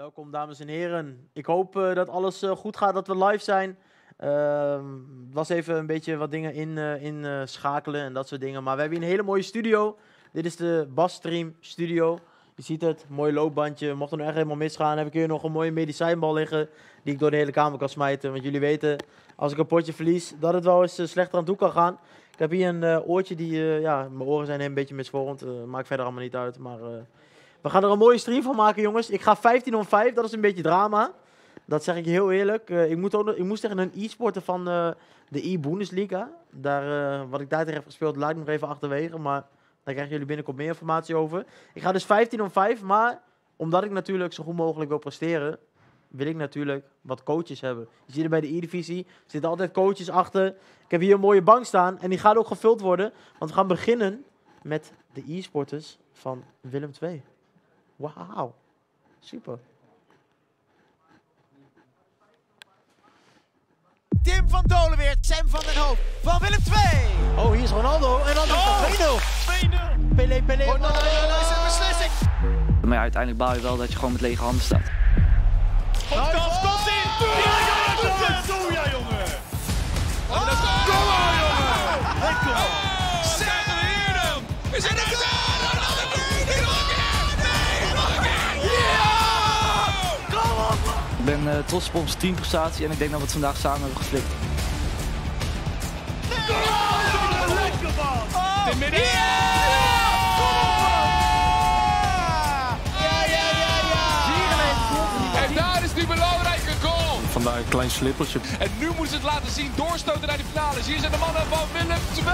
welkom dames en heren. Ik hoop eh, dat alles eh, goed gaat, dat we live zijn. Ehm was even een beetje wat dingen in, eh, in eh, schakelen en dat soort dingen. Maar we hebben hier een hele mooie studio. Dit is de Basstream Studio. Je ziet het, mooi loopbandje. Mocht er nou echt helemaal misgaan, heb ik hier nog een mooie medicijnbal liggen. Die ik door de hele kamer kan smijten. Want jullie weten, als ik een potje verlies, dat het wel eens slechter aan toe kan gaan. Ik heb hier een oortje die, ja, mijn oren zijn een beetje misvormd. Maakt verder allemaal niet uit. Maar we gaan er een mooie stream van maken, jongens. Ik ga 15 om 5, dat is een beetje drama. Dat zeg ik heel eerlijk. Eh, ik, moet ook, ik moest tegen een e-sporter van eh, de e-Bundesliga. Daar, eh, wat ik daar tegen heb gespeeld, laat ik nog even achterwege. Maar daar krijgen jullie binnenkort meer informatie over. Ik ga dus 15 om 5, maar omdat ik natuurlijk zo goed mogelijk wil presteren, wil ik natuurlijk wat coaches hebben. Je ziet er bij de E-divisie, zitten altijd coaches achter. Ik heb hier een mooie bank staan en die gaat ook gevuld worden. Want we gaan beginnen met de e-sporters van Willem II. Wauw, super. Tim van Dolenweert, Sam van den Hoop van Willem II. Oh, hier is Ronaldo en dan is Oh! het 2-0. Pele, Pele, Ronaldo is een beslissing. Maar ja, uiteindelijk baal je wel dat je gewoon met lege handen staat. Kans komt in. Ja, ja, Doe ja, jongen. Kom maar, jongen. Kom maar. Zeg er hier dan. Is het er? Ben eh, trots op onze teamprestatie en ik denk dat we het vandaag samen hebben geflikt. Lekker man. De midden. Ja! Ja, ja, ja, ja. En daar is die belangrijke goal. Vandaar een klein slippertje. En nu moeten ze het laten zien, doorstoten naar de finales. Hier zijn de mannen van Willem II.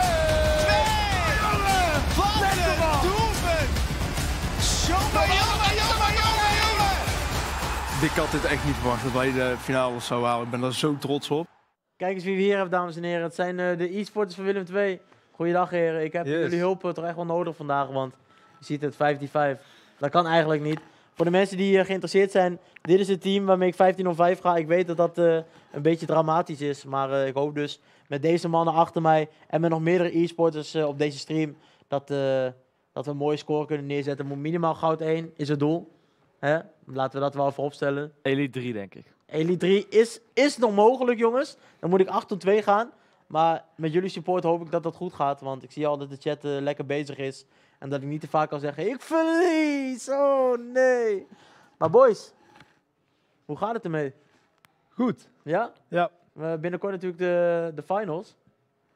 Wat een doelpunt! Jongen! Ik had dit echt niet verwacht dat wij de finale zouden halen. Ik ben daar zo trots op. Kijk eens wie we hier hebben, dames en heren. Het zijn eh, de e-sporters van Willem II. Goeiedag, heren. Ik heb Yes. jullie hulp eh, toch echt wel nodig vandaag, want je ziet het, 15-5. Dat kan eigenlijk niet. Voor de mensen die eh, geïnteresseerd zijn, dit is het team waarmee ik 15 om 5 ga. Ik weet dat dat een beetje dramatisch is, maar ik hoop dus met deze mannen achter mij en met nog meerdere e-sporters op deze stream, dat, dat we een mooie score kunnen neerzetten. Moet minimaal goud 1 is het doel. Hè? Laten we dat wel even opstellen. Elite 3 denk ik. Elite 3 is, is nog mogelijk, jongens. Dan moet ik 8 om 2 gaan. Maar met jullie support hoop ik dat dat goed gaat. Want ik zie al dat de chat eh, lekker bezig is. En dat ik niet te vaak kan zeggen, ik verlies. Oh, nee. Maar boys, hoe gaat het ermee? Goed. Ja? Ja, We binnenkort natuurlijk de, de finals.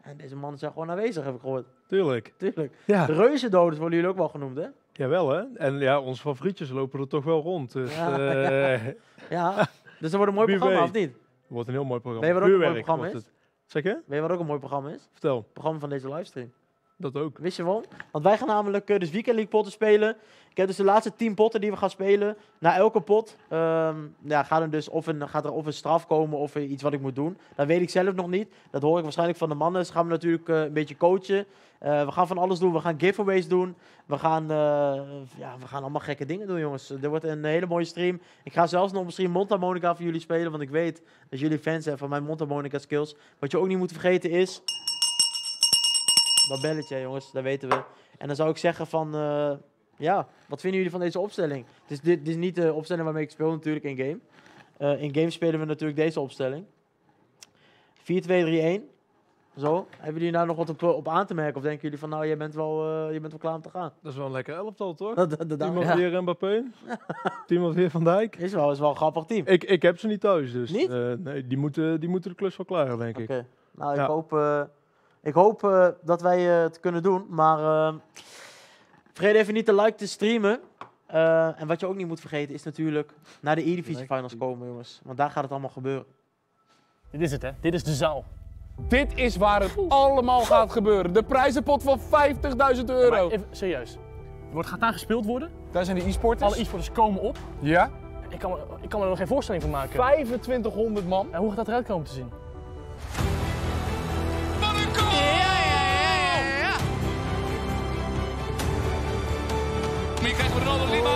En deze mannen zijn gewoon aanwezig, heb ik gehoord. tuurlijk. Tuurlijk. Ja, De reuzendoders worden jullie ook wel genoemd, hè? Jawel hè. En ja, onze favorietjes lopen er toch wel rond. Dus Ja, eh, Ja. Dus dat wordt een mooi programma, of niet? wordt een heel mooi programma. Weet je wat ook een mooi programma het. Zeg je? Weet je wat ook een mooi programma is? Het Vertel. programma van deze livestream. Dat ook. Wist je wel? Want wij gaan namelijk eh, dus Weekend League potten spelen. Ik heb dus de laatste 10 potten die we gaan spelen. Na elke pot ehm, ja, gaat, er dus of een, gaat er of een straf komen of iets wat ik moet doen. Dat weet ik zelf nog niet. Dat hoor ik waarschijnlijk van de mannen. Dus gaan we natuurlijk eh, een beetje coachen. Eh, we gaan van alles doen. We gaan giveaways doen. We gaan, ja, we gaan allemaal gekke dingen doen, jongens. Er wordt een hele mooie stream. Ik ga zelfs nog misschien mondharmonica voor jullie spelen. Want ik weet dat jullie fans zijn van mijn mondharmonica skills. Wat je ook niet moet vergeten is... Dat belletje, jongens, dat weten we. En dan zou ik zeggen van, eh, ja, wat vinden jullie van deze opstelling? Het is, dit, dit is niet de opstelling waarmee ik speel natuurlijk in game. Eh, in game spelen we natuurlijk deze opstelling. 4-2-3-1. Zo. Hebben jullie daar nog wat op, op aan te merken? Of denken jullie van, nou, jij bent wel, eh, je bent wel klaar om te gaan? Dat is wel een lekker elftal toch? Dat, dat, dat- Team of ja. weer Mbappé. Team of weer Van Dijk. Is wel, is wel een grappig team. Ik, ik heb ze niet thuis, dus Niet? nee, die, moeten, die moeten de klus wel klaren, denk Oké. ik. Nou, ik Ja. hoop, ik hoop eh, dat wij eh, het kunnen doen. Maar eh, vergeet even niet te like te streamen. Eh, en wat je ook niet moet vergeten is natuurlijk naar de E-Divisie Finals komen, jongens. Want daar gaat het allemaal gebeuren. Dit is het, hè? Dit is de zaal. Dit is waar het allemaal gaat gebeuren. De prijzenpot van 50.000 euro. Maar even serieus. Er wordt, gaat daar gespeeld worden? Daar zijn de e-sporters. Alle e-sporters komen op. Ja. Ik kan, me- ik kan me er nog geen voorstelling van maken. 2500 man. En hoe gaat dat eruit komen te zien? Maar je krijgt Ronaldo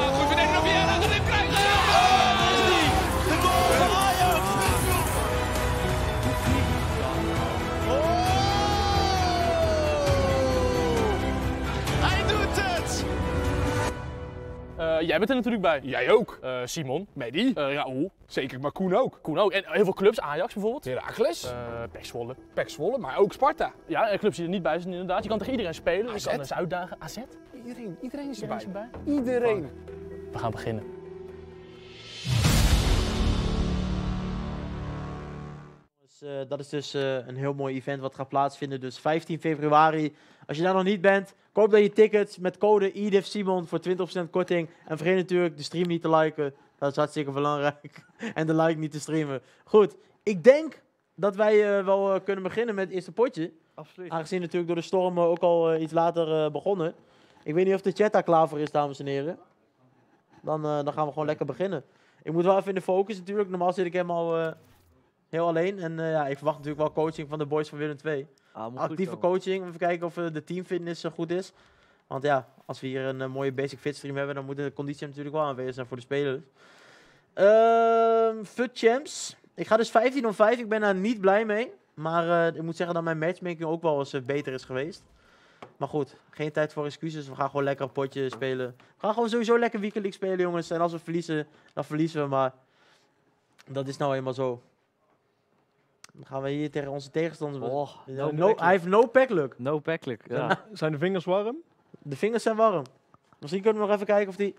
jij bent er natuurlijk bij. Jij ook. Eh, Simon. Medi. Eh Raoul. Zeker, maar Koen ook. Koen ook. En heel veel clubs. Ajax bijvoorbeeld. Herakles. Eh Pek Zwolle. Pek Zwolle, maar ook Sparta. Ja, en clubs die er niet bij zijn inderdaad. Je kan tegen iedereen spelen. AZ. Je kan ze uitdagen. AZ. Iedereen, iedereen is Iedereen erbij. is erbij. Iedereen. We gaan beginnen. Dus, eh, dat is dus eh, een heel mooi event wat gaat plaatsvinden. Dus 15 februari. Als je daar nog niet bent, koop dan je tickets met code IDIF Simon voor 20% korting. En vergeet natuurlijk de stream niet te liken. Dat is hartstikke belangrijk. en de like niet te streamen. Goed, ik denk dat wij eh, wel eh, kunnen beginnen met het eerste potje. Absoluut. Aangezien natuurlijk door de storm eh, ook al iets later begonnen. Ik weet niet of de chat daar klaar voor is, dames en heren. Dan, dan gaan we gewoon lekker beginnen. Ik moet wel even in de focus natuurlijk. Normaal zit ik helemaal heel alleen. En ja, ik verwacht natuurlijk wel coaching van de boys van Willem II. Ah, goed Actieve coaching. Even kijken of eh, de teamfitness goed is. Want ja, als we hier een eh, mooie basic fit stream hebben, dan moet de conditie natuurlijk wel aanwezig zijn voor de spelers. FUT Champs. Ik ga dus 15 om 5. Ik ben daar niet blij mee. Maar eh, ik moet zeggen dat mijn matchmaking ook wel eens beter is geweest. Maar goed, geen tijd voor excuses. We gaan gewoon lekker een potje spelen. We gaan gewoon sowieso lekker weekend League spelen, jongens. En als we verliezen, dan verliezen we. Maar dat is nou eenmaal zo. Dan gaan we hier tegen onze tegenstanders. Oh, Ja, no no, pack hij heeft no pack luck. No packluck. Ja. Zijn de vingers warm? De vingers zijn warm. Misschien kunnen we nog even kijken of die...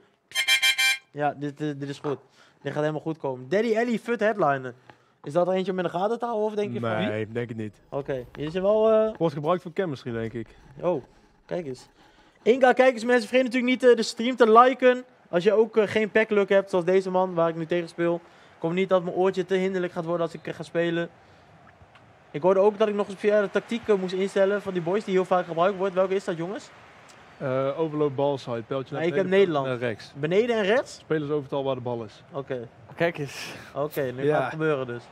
Ja, dit, dit, dit is goed. Dit gaat helemaal goed komen. Daddy Ellie Fut headliner. Is dat er eentje om in de gaten te houden of denk je van wie? Nee, denk ik niet. Oké, hier is er wel... eh, Wordt gebruikt voor chemistry, denk ik. Oh, kijk eens. Inga, kijk eens mensen. Vergeet natuurlijk niet eh, de stream te liken. Als je ook eh, geen packluck hebt, zoals deze man waar ik nu tegen speel. Kom niet dat mijn oortje te hinderlijk gaat worden als ik eh, ga spelen. Ik hoorde ook dat ik nog eens via de tactiek eh, moest instellen van die boys die heel vaak gebruikt wordt. Welke is dat jongens? Eh overloop balside, pijltje naar Nee, ik heb Nederland. Naar rechts. Beneden en rechts? Spelers overtal waar de bal is. Oké. Kijk eens. Oké, nu Ja. gaat het gebeuren dus.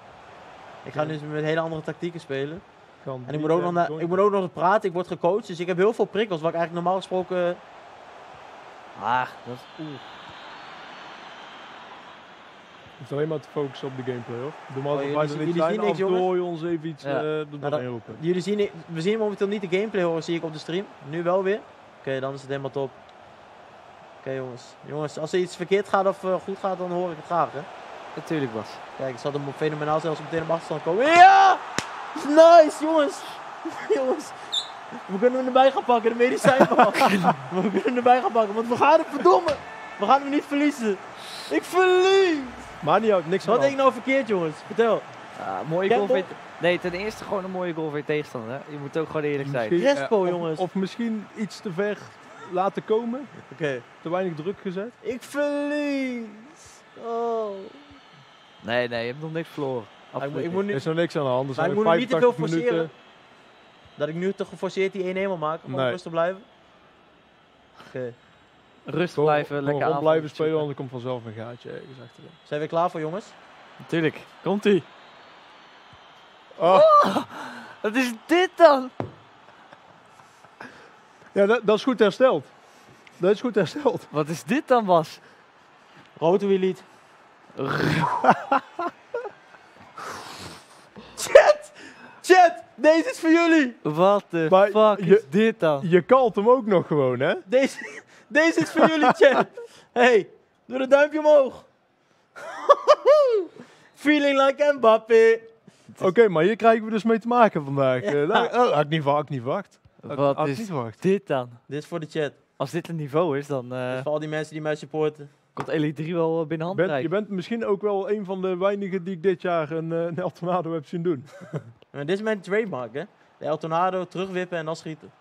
Ik ga nu met hele andere tactieken spelen. Kan En ik moet ook eh, nog, naar, joint- ik moet ook nog praten, ik word gecoacht. Dus ik heb heel veel prikkels, waar ik eigenlijk normaal gesproken... Ah, dat is... Oeh. Hoeft alleen maar te focussen op de gameplay hoor. Doe maar Oh, als jullie wij zien- jullie niks, jongens? hoor ons even iets Ja. eh, er Nou, dat-. Jullie zien, we zien momenteel niet de gameplay horen, zie ik op de stream. Nu wel weer. Oké, dan is het helemaal top. Oké jongens. Jongens, als er iets verkeerd gaat of eh, goed gaat, dan hoor ik het graag hè. Natuurlijk was. Kijk, het zal hem fenomenaal zelfs meteen op achterstand komen. Ja! Nice, jongens! jongens. We kunnen hem erbij gaan pakken, de medicijnbal. we kunnen hem erbij gaan pakken, want we gaan het verdomme. We gaan hem niet verliezen. Ik verlies! Maar niet uit, niks aan Wat de deed ik nou verkeerd, jongens? Vertel. Ah, mooie Campbell? goal voor je- Nee, ten eerste gewoon een mooie goal voor je tegenstander. Hè? Je moet ook gewoon eerlijk zijn. Misschien, eh, Respo, of- jongens. Of misschien iets te ver laten komen. Oké. Te weinig druk gezet. Ik verlies. Oh. Nee, nee, je hebt nog niks verloren. Ik, moet- ik moet Er is nog niks aan de hand. Er maar zijn ik moet nu niet te veel 85 forceren. Dat ik nu te geforceerd die 1-1 wil maken. Gewoon Nee. rustig blijven. Oké. Rustig Gewoon- blijven, gewoon lekker aan. blijven spelen, want er komt vanzelf een gaatje ergens achterin. Zijn we klaar voor, jongens? Natuurlijk. Komt ie. Oh, Wat is dit dan? ja, dat, dat is goed hersteld. Dat is goed hersteld. Wat is dit dan, Bas? Rood wie lied. Chat! Chat! Deze is voor jullie! Wat de fuck je- is dit dan? Je kalt hem ook nog gewoon, hè? Deze, deze is voor jullie, chat! Hey, doe een duimpje omhoog! Feeling like Mbappé! Oké, maar hier krijgen we dus mee te maken vandaag. Ja. Eh, nou, oh, had ik niet verwacht. Had ik niet verwacht. Had- Wat had ik is niet verwacht. dit dan? Dit is voor de chat. Als dit een niveau is, dan eh, voor al die mensen die mij supporten. komt Elite 3 wel eh, binnen bent, je bent misschien ook wel een van de weinigen die ik dit jaar een, een El Tornado heb zien doen. Dit is mijn trademark, hè? De El Tornado, terugwippen en dan schieten.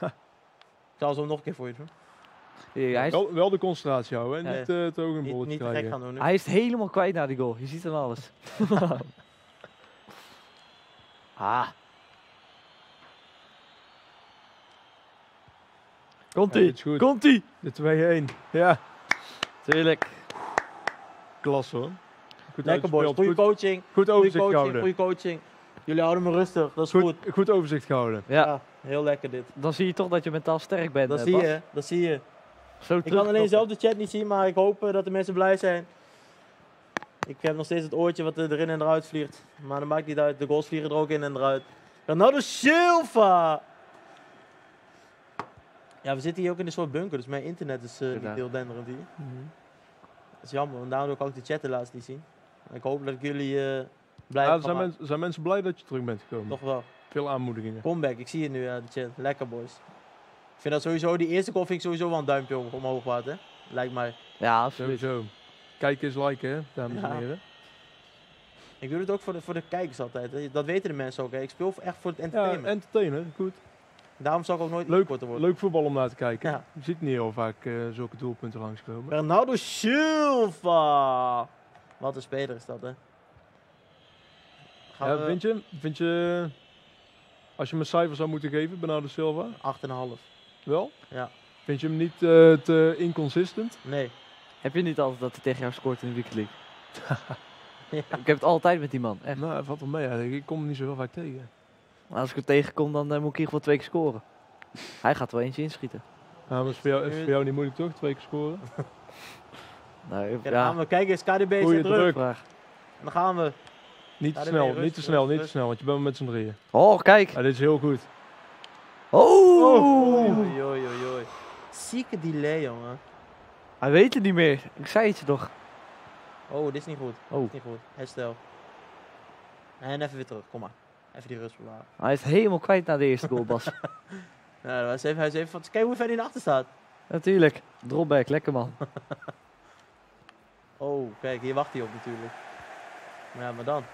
Ik zal zo nog een keer voor je doen. Ja, hij, is, Wel, wel de concentratie houden? Ja. Niet eh, te hoog een Niet, bolletje gek krijgen. gaan doen nu. hij is helemaal kwijt na die goal. Je ziet hem alles. ah. Komt Ja, ie. dit is goed. Komt ie. De 2-1. Ja, Tuurlijk. klasse hoor. Goed Lekker boys, goede Goed, coaching. goed overzicht coaching, gehouden. goede coaching. Jullie houden me rustig, dat is goed. Goed, goed overzicht gehouden. Ja, Ja, heel lekker dit. dan zie je toch dat je mentaal sterk bent. Dat eh, zie je, dat zie je. Zo Ik kan alleen zelf de chat niet zien, maar ik hoop eh, dat de mensen blij zijn. Ik heb nog steeds het oortje wat er erin en eruit vliegt. Maar dat maakt niet uit. De goals vliegen er ook in en eruit. Ronaldo Silva! Ja, we zitten hier ook in een soort bunker, dus mijn internet is eh, niet heel denderend hier. Dat is jammer, want daarom wil ik ook de chat helaas niet zien. Ik hoop dat ik jullie eh blij Ja, zijn, mensen zijn mensen blij dat je terug bent gekomen? Toch wel. Veel aanmoedigingen. Comeback, ik zie het nu, ja, de chat. Lekker, boys. Ik vind dat sowieso, die eerste goal vind ik sowieso wel een duimpje om- omhoog waard, hè? Lijkt mij. Ja, absoluut. Sowieso. Kijk eens liken, hè, dames Ja. en heren. Ik doe het ook voor de, voor de kijkers altijd. hè. Dat weten de mensen ook. Hè. Ik speel echt voor het Ja, entertainment. entertainen, goed. Daarom zal ik ook nooit Leuk, korter worden. leuk voetbal om naar te kijken. Ja. Je ziet niet heel vaak eh, zulke doelpunten langskomen. Bernardo Silva. Wat een speler is dat, hè? Gaan Ja, we vind, je, vind je, als je hem een cijfer zou moeten geven, Bernardo Silva, 8,5. Wel? Ja. Vind je hem niet eh, te inconsistent? Nee. Heb je niet altijd dat hij tegen jou scoort in de Weekend League? Ja. Ik heb het altijd met die man. Echt. Nou, valt wel mee. eigenlijk. Ik kom hem niet zo heel vaak tegen. Maar als ik hem tegenkom, dan eh, moet ik in ieder geval twee keer scoren. Hij gaat er wel eentje inschieten. Nou, maar is voor jou, is voor jou niet moeilijk toch? Twee keer scoren. Nou, Ja, dan gaan we kijken, is KDB Goeie druk. druk. vraag. En dan gaan we. Niet te snel, niet te snel, rust, niet te snel, want je bent met z'n drieën. Oh, kijk. Ja, dit is heel goed. Oh! Oei, oei, oei. Zieke delay, jongen. Hij weet het niet meer. Ik zei het je toch. Oh, dit is niet goed. Dit Oh. is niet goed. Herstel. En even weer terug, kom maar. Even die rust bewaren. Hij is helemaal kwijt na de eerste goal, Bas. Ja, hij is even, hij is even van, kijk hoe ver hij in de achter staat. Natuurlijk. Dropback, lekker man. Oh, kijk, hier wacht hij op natuurlijk. Maar Ja, maar dan.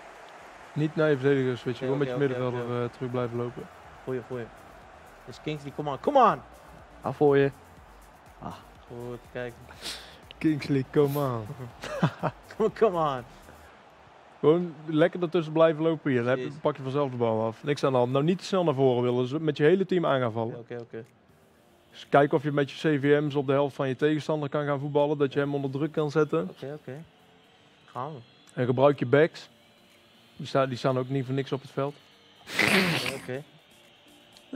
Niet naar je verdediger switchen, Oké, gewoon met je middenvelder eh, terug blijven lopen. Goeie, goeie. Dus Kingsley, kom aan, kom aan! Af voor je. Goed, kijk. Kingsley, kom aan. Kom, kom aan. Gewoon lekker ertussen blijven lopen hier. Dan heb je- Precies. pak je vanzelf de bal af. Niks aan de hand. Nou, niet te snel naar voren willen. Dus met je hele team aan gaan vallen. Oké, oké. Dus kijk of je met je CVM's op de helft van je tegenstander kan gaan voetballen. Dat je hem onder druk kan zetten. Oké, oké. Gaan we. En gebruik je backs. Die, staan, die staan ook niet voor niks op het veld. Oké, oké.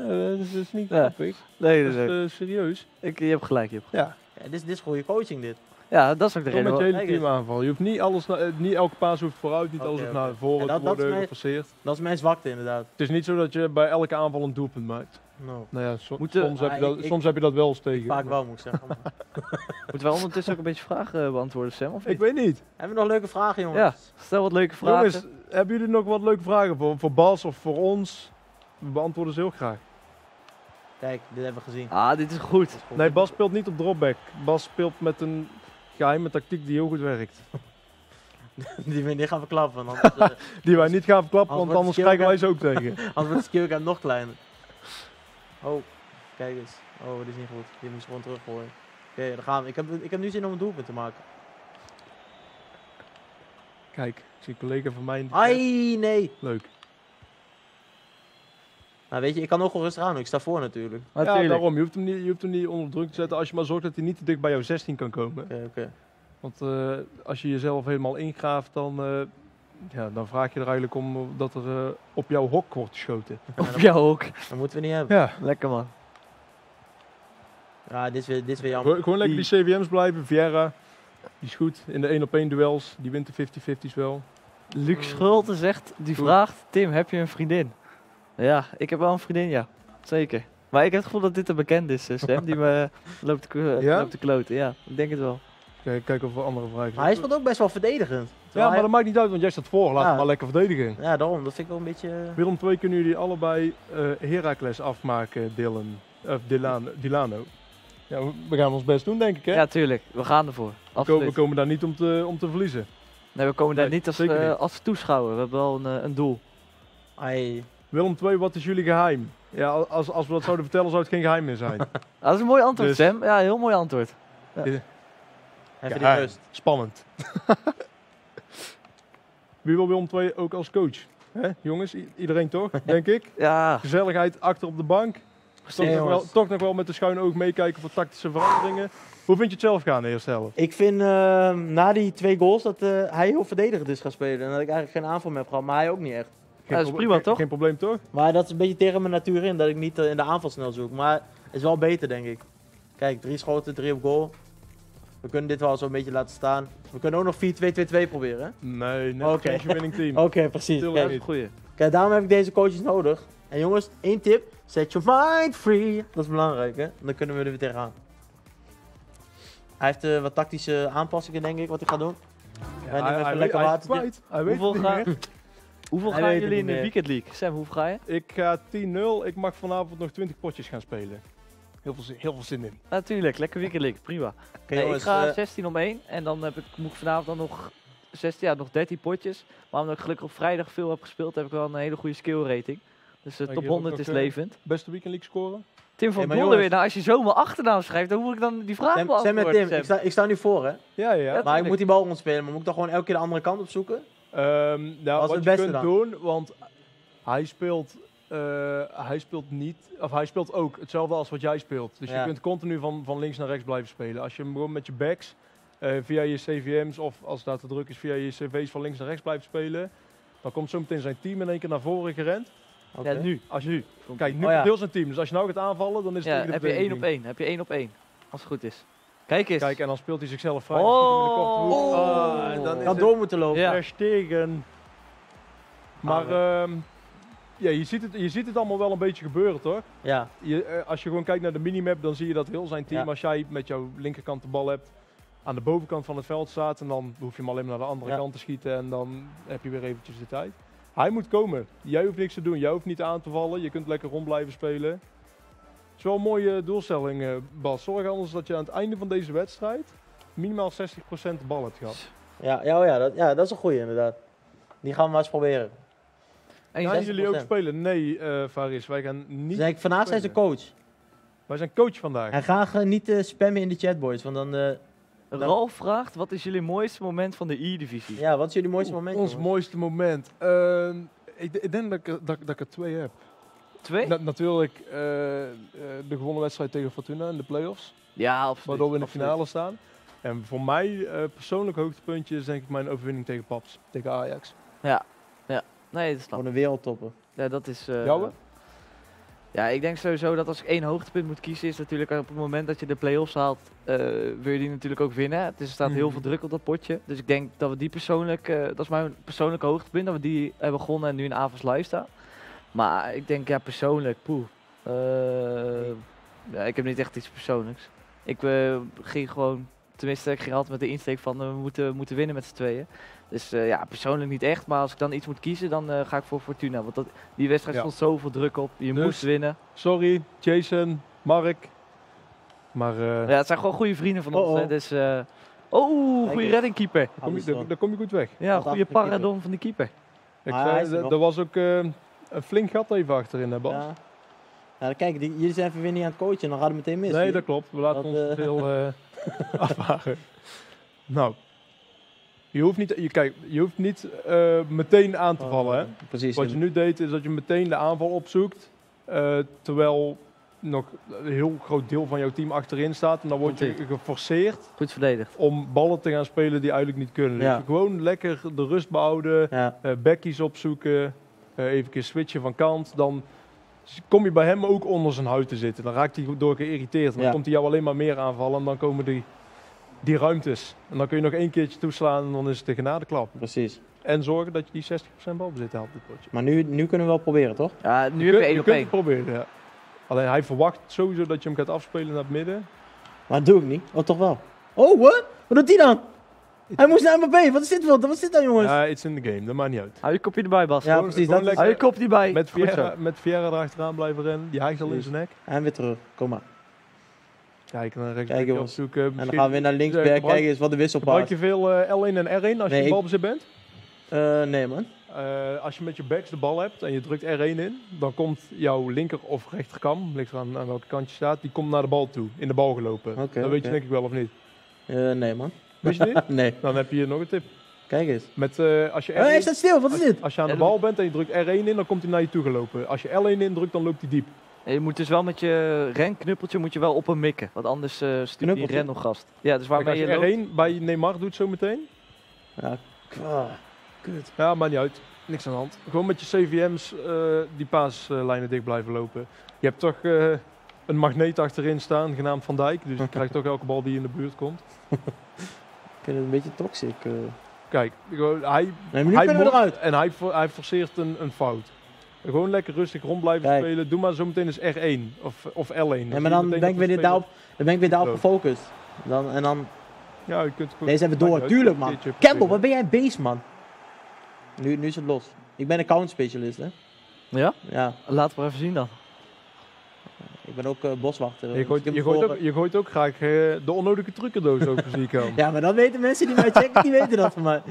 Nee, dat is, dat is niet Ja. grappig. Nee, Dat is eh, serieus. Ik, je hebt gelijk, je hebt gelijk. Ja, Ja, dit, is, dit is goede coaching, dit. Ja, dat is ook de reden. met je hele Kijk team aanvallen. Je hoeft niet alles, na- eh, niet elke paas hoeft vooruit, niet alles hoeft oké. naar voren Ja, dat- te dat is worden mijn- gepasseerd. Dat is mijn zwakte, inderdaad. Het is niet zo dat je bij elke aanval een doelpunt maakt. No. Nou ja, so- Moeten- soms, heb je Ah, dat, ik- ik- soms heb je dat wel eens tegen. Vaak wel, moet ik zeggen. Moeten wij ondertussen ook een beetje vragen eh, beantwoorden, Sam? Of Ik weet niet. Hebben we nog leuke vragen, jongens? Ja, stel wat leuke vragen. Jongens, hebben jullie nog wat leuke vragen voor, voor Bas of voor ons? We beantwoorden ze heel graag. Kijk, dit hebben we gezien. Ah, dit is goed. Dat is goed. Nee, Bas speelt niet op dropback. Bas speelt met een geheime tactiek die heel goed werkt. Die, die gaan we klappen, want anders, eh, Die wij niet gaan verklappen, want anders krijgen wij ze ook tegen. anders wordt de skillcam nog kleiner. Oh, kijk eens. Oh, dit is niet goed. Die moest gewoon teruggooien. Oké, dan gaan we. Ik heb, ik heb nu zin om een doelpunt te maken. Kijk, ik zie een collega van mij. in de. Ai, nee. Leuk. Nou, weet je, ik kan ook gewoon rustig aan doen. Ik sta voor natuurlijk. Ja, Natuurlijk. daarom. Je hoeft, hem niet, je hoeft hem niet onder druk te zetten als je maar zorgt dat hij niet te dicht bij jouw 16 kan komen. Oké, oké. Want eh, als je jezelf helemaal ingraaft, dan, eh, ja, dan vraag je er eigenlijk om dat er eh, op jouw hok wordt geschoten. Op jou ook. Dat moeten we niet hebben. Ja, Lekker man. Ja, dit is weer, dit is weer jammer. gewoon, gewoon lekker die CVM's blijven. Vieira, die is goed in de 1 op 1 duels. Die wint de 50-50's wel. Luc Schulte zegt, die Goed. vraagt, Tim, heb je een vriendin? Ja, ik heb wel een vriendin, ja. Zeker. Maar ik heb het gevoel dat dit een bekend is, eh, Sam, die me loopt te, k- Ja? loopt te kloten. Ja, ik denk het wel. Kijk, kijk of er andere vragen Maar hij speelt ook best wel verdedigend. Ja, maar dat maakt niet uit, want jij staat voor. Laat Ja. hem maar lekker verdedigen. ja, daarom. Dat vind ik wel een beetje... Willem 2 kunnen jullie allebei eh Heracles afmaken, Dylan. Of Dilano. Dilano. Ja, we- we gaan ons best doen, denk ik, hè? Ja, tuurlijk. We gaan ervoor. we, Absoluut. we komen daar niet om te, om te verliezen. Nee, we komen daar Nee, niet als, zeker eh, niet. als toeschouwer. We hebben wel een, eh, een doel. Ai. Willem 2, wat is jullie geheim? Ja, als, als we dat zouden vertellen, zou het geen geheim meer zijn. Dat is een mooi antwoord, Dus- Sam. Ja, heel mooi antwoord. Even die Geheim. rust. Spannend. Wie wil Willem 2 ook als coach? Hè, jongens, iedereen toch, denk ik? Ja, Gezelligheid achter op de bank. Toch, Nee, nog wel, toch nog wel met de schuine oog meekijken voor tactische veranderingen. Hoe vind je het zelf gaan de eerste helft? Ik vind eh, na die twee goals dat eh, hij heel verdedigend is gaan spelen. En dat ik eigenlijk geen aanval meer heb gehad. Maar hij ook niet echt. Geen dat is prima, toch? Geen probleem toch? Maar dat is een beetje tegen mijn natuur in. Dat ik niet eh, in de aanval snel zoek. Maar het is wel beter, denk ik. Kijk, drie schoten, drie op goal. We kunnen dit wel zo een beetje laten staan. We kunnen ook nog 4-2-2-2 proberen. hè? Nee, net Oké. geen winning team. Oké, precies. Kijk, goeie. kijk, daarom heb ik deze coaches nodig. En jongens, één tip. Set your mind free. Dat is belangrijk, hè? Dan kunnen we er weer tegenaan. Hij heeft eh, wat tactische aanpassingen, denk ik, wat hij gaat doen. Weet- lekker hij watertje. kwijt. Hij weet Hoeveel, het niet ga, meer. Hoeveel Hij gaan weet het jullie in niet de meer. Weekend League? Sam, hoeveel ga je? Ik ga 10-0. Ik mag vanavond nog 20 potjes gaan spelen. Heel veel zin, heel veel zin in. Natuurlijk, lekker Weekend League, prima. Oké, Nee, ik jongens, ga eh, 16 om 1 en dan heb ik, moet ik vanavond dan nog, 16, ja, nog 13 potjes. Maar omdat ik gelukkig op vrijdag veel heb gespeeld, heb ik wel een hele goede skill rating. Dus de je top hebt ook 100 nog, is eh, levend. Beste weekend league scoren? Tim van Hey, maar Dongen jongens- weer. Nou, als je zo mijn achternaam schrijft, dan moet ik dan die vraag Sam, Sam beantwoorden. en Tim, Sam. ik sta, ik sta nu voor, hè? Ja, ja. Ja, Maar ik tuurlijk. moet die bal rondspelen, maar moet ik dan gewoon elke keer de andere kant op zoeken? Ehm, nou, Wat je kunt dan? doen, want hij speelt, eh, hij speelt niet, of hij speelt ook hetzelfde als wat jij speelt. Dus Ja. je kunt continu van, van links naar rechts blijven spelen. Als je hem gewoon met je backs, eh, via je CVM's of als dat te druk is, via je CV's van links naar rechts blijft spelen, dan komt zo meteen zijn team in één keer naar voren gerend. Oké. Ja, nu. Als je, kijk, nu Oh ja. heel zijn team. Dus als je nou gaat aanvallen, dan is het Ja, heb je 1 op. 1. Heb je 1 op 1. Als het goed is. Kijk eens. Kijk, en dan speelt hij zichzelf vrij. Oh. hoek. Oh. En dan is het- door moeten lopen. Ja. Verstegen. Maar Ah, ehm, ja, je, ziet het, je ziet het allemaal wel een beetje gebeuren, toch? Ja, Je, eh, als je gewoon kijkt naar de minimap, dan zie je dat heel zijn team, Ja. als jij met jouw linkerkant de bal hebt, aan de bovenkant van het veld staat. En dan hoef je hem alleen maar naar de andere Ja. kant te schieten en dan heb je weer eventjes de tijd. Hij moet komen. Jij hoeft niks te doen. Jij hoeft niet aan te vallen. Je kunt lekker rond blijven spelen. Het is wel een mooie doelstelling, eh, Bas. Zorg anders dat je aan het einde van deze wedstrijd minimaal 60% de bal hebt gehad. ja, ja, oh ja, dat, ja, dat is een goeie inderdaad. Die gaan we maar eens proberen. En Gaan jullie ook 60%. spelen? Nee, eh Faris. Wij gaan niet. Dus ik, vandaag zijn ze coach. Wij zijn coach vandaag. En ga eh, niet eh, spammen in de chat, boys. Want dan, eh, Ralf vraagt, wat is jullie mooiste moment van de E-divisie? ja, wat is jullie mooiste moment? Ons jongens? mooiste moment. Ehm, ik, ik denk dat ik, dat, dat ik er twee heb. Twee? Na- natuurlijk eh, eh, de gewonnen wedstrijd tegen Fortuna in de playoffs. ja, absoluut. Waardoor we in de absoluut. finale staan. En voor mij eh, persoonlijk hoogtepuntje is denk ik mijn overwinning tegen Paps. Tegen Ajax. Nee, dat snap Gewoon een wereldtopper. Ja, dat is... eh, Jouwe? Ja, ik denk sowieso dat als ik één hoogtepunt moet kiezen, is natuurlijk op het moment dat je de play-offs haalt, eh, wil je die natuurlijk ook winnen. Dus er staat heel Mhm. veel druk op dat potje. Dus ik denk dat we die persoonlijk, eh, dat is mijn persoonlijke hoogtepunt, dat we die hebben gewonnen en nu in avonds live staan. Maar ik denk, ja, persoonlijk, poeh. Eh, ja, ik heb niet echt iets persoonlijks. Ik eh, ging gewoon, tenminste, ik ging altijd met de insteek van, eh, we moeten, moeten winnen met z'n tweeën. Dus eh, ja, persoonlijk niet echt, maar als ik dan iets moet kiezen, dan eh, ga ik voor Fortuna. Want dat, die wedstrijd Ja. stond zoveel druk op, je Dus- moest winnen. Sorry, Jason, Mark. Maar eh, Ja, het zijn gewoon goede vrienden van ons. Oh, oh. Hè, dus, eh oh, goede eens. reddingkeeper. daar, kom je, Alisson. daar, daar kom je goed weg. Ja, goede keeper. paradon van de keeper. Ik zei, er was ook eh, een flink gat even achterin, hè Bas? Ja. Ja, dan kijk, die, jullie zijn even weer niet aan het coachen. Dan gaat het meteen mis. Nee, dat klopt. We laten Dat, ons eh, veel eh afvragen. Nou, je hoeft niet, je, kijk, je hoeft niet eh, meteen aan te vallen. Hè? Precies. Wat je nu deed is dat je meteen de aanval opzoekt. terwijl nog een heel groot deel van jouw team achterin staat. En dan word je geforceerd Goed verdedigd. om ballen te gaan spelen die eigenlijk niet kunnen. Ja. Dus gewoon lekker de rust behouden. Ja, backies opzoeken. Eh, even een switchen van kant. Dan kom je bij hem ook onder zijn huid te zitten. Dan raakt hij door geïrriteerd. Dan Ja. komt hij jou alleen maar meer aanvallen. En dan komen die, die ruimtes. En dan kun je nog één keertje toeslaan en dan is het de genadeklap. precies. En zorgen dat je die 60% balbezit haalt dit potje. Maar nu, nu kunnen we wel proberen, toch? Ja, nu je heb je één je op kunt één. het proberen, ja. Alleen hij verwacht sowieso dat je hem gaat afspelen naar het midden. Maar dat doe ik niet. Oh, toch wel. Oh, wat? Wat doet hij dan? Hij moest naar Mbappé. Wat is dit? Wat is dit dan, jongens? Ja, it's in the game, dat maakt niet uit. Hou je kopje erbij, Bas. Ja, gewoon- precies. gewoon Dat is... lekker- Hou je kopje erbij. Met Goed zo. Vieira, met Vieira erachteraan blijven rennen. Die hijgt al in zijn nek. En weer terug. Kom maar. Kijk, en dan rechts Kijk, jongens. opzoeken. En dan Misschien- gaan we weer naar linksback. gebruik- Kijk eens wat de wissel Gebruik paast. je veel eh, L1 en R1 als Nee, je ik- balbezit bent? Eh, nee, man. Eh, als je met je backs de bal hebt en je drukt R1 in, dan komt jouw linker of rechterkam, ligt aan, aan welke kant je staat, die komt naar de bal toe, in de bal gelopen. Oké, dat weet oké. je denk ik wel of niet. Eh, nee, man. Weet je niet? nee. Dan heb je hier nog een tip. Kijk eens. Met, eh, als, je Oh, hij R1 staat stil. Wat is als, dit? als je aan de bal bent en je drukt R1 in, dan komt hij naar je toe gelopen. Als je L1 indrukt, dan loopt hij diep. En je moet dus wel met je renknuppeltje moet je wel op hem mikken. Want anders eh stuurt hij een Knuppeltje? ren nog gast. Ja, dus Kijk, waarmee als je je loopt. R1 bij Neymar doet zometeen, Ja. Ah, kut. ja, maakt niet uit. Niks aan de hand. Gewoon met je CVM's eh, die paaslijnen dicht blijven lopen. Je hebt toch, eh, een magneet achterin staan, genaamd Van Dijk. Dus die krijgt ook elke bal die in de buurt komt. Ik vind het een beetje toxic. eh. Kijk, hij, Nee, hij we eruit. En hij, hij forceert een, een fout. Gewoon lekker rustig rond blijven Kijk. spelen. Doe maar zo meteen eens R1 of, of L1. Ja, Dan maar dan ben ik weer daarop, dan ben ik weer daarop gefocust. Dan, en dan, Ja, je kunt gewoon... deze hebben we door. uit, Tuurlijk, man. Campbell, wat ben jij een beest, man. Nu, nu is het los. Ik ben account specialist, hè. Ja? Ja, Laat maar even zien dan. Ik ben ook eh, boswachter. Je gooit, je, gooit voor- ook, je gooit ook graag eh, de onnodige trucendoos open, zie ik aan. Ja, maar dat weten mensen die mij checken, die weten dat van mij.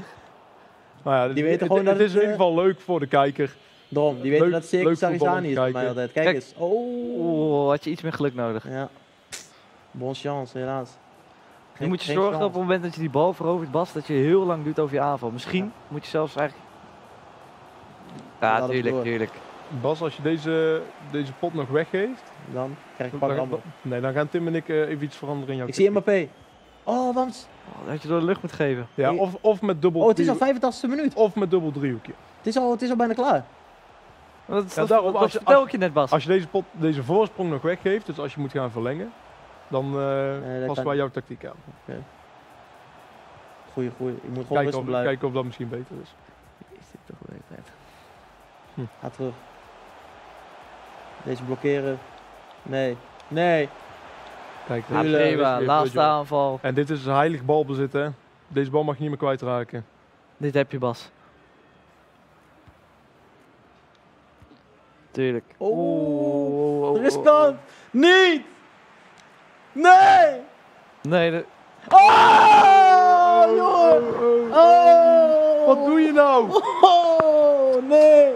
Maar ja, Die weten het, gewoon dat het is in ieder geval leuk voor de kijker. Daarom, die weten Leuk- dat Circus Sarizani is bij mij kijken. altijd. Kijk, Kijk. eens. Oh. Had je iets meer geluk nodig. Ja. Bon chance, helaas. Geen- moet je geen zorgen dat op het moment dat je die bal verovert, Bas, dat je heel lang doet over je aanval. Misschien moet je zelfs eigenlijk... Ja, tuurlijk, tuurlijk. Bas, als je deze, deze pot nog weggeeft, Dan krijg ik pak dan- nee, dan gaan Tim en ik eh, even iets veranderen in jouw Ik zie Mbappé. Oh, want... Oh, dat je door de lucht moet geven. Ja, of, of met dubbel Oh, het is al driehoek- 85e minuut. Of met dubbel driehoekje. Het is al, het is al bijna klaar. Dat, Ja, dat, daarom, dat als je- vertel als- ik je net, Bas. Als je deze, pot, deze voorsprong nog weggeeft, dus als je moet gaan verlengen, dan eh dat past waar jouw tactiek aan. Goeie, goeie. Ik moet gewoon Kijken of, blijven. kijken of dat misschien beter is. Is dit toch weer net? Ga terug. Deze blokkeren. Nee. Nee. Kijk, is- is weer laatste aanval. En dit is heilig balbezit, hè. Deze bal mag je niet meer kwijtraken. Dit heb je, Bas. Tuurlijk. Oh, Oeh, oh, Riskant. Niet. Nee. Nee, dat- Oh, jongen. Oh. Wat doe je nou? Oh, nee.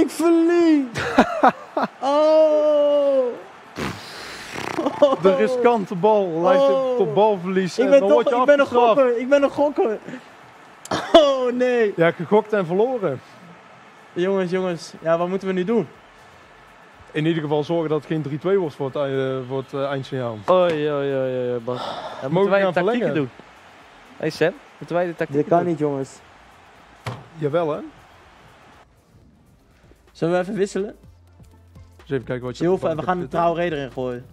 Ik verlies. oh. De riskante bal leidt Oh. tot balverlies. Ik en ben, dan toch, word je ik ben een gokker. Ik ben een gokker. Oh, nee. Ja, gegokt en verloren. Jongens, jongens. Ja, wat moeten we nu doen? In ieder geval zorgen dat het geen 3-2 wordt voor het, eh, voor het eh, eindsignaal. Oei, oei, oei, oei, Bas. Dan we moeten wij de gaan tactieken verlengen? doen. Hé hey Sam, moeten wij de tactieken Dit kan doen? niet, jongens. Jawel, hè? Zullen we even wisselen? Dus even kijken wat je... En we gaan de Traoré erin gooien.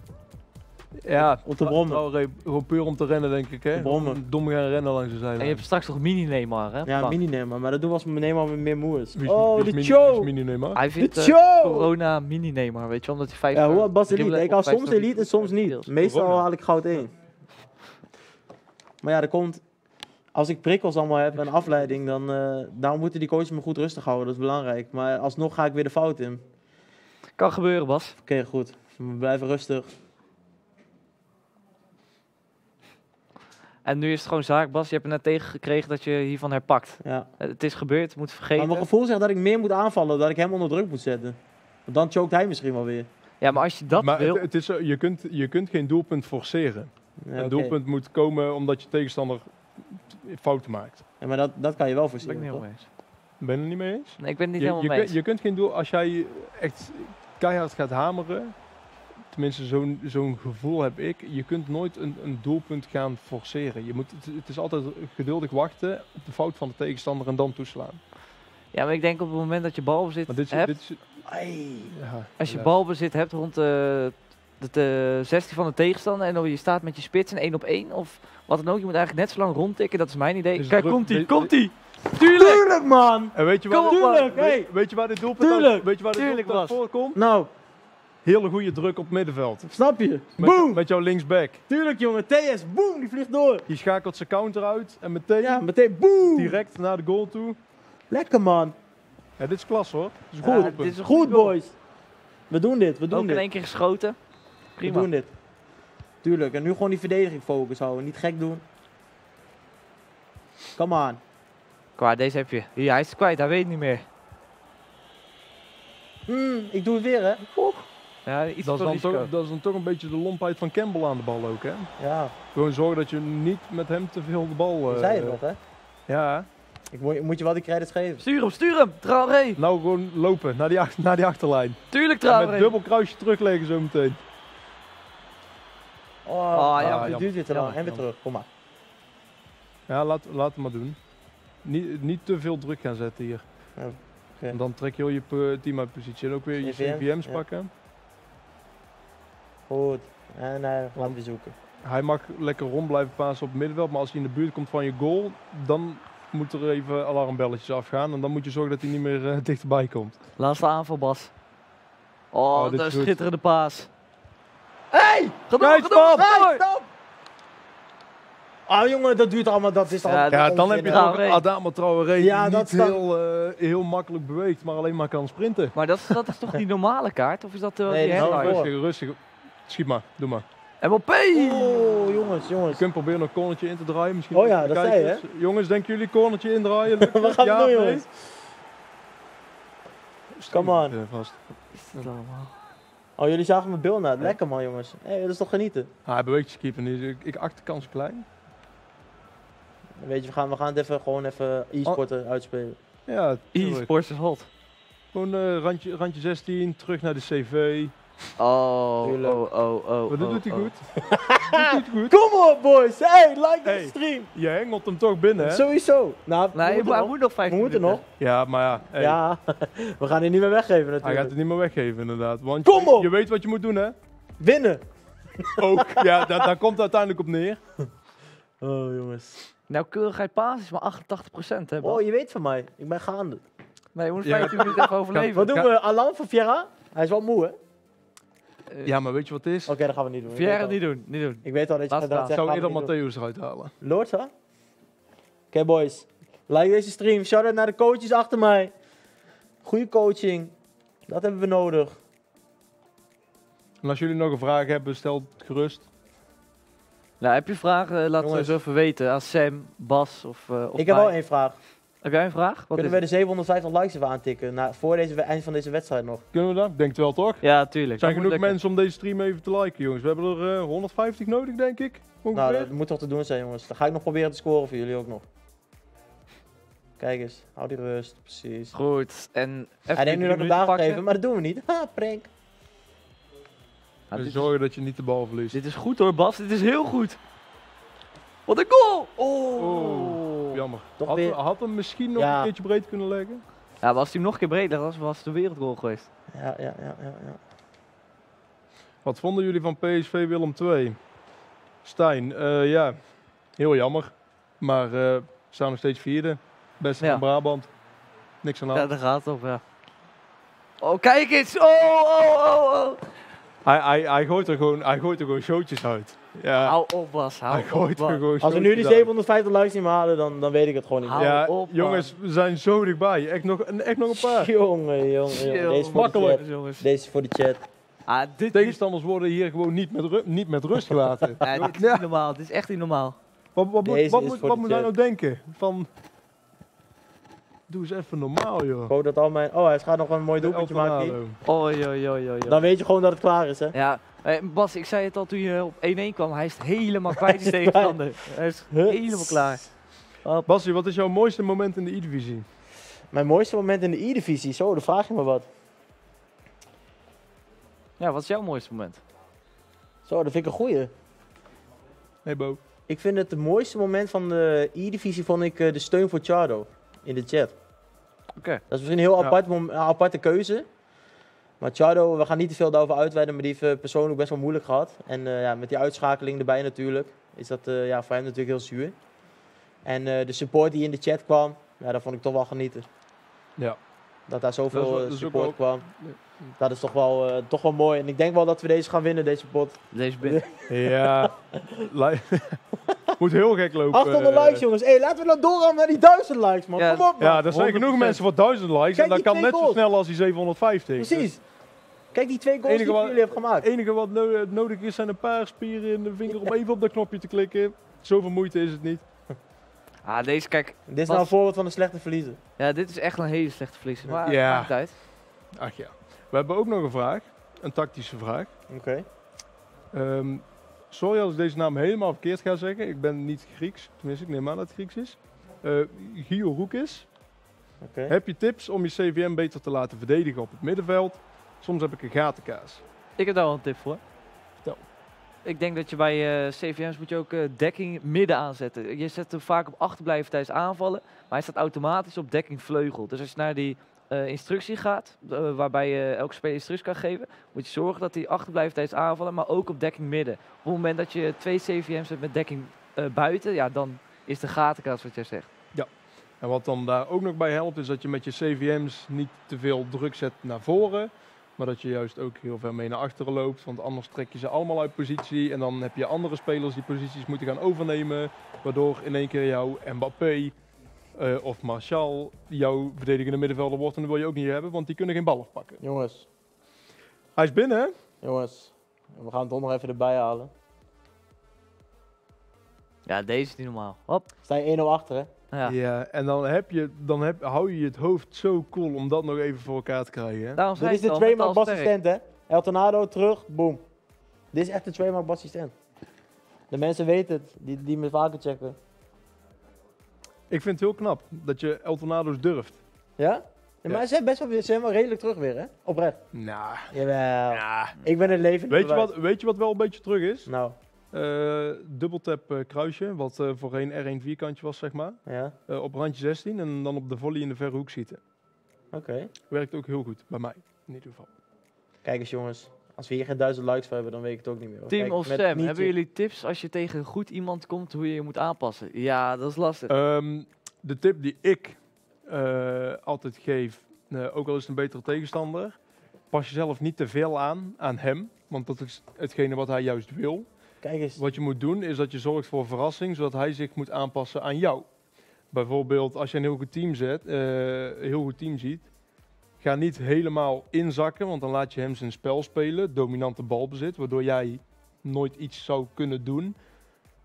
Ja, Om te brommen. Traoré, gewoon puur om te rennen, denk ik, hè? Brommen. Dom gaan rennen langs de En zijlijn. je hebt straks nog mini-Neymar, hè? Ja, Bang. mini nemen, maar dat doen we als Neymar met meer moe is. Wie Oh, wie is de mini- show! wie is mini Neymar? Hij De vindt eh, show! corona mini-Neymar, weet je, omdat hij vijf... Ja, hoe had elite? Ik haal vijf soms elite en soms niet. Meestal haal ik goud 1. Maar ja, er komt... Als ik prikkels allemaal heb en afleiding, dan... eh daarom moeten die coaches me goed rustig houden, dat is belangrijk. Maar alsnog ga ik weer de fout in. Kan gebeuren, Bas. Oké, goed. We blijven rustig. En nu is het gewoon zaak, Bas. Je hebt er net tegengekregen dat je hiervan herpakt. Ja. Eh, Het is gebeurd, moet Maar vergeten. mijn gevoel zegt dat ik meer moet aanvallen, dat ik hem onder druk moet zetten. Want dan choked hij misschien wel weer. Ja, maar als je dat maar wil... het, het is, je, kunt, je kunt geen doelpunt forceren. Ja, een doelpunt moet komen omdat je tegenstander fouten maakt. Ja, maar dat, dat kan je wel Dat ben ik voorzien. niet helemaal eens. Ben je het niet mee eens? Nee, ik ben het niet je, helemaal je, mee kun- eens. je kunt geen doel, als jij echt keihard gaat hameren, tenminste zo'n zo'n gevoel heb ik, je kunt nooit een, een doelpunt gaan forceren. Je moet, het, het is altijd geduldig wachten op de fout van de tegenstander en dan toeslaan. Ja, maar ik denk op het moment dat je balbezit Maar dit, is- hebt... dit is, Ai. ja, Als je ja. balbezit hebt rond de, de, de 16 van de tegenstander en dan je staat met je spits en 1 op 1 of wat dan ook, je moet eigenlijk net zo lang rondtikken, dat is mijn idee. Dus Kijk, druk- komt ie, weet- komt ie! Tuurlijk! Tuurlijk, man! En weet je waar, man. Tuurlijk, weet, hey! weet je waar dit doelpunt Tuurlijk. weet je waar dit Tuurlijk, doelpunt voorkomt? Nou, Hele goede druk op middenveld. snap je? Met, Boom! met jouw linksback. Tuurlijk, jongen. TS, boom, die vliegt door. Je schakelt zijn counter uit en meteen Ja, meteen boom! direct naar de goal toe. Lekker, man. Ja, dit is klas hoor. Dit is een Goed. dit is een Goed, boys. We doen dit, we doen Ook in dit. één keer geschoten. We Prima. doen dit. Tuurlijk, en nu gewoon die verdediging focus houden. Niet gek doen. Come on. Qua, deze heb je. Hier, hij is kwijt, hij weet het niet meer. Mm, ik doe het weer, hè. Ja, iets Dat is, dan toch, dat is dan toch een beetje de lompheid van Campbell aan de bal ook, hè? Ja, Gewoon zorgen dat je niet met hem te veel de bal... dat eh, zei je nog, hè. Ja. Ik moet, moet je wel die credits geven. Stuur hem, stuur hem! Traoré! Nou gewoon lopen naar die, naar die achterlijn. Tuurlijk En met Traoré! dubbel kruisje terugleggen zo meteen. Oh, Ah, ja, dit duurt weer te lang. jammer, En weer terug, kom maar. Ja, laat, laat hem maar doen. Niet, niet te veel druk gaan zetten hier. Ja, oké. Want dan trek je heel je team uit positie. En ook weer je ja. pakken. Goed. En hij gaat weer zoeken. Hij mag lekker rond blijven pasen op het middenveld, maar als hij in de buurt komt van je goal, dan moet er even alarmbelletjes afgaan. En dan moet je zorgen dat hij niet meer eh, dichterbij komt. Laatste aanval, Bas. Oh, Oh, dit dat is schitterende paas. Hey! Hey, stop! Ah jongen, dat duurt allemaal, dat is al... Ja, Ja, dan heb je ook. Adama Traoré, die Ja, niet staat- heel, eh, heel makkelijk beweegt, maar alleen maar kan sprinten. Maar dat, is- dat is toch die normale kaart? Of is dat de Nee, die wel- Rustig, rustig. Schiet maar, doe maar. Mbappé! Oh, jongens, Je jongens. kunt proberen een cornertje in te draaien. Misschien Oh ja, dat zei je, kijkers. Jongens, denken jullie cornertje indraaien? Lukt gaan we ja, doen, jongens? Come on. Vast. Is dat allemaal? Oh, jullie zagen mijn beeld net. Lekker man, jongens. Hey, dat is toch genieten? Ah, hij beweegt je keeper niet. Ik, ik acht de kans klein. Weet je, we gaan, we gaan het even, gewoon even e-sporten uitspelen. Ja. E-sports is hot. Gewoon eh, randje, randje 16, terug naar de CV. Oh, Tuurlijk. oh, oh, oh. Maar dat oh, doet hij oh. goed. dat doet hij goed. Kom op, boys! Hey, like Hey. de stream! Je hengelt hem toch binnen, hè? Sowieso. Nou, we Nee, moeten maar hij nog. moet nog We 15 moeten nog. minuten. Ja, maar ja. hey, Ja, we gaan het niet meer weggeven Hij gaat natuurlijk. het niet meer weggeven, inderdaad. Want Kom je, op! je weet wat je moet doen, hè? Winnen! Ook. ja, daar, daar komt het uiteindelijk op neer. Oh, jongens. Nauwkeurigheid paas is maar 88 hè Bas? Oh, je weet van mij. Ik ben gaande. Nee, je moet Ja. 15 minuten even overleven. Wat doen Ja. we? Alan van Fiera? Hij is wel moe, hè? Oké, Eh, Ja, maar weet je wat het is? dat gaan we niet doen. Niet doen, niet doen. Ik weet al dat je dat staan. zegt. Ik zou eerder. Matthäus eruit halen. Lord, hè? Oké, boys. Like deze stream. Shout-out naar de coaches achter mij. Goede coaching. Dat hebben we nodig. En als jullie nog een vraag hebben, stel het gerust. Nou, heb je vragen? Laat het ons even weten. Aan Sam, Bas of, eh of ik heb mij. wel één vraag. Heb jij een vraag? Wat Kunnen we het? de 750 likes even aantikken? Na, voor deze, we- eind van deze wedstrijd nog. Kunnen we dat? Ik denk het wel, toch? Ja, tuurlijk. Er zijn Dat genoeg mensen om deze stream even te liken, jongens. We hebben er eh, 150 nodig, denk ik. Ongeveer. Nou, dat moet toch te doen zijn, jongens. Dan ga ik nog proberen te scoren voor jullie ook nog. Kijk eens. Hou die rust. Precies. Goed. En even Hij denkt nu dat ik hem daar geven, maar dat doen we niet. Ha, prank. Dus is, zorgen dat je niet de bal verliest. dit is goed hoor, Bas. Dit is heel goed. Wat een goal! Oh. Oh, Jammer. Toch had, weer- had hem misschien nog Ja. een keertje breed kunnen leggen? Ja, maar als hij hem nog een keer breed was, was het een wereldgoal geweest. Ja, ja, ja, ja. ja. Wat vonden jullie van PSV Willem 2? Stijn, eh, ja, heel jammer. Maar eh, we staan nog steeds vierde. Beste Ja. van Brabant. Niks aan de Ja, hand. daar gaat het op, ja. Oh, kijk eens! Oh, oh, oh, oh! Hij, hij, hij, gooit er gewoon, hij gooit er gewoon showtjes uit. Ja, Hou op, Bas. Hou hij op, gooit er Bas. gewoon Als we nu die showtjes uit. 750 likes niet meer halen, dan, dan weet ik het gewoon niet meer. Ja, op, jongens, we zijn zo dichtbij. Echt nog, echt nog een paar. Jongen, jongen, Deze voor de chat. jongens. Deze voor de chat. Ah, dit, Tegenstanders worden hier gewoon niet met, ru- niet met rust gelaten. ja, dit is niet normaal. Dit is echt niet normaal. Wat, wat, moet- wat, moet, wat moet hij chat. nou denken? Van, doe eens even normaal, joh. Ik hoop dat al mijn... Oh, hij gaat nog wel een mooi doelpuntje El maken. oi, oi, oi. Dan weet je gewoon dat het klaar is, hè? Ja, eh, Bas, ik zei het al toen je op 1-1 kwam. Hij is helemaal kwijt, die tegenstander. Hij is helemaal klaar. Bassie, wat is jouw mooiste moment in de E-divisie? Mijn mooiste moment in de E-divisie. Zo, dan vraag je me wat. Ja, wat is jouw mooiste moment? Zo, dat vind ik een goeie. Hey Bo. Ik vind het het mooiste moment van de E-divisie vond ik eh, de steun voor Chardo in de chat. Oké. Dat is misschien een heel Ja. apart, aparte keuze. Maar Chardo, we gaan niet te veel daarover uitweiden, maar die heeft eh, persoonlijk best wel moeilijk gehad. En eh, ja, met die uitschakeling erbij natuurlijk, is dat eh, ja, voor hem natuurlijk heel zuur. En eh, de support die in de chat kwam, ja, daar vond ik toch wel genieten. Ja. Dat daar zoveel Dat is dat is support kwam. Dat is toch wel, eh, toch wel mooi. En ik denk wel dat we deze gaan winnen, deze pot. Deze bin. Ja. Moet heel gek lopen. 800 eh. likes, jongens. Hé, laten we dan doorgaan naar die 1000 likes, man. Ja. Kom op, man. Ja, er zijn 100%. genoeg mensen voor 1000 likes. Kijk, en dat kan net zo snel als die 750. Precies. Kijk, die twee goals Enige die wat- jullie hebben gemaakt. Het enige wat no- nodig is zijn een paar spieren in de vinger om even op dat knopje te klikken. Zoveel moeite is het niet. Ah, deze, kijk. Dit is Wat? nou een voorbeeld van een slechte verliezer. Ja, dit is echt een hele slechte verliezer. Maar Ja. maakt uit. Ach ja. We hebben ook nog een vraag. Een tactische vraag. Oké. Ehm, sorry als ik deze naam helemaal verkeerd ga zeggen. Ik ben niet Grieks. Tenminste, ik neem aan dat het Grieks is. Eh Gio Roekis. Oké. Heb je tips om je CVM beter te laten verdedigen op het middenveld? Soms heb ik een gatenkaas. Ik heb daar wel een tip voor. Vertel. Ik denk dat je bij eh, CVM's moet je ook eh, dekking midden aanzetten. Je zet hem vaak op achterblijven tijdens aanvallen, maar hij staat automatisch op dekking vleugel. Dus als je naar die eh, instructie gaat, waarbij je elke speler instructie kan geven, moet je zorgen dat hij achterblijft tijdens aanvallen, maar ook op dekking midden. Op het moment dat je twee CVM's hebt met dekking buiten, ja, dan is de gatenkast wat jij zegt. En wat dan daar ook nog bij helpt, is dat je met je CVM's niet te veel druk zet naar voren. Maar dat je juist ook heel ver mee naar achteren loopt. Want anders trek je ze allemaal uit positie. En dan heb je andere spelers die posities moeten gaan overnemen. Waardoor in één keer jouw Mbappé eh, of Martial jouw verdedigende middenvelder wordt. En dat wil je ook niet hebben, want die kunnen geen bal afpakken. Jongens, Hij is binnen, hè? jongens. We gaan het nog even erbij halen. Ja, deze is niet normaal. Hop. Sta je 1-0 achter, hè? Ja. Ja, en dan, heb je, dan heb, hou je het hoofd zo cool om dat nog even voor elkaar te krijgen. Hè? Daarom Dit is de al, tweeman mentaal sterk. assistent, hè? El Tornado terug, boom. Dit is echt de tweeman assistent. De mensen weten het, die, die me vaker checken. Ik vind het heel knap dat je El Tornado's durft. Ja? Ja, Ja. maar ze zijn best wel, ze zijn wel redelijk terug weer, hè? Oprecht. Nou, Jawel. Ik ben het leven. weet je, wat, weet je wat wel een beetje terug is? Nou, Eh dubbeltap eh, kruisje, wat eh, voorheen R1 vierkantje was, zeg maar. ja. Eh, op randje 16 en dan op de volley in de verre hoek schieten. Oké. Werkt ook heel goed, bij mij in ieder geval. Kijk eens, jongens. Als we hier geen duizend likes voor hebben, dan weet ik het ook niet meer. hoor. Kijk, of Sam, hebben jullie tips als je tegen goed iemand komt, hoe je je moet aanpassen? Ja, dat is lastig. Ehm, de tip die ik eh, altijd geef, eh, ook al is het een betere tegenstander, pas jezelf niet te veel aan aan hem, want dat is hetgene wat hij juist wil. Kijk eens. Wat je moet doen is dat je zorgt voor verrassing, zodat hij zich moet aanpassen aan jou. Bijvoorbeeld als je een heel goed team, zet, eh, heel goed team ziet, ga niet helemaal inzakken, want dan laat je hem zijn spel spelen, dominante balbezit, waardoor jij nooit iets zou kunnen doen.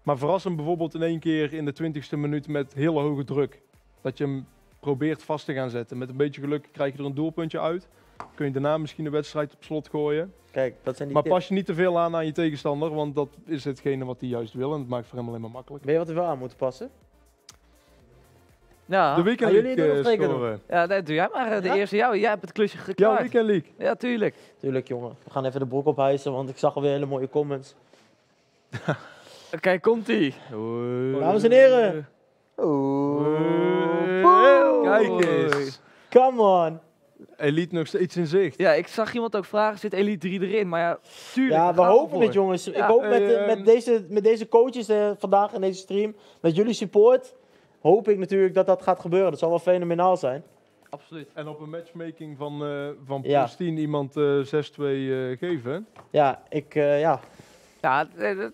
Maar verras hem bijvoorbeeld in één keer in de 20ste minuut met hele hoge druk. Dat je hem probeert vast te gaan zetten. Met een beetje geluk krijg je er een doelpuntje uit. Kun je daarna misschien de wedstrijd op slot gooien. Kijk, dat zijn die Maar pas je niet te veel aan aan je tegenstander, want dat is hetgene wat hij juist wil. En het maakt voor hem alleen maar makkelijk. Weet je wat we wel aan moeten passen? ja, De weekend League eh, doen? scoren. ja nee, doe jij maar eh, de Ja? eerste. Jou, jij hebt het klusje Ja, geklaard. Weekend League. Ja, tuurlijk. Tuurlijk, jongen. We gaan even de broek ophijsen, want ik zag alweer hele mooie comments. Kijk, komt-ie. Dames en heren. Oeh. Kijk eens. Come on. Elite nog steeds in zicht. Ja, ik zag iemand ook vragen, zit Elite 3 erin? Maar ja, tuurlijk. Ja, we hopen het, jongens. Ik hoop met, eh, eh, met, deze, met deze coaches eh, vandaag in deze stream, met jullie support, hoop ik natuurlijk dat dat gaat gebeuren. Dat zal wel fenomenaal zijn. Absoluut. En op een matchmaking van, eh van Ja. plus 10 iemand eh 6-2 eh, geven. Ja, ik, eh, ja. Ja,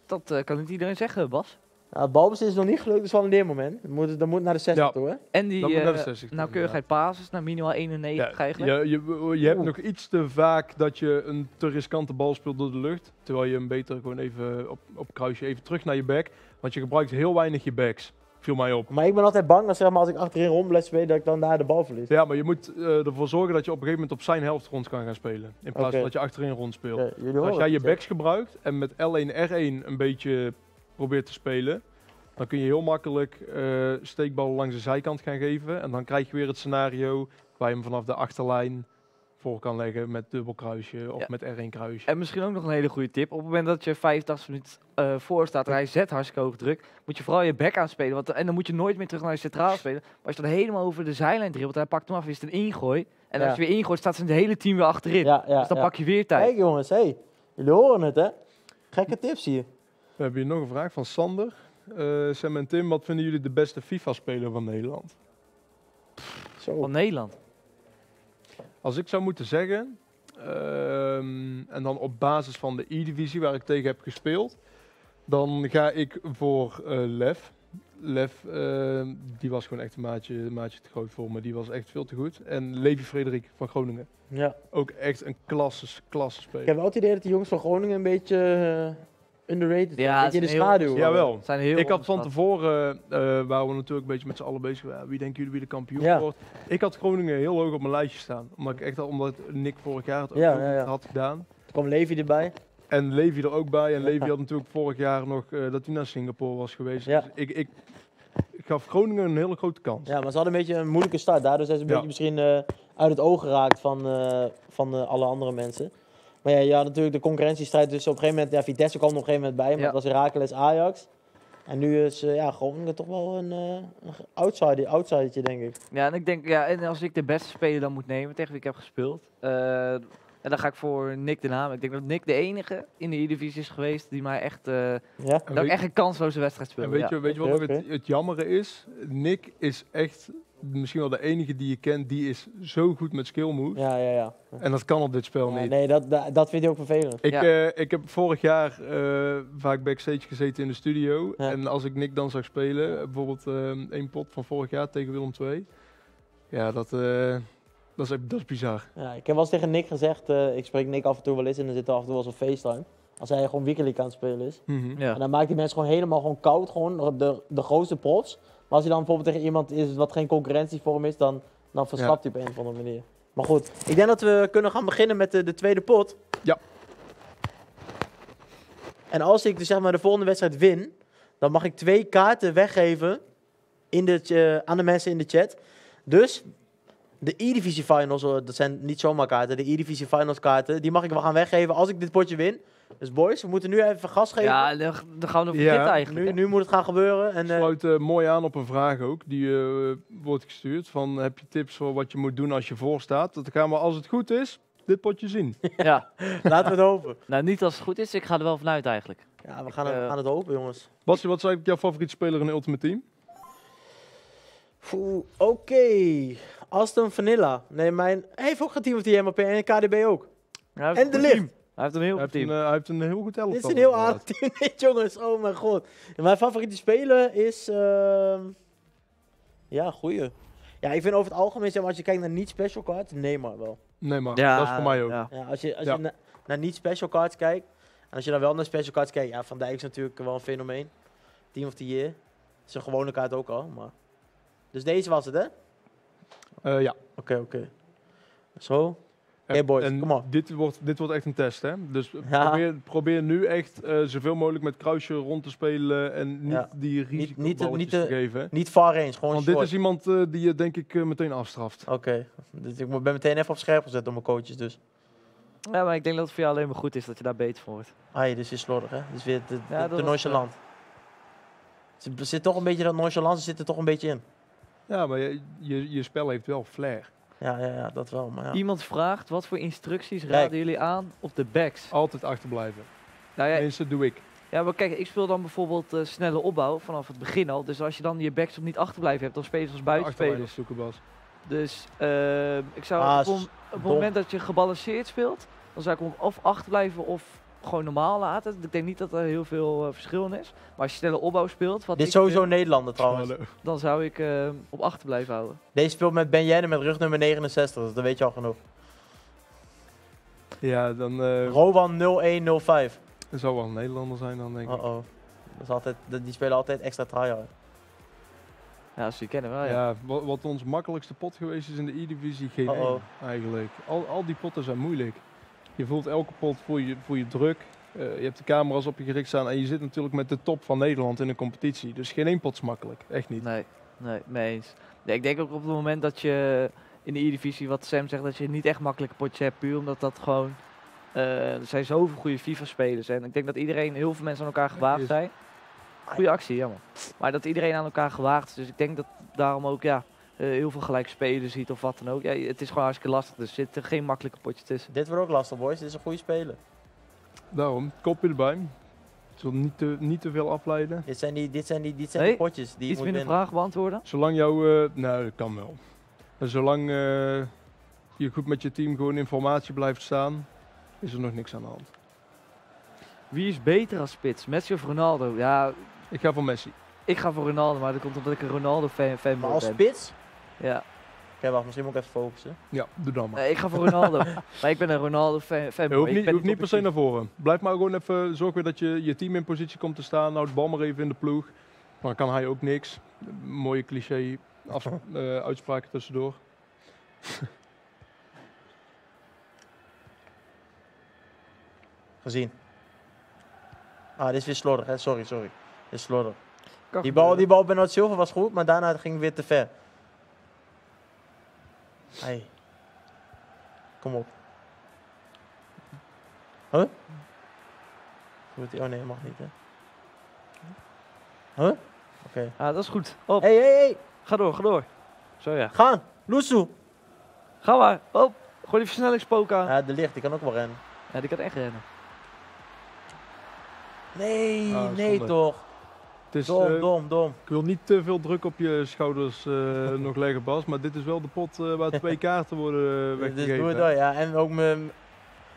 dat, dat kan niet iedereen zeggen, Bas. Nou, het balbezit is nog niet gelukt, dat is wel een leermoment. Dat moet, dat moet naar de 60 Ja. toe, hè? En die Dat moet naar de 60 toe, nauwkeurigheid basis naar minimaal 91 Ja, eigenlijk. je, je, je hebt Oeh. nog iets te vaak dat je een te riskante bal speelt door de lucht. Terwijl je hem beter gewoon even op, op kruisje even terug naar je back. Want je gebruikt heel weinig je backs. Viel mij op. Maar ik ben altijd bang dat zeg maar, als ik achterin rond blijf spelen, dat ik dan daar de bal verlies. Ja, maar je moet eh, ervoor zorgen dat je op een gegeven moment op zijn helft rond kan gaan spelen. In plaats van dat je achterin rond speelt. Ja, Dus als jij je backs gebruikt en met L1, R1 een beetje probeert te spelen, dan kun je heel makkelijk eh steekballen langs de zijkant gaan geven. En dan krijg je weer het scenario waar je hem vanaf de achterlijn voor kan leggen met dubbel kruisje of Ja. met R1 kruisje. En misschien ook nog een hele goede tip. Op het moment dat je 85 minuten eh, voor staat en hij zet hartstikke hoog druk, moet je vooral je back aanspelen. Want, en dan moet je nooit meer terug naar je centraal spelen. Maar als je dan helemaal over de zijlijn dribbelt, hij pakt hem af, is het een ingooi. En Ja. als je weer ingooit, staat zijn hele team weer achterin. Ja, ja, dus dan ja. pak je weer tijd. Kijk jongens, hey, jullie horen het hè? Gekke tips hier. We hebben hier nog een vraag van Sander. Eh Sam en Tim, wat vinden jullie de beste FIFA-speler van Nederland? Zo. Van Nederland. Als ik zou moeten zeggen, ehm, en dan op basis van de E-divisie waar ik tegen heb gespeeld, dan ga ik voor eh Lef. Lef, ehm, die was gewoon echt een maatje, een maatje te groot voor me. Die was echt veel te goed. En Levi Frederik van Groningen. Ja. Ook echt een klasse, klasse Ik speler. heb wel het idee dat die jongens van Groningen een beetje eh, underrated. Ja, in de schaduw. Jawel. Zijn heel Ik had van tevoren, eh waren we natuurlijk een beetje met z'n allen bezig. ja, wie denken jullie wie de kampioen Ja. wordt? Ik had Groningen heel hoog op mijn lijstje staan. Omdat ik echt al, omdat Nick vorig jaar het ook Ja, goed ja, ja. had gedaan. Toen kwam Levi erbij. En Levi er ook bij. En. Levi had natuurlijk vorig jaar nog eh, dat hij naar Singapore was geweest. Ja. Dus ik, ik, ik gaf Groningen een hele grote kans. Ja, maar ze hadden een beetje een moeilijke start. Daardoor zijn ze een Ja. beetje misschien eh, uit het oog geraakt van, eh, van alle andere mensen. Maar ja, je had natuurlijk de concurrentiestrijd. Dus op een gegeven moment, ja, Vitesse kwam er op een gegeven moment bij. Maar Ja. het was Heracles Ajax. En nu is eh, ja, Groningen toch wel een, eh een outsider, outsidertje, denk ik. Ja, en ik denk, ja, en als ik de beste speler dan moet nemen tegen wie ik heb gespeeld, eh, en dan ga ik voor Nick de naam. Ik denk dat Nick de enige in de Eredivisie is geweest die mij echt, eh, Ja? En dat ik weet- echt een kansloze wedstrijd En speelde. weet ja. je, weet je wat het, het jammere is? Nick is echt misschien wel de enige die je kent die is zo goed met skill moves. Ja, ja, ja. En dat kan op dit spel Ja, niet. nee, dat, dat, dat vind ik ook vervelend. Ik, Ja. eh, ik heb vorig jaar eh, vaak backstage gezeten in de studio. Ja. En als ik Nick dan zag spelen, eh, bijvoorbeeld eh één pot van vorig jaar tegen Willem II. Ja, dat, eh, dat, is, echt- dat is bizar. Ja, ik heb wel eens tegen Nick gezegd, eh, ik spreek Nick af en toe wel eens en dan zit er af en toe wel eens op FaceTime. Als hij gewoon Weekend League aan het spelen is. Ja. En dan maakt die mensen gewoon helemaal gewoon koud, gewoon de, de grootste props. Maar als hij dan bijvoorbeeld tegen iemand is wat geen concurrentie voor hem is, dan, dan verslapt hij op een of andere manier. Maar goed, ik denk dat we kunnen gaan beginnen met de, de tweede pot. Ja. En als ik dus zeg maar de volgende wedstrijd win, dan mag ik twee kaarten weggeven in de, ch- aan de mensen in de chat. Dus de E-Divisie Finals, dat zijn niet zomaar kaarten, de E-Divisie Finals kaarten, die mag ik wel gaan weggeven als ik dit potje win. Dus boys, we moeten nu even gas geven. Ja, dan, dan gaan we nog Ja, eigenlijk. Nu, nu moet het gaan gebeuren. En, eh, sluit eh, mooi aan op een vraag ook, die eh, wordt gestuurd. Van, heb je tips voor wat je moet doen als je voor staat? Dat gaan we, als het goed is, dit potje zien. Ja, laten we het hopen. nou niet als het goed is, ik ga er wel vanuit eigenlijk. Ja, we gaan, gaan het hopen, jongens. Basje, wat is eigenlijk jouw favoriete speler in Ultimate Team? Oeh, Oké. Aston Vanilla. Nee, mijn... Hij heeft ook of die MLP en KDB ook. En de lift. team. Hij heeft een heel Hij goed een, team. eh, hij heeft een heel goed elftal. Dit is een heel aardig team, dit, jongens. Oh mijn god. En mijn favoriete speler is... ehm, Ja, goeie. Ja, ik vind over het algemeen, zeg maar, als je kijkt naar niet-special cards, Neymar wel. Nee, maar Ja, dat is voor mij ook. ja. Ja, als je, als Ja. je na- naar niet-special cards kijkt, en als je dan wel naar special cards kijkt, ja, Van Dijk is natuurlijk wel een fenomeen. Team of the Year. is een gewone kaart ook al, maar... Dus deze was het, hè? Eh, ja. Oké, oké. Zo. Hey boys, en kom op. Dit wordt, dit wordt echt een test, hè? Dus Ja. probeer, probeer nu echt eh, zoveel mogelijk met kruisje rond te spelen en niet Ja. die niet risicoballetjes te- niet te, geven. Niet far range, gewoon Want dit is iemand eh, die je denk ik eh, meteen afstraft. Oké. Dus ik ben meteen even op scherp gezet door mijn coaches, dus. Ja, maar ik denk dat het voor jou alleen maar goed is dat je daar beter van wordt. Ah, dit is weer slordig, hè? Dit is weer te, Ja, was, nonchalant. Er zit toch een beetje, dat nonchalance zit er toch een beetje in. Ja, maar je, je, je spel heeft wel flair. Ja, ja, ja, dat wel, maar ja. Iemand vraagt, wat voor instructies Kijk. raden jullie aan op de backs? Altijd achterblijven. Nou ja, Tenminste, doe ik. ja, maar kijk, ik speel dan bijvoorbeeld eh, snelle opbouw vanaf het begin al. Dus als je dan je backs op niet achterblijven hebt, dan speel je als buitenspelers. Zoeken, Bas. Dus eh, ik zou Ah, op, op het moment dat je gebalanceerd speelt, dan zou ik hem of achterblijven of gewoon normaal laten. Ik denk niet dat er heel veel eh, verschil in is. Maar als je snelle opbouw speelt, wat Dit is sowieso wil, Nederlander trouwens. Hallo. dan zou ik eh, op achter blijven houden. Deze speelt met Ben Jenne met rug nummer 69, dus dat weet je al genoeg. Ja, dan eh Rowan 0105. het zou wel een Nederlander zijn dan denk ik. Oh oh. Dat is altijd, dat- die spelen altijd extra tryhard. Ja, ze kennen wel, ja. Ja, wat, wat ons makkelijkste pot geweest is in de E-divisie, geen oh. één, eigenlijk. Al, al die potten zijn moeilijk. Je voelt elke pot voel je, voel je druk. Eh, je hebt de camera's op je gericht staan en je zit natuurlijk met de top van Nederland in een competitie. Dus geen één pot is makkelijk. Echt niet. Nee, nee, mee eens. Nee, ik denk ook op het moment dat je in de E-divisie, wat Sam zegt, dat je niet echt makkelijke potjes hebt. Puur omdat dat gewoon... eh, er zijn zoveel goede FIFA-spelers. En ik denk dat iedereen, heel veel mensen aan elkaar gewaagd zijn. Goeie actie, jammer. Maar dat iedereen aan elkaar gewaagd is. Dus ik denk dat daarom ook, ja, heel veel gelijk spelen ziet of wat dan ook. Ja, het is gewoon hartstikke lastig. Dus er zitten geen makkelijke potjes tussen. Dit wordt ook lastig, boys. Dit is een goede speler. Daarom, kopje erbij. Ik zal niet te, niet te veel afleiden. Dit zijn die, dit zijn die, dit zijn Nee, die potjes die je Iets moet minder vragen beantwoorden? Zolang jou... eh nou, dat kan wel. En zolang eh, je goed met je team gewoon informatie blijft staan, is er nog niks aan de hand. Wie is beter als spits? Messi of Ronaldo? Ja, Ik ga voor Messi. ik ga voor Ronaldo, maar dat komt omdat ik een Ronaldo-fan fan Maar als ben. Spits? Oké, Ja. wacht, misschien moet ik even focussen. Ja, doe dan maar. Nee, ik ga voor Ronaldo. maar ik ben een Ronaldo-fan. Je hoeft niet, je hoeft niet per se naar voren. Blijf maar gewoon even, zorg weer dat je, je team in positie komt te staan. Nou, de bal maar even in de ploeg. Dan kan hij ook niks. Mooie cliché af, eh, uitspraken tussendoor. Gezien. Ah, dit is weer slordig, hè? Sorry, sorry. Dit is slordig. Die bal, die bal bij Noord Silver was goed, maar daarna ging het weer te ver. Hey. Kom op. Huh? Goed, oh nee, mag niet, hè? Huh? Oké. Ja, dat is goed. Op, Hé, hé, hé. ga door, ga door. Zo ja. Gaan. Loesoe. Ga maar. Op. Gooi die versnellingspook aan. Ja, de licht, die kan ook wel rennen. Ja, die kan echt rennen. Nee, Ah, nee zonde. toch. Het is, Dom, eh, dom, dom. Ik wil niet te veel druk op je schouders eh, nog leggen, Bas. Maar dit is wel de pot eh, waar twee kaarten worden weggegeven. doe het dan, ja. En ook me,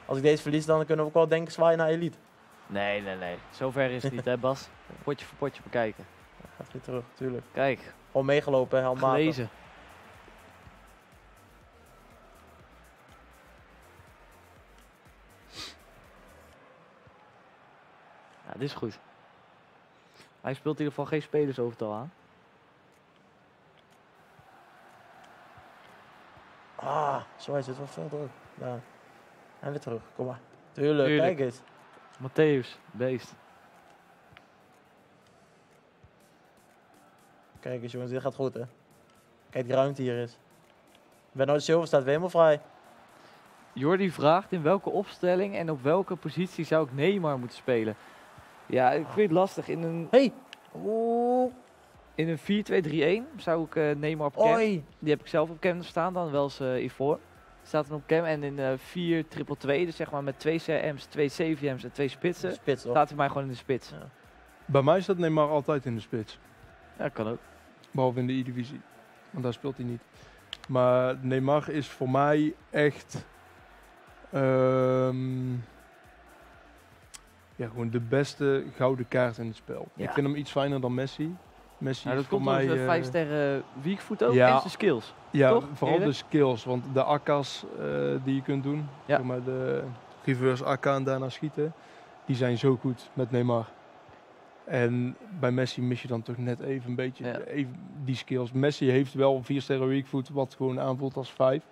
als ik deze verlies, dan kunnen we ook wel denken zwaaien naar Elite. Nee, nee, nee. Zover is het niet, hè Bas? Potje voor potje bekijken. Gaat weer terug, tuurlijk. Kijk, Gewoon meegelopen, hè, handmatig. gelezen. Ja, dit is goed. Hij speelt in ieder geval geen spelers overtal aan. Ah, zo hij zit wel veel druk. En weer terug, kom maar. Tuurlijk, Tuurlijk. kijk eens. Matthäus, beest. Kijk eens jongens, dit gaat goed hè. Kijk die ruimte hier is. Bernardo Silva staat weer helemaal vrij. Jordi vraagt in welke opstelling en op welke positie zou ik Neymar moeten spelen? Ja, ik vind het lastig. In een, Hey! Oeh, in een 4-2-3-1 zou ik eh, Neymar op cam. oi! Die heb ik zelf op cam staan dan, wel eens eh Ivoor. Staat dan op cam en in eh 4 triple 2 dus zeg maar met twee CM's, twee CVM's en twee spitsen, Spits staat hij mij gewoon in de spits. Ja. Bij mij staat Neymar altijd in de spits. Ja, kan ook. Behalve in de E-divisie. Want daar speelt hij niet. Maar Neymar is voor mij echt... ehm, ja, gewoon de beste gouden kaart in het spel. Ja. Ik vind hem iets fijner dan Messi. Messi Nou, dat voor komt mij... eh, 5 sterren weakfoot ook ja. en zijn skills. Ja, Toch? vooral Eerlijk? de skills. Want de akka's eh, die je kunt doen, Ja. maar de reverse akka en daarna schieten, die zijn zo goed met Neymar. En bij Messi mis je dan toch net even een beetje Ja. even die skills. Messi heeft wel vier sterren weakfoot, wat gewoon aanvoelt als vijf.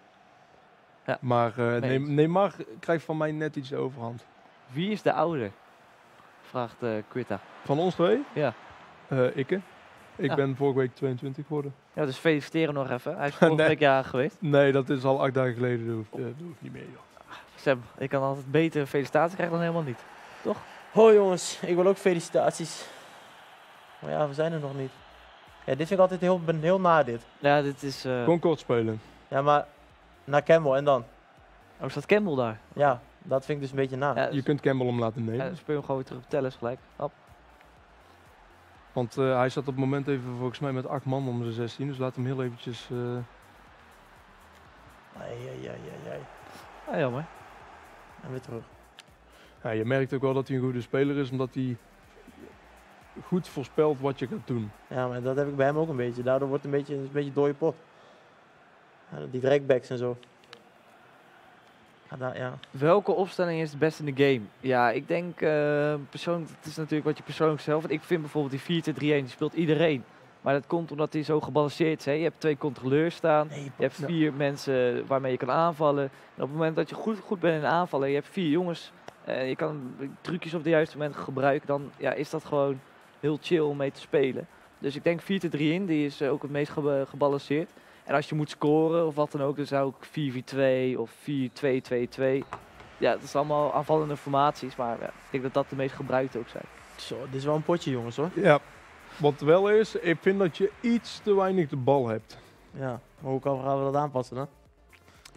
Ja. Maar eens. Neymar krijgt van mij net iets de overhand. Wie is de ouder? Vraagt eh Quitta. Van ons twee? Ja. Eh, ikke. Ik Ja. ben vorige week 22 geworden. Ja, dus feliciteren nog even. Hij is vorige Nee. week jarig geweest. Nee, dat is al acht dagen geleden. Dat hoeft, dat hoeft niet meer, joh. Sam, ik kan altijd beter felicitaties krijgen dan helemaal niet. Ho jongens, ik wil ook felicitaties. Maar ja, we zijn er nog niet. Ja, dit vind ik altijd heel, ben heel na dit. Ja, dit is... eh Gewoon kort spelen. Ja, maar naar Campbell en dan? Oh, staat Campbell daar? Ja, dat vind ik dus een beetje na. Ja, Je dus, kunt Campbell om laten ja, nemen. dan speel je hem gewoon weer terug op Tellers gelijk. Hop. Want eh, hij zat op het moment even volgens mij met acht man om zijn 16. Dus laat hem heel eventjes... eh, Ai, ai, ai, ai, ai. Ah, jammer. En weer terug. ja, je merkt ook wel dat hij een goede speler is. Omdat hij goed voorspelt wat je gaat doen. Ja, maar dat heb ik bij hem ook een beetje. Daardoor wordt het een beetje een beetje dode pot. Ja, die dragbacks en zo. Ja. Welke opstelling is het beste in de game? Ja, ik denk eh, persoonlijk, het is natuurlijk wat je persoonlijk zelf. Ik vind bijvoorbeeld die 4-2-3-1, die speelt iedereen. Maar dat komt omdat hij zo gebalanceerd is. Hè? Je hebt twee controleurs staan. Nee, Je hebt vier mensen waarmee je kan aanvallen. En op het moment dat je goed, goed bent in aanvallen, je hebt vier jongens, eh, je kan trucjes op de juiste moment gebruiken, dan ja, is dat gewoon heel chill om mee te spelen. Dus ik denk 4 3 in, die is eh, ook het meest geba- gebalanceerd. En als je moet scoren of wat dan ook, dan zou ik 4-4-2 of 4-2-2-2. Ja, dat is allemaal aanvallende formaties, maar ja, ik denk dat dat de meest gebruikte ook zijn. Zo, dit is wel een potje jongens hoor. Ja. Wat wel is, ik vind dat je iets te weinig de bal hebt. Ja, maar hoe kan- gaan we dat aanpassen dan?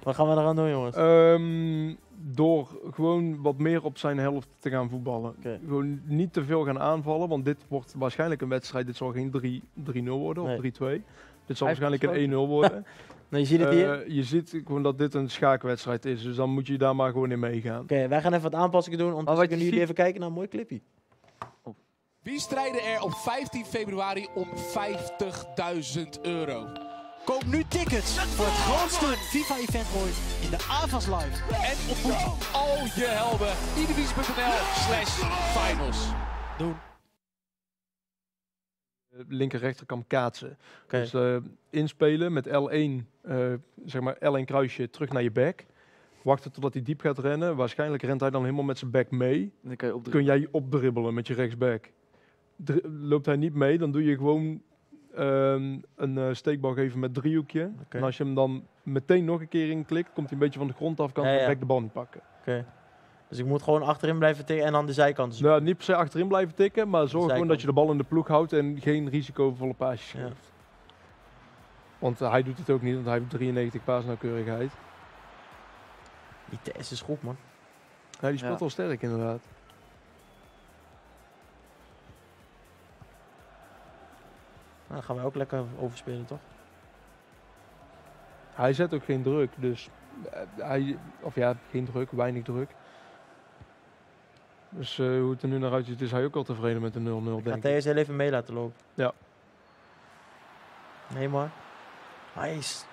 Wat gaan we eraan doen jongens? Ehm, door gewoon wat meer op zijn helft te gaan voetballen. Oké. Gewoon niet te veel gaan aanvallen, want dit wordt waarschijnlijk een wedstrijd. Dit zal geen 3 3-0 worden of Nee. 3-2. Dit zal waarschijnlijk een 1-0 worden. nou, je ziet het hier. Oké, Eh, je ziet gewoon dat dit een schaakwedstrijd is, dus dan moet je daar maar gewoon in meegaan. wij gaan even wat aanpassingen doen. Ondertussen je kunnen jullie ziet- even kijken naar een mooi clipje. Wie strijden er op 15 februari om 50.000 euro? Koop nu tickets voor het grootste FIFA-event ooit in de AVAS Live. En ontmoet al je helden. Idivisie.nl slash finals. Doen. Eh, linker rechterkant kaatsen. Dus eh, inspelen met L1, eh, zeg maar L1 kruisje terug naar je back. Wachten totdat hij diep gaat rennen. Waarschijnlijk rent hij dan helemaal met zijn back mee. Dan kan je kun jij opdribbelen met je rechtsback. Dri- loopt hij niet mee, dan doe je gewoon ehm, een eh, steekbal geven met driehoekje. En als je hem dan meteen nog een keer inklikt, komt hij een beetje van de grond af, kan hij ja. de bal niet pakken. Dus ik moet gewoon achterin blijven tikken en aan de zijkant zoeken. Nou, niet per se achterin blijven tikken, maar zorg gewoon dat je de bal in de ploeg houdt en geen risicovolle paasjes Ja. geeft. Want eh, hij doet het ook niet, want hij heeft 93 paasnauwkeurigheid. Die TS is goed, man. Ja, die speelt Ja. wel sterk inderdaad. Nou, dan gaan wij ook lekker overspelen, toch? Hij zet ook geen druk, dus eh, hij, of ja, geen druk, weinig druk. Dus eh, hoe het er nu naar uitziet, is hij ook al tevreden met de 0-0, Ik ga denk ik. TS heel even mee laten lopen. Ja. Nee, maar. Nice.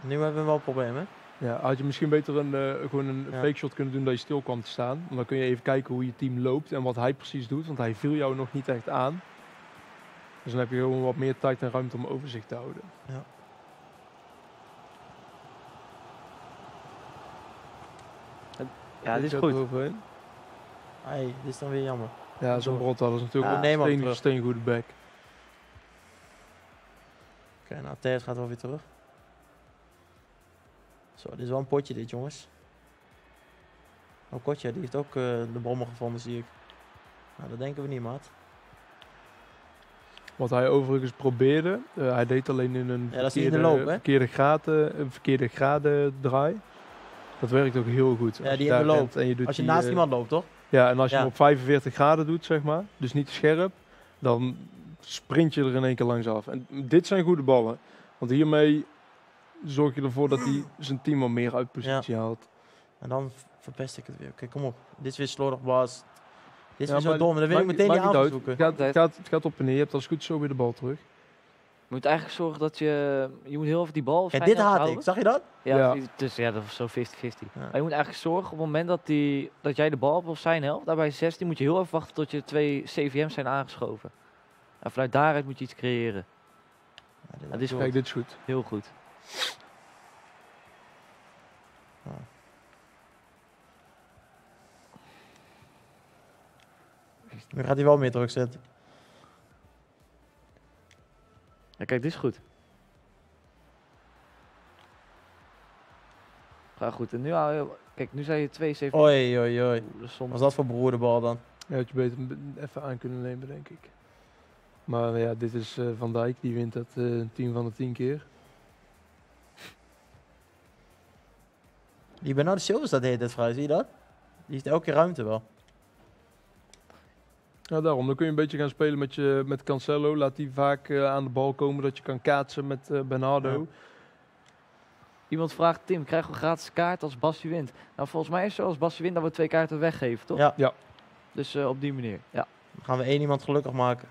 Nu hebben we wel een probleem, hè? Ja, had je misschien beter een, eh, gewoon een Ja. fake shot kunnen doen dat je stil kwam te staan. Want dan kun je even kijken hoe je team loopt en wat hij precies doet, want hij viel jou nog niet echt aan. Dus dan heb je gewoon wat meer tijd en ruimte om overzicht te houden. Ja, dit is goed. Ai, dit is dan weer jammer. Ja, zo'n rot hadden is natuurlijk Ja, ook een steen, steengoede back. Oké, nou, TS gaat wel weer terug. Zo, dit is wel een potje dit, jongens. Oh, Kotja, die heeft ook eh, de bommen gevonden, zie ik. Nou, dat denken we niet, maat. Wat hij overigens probeerde, eh, hij deed alleen in een Ja, verkeerde, loop, verkeerde, graden, een verkeerde graden draai. Dat werkt ook heel goed. Ja, Als die je in de loop. En je doet Als je die, naast eh, iemand loopt, toch? Ja, en als je Ja. hem op 45 graden doet, zeg maar, dus niet te scherp, dan sprint je er in één keer langs af. En dit zijn goede ballen. Want hiermee zorg je ervoor dat hij zijn team wat meer uit positie haalt. En dan verpest ik het weer. Oké, kom op. Dit is weer slordig, Bas. Dit is Ja, weer zo maar dom. En dan wil ik meteen die maakt niet aanval uit. zoeken. Het gaat, het, gaat, het gaat op en neer. Je hebt als goed zo weer de bal terug. Je moet eigenlijk zorgen dat je... Je moet heel even die bal op En dit haat houden. ik. Zag je dat? Ja, Ja. dus ja, dat was zo 50-50. Ja. Maar je moet eigenlijk zorgen op het moment dat, die, dat jij de bal hebt op zijn helft, daarbij 16, moet je heel even wachten tot je twee CVM's zijn aangeschoven. En vanuit daaruit moet je iets creëren. Ja, Dat is Kijk, dit is goed. Heel goed. Nu gaat hij wel meer druk zetten. Ja, kijk, dit is goed. Ga goed. En nu hou je... Kijk, nu zijn je twee CVM's. Oei, oei, oei. Oeh, dat soms... dat voor beroerde bal dan? Ja, had je beter even aan kunnen nemen, denk ik. Maar ja, dit is eh, Van Dijk. Die wint dat eh 10 van de 10 keer. Die Bernardo Silva staat de hele tijd vrij, zie je dat? Die heeft elke keer ruimte wel. Ja, daarom. Dan kun je een beetje gaan spelen met, je, met Cancelo. Laat die vaak eh, aan de bal komen, dat je kan kaatsen met eh, Bernardo. Ja. Iemand vraagt, Tim, krijgen we gratis kaart als Basje wint? Nou, volgens mij is het zo, als Basje wint, dat we twee kaarten weggeven, toch? Ja. Ja. Dus eh, op die manier, ja. Dan gaan we één iemand gelukkig maken.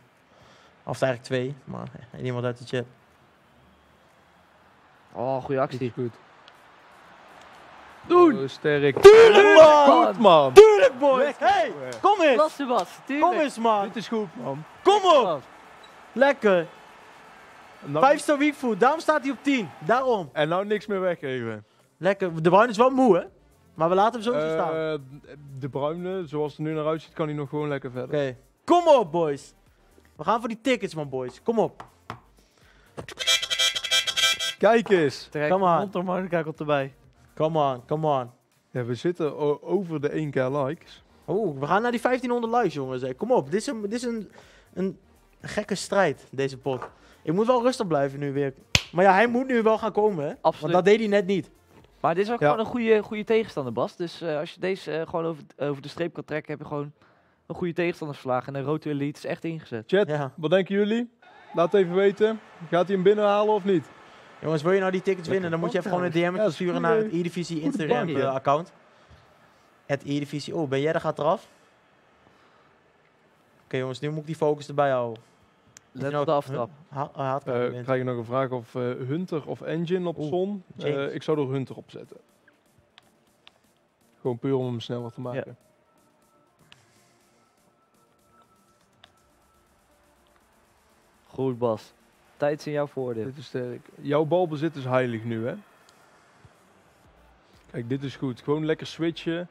Of eigenlijk twee, maar één iemand uit de chat. Oh, goede actie. goed. Doen! Oh, sterk. Tuurlijk, man! Goed, man! Tuurlijk, boys! Hey, kom eens! Klasse, Bas. tuurlijk. Kom eens, man! Dit is goed, man. Kom op! Lekker! Nou, Vijf star weakfoot, daarom staat hij op 10. Daarom. en nou niks meer weggeven. Lekker. De Bruin is wel moe, hè? Maar we laten hem zo zo staan. Oké. Eh, de bruine, zoals het er nu naar uitziet, kan hij nog gewoon lekker verder. Kom op, boys. We gaan voor die tickets, man, boys. Kom op. Kijk eens. Trek Come on. mondharmonica komt erbij. Come on, come on. Ja, we zitten over de 1k likes. Oeh, we gaan naar die 1500 likes, jongens. hè. Kom op. Dit is, een, dit is een, een gekke strijd, deze pot. Ik moet wel rustig blijven nu weer. Maar ja, hij moet nu wel gaan komen, hè? Want Absoluut. dat deed hij net niet. Maar dit is ook Ja. gewoon een goede, goede tegenstander, Bas. Dus eh, als je deze eh, gewoon over, over de streep kan trekken, heb je gewoon een goede tegenstander verslagen. En de Roto Elite is echt ingezet. Chat, Ja. wat denken jullie? Laat even weten. Gaat hij hem binnenhalen of niet? Jongens, wil je nou die tickets winnen, dan moet je even gewoon een DM sturen naar het E-Divisie goede Instagram bank, ja. eh, account. Het E-Divisie. Oh, ben jij er gaat eraf? Oké jongens, nu moet ik die focus erbij houden. Let Nou, op de aftrap. Ha Eh uh, krijg je nog een vraag of eh, Hunter of Engine op Oeh, zon? Eh, ik zou er Hunter op zetten. Gewoon puur om hem sneller te maken. Goed, Bas. Tijd is in jouw voordeel. Dit is sterk. Jouw balbezit is heilig nu, hè? Kijk, dit is goed. Gewoon lekker switchen.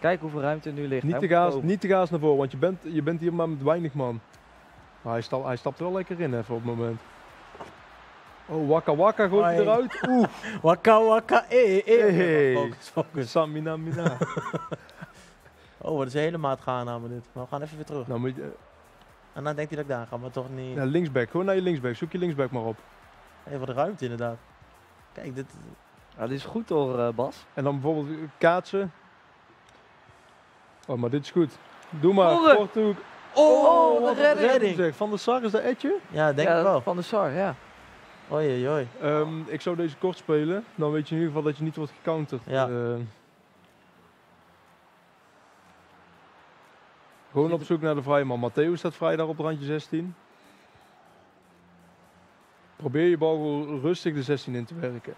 Kijk hoeveel ruimte er nu ligt. Niet te, gaas, niet te gaas naar voren, want je bent, je bent hier maar met weinig man. Maar hij, sta, hij stapt wel lekker in even op het moment. Oh, Wakka Wakka gooit eruit. Oeh, Wakka wakka, eh, eh. Hey. Focus, focus. Samina Mina. Oh, wat is een hele maat gaan aan dit. Maar we gaan even weer terug. nou, moet je, En dan denkt hij dat ik daar ga, maar toch niet. ja, linksback, gewoon naar je linksback. Zoek je linksback maar op. Even wat ruimte inderdaad. Kijk, dit... Ja, dit is goed hoor, eh, Bas. En dan bijvoorbeeld eh, kaatsen. Oh, maar dit is goed. Doe maar. Korre. korte hoek. Oh, wat redding. zeg. Van de Sar is dat Etje? Ja, denk ja, ik wel. Van de Sar, ja. Oei, oei. Ehm, ik zou deze kort spelen. Dan weet je in ieder geval dat je niet wordt gecounterd. Ja. Eh, gewoon op zoek naar de vrije man. Matteo staat vrij daar op randje 16. Probeer je bal rustig de 16 in te werken.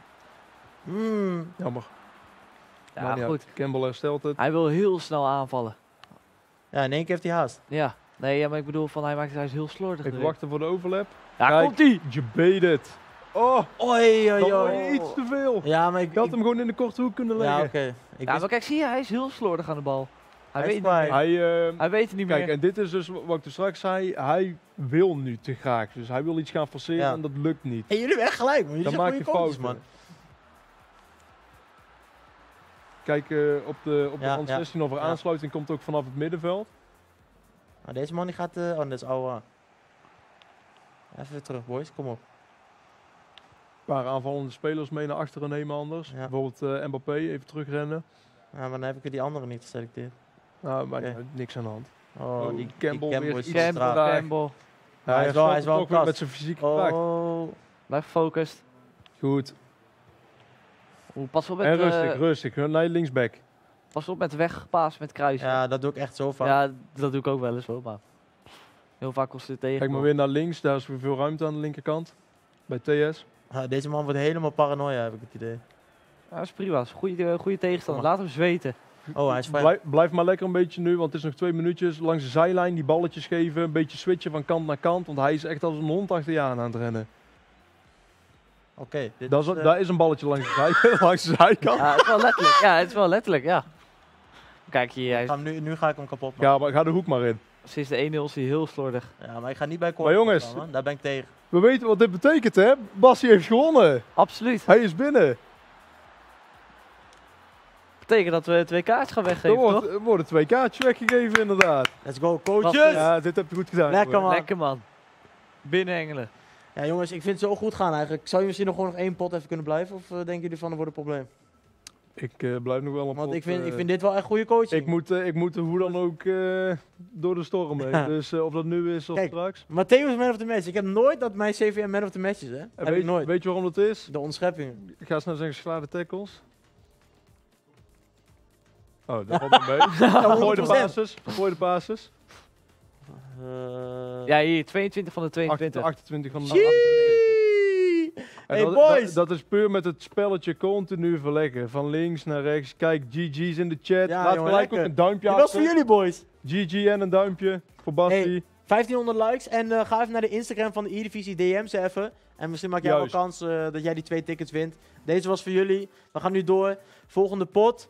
Hmm. Jammer. Ja, Maar goed. uit. Campbell herstelt het. Hij wil heel snel aanvallen. Ja, in één keer heeft hij haast. Ja. Nee, ja, maar ik bedoel, van hij maakt hij is heel slordig. Erin. wachten voor de overlap. Ja, Kijk. komt ie! Je beet het. Oh, Oei, oei, oei. iets te veel. Ja, maar ik... Ik had ik- hem gewoon in de korte hoek kunnen leggen. Ja, oké. Ik Ja, maar kijk, zie je, hij is heel slordig aan de bal. Hij, weet, niet, Hij, eh, hij weet het niet Kijk, meer. en dit is dus wat ik er straks zei. Hij wil nu te graag. Dus hij wil iets gaan forceren Ja. en dat lukt niet. Hey, jullie hebben echt gelijk, man. Jullie Dan maak je fouten. man. Kijk, eh, op de, op de Ja, rand ja, 16 over ja. aansluiting komt ook vanaf het middenveld. Maar deze man die gaat... eh, oh, dat is. Even weer terug, boys. Kom op. Een paar aanvallende spelers mee naar achteren nemen anders. Ja. Bijvoorbeeld eh, Mbappé, even terugrennen. Ja, maar dan heb ik er die andere niet geselecteerd. Nou, maar Oké. niks aan de hand. Oh, Oh, die, die Campbell is iets Campbell, hij is wel- hij is wel kast. met zijn fysieke. Oh. Blijf gefocust. Goed. Oeh, pas op met, En eh, rustig, rustig. Naar je linksback. pas op met wegpaas met kruis. Ja. Ja, dat doe ik echt zo vaak. dat doe ik ook wel eens hoor, maar heel vaak kost het tegen. Kijk maar weer naar links. Daar is weer veel ruimte aan de linkerkant. Bij TS. Ah, deze man wordt helemaal paranoia, heb ik het idee. Ja, dat is prima. Dat is een goede, goede tegenstander. Laat hem zweten. Oh, hij is. Blijf, blijf maar lekker een beetje nu, want het is nog twee minuutjes. Langs de zijlijn die balletjes geven. Een beetje switchen van kant naar kant. Want hij is echt als een hond achter je aan aan het rennen. Oké. dit Dat is, eh, daar is een balletje langs de, zij, langs de zijkant. Ja, het is wel letterlijk. Ja, het is wel letterlijk, ja. Kijk hier, hij ga nu, nu ga ik hem kapot maken. Ja, maar ga de hoek maar in. sinds de 1-0 is hij heel slordig. Ja, maar ik ga niet bij Maar jongens-. Daar ben ik tegen. We weten wat dit betekent, hè? Bassie heeft gewonnen. Absoluut. Hij is binnen. Betekent dat we twee kaartjes gaan Er, weggeven, wordt, toch? er worden twee kaartjes weggegeven, inderdaad. Let's go, coaches! Ja, Ja, dit heb je goed gedaan. Lekker, man. Lekker man. Binnen Engelen. jongens, ik vind het zo goed gaan eigenlijk. Zou je misschien nog gewoon nog één pot even kunnen blijven? Of eh, denken jullie van, er wordt een probleem? Ik eh, blijf nog wel een Want pot, ik vind, ik eh, vind dit wel echt goede coaching. ik moet, ik moet er hoe dan ook eh, door de storm heen. Ja. Dus of dat nu is of Kijk, straks. Matteo is man of the match. Ik heb nooit dat mijn CVM man of the match is, hè? Heb weet, ik nooit. weet je waarom dat is? De onderschepping. Ik ga snel zeggen geslaagde tackles. Oh, dat valt mee. Gooi de 100%. basis. Gooi de basis. Ja, hier, 22 van de 28, 22. 28 van de Jee! 28. En Hey dat, boys! Dat, dat is puur met het spelletje continu verleggen. Van links naar rechts. Kijk, GG's in de chat. Ja, Laat gelijk ook een duimpje Dit was voor achter. jullie boys. GG en een duimpje voor Basti. Hey. 1500 likes en eh, ga even naar de Instagram van de E-Divisie, DM ze even. En misschien maak jij Juist. wel kans eh, dat jij die twee tickets wint. Deze was voor jullie. We gaan nu door. Volgende pot.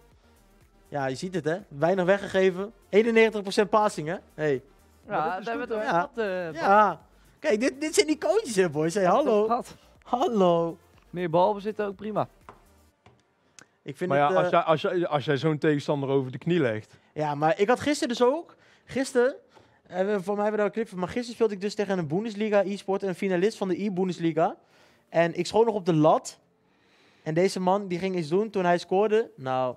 Ja, je ziet het hè. Weinig weggegeven. 91% passing hè. Hey. Ja, daar hebben we gehad. eh, Ja. Kijk, dit, dit zijn die coaches hè boys. Hey, hallo. Hallo. Meer balbezit ook prima. Ik vind Maar ja, het, eh, als jij, als jij, als jij zo'n tegenstander over de knie legt. Ja, maar ik had gisteren dus ook. Gisteren, eh, voor mij hebben we daar een clip van. Maar gisteren speelde ik dus tegen een Bundesliga e-sport. Een finalist van de e-Bundesliga. En ik schoot nog op de lat. En deze man die ging iets doen toen hij scoorde. Nou,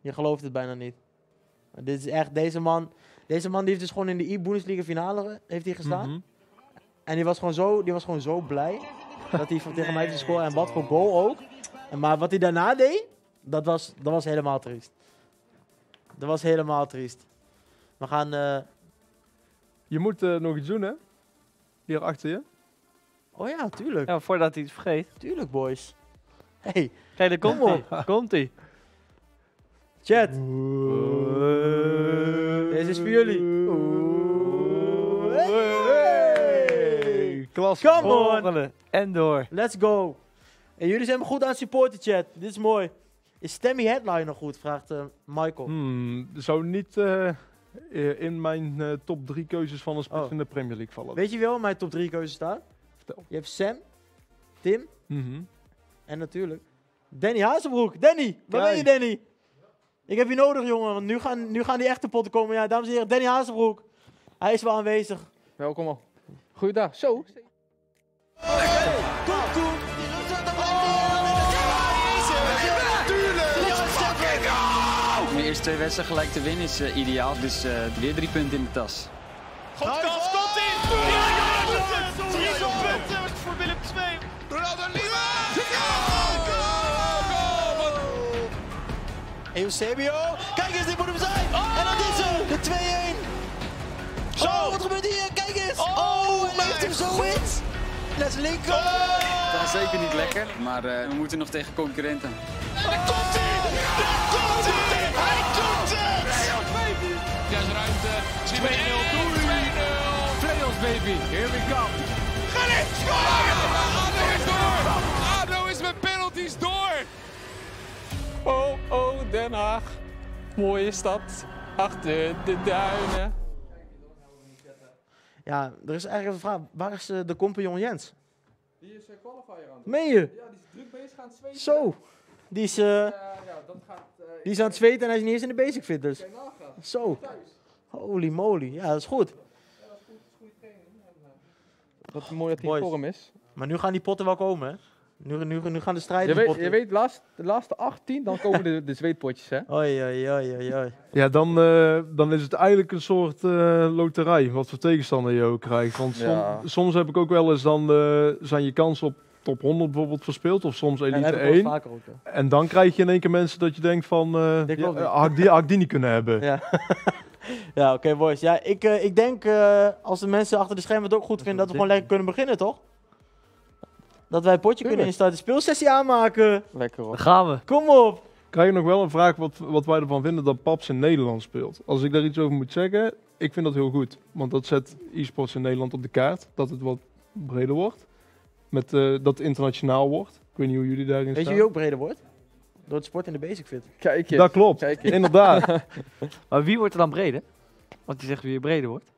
je gelooft het bijna niet. Maar dit is echt, deze man. Deze man die heeft dus gewoon in de e-Bundesliga finale heeft hij gestaan. Mhm. En die was gewoon zo, die was gewoon zo blij dat hij van- tegen mij heeft gescoord. En wat voor goal ook. En maar wat hij daarna deed, dat was, dat was helemaal triest. Dat was helemaal triest. We gaan... eh, Je moet eh, nog iets doen, hè? Hier achter je. Oh ja, tuurlijk. Ja, voordat hij het vergeet. Tuurlijk, boys. Hey, Kijk, daar komt hij. Komt hij. Chat. Deze is voor jullie. Klas. Come on. Volgende. En door. Let's go. En jullie zijn me goed aan het supporten, chat. Dit is mooi. Is Stemmy Headline nog goed? Vraagt eh, Michael. Hmm, zou niet eh, eh, in mijn eh, top drie keuzes van een spits Oh. in de Premier League vallen. Weet je wel waar mijn top 3 keuzes staan? Vertel. Je hebt Sam, Tim Mhm. en natuurlijk Danny Hazenbroek. Danny, waar ben je. Danny? Ik heb je nodig jongen, want nu gaan, nu gaan die echte potten komen. Ja, dames en heren, Danny Hazenbroek. Hij is wel aanwezig. Welkom al. Goeiedag. Zo. Je eerste twee wedstrijden gelijk te winnen is eh, ideaal. Dus eh, weer drie punten in de tas. Goed kans, komt ie! Eusebio. Kijk eens, dit moet hem zijn. En dan dit zo. De 2-1. Zo, wat gebeurt hier? Kijk eens. Oh, hij leeft hem zo in. Let's linker. Dat is zeker niet lekker, maar eh, we moeten nog tegen concurrenten. En daar komt hij! Daar komt hij! Hij doet het! Ja, is ruimte. 2-0. 2-0. Playoffs, baby. Here we come. Gullit, scoren! Oh, oh, Den Haag. Mooie stad. Achter de duinen. Ja, er is eigenlijk een vraag. Waar is eh, de compagnon Jens? Die is qualifier aan. Meen je? Ja, die is druk bezig aan het zweten. Zo. Die is, eh, Ja, ja, dat gaat... eh, die is aan het zweten en hij is niet eens in de basic fit dus. Zo. Thuis. Holy moly. Ja, dat is goed. Wat mooi dat hij Boys. in vorm is. Maar nu gaan die potten wel komen, hè? Nu, nu, nu gaan de Je strijders weet, je weet laatst, de laatste 18, dan komen de, de zweetpotjes, hè? Oei, oei, oei, oei, oei. Ja, dan, eh, dan is het eigenlijk een soort eh, loterij, wat voor tegenstander je ook krijgt. Want som- Ja. soms heb ik ook wel eens, dan eh, zijn je kansen op top 100 bijvoorbeeld verspeeld, of soms elite eens 1. vaker ook. En dan krijg je in één keer mensen dat je denkt van, eh ja, had, die, had die niet kunnen hebben. Ja, ja oké, boys. Ja, ik, ik denk eh, als de mensen achter de schermen het ook goed vinden, dat we gewoon lekker kunnen beginnen, toch? Dat wij een potje kunnen instarten, speelsessie aanmaken. Lekker hoor. Daar gaan we. Kom op. Krijg je nog wel een vraag wat, wat wij ervan vinden dat Paps in Nederland speelt. Als ik daar iets over moet zeggen, ik vind dat heel goed. Want dat zet e-sports in Nederland op de kaart. Dat het wat breder wordt. Met, eh, dat het internationaal wordt. Ik weet niet hoe jullie daarin Weet je staan. wie ook breder wordt? Door het sport in de basic fit. Kijk je. Dat klopt, Kijk je. inderdaad. Maar wie wordt er dan breder? Want die zegt wie er breder wordt.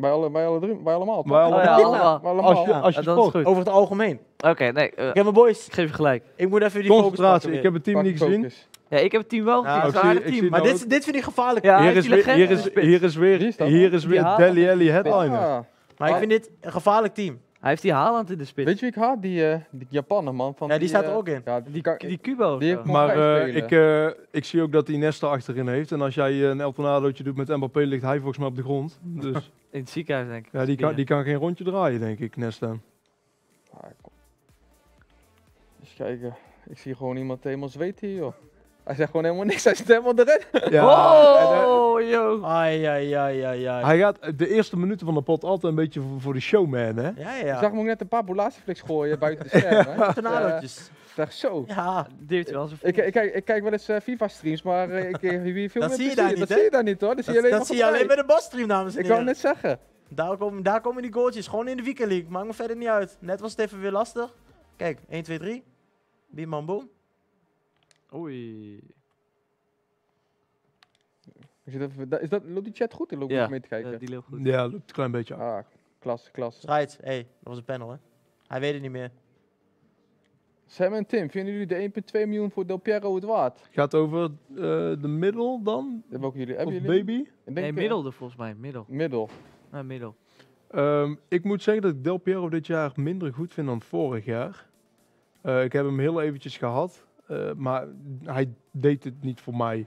Bij, alle, bij, alle drie, bij allemaal, toch? Bij Oh allemaal. ja, allemaal. Bij allemaal. Als je, Ja, als je Ja, sport. Over het algemeen. Oké, nee. eh, Oké, maar boys, ik geef je gelijk. ik moet even die Concentratie, ik heb het team Pak niet gezien. Ja, ik heb het team wel Ja, gezien. ik Het is een zie- aardig ik team. zie Maar nou dit, dit vind ik gevaarlijk. Ja, Hier is, weer, hier, is, hier is weer, hier is weer. Deli Alli headliner. Maar ik vind dit een gevaarlijk team. Hij heeft die Haaland in de spits. weet je wie ik haat? Die, eh die Japaner, man. Van Ja, die staat er eh, ook in. Ja, die, kan, Die Kubo. Die heeft- Maar eh, ik, eh, ik zie ook dat hij Nesta achterin heeft. En als jij eh, een El Tornadootje doet met Mbappé, ligt hij volgens mij op de grond. Dus In het ziekenhuis, denk ik. ja, die, kan, die kan geen rondje draaien, denk ik, Nesta. Ah, kom. Eens kijken. Ik zie gewoon iemand helemaal zweet hier, joh. Hij zegt gewoon helemaal niks. Hij zit helemaal erin. Ja, Oh, yo. Ai, ai, ai, ai, ai. Hij gaat de eerste minuten van de pot altijd een beetje voor, voor de showman, hè? Ja, Ik ja. zag hem ook net een paar boulazefliks gooien buiten de schermen. hè. Tornadootjes. Dacht zo. Ja, hij wel Ik, ik, kijk, ik kijk wel eens eh, FIFA-streams, maar eh, ik, eh, wie veel Dat meer zie je daar niet, Dat zie je daar niet, hoor. Dat zie je dat, alleen dat maar zie je alleen bij de basstream, dames en Ik wou heren. net zeggen. Daar komen, daar komen die goaltjes, gewoon in de weekend league. Maakt me verder niet uit. Net was het even weer lastig. Kijk, 1, 2, 3. Bim bam boom. Oei. Ik zit even, da- is dat, loopt die chat goed? Ik loop Ja, mee te kijken. Ja, die loopt goed. Ja, loopt een klein beetje af. Ah, klas, klas. Strijd. Hé, hey, dat was een panel, hè. Hij weet het niet meer. Sam en Tim, vinden jullie de 1,2 miljoen voor Del Piero het waard? Gaat over eh, de middel dan? Hebben ook jullie? Of Hebben jullie? baby? Ik Nee, eh, middelde volgens mij. Middel. Middel. Ja, middel. Ehm, ik moet zeggen dat ik Del Piero dit jaar minder goed vind dan vorig jaar. Eh, ik heb hem heel eventjes gehad, eh, maar hij deed het niet voor mij.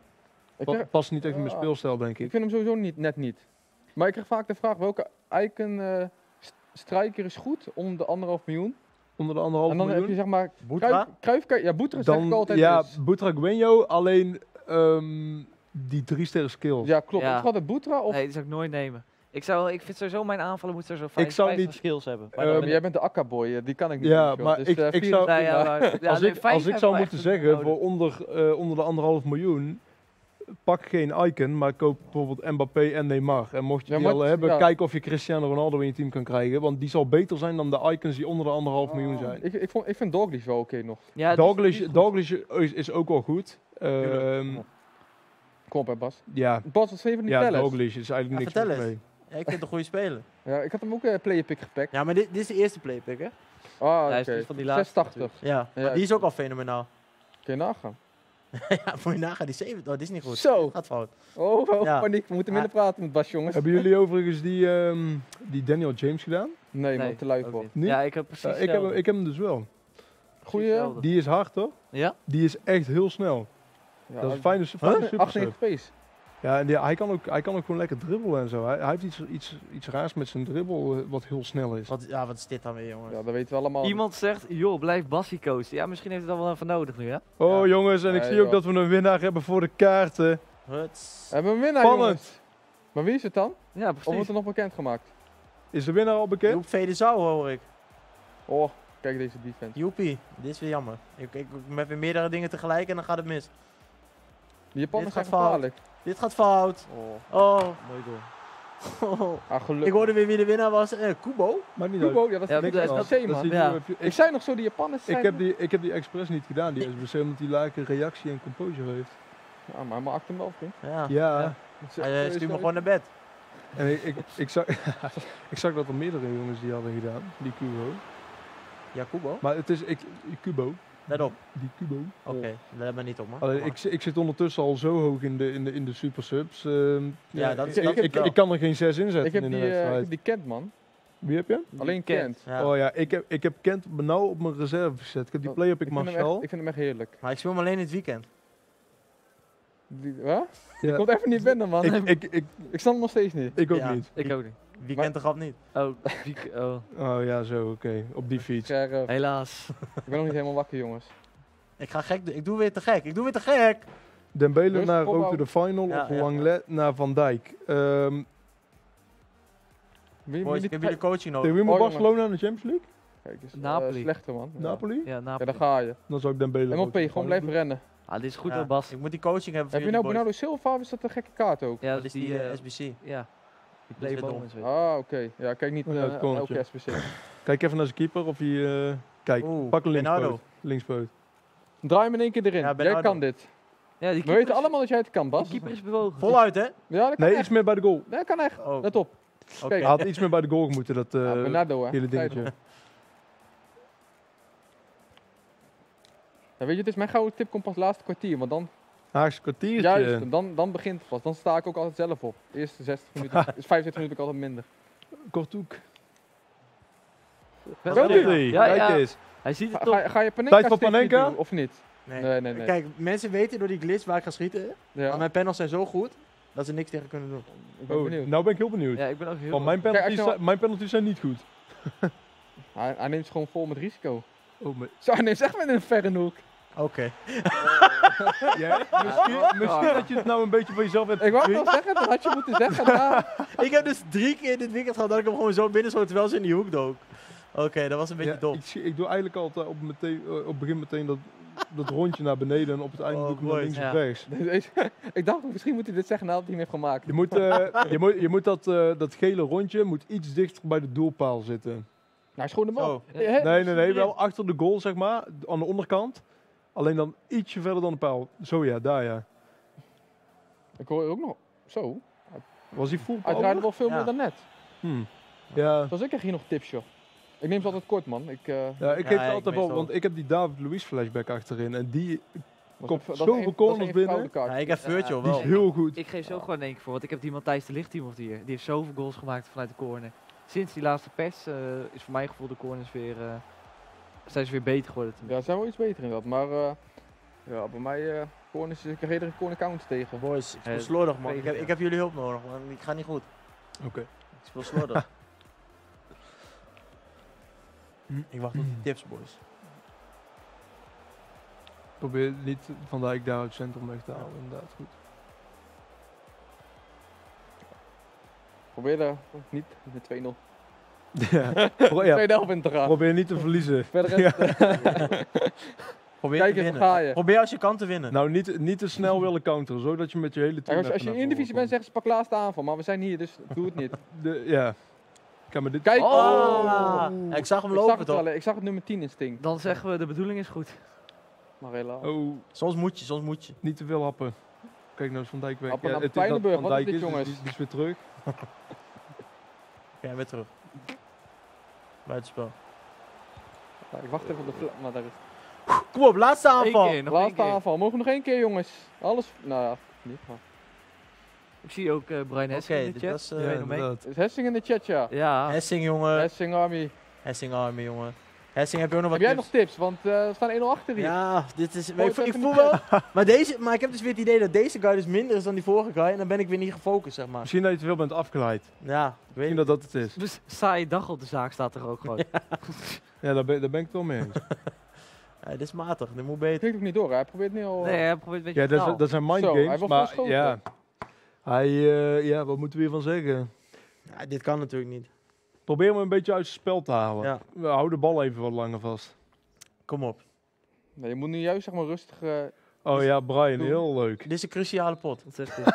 Pa- past niet echt in mijn Ah. speelstijl, denk ik ik. vind hem sowieso niet, net niet. Maar ik krijg vaak de vraag, welke icon eh, st- striker is goed om de anderhalf miljoen? Onder de anderhalf en dan miljoen. heb je zeg maar... Boetra? Kruif, Kruif, ja, Boetra zeg ik dan, altijd ja, is. Butra Guenyo, alleen ehm, die drie sterren skills. Ja, klopt. Ja. Gaat het Boetra of... Nee, die zou ik nooit nemen. Ik, zou, ik vind sowieso mijn aanvallen moeten zo 5 zou niet- skills hebben. Maar jij bent de akkaboy, eh, die kan ik niet. Ja, doen, maar Dus, ik- eh, ik zou- is ja, prima. maar, ja, als, nee, ik, vijf als ik zou moeten zeggen, voor onder, eh, onder de anderhalf miljoen, pak geen icon, maar koop bijvoorbeeld Mbappé en Neymar. En mocht je Ja, die al hebben, ja. kijk of je Cristiano Ronaldo in je team kan krijgen. Want die zal beter zijn dan de icons die onder de anderhalf miljoen zijn. Ik, ik, vond, ik vind Doglish wel oké nog. Ja, die is- is goed. Douglas is, is ook wel goed. Ehm, Kom op hè Bas. ja, Bas, wat vind je van die ja? Douglas is eigenlijk Ja, niks vertel mee. Ja, ik vind het een goede speler. Ja, ik had hem ook een player pick gepakt. Ja, maar dit, dit is de eerste playpick, hè? Ah, hij oké. is dus van die laatste 86. Ja, die is ook al fenomenaal. Kun je nagaan. ja, moet je nagaan, die 7. Oh, dit is niet goed. Zo. Gaat fout. Oh, oh Ja. paniek. We moeten minder praten met Bas, jongens. Hebben jullie overigens die, ehm, die Daniel James gedaan? Nee, man, Nee, te lui voor. niet. Niet? Ja, ik heb precies Ja, ik, heb, ik heb hem dus wel. Goeie. Die is hard hoor. Ja? Die is echt heel snel. Ja, dat is een fijne, fijne super 98 pace. Ja, en die, hij, kan ook, hij kan ook gewoon lekker dribbelen en zo. Hij, hij heeft iets, iets, iets raars met zijn dribbel eh, wat heel snel is. Wat, ja, wat is dit dan weer, jongen? Ja, dat weten we allemaal. Iemand zegt, joh, blijf Bassie coachen. Ja, misschien heeft het dan wel even nodig nu, hè? Oh Ja. jongens, en ik zie ook dat we een winnaar hebben voor de kaarten. Huts. Hebben we een winnaar, Spannend. jongens. Maar wie is het dan? Ja, Of precies. wordt er nog bekend gemaakt? Is de winnaar al bekend? Joep Vedezouw hoor ik. Oh, kijk deze defense. Joepie, dit is weer jammer. Ik, ik, ik heb weer meerdere dingen tegelijk en dan gaat het mis. Die Dit zijn gaat gevaarlijk. Dit gaat fout. Oh, Oh. Mooi goal. ah, ik hoorde weer wie de winnaar was. Eh, Kubo. Maar niet Kubo, ja, dat is Ja, dat- SBC, man. Ja. Ik ik, zei nog zo, die Japanners ik, heb die, ik heb die expres niet gedaan, die SBC, omdat die lage reactie en composure heeft. Ja, maar achter hem wel, vriend. Ja. Ja, Ja. Hij eh, stuurt me gewoon naar bed. en ik, ik, ik, zag, ik zag dat er meerdere jongens die hadden gedaan, die Kubo. Ja, Kubo. Maar het is, ik, Kubo, Let op. die Kubo. Oké, let maar niet op, man. Ik, ik zit ondertussen al zo hoog in de, in de, in de super subs. ehm, Ja, dat is- ik, dat ik, ik kan er geen zes inzetten Ik heb in die, de eh, ik wedstrijd. heb die Kent, man. Wie heb je? Alleen Kent. Ja. Oh ja, ik heb, ik heb Kent nou op mijn reserve gezet. Ik heb die Oh, play-up ik Ik vind, hem Martial. echt, ik vind hem echt heerlijk. Maar ik speel hem alleen in het weekend. Die, wat? Ja. komt even niet binnen, man. Ik, Ik, ik, ik, snap hem nog steeds niet. ik ook Ja. niet. Ik ook niet. Wie Maar- kent de grap niet? Oh, wie- oh, Oh ja, zo, oké. Op die fiets. Scherp. helaas. Ik ben nog niet helemaal wakker, jongens. Ik ga gek doen. Ik doe weer te gek. Ik doe weer te gek. Dembele naar Road to the Final Ja, of ja, Langlet naar Van Dijk. Ehm Wie, Boys, wie ik heb jullie coaching tegen nodig. wie moet Oh. Barcelona in de Champions League? Kijk eens. Napoli. eh, slechter, man. Ja. Napoli? Ja, Napoli. daar ga je. Dan zou ik Dembele... MLP, gewoon blijven doen. rennen. Ah, dit is goed Ja, hoor, Bas. Ik moet die coaching hebben voor Heb je nou. Bernardo Silva of is dat een gekke kaart ook? Ja, Dat is die eh, eh, SBC. Ja, die je. Ah, oké. Ja, kijk niet Oh ja, elke SPC. Kijk even naar zijn keeper of hij... eh, kijk, Oeh, pak een linkspoot. Linkspoot. Draai hem in één keer erin. Ja, Jij kan dit. Ja, die We weten is- allemaal dat jij het kan, Bas. Die keeper is bewogen. Voluit, hè? Ja, dat kan Nee, echt. iets meer bij de goal. Dat kan echt. Oh, Let op. Hij had iets meer bij de goal moeten, dat eh Ja, Bernardo, hè. hele dingetje. Ja, weet je, het is mijn gouden tip komt pas laatste kwartier, want dan, Haagse kwartiertje. juist, dan, dan begint het pas. Dan sta ik ook altijd zelf op. De eerste 60 minuten, is 25 minuten ook altijd minder. Korthoek. Die. Ja, Kijk ja. eens. Hij ziet Ga, het toch. ga, ga je Panenka Tijd voor steeds niet Panenka? doen, of niet? Nee. Nee, nee, nee. Kijk, mensen weten door die glitch waar ik ga schieten. Ja, Maar mijn panels zijn zo goed dat ze niks tegen kunnen doen. ik ben Oh, benieuwd. nou ben ik heel benieuwd. Ja, ik ben ook heel... Want mijn penalties, zijn, mijn penalties zijn niet goed. Hij, hij neemt ze gewoon vol met risico. Oh, maar... Zo, hij neemt ze echt met een verre hoek. Oké. Ja, misschien, misschien dat je het nou een beetje van jezelf hebt Ik wou wel zeggen, dat had je moeten zeggen. Ja. ik heb dus drie keer dit weekend gehad dat ik hem gewoon zo binnen schoot terwijl ze in die hoek dook. Oké, dat was een beetje Ja, dom. ik, ik doe eigenlijk altijd op, meteen, eh, op het begin meteen dat, dat rondje naar beneden en op het einde Oh, doe ik hem links Ja. of rechts. Deze- ik dacht, misschien moet hij dit zeggen nadat hij hem heeft gemaakt. Je moet, eh, je moet, je moet dat, eh, dat gele rondje moet iets dichter bij de doelpaal zitten. Nou, hem Zo. op. Hè? Nee, nee, nee, wel achter de goal zeg maar, aan de onderkant. Alleen dan ietsje verder dan de paal. Zo ja, daar ja. Ik hoor ook nog. Zo, Was hij full hij draaide wel veel Ja. meer dan net. Hmm. Ja, Zoals ik krijg hier nog tips, joh. Ik neem ze altijd kort, man. Ik, eh, ja, ik Ja, geef ik het altijd wel, want ik heb die David Luiz flashback achterin. En die, was Komt zoveel corners binnen. Ja, ik heb Virtual die is wel. heel goed. Ik geef ze ook gewoon één keer voor, want ik heb die Matthijs de Licht team of die hier. Die heeft zoveel goals gemaakt vanuit de corner. Sinds die laatste patch eh, is voor mijn gevoel de corners weer, eh, zijn ze weer beter geworden. Ja, ze zijn wel iets beter in dat. Maar eh, ja, bij mij eh corners, ik redelijk corner counters tegen. Boys, ik speel Eh, slordig man. Ik heb, ik heb jullie hulp nodig man. Ik ga niet goed. Oké. Ik speel slordig. ik wacht op die tips boys. Probeer niet Van Dijk daar het centrum weg te halen, inderdaad. Goed. Probeer daar niet met 2-0. Ja. Pro- ja, Tweede helft in te gaan. probeer niet te verliezen. Verder Ja. Probeer Kijk winnen. ga je. Probeer als je kan te winnen. Nou, niet, niet te snel willen counteren, zodat je met je hele team als, als even je in divisie bent, zeggen ze pak laatste aanval. Maar we zijn hier, dus doe het niet. De, ja. Kijk, dit... Ah, ja, ik zag hem Ik zag lopen het toch? ik zag het nummer 10 instinct. Dan zeggen we de bedoeling is goed. Maar helaas. Oh, Soms moet je, soms moet je. niet te veel happen. Kijk nou eens Van Dijk weg. Happen het is Pijnenburg, dat Van wat is Dijk dit, is, dus jongens? die, die is weer terug. Oké, weer terug. Buitenspel. Ja, ik wacht even op de maar daar is Kom op, laatste Eén aanval. keer, Laatste aanval. Mogen we nog één keer, jongens? Alles. Nou ja, niet. Maar. Ik zie ook eh Brian Hessing Oké, in de chat. was, eh, Ja. Is Hessing in de chat, ja? Ja, Hessing, jongen. Hessing Army. Hessing Army, jongen. Hessing, heb je ook nog Heb wat jij nog tips? tips? Want eh, we staan 1-0 achter hier. Ja, dit is... Gooi Ik, voel wel... Maar, deze, maar ik heb dus weer het idee dat deze guy dus minder is dan die vorige guy. En dan ben ik weer niet gefocust, zeg maar. Misschien dat je te veel bent afgeleid. Ja, ik weet Misschien niet. dat dat het is. dus saaie dag op de zaak staat er ook gewoon. Ja, daar ben, daar ben ik het wel mee eens. Ja, dit is matig, dit moet beter. Klinkt ook niet door, hè? hij probeert nu al... Nee, hij probeert een beetje Ja, dat, is- dat zijn mind Zo, hij games, was maar ja. Hij, eh, ja, wat moeten we hiervan zeggen? Ja, dit kan natuurlijk niet. Probeer hem een beetje uit zijn spel te halen. Ja. We houden de bal even wat langer vast. Kom op. Nee, je moet nu juist zeg maar rustig... eh, Oh ja, Brian, heel leuk. Dit is een cruciale pot. Wat zegt hij?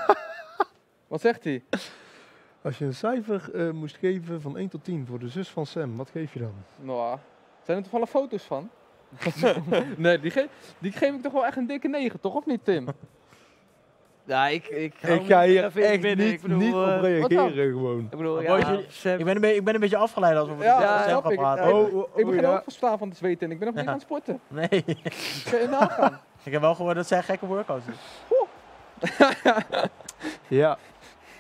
Wat zegt hij? Als je een cijfer eh, moest geven van 1 tot 10 voor de zus van Sam, wat geef je dan? Nou, zijn er toevallig foto's van? nee, die, ge die geef ik toch wel echt een dikke 9, toch? Of niet, Tim? Ja, ik, ik ga, Ik ga hier even echt binnen. niet, Ik bedoel, niet eh, op dan? reageren gewoon. Ik bedoel, Maar ja, Sam- Ik ben, een be- ik ben een beetje afgeleid als we over Ja, de ja, snap gaan ik. praten. Ja, Oh, oh, ik oh, begin ja. ook verstaan van te zweten en ik ben nog niet Ja. aan het sporten. Nee, je nagaan? ik heb wel gehoord dat zij gekke workouts doen. Ja,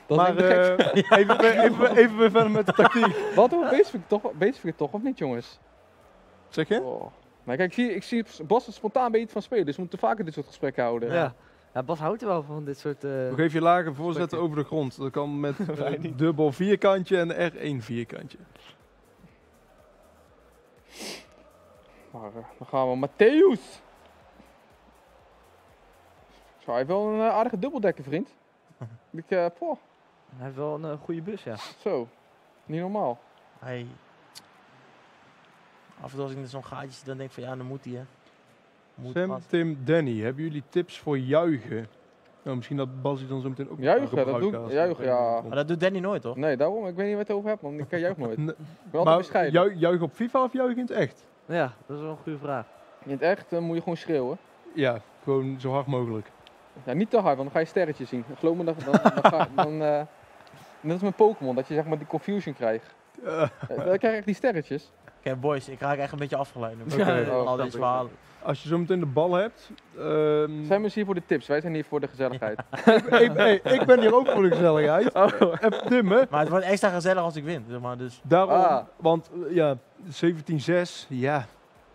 Dat is maar ik eh, even, weer- even, weer- even weer verder met de tactiek. Wat doen we Basic toch, Basic toch, of niet, jongens? Zeg je? Oh. Maar kijk, ik zie, ik zie Bas er spontaan beter van spelen, dus we moeten vaker dit soort gesprekken houden. ja. Ja, Bas houdt er wel van dit soort... eh, We geven je lage voorzetten over de grond. Dat kan met eh, dubbel vierkantje en R1 vierkantje. Maar eh, dan gaan we Matthäus. Zo, hij heeft wel een eh, aardige dubbeldekker, vriend. Ik, eh, poh, Hij heeft wel een eh, goede bus, ja. zo. Niet normaal. Hij... Af en toe als ik in zo'n gaatje zit, dan denk ik van ja, dan moet hij hè. Moet Sam, wat. Tim, Danny, hebben jullie tips voor juichen? Nou, misschien dat Bas dan zo meteen ook Juichen, dat doe ik- juichen, ja. Maar dat doet Danny nooit, toch? Nee, daarom. Ik weet niet waar je het over hebt, man. Ik kan juich nooit. Nee, altijd Maar ju- juichen op FIFA of juichen in het echt? Ja, dat is wel een goede vraag. In het echt eh, moet je gewoon schreeuwen. Ja, gewoon zo hard mogelijk. Ja, niet te hard, want dan ga je sterretjes zien. Geloof me, dan, dan, dan, ga, dan eh, net als met Pokémon, dat je zeg maar die confusion krijgt. Eh, Dan krijg je echt die sterretjes. Oké, boys, ik raak echt een beetje afgeleid nu. Oh, al deze ik. verhalen. als je zo meteen de bal hebt. ehm, Zijn we hier voor de tips, wij zijn hier voor de gezelligheid. ik, hey, ik ben hier ook voor de gezelligheid. Oh, Even dimmen. Maar het wordt extra gezellig als ik win. Zeg maar, dus, Daarom, Ah. want eh, ja, 17-6, ja.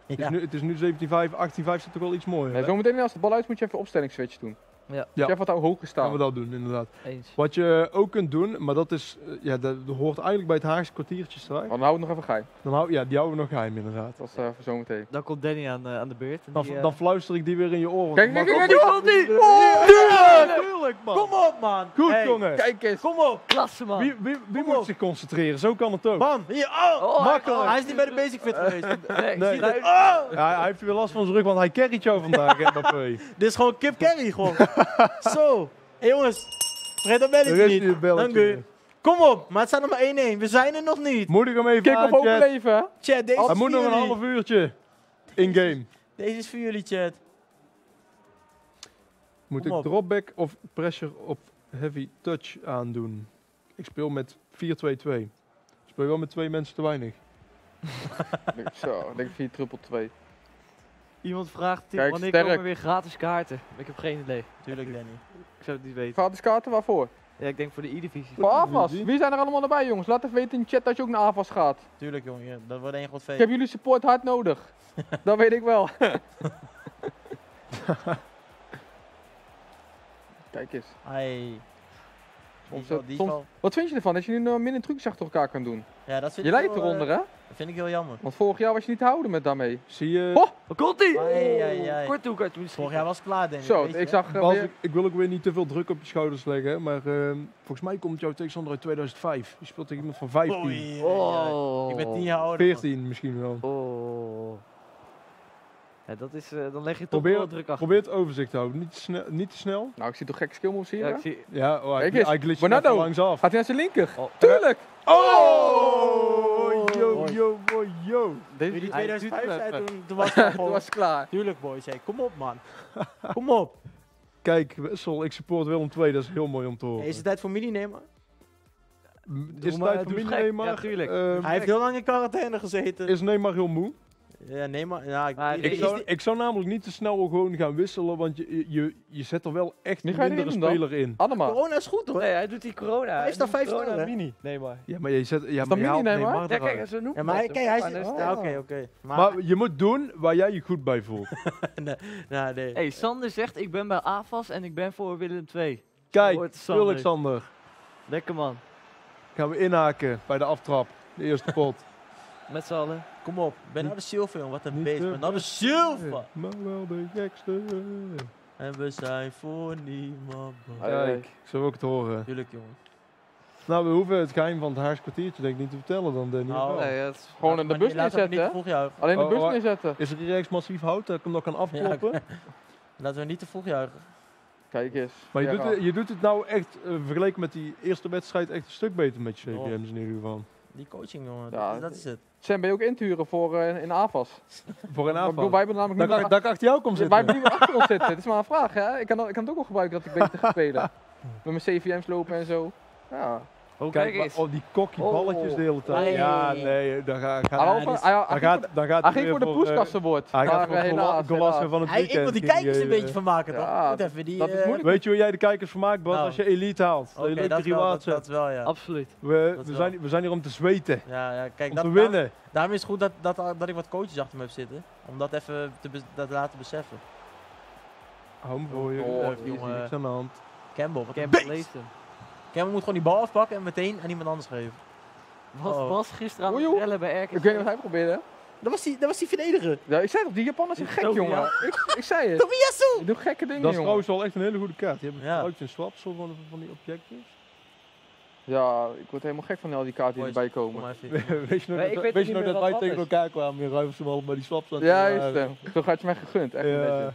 Het, ja. is nu, het is nu 17-5, 18-5 zit toch wel iets mooier. zometeen als de bal uit moet je even opstelling switch doen. Ja. Even wat hoger Gaan staan. we dat doen, inderdaad. Eens. Wat je ook kunt doen, maar dat is, eh, ja, dat, dat hoort eigenlijk bij het Haagse kwartiertje straks. Oh, dan hou het nog even geheim. Dan hou, ja, die houden we nog geheim inderdaad. Dat is eh, voor zometeen. Dan komt Danny aan, eh, aan de beurt. Dan, die, eh, dan fluister ik die weer in je oren. Kijk, kijk, kijk, kijk, die! Tuurlijk! Tuurlijk, man! Kom op, man! Goed, Hey, jongen! Kijk eens. Kom op! Klasse, man. Wie, wie, wie moet op. zich concentreren? Zo kan het ook. Bam! Hier! Oh! Oh, Makkelijk. Hij is niet bij de basic fit geweest. Nee? Oh! Ja, hij heeft weer last van zijn rug, want hij carryt jou vandaag, hè. Dit is gewoon kip carry, gewoon. Zo. Hey, jongens, vergeet dat Er belletje is niet. belletje. Dank u. Kom op, maar het staat nog maar 1-1. We zijn er nog niet. Moedig hem even Kijk chat. overleven, hè? Chat, deze Hij moet nog een half uurtje. In-game. Deze is voor jullie, chat. Moet ik op. dropback of pressure op heavy touch aandoen? Ik speel met 4-2-2. Ik speel wel met twee mensen te weinig. Zo, ik denk 4 triple 2. Iemand vraagt Tim, Kijk, wanneer sterk. komen er weer gratis kaarten? Ik heb geen idee. Tuurlijk, Danny. Ik zou het niet weten. Gratis kaarten waarvoor? Ja, ik denk voor de E-divisie. Voor AFAS. Wie zijn er allemaal erbij, jongens? Laat even weten in de chat dat je ook naar AFAS gaat. Tuurlijk, jongen. Dat wordt één groot Ik feest. heb jullie support hard nodig. dat weet ik wel. Kijk eens. Hey. Soms, eh, Wat vind je ervan dat je nu uh, minder trucs achter elkaar kan doen? Ja, dat vind Je ik lijkt eronder, eh, hè? Dat vind ik heel jammer. Want vorig jaar was je niet te houden met daarmee. Zie je... Oh! Wat komt ie? Kort toe, kort toe. Vorig jaar was het klaar, denk ik. Zo, weet je, ik zag... eh, Bas, weer- ik, ik wil ook weer niet te veel druk op je schouders leggen, maar ehm, volgens mij komt jouw tegenstander uit 2005. Je speelt tegen iemand van 15, Oei, oei, oei. Oh. Ik ben 10 jaar ouder. man. 14 misschien wel. Oh. Ja, dat is, eh, dan leg je toch Probeer- wel druk achter. Probeer het overzicht te houden, niet te snel. Niet te snel. Nou, ik zie toch gekke skill moves hier, Ja, ik zie... Ja, oh, hij, Kijk eens, hij glitcht langs af. Gaat hij naar zijn linker? Oh. Tuurlijk! Oh, yo, Mooi. yo. Deze die Hij 2005 doet zei, het toen, toen was het was klaar. Tuurlijk, boys. Hey, kom op, man. Kom op. Kijk, Wessel, ik support Willem 2, dat is heel mooi om te horen. Hey, is het tijd voor mini-nemen? M- Doe is het tijd voor doe mini gek. Neymar? Ja, tuurlijk. Ehm, Hij heeft heel lang in quarantaine gezeten. is Neymar heel moe? Ja, nee, maar... Ja, ik, Maar ik- zou, die- ik zou namelijk niet te snel gewoon gaan wisselen, want je, je, je zet er wel echt een mindere dan? speler in. Allemaal. corona is goed, hoor. Nee, hij doet die corona. Hij is dan doet vijf corona sterren, mini. Nee, maar. Ja, maar je zet... Ja, maar mini, nee, maar? Ja, kijk, zo noemt Ja, maar hij, dat kijk, hij is... Ja, is- oké, oké. Maar... Maar je moet doen waar jij je goed bij voelt. nou, nee. Hey, Sander zegt ik ben bij AFAS en ik ben voor Willem II. Kijk, Hoort Sander. Alexander. Lekker man. Gaan we inhaken bij de aftrap. De eerste pot. Met z'n allen. Kom op. Ben nou de Silva, jongen. Wat een Niet beest. Ben nou de beste, Silva. Maar wel de gekste. En we zijn voor niemand Kijk, zo wil ik het horen. Tuurlijk, jongen. Nou, we hoeven het geheim van het haarskwartiertje denk ik niet te vertellen dan, Danny. Nou, Wel. Nee, is Gewoon in de bus neerzetten. Alleen de Oh, bus oh, neerzetten. Is er hier rechts massief hout dat ik hem nog kan afkloppen? Laten we niet te vroeg juichen. Kijk eens. Maar je Ja, doet, het, je doet het nou echt, eh, vergeleken met die eerste wedstrijd, echt een stuk beter met je Oh. CPM's in ieder geval. Die coaching, jongen. Ja, dat, is- dat is het. Sam, ben je ook in te huren voor eh, in AFAS? Voor een aanval. wij hebben namelijk Dat niet dat ik achter jou kom wij zitten. niet meer achter ons zitten. Het is maar een vraag, hè? Ik kan, ik kan het ook wel gebruiken dat ik beter ga spelen. Met mijn CVM's lopen en zo. Ja. Oh, Kijk, eens. oh, die kokkie Oh. balletjes de hele tijd. Nee. Ja, nee, dan ga, ga, Hij, van- hij, ging gaat, gaat hij hij ging voor de eh, poeskassenwoord. Hij gaat voor helaas, Golassen helaas. van het Hij, ik weekend. wil die kijkers een beetje eh, vermaken, toch? ja, Moet even die... dat is eh, moeilijk. Weet je hoe jij de kijkers vermaakt, Bas? Nou. Als je elite haalt. Oké, Een leuke dat, wel, dat, dat wel, ja. Absoluut. We, we, zijn, we zijn hier om te zweten. Ja, ja, kijk, Om dat, te daarom- winnen. Daarom is het goed dat, dat, dat ik wat coaches achter me heb zitten. Om dat even te, dat te laten beseffen. Oh, easy. jongen. Niks aan de hand. Campbell, wat een Campbell beest. leest hem. Campbell moet gewoon die bal afpakken en meteen aan iemand anders geven. Was Oh. Gisteren aan het rellen bij RKC? Ik weet niet wat hij probeerde. Dat was die, dat was die verdediger. Ja, ik zei toch, die Japanners zijn gek, jongen. Ik, ik zei het. Tomiyasu! Die doen gekke dingen, Dat is jongen. trouwens wel echt een hele goede kaart. Die hebben Ja. gebruikt in swaps zo van, van die objectives. Ja, ik word helemaal gek van al die kaarten die erbij Kom komen. weet je nog, Nee, dat- weet je nog dat wij wat tegen elkaar kwamen? Je ruiven ze wel bij die swaps Ja, juist. hè. Toen had je mij gegund, echt een Ja.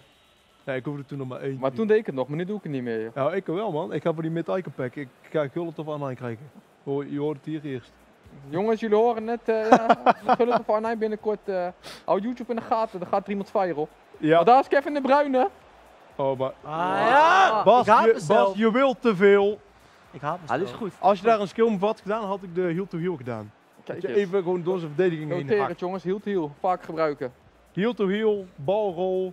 Nee, ik hoefde toen nog maar één. Maar toen deed ik het nog, maar nu doe ik het niet meer. joh. Nou, ik wel man. Ik ga voor die mid-icon pack. Ik ga Gullit of Arnijn krijgen. Hoor- Je hoort het hier eerst. Jongens, jullie horen net, eh ja, Gullit of Arnijn binnenkort. eh hou YouTube in de gaten, er gaat er iemand viral. Ja. Maar daar is Kevin de Bruyne. Oh, maar... Ah ja! Bas, ik haat je. Bas, je wilt te veel. Ik haat Ah, mezelf. dit is goed. Als je daar een skill move had gedaan, had ik de heel-to-heel gedaan. Kijk je even gewoon door zijn verdediging heen Noteer het jongens, heel heel. Vaak gebruiken. Heel-to-heel, balrol,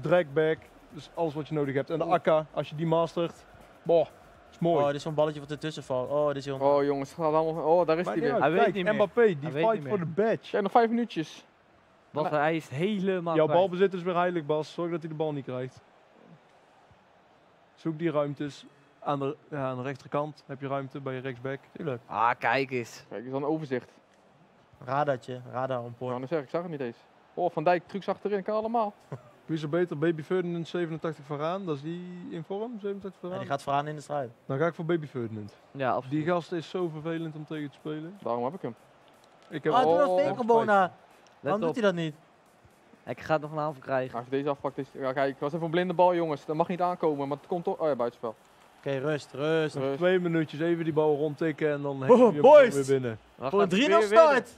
dragback. Dus alles wat je nodig hebt. En de akka, als je die mastert. Boah, is mooi. Oh, dit is zo'n balletje wat ertussen valt. Oh, dit is heel... Oh jongens, het gaat allemaal. Oh, daar is hij weer. Hij weet niet meer. Mbappé, die Hij weet fight niet voor de badge. Kijk, nog vijf minuutjes. Bas, hij is helemaal Jouw kwijt. balbezit is weer heilig, Bas. Zorg dat hij de bal niet krijgt. Zoek die ruimtes. Aan de, ja, aan de rechterkant heb je ruimte bij je rechtsback. Tuurlijk. Ah, kijk eens. Kijk, is dan een overzicht. Radartje. Radar on Ik point. wou net zeggen, ik zag het niet eens. Oh, Van Dijk, trucs achterin, kan allemaal. Wie is er beter? Baby Ferdinand 87 vooraan. Dat is die in vorm, 87 Ja, vooraan. die gaat vooraan in de strijd. Dan ga ik voor Baby Ferdinand. Ja, absoluut. Die gast is zo vervelend om tegen te spelen. Daarom heb ik hem. Ik heb Ah, doe Oh, dat oh. Let Waarom doet hij dat niet? Ik ga het nog een aanval krijgen. Als je deze afpakt, is... Ja, kijk, ik was even een blinde bal, jongens. Dat mag niet aankomen, maar het komt toch... Oh ja, buitenspel. Oké, rust, rust. Rust. Twee minuutjes, even die bal rondtikken en dan Oh, heb je hem boys! weer binnen. We Voor een 3-0 weer start.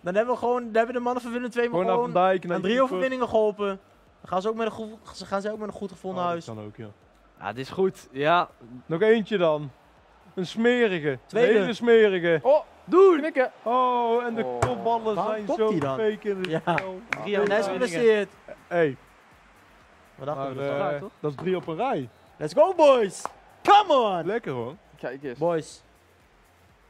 Dan hebben we gewoon, dan hebben de mannen van Willem 2 Gewoon gewoon aan drie overwinningen geholpen. Gaan ze ook met een goed, ze gaan ze ook met een goed gevoel naar Oh, huis. dat kan ook, ja. Ja, dit is goed. Ja, Nog eentje dan. Een smerige. Tweede. Een hele smerige. Oh, Doen! knikken. Oh, en de Oh. kopballen Waarom zijn zo fake in het Ja. spel. drie is overwinningen. geblesseerd. Hey, Wat dachten we eh, ervan? uit, toch? dat is drie op een rij. Let's go boys! Come on! Lekker hoor. Kijk eens. Boys,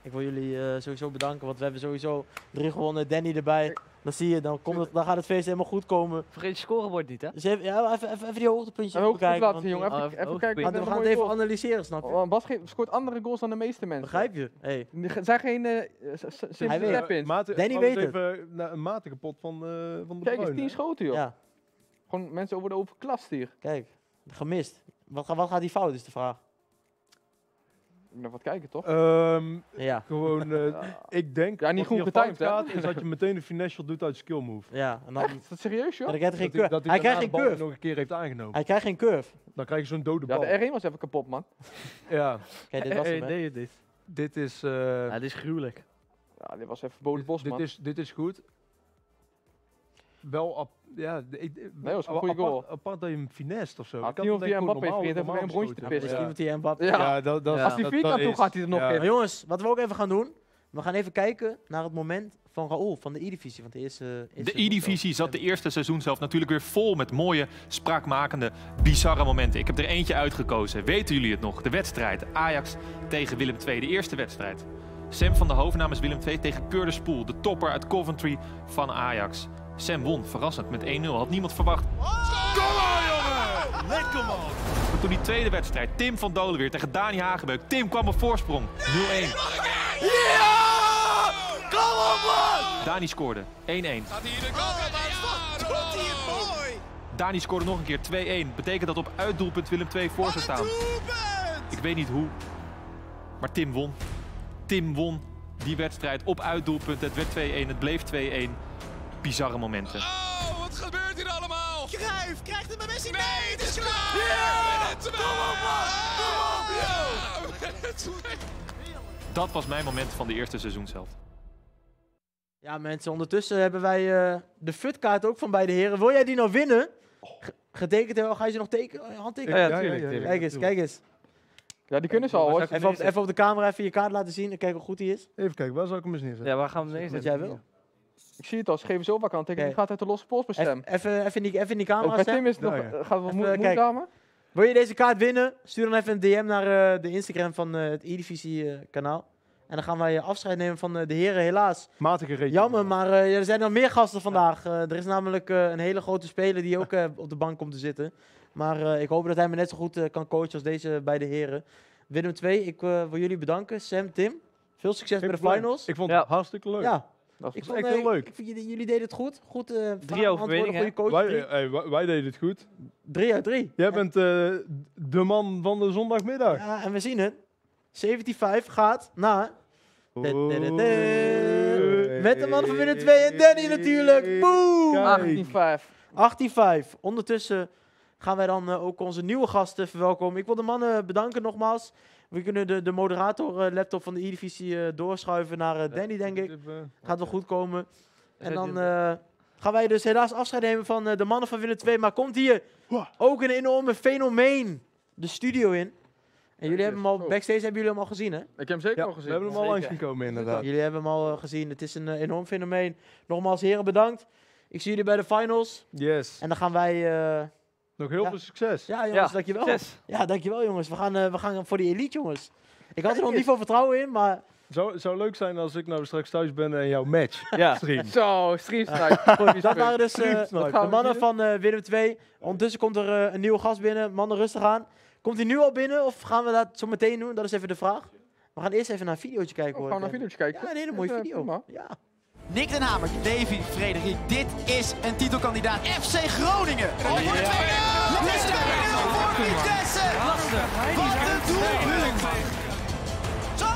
ik wil jullie eh, sowieso bedanken, want we hebben sowieso drie gewonnen. Danny erbij. Dan zie je, dan, komt het, dan gaat het feest helemaal goed komen. vergeet je scorebord niet, hè? Dus even, ja, even, even, even die hoogtepuntjes hoogtepunt bekijken. laten want, jongen. Oh, Even, even even kijken. we gaan het even goal- analyseren, snap je? Oh, Bas scoort andere goals dan de meeste mensen. Begrijp je? Hey. Er zijn geen eh, s- simpele tap-ins. Danny weet het. even naar een matige pot van, eh van de Kijk eens, Bruin, 10 hè? schoten, joh. Ja, Gewoon mensen worden overklast hier. kijk. Gemist. Wat, wat gaat die fout, is de vraag. Ik ben wat kijken, toch? Ehm, Ja, gewoon, eh, Ja. ik denk Ja, niet goed getimed, gaat, is dat je meteen een finesse doet uit skill move. ja. En dan, Is dat serieus, joh? dan krijgt hij geen Dat dat Hij krijgt geen de curve. nog een keer heeft aangenomen. Hij krijgt geen curve. Dan krijg je zo'n dode Ja, bal. de R1 was even kapot, man. Ja, Kijk, dit was Hey, hem, hè. nee, dit. dit is, eh, Ja, dit is gruwelijk. Ja, dit was even boven het bos, dit, man. is, dit is goed. Wel, ja, ik, was een goede goal. apart dat je hem finest of zo. Ik had via gewoon Mbappé, normaal- vriend, even normaal een broodje te pissen. Timothy en Mbappé. Ja. Ja, dat, dat, Ja. Als die dat- vierkant toe gaat hij er nog ja. in. Maar jongens, wat we ook even gaan doen. We gaan even kijken naar het moment van Raoul, van de E-divisie. Van de eerste, eerste De E-divisie zat de eerste seizoen zelf natuurlijk weer vol met mooie, spraakmakende, bizarre momenten. Ik heb er eentje uitgekozen. Weten jullie het nog? De wedstrijd Ajax tegen Willem II, de eerste wedstrijd. Sam van der Hoven namens Willem II tegen Keur de Spoel, de topper uit Coventry van Ajax. Sam won, verrassend, met 1-0. Had niemand verwacht. Kom maar, jongen! Lekker man! Maar toen die tweede wedstrijd, Tim van Dolen weer tegen Dani Hagebeuk. Tim kwam op voorsprong, 0-1. Ja! Kom op, man! Dani scoorde, 1-1. Gaat hier de goal? Ja, doet hij het mooi! Dani scoorde nog een keer 2-1. Betekent dat op uitdoelpunt Willem II voor zou staan. Ik weet niet hoe, maar Tim won. Tim won die wedstrijd op uitdoelpunt. Het werd 2-1, het bleef 2-1. Bizarre momenten. Oh, wat gebeurt hier allemaal? Cruijff krijgt hem bij Messi. Nee, het is klaar! Ja! Kom op, man! Kom op! Dat was mijn moment van de eerste seizoen zelf. Ja, mensen, ondertussen hebben wij eh, de futkaart ook van beide heren. Wil jij die nou winnen? Ge- getekend hebben, ga je ze nog tekenen? Oh, handtekenen? Ja, ja, tuurlijk, tuurlijk. Kijk eens, kijk eens. Ja, die kunnen ze al hoor. Even op, even op de camera even je kaart laten zien en kijken hoe goed die is. Even kijken, waar zou ik hem eens neerzetten? Ja, waar gaan we hem Wat neerzetten? jij wil. Ik zie het al, geef ze op kan. Teken, die Oké. gaat uit de losse post bij Sam. Even, even, even, in die, even in die camera bij staan. Tim is nog, Ja, ja. gaat Even, moe- moeizamer. Wil je deze kaart winnen? Stuur dan even een DM naar eh, de Instagram van eh, het E-divisie eh, kanaal. En dan gaan wij afscheid nemen van eh, de heren, helaas. Matige rekening. Jammer, maar eh, er zijn nog meer gasten vandaag. Eh, er is namelijk eh, een hele grote speler die ook eh, op de bank komt te zitten. Maar eh, ik hoop dat hij me net zo goed eh, kan coachen als deze beide heren. Willem 2, ik eh, wil jullie bedanken. Sam, Tim, veel succes Ik bij de finals. Ik vond Ja. het hartstikke leuk. Ja, Dat ik is vond, echt eh, heel leuk. jullie, deden het goed. Goed eh vragen Drie overwinningen, goede coach. Wij, Drie, hey, wij, wij deden het goed. drie uit drie. Jij bent eh, de man van de zondagmiddag. Ja, en we zien het. 75 gaat naar... Met de man van Willem 2 en Danny natuurlijk. Boom! Kijk. 18-5. 18-5. Ondertussen gaan wij dan eh, ook onze nieuwe gasten verwelkomen. Ik wil de mannen bedanken nogmaals. We kunnen de, de moderator eh, laptop van de E-divisie eh, doorschuiven naar Danny, denk ik. Gaat wel goed komen. En dan eh, gaan wij dus helaas afscheid nemen van de mannen van Willem 2. Maar komt hier ook een enorme fenomeen de studio in. En jullie hebben hem al, backstage hebben jullie hem al gezien, hè? Ik heb hem zeker Ja, al we gezien. hebben hem al Zeker. langsgekomen inderdaad. Jullie hebben hem al gezien. Het is een enorm fenomeen. Nogmaals, heren, bedankt. Ik zie jullie bij de finals. Yes. En dan gaan wij... eh, Nog heel Ja. veel succes. ja, jongens, Ja, dankjewel. succes. Ja, dankjewel, jongens. We gaan, eh, we gaan voor die elite, jongens. Ik had er nog niet veel vertrouwen in, maar... Zou, zou leuk zijn als ik nou straks thuis ben en jouw match Ja. stream. Zo. Goed, dat waren dus eh, de mannen van eh, Willem 2. Ondertussen komt er eh, een nieuwe gast binnen. Mannen, rustig aan. Komt hij nu al binnen of gaan we dat zo meteen doen? Dat is even de vraag. We gaan eerst even naar een videootje kijken. We hoor gaan ik, naar een videootje kijken. Ja, een hele mooie video. prima. Ja. Nick den Hamer, Davy Frederik. Dit is een titelkandidaat. FC Groningen. Oh, voor de tweede. Het is 2-0 voor Vitesse. Wat een doelpunt. Zo,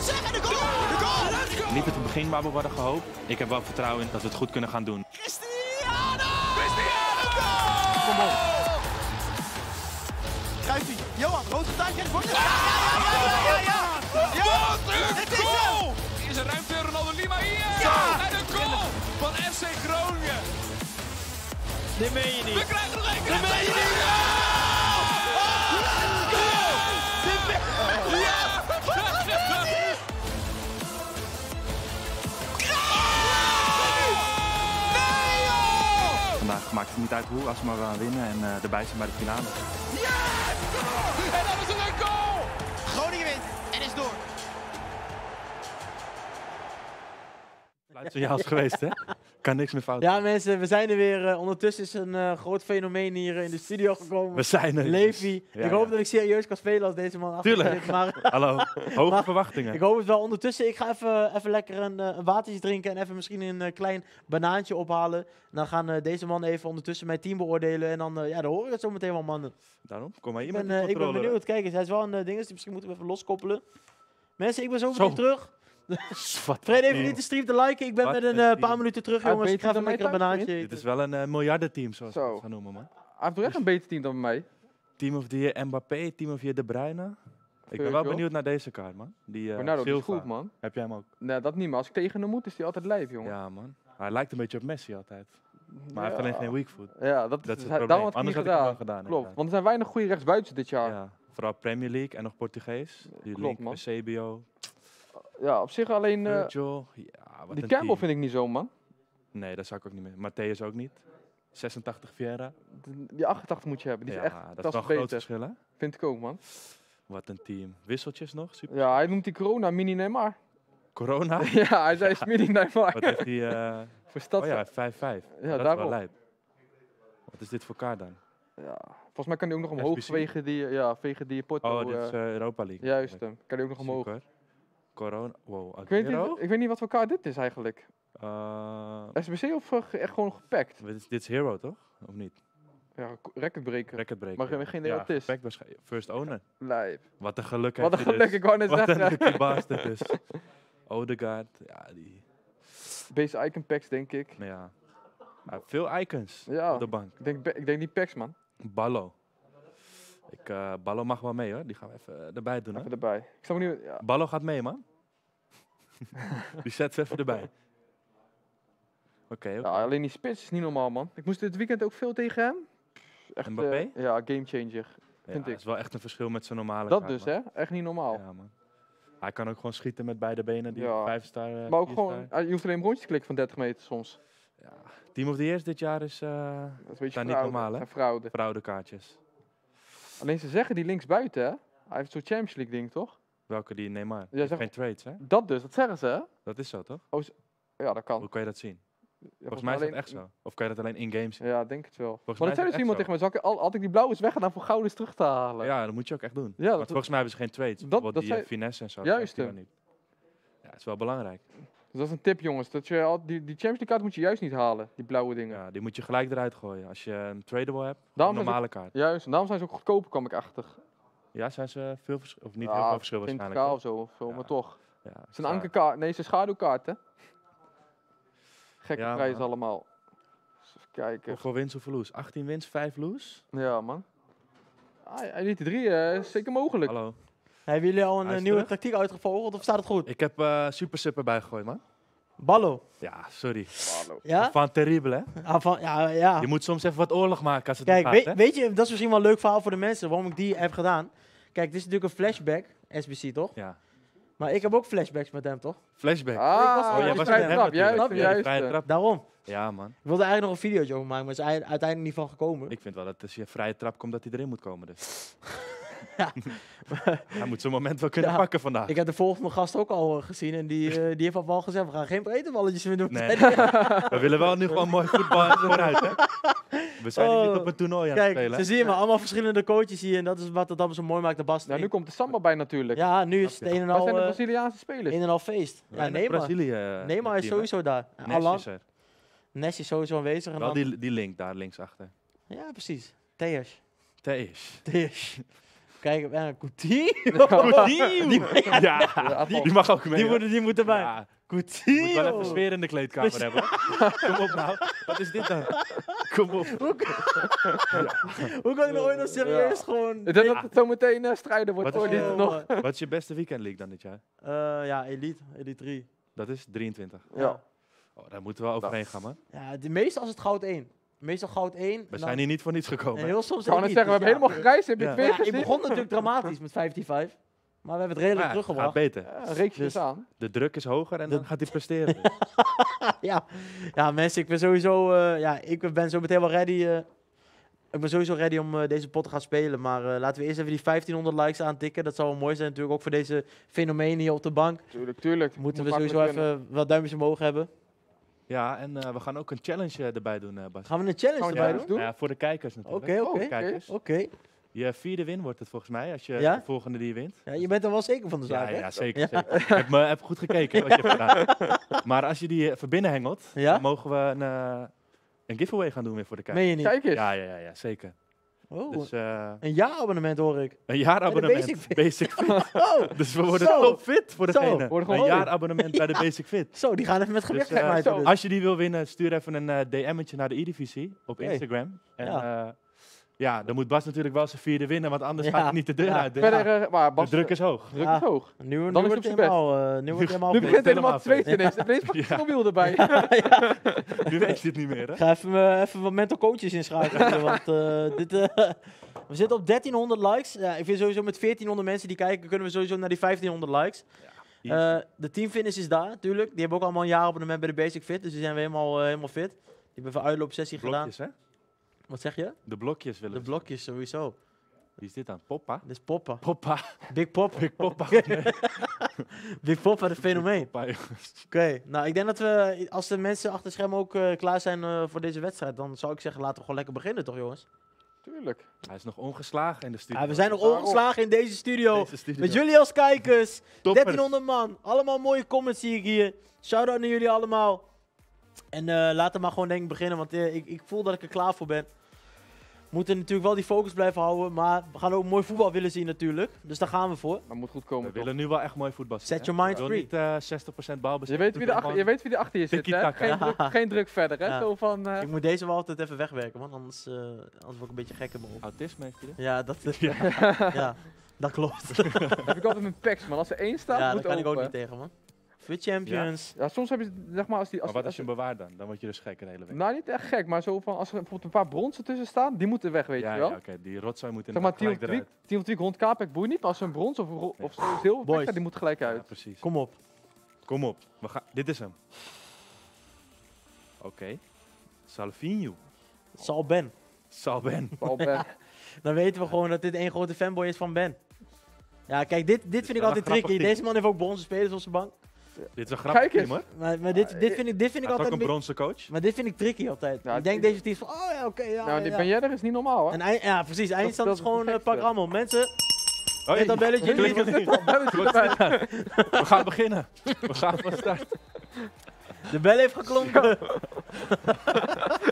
zeggen. De goal. De goal. Niet het begin waar we hadden gehoopt. Ik heb wel vertrouwen in dat we het goed kunnen gaan doen. Cristiano. Cristiano. Kom op. Kruipie. Johan, grote taakje. Ja, ja, ja, ja, Dit meen je niet. We krijgen nog één keer. Dit meen je niet. Vandaag maakt het niet uit hoe, als we maar gaan winnen en eh, erbij zijn bij de finale. Ja! En dat is een goal! Groningen wint en is door. Fluitsignaal is geweest, hè? Kan niks meer fout. ja, mensen, we zijn er weer. eh, ondertussen is een eh, groot fenomeen hier in de studio gekomen. We zijn er. Levi. Ja, ik hoop ja. dat ik serieus kan spelen als deze man achter Tuurlijk. Maar Hallo, hoge Maar- verwachtingen. ik hoop het wel. Ondertussen, ik ga even, even lekker een, eh, een watertje drinken en even misschien een klein banaantje ophalen. En dan gaan deze man even ondertussen mijn team beoordelen. En dan, ja, dan horen we het zo meteen wel, mannen. Daarom, kom maar hier Ik ben, ik ben benieuwd. Kijk eens, hij is wel een ding, dus misschien moeten we even loskoppelen. Mensen, ik ben zo Zo. meteen terug. Wat Vergeet even niet de stream te liken. Ik ben Wat met een eh, paar minuten terug, Hij jongens. Ik ga even lekker een banaantje Dit eten. is wel een eh, miljardenteam, zoals we Zo. het gaan noemen, man. Hij heeft toch echt een beter team dan mij. Team of the Year Mbappé, Team of the Year De Bruyne. Ik ben wel Virgil. benieuwd naar deze kaart, man. Die eh Bernardo, die is Silva. goed, man. Heb jij hem ook? Nee, dat niet, maar als ik tegen hem moet, is hij altijd lijf, jongen. Ja, man. Hij lijkt een beetje op Messi altijd. Maar hij heeft alleen geen weak foot. Ja, dat, Dat is het probleem. daarom had ik Anders niet had ik hem gedaan. wel gedaan. Klopt, inderdaad. want er zijn weinig goede rechtsbuitens dit jaar. Ja, vooral Premier League en nog Portugees. Die Klopt, link man. Eusebio, op zich alleen... Virgil. Ja, wat Die Campbell team. vind ik niet zo, man. Nee, dat zou ik ook niet meer. Matthäus ook niet. 86 Vieira. Die 88 moet je hebben. Die ja, is echt dat is wel een groot verschil, hè? Vind ik ook, man. Wat een team. Wisseltjes nog? Super. Ja, hij noemt die corona mini Neymar. Corona? ja, hij zei mini Neymar. Wat heeft hij... eh, Voor stad. Oh ja, 5-5. Ja, dat is wel daarom. lijp. Wat is dit voor kaart dan? Ja, volgens mij kan hij ook nog omhoog SBC? wegen die, ja, vegen die Porto. Oh, dit is eh, Europa League. Juist, kan hij ook nog omhoog. Corona. Wow, Ik weet, niet, ik weet niet wat voor kaart dit is eigenlijk. Eh, SBC of eh, echt gewoon gepakt? dit, is, dit is Hero, toch? Of niet? Ja, recordbreaker. Recordbreaker. Maar geen- idee ja, wat het is. gepakt. First owner. Lijp. Wat een geluk Wat een dus. geluk, ik wou net Wat zeggen. een lucky bastard dus. Odegaard, ja, die... Base icon packs, denk ik. Ja. Ja, veel icons Ja. op de bank. Ik denk, ik denk die packs, man. Ballo. Ik, eh, Ballo mag wel mee hoor, die gaan we even eh, erbij doen. Hè? Even erbij. Ik snap niet... Ja. Ballo gaat mee man. die zet ze even erbij. Oké. Ja, alleen die spits is niet normaal, man. Ik moest dit weekend ook veel tegen hem. Echt, Mbappé? eh, ja, gamechanger. Ja, Vind dat ik. is wel echt een verschil met zijn normale Dat kaart, dus, hè? Echt niet normaal. Ja, man. Hij kan ook gewoon schieten met beide benen, die Ja. vijf star. maar ook gewoon, star. ah, je hoeft alleen een rondje te klikken van 30 meter soms. Team of the Years dit jaar is, eh Dat is een beetje niet normaal hè? En fraude. Fraudekaartjes. Alleen ze zeggen die linksbuiten, hè? Hij heeft zo'n Champions League ding, toch? Welke die Neymar? Ja, zeg- geen trades hè? Dat dus, dat zeggen ze, hè? Dat is zo toch? Oh, ja, dat kan. Hoe kan je dat zien? Ja, Volgens mij is dat echt zo. Of kan je dat alleen in-game zien? Ja, denk het wel. Volgens maar dat is zei dus iemand tegen mij, ik, al, had ik die blauwe is weggedaan voor goud is terug te halen. Ja, dat moet je ook echt doen. Ja, volgens mij hebben ze geen trades. dat- Bijvoorbeeld dat die eh, zei- finesse en zo. Juist, dat dan niet. Ja, het is wel belangrijk. Dus dat is een tip, jongens. Dat je al, die, die Champions League kaart moet je juist niet halen, die blauwe dingen. Ja, die moet je gelijk eruit gooien. Als je een tradable hebt, een zijn normale ook- kaart. Juist, en daarom zijn ze ook goedkoper, kwam ik achter. Ja, zijn ze veel verschil? Of niet Ja, heel veel verschil 20k waarschijnlijk. of zo, of zo maar toch. Ja, Het is een ankerkaart, nee, het is een schaduwkaart, hè? Gekke Ja, man. allemaal. Dus even kijken. Hoeveel winst, hoeveel lose? 18 winst, 5 lose? Ja, man. Ah, liet de drie, is zeker mogelijk. Hallo. Hebben jullie al een eh, nieuwe terug? tactiek uitgevogeld of staat het goed? Ik heb eh super super bijgegooid, man. Ballo. Ja, sorry. Ja? Van terrible, hè? Ah, van, ja, ja. Je moet soms even wat oorlog maken als het Kijk, niet weet, gaat, hè? weet je, dat is misschien wel een leuk verhaal voor de mensen waarom ik die heb gedaan. Kijk, dit is natuurlijk een flashback, SBC toch? Ja. Maar ik heb ook flashbacks met hem toch? Flashback. Ah, was- oh, jij was vrije met hem trap, juist. Ja, vrije trap. Daarom. Ja, man. Ik wilde eigenlijk nog een videootje over maken, maar is ei- uiteindelijk niet van gekomen. Ik vind wel dat als je een vrije trap komt, dat hij erin moet komen. Dus. Ja. Hij moet zijn moment wel kunnen Ja. pakken vandaag. Ik heb de volgende gast ook al eh, gezien en die, eh, die heeft al wel gezegd, we gaan geen breedteballetjes meer doen. Nee. We willen wel nu gewoon mooi voetbal vooruit, hè? We zijn hier niet op een toernooi aan het spelen. ze zien maar allemaal verschillende coaches hier en dat is wat het allemaal zo mooi maakt, de Bas. Ja, nu komt de samba bij natuurlijk. Ja, nu is het een en Waar al, zijn de eh, Braziliaanse spelers? een en al feest. Ja, Weinig Neymar. Brazilië, Neymar is sowieso daar. Nes is er. Nes is sowieso aanwezig. En Wel dan, die, die link daar linksachter. Ja, precies. Theus. Thees. Theus. Kijk, en Coutinho. Coutinho! Die, Ja, die mag ook mee. die, hoor. moet, die moet erbij. Ja, Coutinho. moet wel even sfeer in de kleedkamer hebben. Kom op nou. Wat is dit dan? Kom op. Hoe kan, hoe kan ik nou ooit nog serieus gewoon... Ik denk dat het zo meteen eh, strijden wordt Wat voor is, dit eh, nog. Wat is je beste weekend league dan dit jaar? Eh, ja, Elite. Elite 3. Dat is 23. Ja. Oh, daar moeten we overheen gaan, man. Ja, de, meestal is het goud 1. Meestal goud 1. We zijn hier niet voor niets gekomen. En heel soms Ik kan het zeggen, we dus hebben helemaal gereisd. Heb je ik begon natuurlijk dramatisch met 15-5. Maar we hebben het redelijk teruggebracht. gaat beter. Ja, Dus- aan. De druk is hoger en dan gaat hij presteren. ja. ja, mensen, ik ben sowieso, eh, ja, ik ben zo meteen wel ready. eh, ik ben sowieso ready om eh, deze pot te gaan spelen. Maar eh, laten we eerst even die 1500 likes aantikken. Dat zou wel mooi zijn natuurlijk, ook voor deze fenomenen hier op de bank. Tuurlijk, tuurlijk. Moeten Moet we sowieso even wat duimpjes omhoog hebben. Ja, en eh, we gaan ook een challenge eh, erbij doen, eh Bas. Gaan we een challenge erbij doen? Ja, voor de kijkers natuurlijk. oké. Oké, kijkers. Oké. Je vierde win wordt het volgens mij, als je Ja? de volgende die je wint. Ja, je bent er wel zeker van de Ja, zaak, hè? ja, zeker. Ja. zeker. Ik heb, me, heb goed gekeken wat je hebt gedaan. Maar als je die even binnenhengelt, Ja? dan mogen we een, eh, een giveaway gaan doen weer voor de kijkers. Meen je niet? Kijk eens. Ja, ja, ja, ja, zeker. Oh, Dus eh, een jaarabonnement hoor ik. een jaarabonnement. Basic Fit. Basic Fit. Oh, Dus we worden Zo. top fit voor Zo. degene. Een jaarabonnement bij de Basic Fit. zo, die gaan even met Dus, gewicht gaan zo. dus. als je die wil winnen, stuur even een eh, DM'tje naar de E-divisie op Hey. Instagram. En Ja. Ja. dan moet Bas natuurlijk wel zijn vierde winnen, want anders Ja. gaat hij niet de deur Ja. uit. Dus Verder, eh, maar de Bas, druk is hoog. druk is hoog. Nu, nu Dan is wordt het zijn helemaal, eh, nu wordt het helemaal Nu begint het helemaal helemaal te zweten ineens. Ineens pak je Ja. de mobiel erbij. Nu weet je het niet meer, hè? ga even, eh, even wat mental coaches inschakelen. want eh, dit, eh, we zitten op 1300 likes. Ja, ik vind sowieso met 1400 mensen die kijken, kunnen we sowieso naar die 1500 likes. Eh, de teamfitness is daar, natuurlijk. Die hebben ook allemaal een jaarabonnement bij de Basic Fit. Dus die zijn we helemaal, eh, helemaal fit. Die hebben een uitloopsessie gedaan. Blokjes, hè? Wat zeg je? De blokjes willen De blokjes, sowieso. Wie is dit dan? Poppa? Dit is Poppa. Poppa. Big Pop. Big Poppa. Big Poppa, het fenomeen. Poppa, jongens. Oké, nou ik denk dat we, als de mensen achter het scherm ook eh, klaar zijn eh, voor deze wedstrijd, dan zou ik zeggen, laten we gewoon lekker beginnen toch jongens? Tuurlijk. Hij is nog ongeslagen in de studio. Ja, we zijn nog ongeslagen in deze studio. Deze studio. Met jullie als kijkers. Toppers. 1300 man. Allemaal mooie comments zie ik hier. Shout-out naar jullie allemaal. En eh, laten we maar gewoon denk ik beginnen, want eh, ik, ik voel dat ik er klaar voor ben. We moeten natuurlijk wel die focus blijven houden, maar we gaan ook mooi voetbal willen zien natuurlijk. Dus daar gaan we voor. Dat moet goed komen. We toch? willen nu wel echt mooi voetbal zien. Set your mind free. niet eh 60% balbezit. Je weet, wie er achter, je weet wie er achter je zit, hè? Geen, druk, geen druk verder, hè? Ja. Zo van... eh, Ik moet deze wel altijd even wegwerken, man. Anders, eh anders word ik een beetje gek in mijn hoofd. Autisme heeft hij? Ja, dat, Ja. ja. dat klopt. heb ik altijd met packs, man. Als er één staat, ja, moet daar kan ik ook niet tegen, man. Fit Champions. Ja, soms heb je, zeg maar, als die... Als, Maar wat als je hem bewaart dan? Dan word je dus gek de hele week. nou, niet echt gek, maar zo van, als er bijvoorbeeld een paar bronzen tussen staan, die moeten weg, weet ja, je wel. ja oké. Die rotzooi moet Zeg maar, inderdaad Team gelijk of eruit. Team of Tweak rond K-pack boeit niet, maar als er een brons of, een ro- of zo zilver die moet gelijk Ja, uit. precies. Kom op. Kom op. We gaan, dit is hem. Oké. Salvinho. Sal Ben. Salben. Paul Ben. Dan weten we gewoon dat dit één grote fanboy is van Ben. Ja, kijk, dit, dit vind ik altijd een tricky. Deze man heeft ook bronzen spelers op zijn bank. Dit is een grappig Kijk eens. team, hoor. Maar, maar dit, dit vind ik, dit vind ik is ook altijd een een beetje... bronzen coach. Maar dit vind ik tricky altijd. Ja, ik denk ik- deze teams van, oh ja, oké, ja, nou, die ja. Ben Yedder is niet normaal, hoor. En ja, precies. Eindstand dat is gewoon een pak gekste. rammel. Mensen, Oh, met dat belletje. Klik het niet. We gaan beginnen. We gaan van start. De bel heeft geklonken.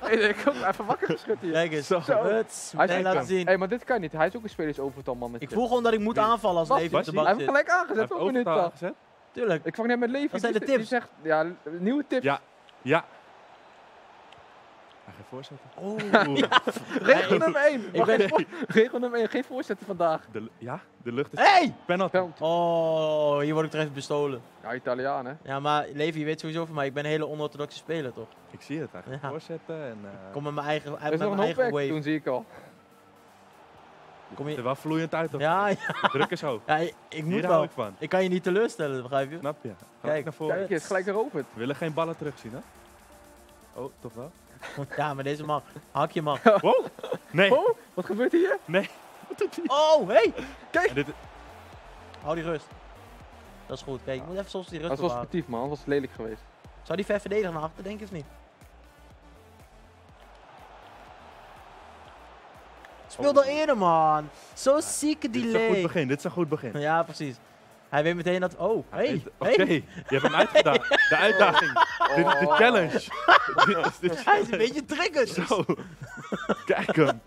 Hey, ik heb hem even wakker geschud hier. Kijk eens. Zo. Huts, Hij is meteen echt- laten zien. Hey, maar dit kan niet. Hij is ook een spelersovertal mannetje. Ik voel gewoon dat ik moet aanvallen als Was- Levi op de was Hij bank heeft hem zit. gelijk aangezet, Hij ook heeft minuut overtal dag. aangezet. Tuurlijk. Ik vang net met Levi. Wat zijn die de tips? Die zegt, ja, nieuwe tips. Ja. Ja. Hij gaat voorzetten. Oeh. Regel nummer 1. Ik ben... Regel nummer 1. Geen voorzetten vandaag. De, ja, de lucht is Hey! penalty. Penalty. Oh, hier word ik terecht bestolen. Ja, Italiaan, hè. Ja, maar Levi, je weet sowieso van mij, ik ben een hele onorthodoxe speler, toch? Ik zie het. Hij gaat Ja. voorzetten. En, eh, Ik kom met mijn eigen, met mijn eigen wave. doen, zie ik al. Kom je... er wel vloeiend uit. Of Ja, ja, druk is hoog. ja, ik- moet Hier wel. ik van. Ik kan je niet teleurstellen, begrijp je? Snap je? Ga Kijk, naar voren. Kijk eens, gelijk erover. We willen geen ballen terugzien, hè? Oh, toch wel? Ja, maar deze mag. Hakje mag. Wow! Nee, Oh, wat gebeurt hier? nee. Wat doet hij? Oh, hey! En dit, Hou die rust. Dat is goed. Kijk, ik moet even soms die rust Dat was sportief, man. Dat was lelijk geweest. Zou die ver verdedigen naar achter? Denk ik of niet? Speelde al eerder, man. Zo zieke dit is een goed delay. begin. Dit is een goed begin. Ja, precies. Hij weet meteen dat... Oh, hey. Oké, hey. je hebt hem uitgedaan. De uitdaging. Dit is de Oh. challenge. Dit is de Hij is een beetje triggerd. Zo. Kijk hem.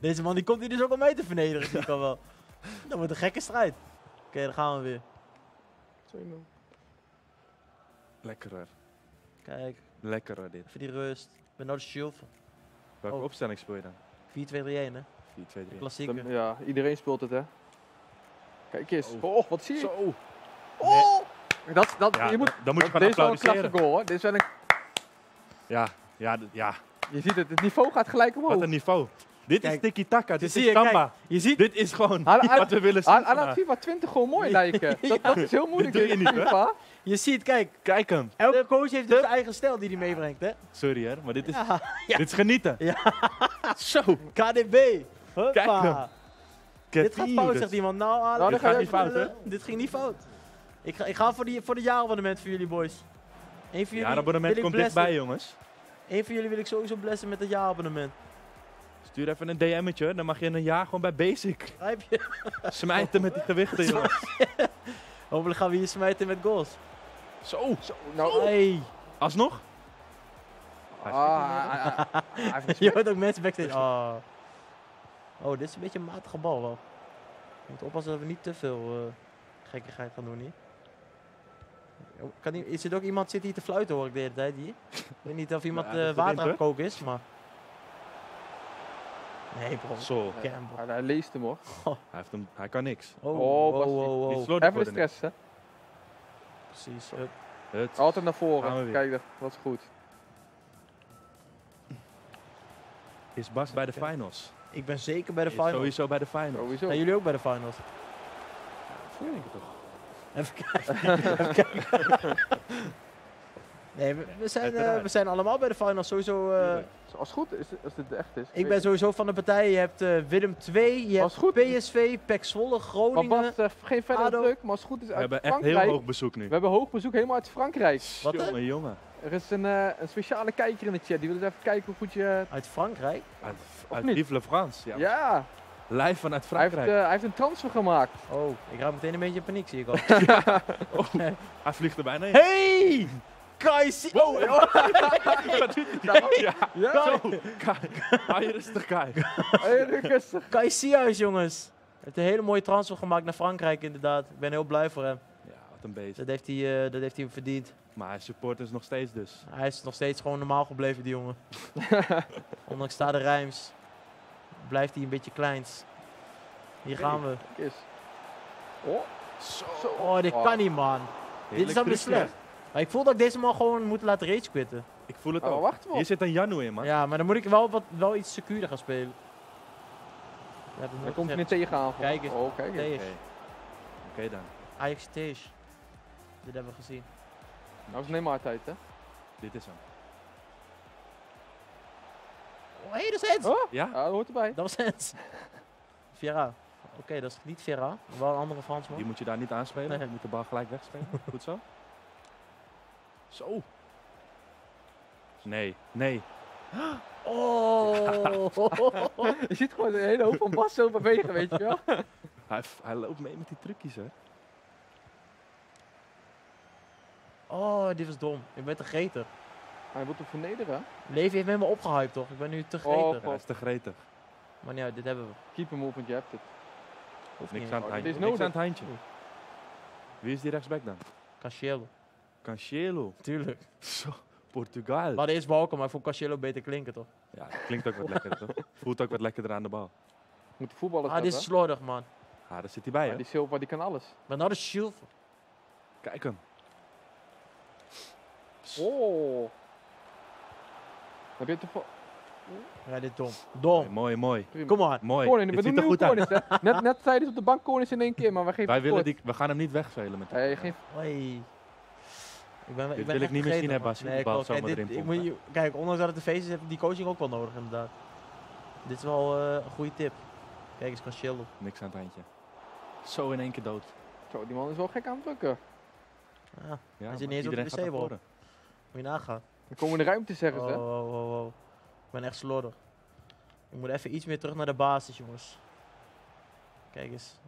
Deze man die komt hier dus ook om mij te vernederen. zie ik al wel. Dat wordt een gekke strijd. Oké, dan gaan we weer. Lekkerer. Kijk, Lekkerer dit. even die rust. Ik ben nou de shield. Welke Oh. opstelling speel je dan? 4-2-3-1, hè? 4, 2, 3. Klassieker. Ja, iedereen speelt het, hè. Kijk eens. Oh. Oh, wat zie je? Zo. Oh! Dat, dat, Ja, je moet, dan moet je dat- Dit is wel een klasse goal, hoor. Dit is wel een, Ja, ja, ja. je ziet het, het niveau gaat gelijk omhoog. Wat een niveau. Dit Kijk, is tiki-taka. Dit zie is je, samba. Je ziet... Dit is gewoon Aan- aan- wat we willen zien Aan, het FIFA 20 gewoon mooi lijken. Dat, dat is heel moeilijk doe je in niet, hè? FIFA. Je ziet, kijk. Kijk hem. Elke coach heeft dus zijn eigen stijl die hij meebrengt, hè? Sorry hè, maar dit is, ja. dit is genieten. Ja. Zo. KDB. Kijk hem. Dit gaat fout, dus. zegt iemand. Nou, Alex, Nou, dit ga gaat niet fout, hè? Dit ging niet fout. Ik ga, ik ga voor, die, voor de jaarabonnement voor jullie, boys. Eén van Ja, jullie het abonnement wil ik komt dichtbij jongens. Eén van jullie wil ik sowieso blessen met het jaarabonnement. Stuur even een DM'tje, dan mag je in een jaar gewoon bij Basic. Begrijp je? Smijten met die gewichten jongens. Hopelijk gaan we hier smijten met goals. Zo. Zo, nou, Hey. Alsnog? Ah, ah, ah, ah, hij heeft Je hoort ook mensen backstage. Oh. oh, dit is een beetje een matige bal wel. We moeten oppassen dat we niet te veel eh, gekkigheid gaan doen hier. Oh, Kan hier. Is er ook iemand zit hier te fluiten hoor ik de hele tijd hier? Ik weet niet of iemand Ja, eh, water aan koken is, maar... Nee bro. Zo. Campbell. Hij, hij leest hem hoor. Hij, heeft hem, hij kan niks. Oh, Oh, oh, was die- oh, Niet oh. slordig Even de stress, hè. Precies. Hup. Het. Altijd naar Gaan we voren. weer. Kijk, dat dat is goed. Is Bas bij de finals? Ik ben zeker bij de finals. Sowieso bij de finals. Sowieso. Zijn jullie ook bij de finals? Denk ik toch. Even kijken. Even kijken. Nee, we, we zijn, eh, we zijn allemaal bij de finals sowieso. eh, Als het goed is, als dit echt is. ik ben sowieso van de partij. Je hebt eh, Willem 2, je Als hebt PSV, PEC Zwolle, Maar Groningen. Bas, eh, geen verder ADO. druk, maar als het goed is We uit hebben echt Frankrijk. heel hoog bezoek nu. We hebben hoog bezoek helemaal uit Frankrijk. Wat? Jongen, jongen. Er is een, eh, een speciale kijker in de chat. Die wil eens even kijken hoe goed je... Uit Frankrijk? Uit, uit niet? Vive le France. Ja. Ja, Live vanuit hij heeft, Frankrijk. eh, hij heeft een transfer gemaakt. Oh, ik raak meteen een beetje in paniek, zie ik al. Oh, hij vliegt er bijna in. Hey! Kai Si- Oh? Ja, Ja, zo. Kai. Rustig, Kai. rustig. Kai Sierhuis, jongens. Hij heeft een hele mooie transfer gemaakt naar Frankrijk, inderdaad. Ik ben heel blij voor hem. Ja, wat een beest. Dat heeft hij, eh, dat heeft hij verdiend. Maar hij support is nog steeds dus. Hij is nog steeds gewoon normaal gebleven, die jongen. Ondanks daar de rijms. Blijft hij een beetje kleins. Hier gaan we. Oh, Zo. Oh, dit Oh. kan niet, man. Dit is dan weer slecht. Maar ik voel dat ik deze man gewoon moet laten rage quitten. Ik voel het maar ook. wacht wel. Hier zit een Janu in, man. Ja, maar dan moet ik wel, wat, wel iets secuurder gaan spelen. Dan komt hij in tegenaanval. Kijk eens. Oh, kijk eens. Tegen. Oké. Oké dan. Ajax Tees. Dit hebben we gezien. Nou is Neymar tijd, hè? Dit is hem. Oh, hé, dat is Hens! Oh, Ja? ja, dat hoort erbij. Dat was Hens. Vieira. Oké, dat is niet Vieira. Wel een andere Fransman. Die moet je daar niet aanspelen. Nee. Je moet de bal gelijk wegspelen. Goed zo. Zo. Nee, nee. Oh! Je ziet gewoon een hele hoop van Bas zo bewegen, weet je wel. Hij, hij loopt mee met die trucjes, hè. oh, dit was dom. Ik ben te gretig. Hij wordt hem vernederen. Levi heeft me helemaal opgehyped, toch? Ik ben nu te gretig. Oh, hij is te gretig. Maar ja, dit hebben we. Keep hem op, want je hebt het. Hoeft Niks niet. aan het Oh, handje. is Niks aan het handje. Wie is die rechtsback dan? Cancelo. Cancelo. Tuurlijk. Zo, Portugal. Hadden eerst Walker, maar ik vond Cancelo beter klinken, toch? Ja, klinkt ook wat lekkerder, toch? Voelt ook wat lekkerder aan de bal. Moet voetballen Ah, dit is slordig, man. Ah, daar zit hij bij, hè? die Silva die kan alles. Maar nou de shield. Kijk hem. Oh. Heb je het ervoor? Ja, dit dom. Mooi, Dom. mooi, mooi. Kom maar. Mooi. Dit we ziet doen nu goed hè. Net, net zeiden ze op de bank corners in één keer, maar wij geven Wij willen die, we gaan hem niet wegspelen met Hey, geen Hoi. Ik ben, Dit ik ben wil ik echt niet meer zien, man. Bas. Die Nee, bal zomaar Kijk, erin dit- ik moet je- Kijk, ondanks dat het een feest is, heb ik die coaching ook wel nodig, inderdaad. Dit is wel eh, een goede tip. Kijk eens, Cancelo. Niks aan het handje. Zo in één keer dood. Zo, die man is wel gek aan het drukken. Ja, Ja, Hij maar zit niet eens op de voren. moet je nagaan. Dan komen de ruimte, zeggen Oh, ze. oh, oh, oh. Ik ben echt slordig. Ik moet even iets meer terug naar de basis, jongens. Kijk eens.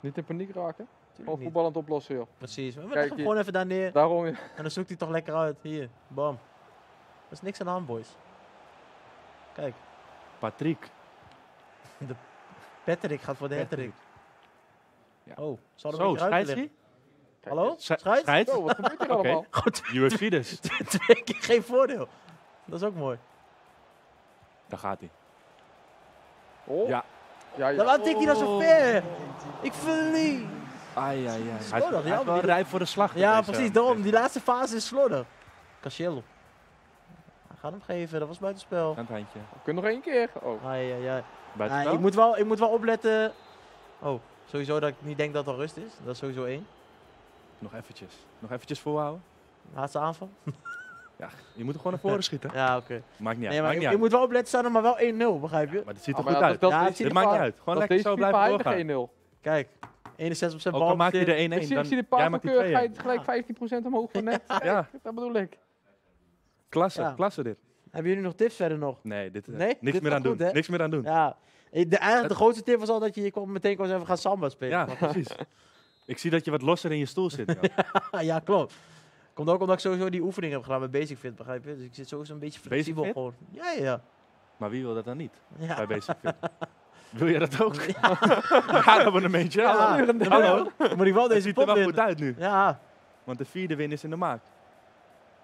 Niet in paniek raken. Gewoon voetballend oplossen, joh. Precies. We Kijk leggen hem gewoon even daar neer. Daarom, En dan zoekt hij toch lekker uit. Hier, bam. Er is niks aan de hand, boys. Kijk, Patrick. Patrick gaat voor de Patrick. hattrick. Ja. Oh, zal er Zo, een Hallo? Scheids? Scheids? Zo, wat gebeurt hier Oké. allemaal? Goed, UFC dus. twee keer geen voordeel. Dat is ook mooi. Daar gaat hij. Oh. Ja. Ja, ja. Dan laat ik die dan zo ver. Ik verlies. Ai, ai, ai. Hij is, hij is wel rijp voor de slag. Ja, deze- precies. Daarom, die laatste fase is slordig. Hij gaat hem geven, dat was buitenspel. Aan het handje. We kunnen nog één keer. Oh. Ai, ai, ai. Buitenspel? Ah, ik, moet wel, ik moet wel opletten. Oh, sowieso dat ik niet denk dat er rust is. Dat is sowieso één. Nog eventjes. Nog eventjes volhouden. Laatste aanval. Ja, je moet er gewoon naar voren schieten. Ja, oké. Maakt niet uit. Nee, maar maakt ik, niet ik uit. moet wel opletten, staan er maar wel 1-0, begrijp je? Maar dit ziet er goed ja, uit. dat- Ja, dat er maakt niet uit. Gewoon Dat lekker zo blijven doorgaan. 1-0. Kijk, 61 op Ook al bal. maakt hij er 1-1, Ik zie, ik dan zie de paardenkeur 2-1. gelijk, gelijk 15% omhoog van net. Ja. Dat bedoel ik. Klasse, klasse dit. Hebben jullie nog tips verder nog? Nee, dit, eh, Nee? niks Dit meer aan doen. hè? Niks meer aan doen. Ja. Ik- De, eigenlijk de grootste tip was al dat je, je kon meteen kon even gaan samba spelen. Ja, precies. Ik zie dat je wat losser in je stoel zit. ja, klopt. Komt ook omdat ik sowieso die oefening heb gedaan met Basic Fit, begrijp je? Dus ik zit sowieso een beetje flexibel gewoon. Ja, ja. Maar wie wil dat dan niet? Ja. Bij Basic Fit. Wil je dat ook? Ja, abonnementje. Ja, Hallo. Hallo. moet ik wel deze pot er wel goed uit nu. Ja. Want de vierde win is in de maak.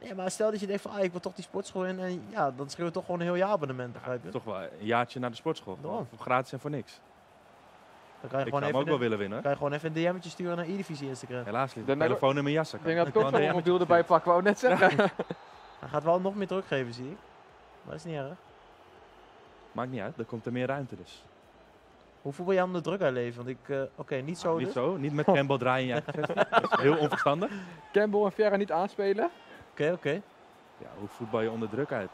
Nee, maar stel dat je denkt van, ah, ik wil toch die sportschool in. En ja, dan schreeuw je toch gewoon een heel jaar abonnement, begrijp je? Toch wel een jaartje naar de sportschool. Voor gratis en voor niks. Dan kan je Ik gewoon zou hem even, ook wel een, willen winnen. kan je gewoon even een DM'tje sturen naar E-Divisie Instagram. Helaas Dan de telefoon in mijn jas. Ik denk dat ik ook zo'n mobiel erbij pak, wou net zeggen. Hij gaat wel nog meer teruggeven, zie ik. Maar dat is niet erg. Maakt niet uit, er komt er meer ruimte dus. Hoe voel je aan de druk uitleven? Want ik, eh, oké, niet zo Niet dus. zo, niet met Campbell draaien in je eigen 16. Dat is heel onverstandig. Campbell en Ferra niet aanspelen. Oké, oké. Ja, hoe voetbal je onder druk uit?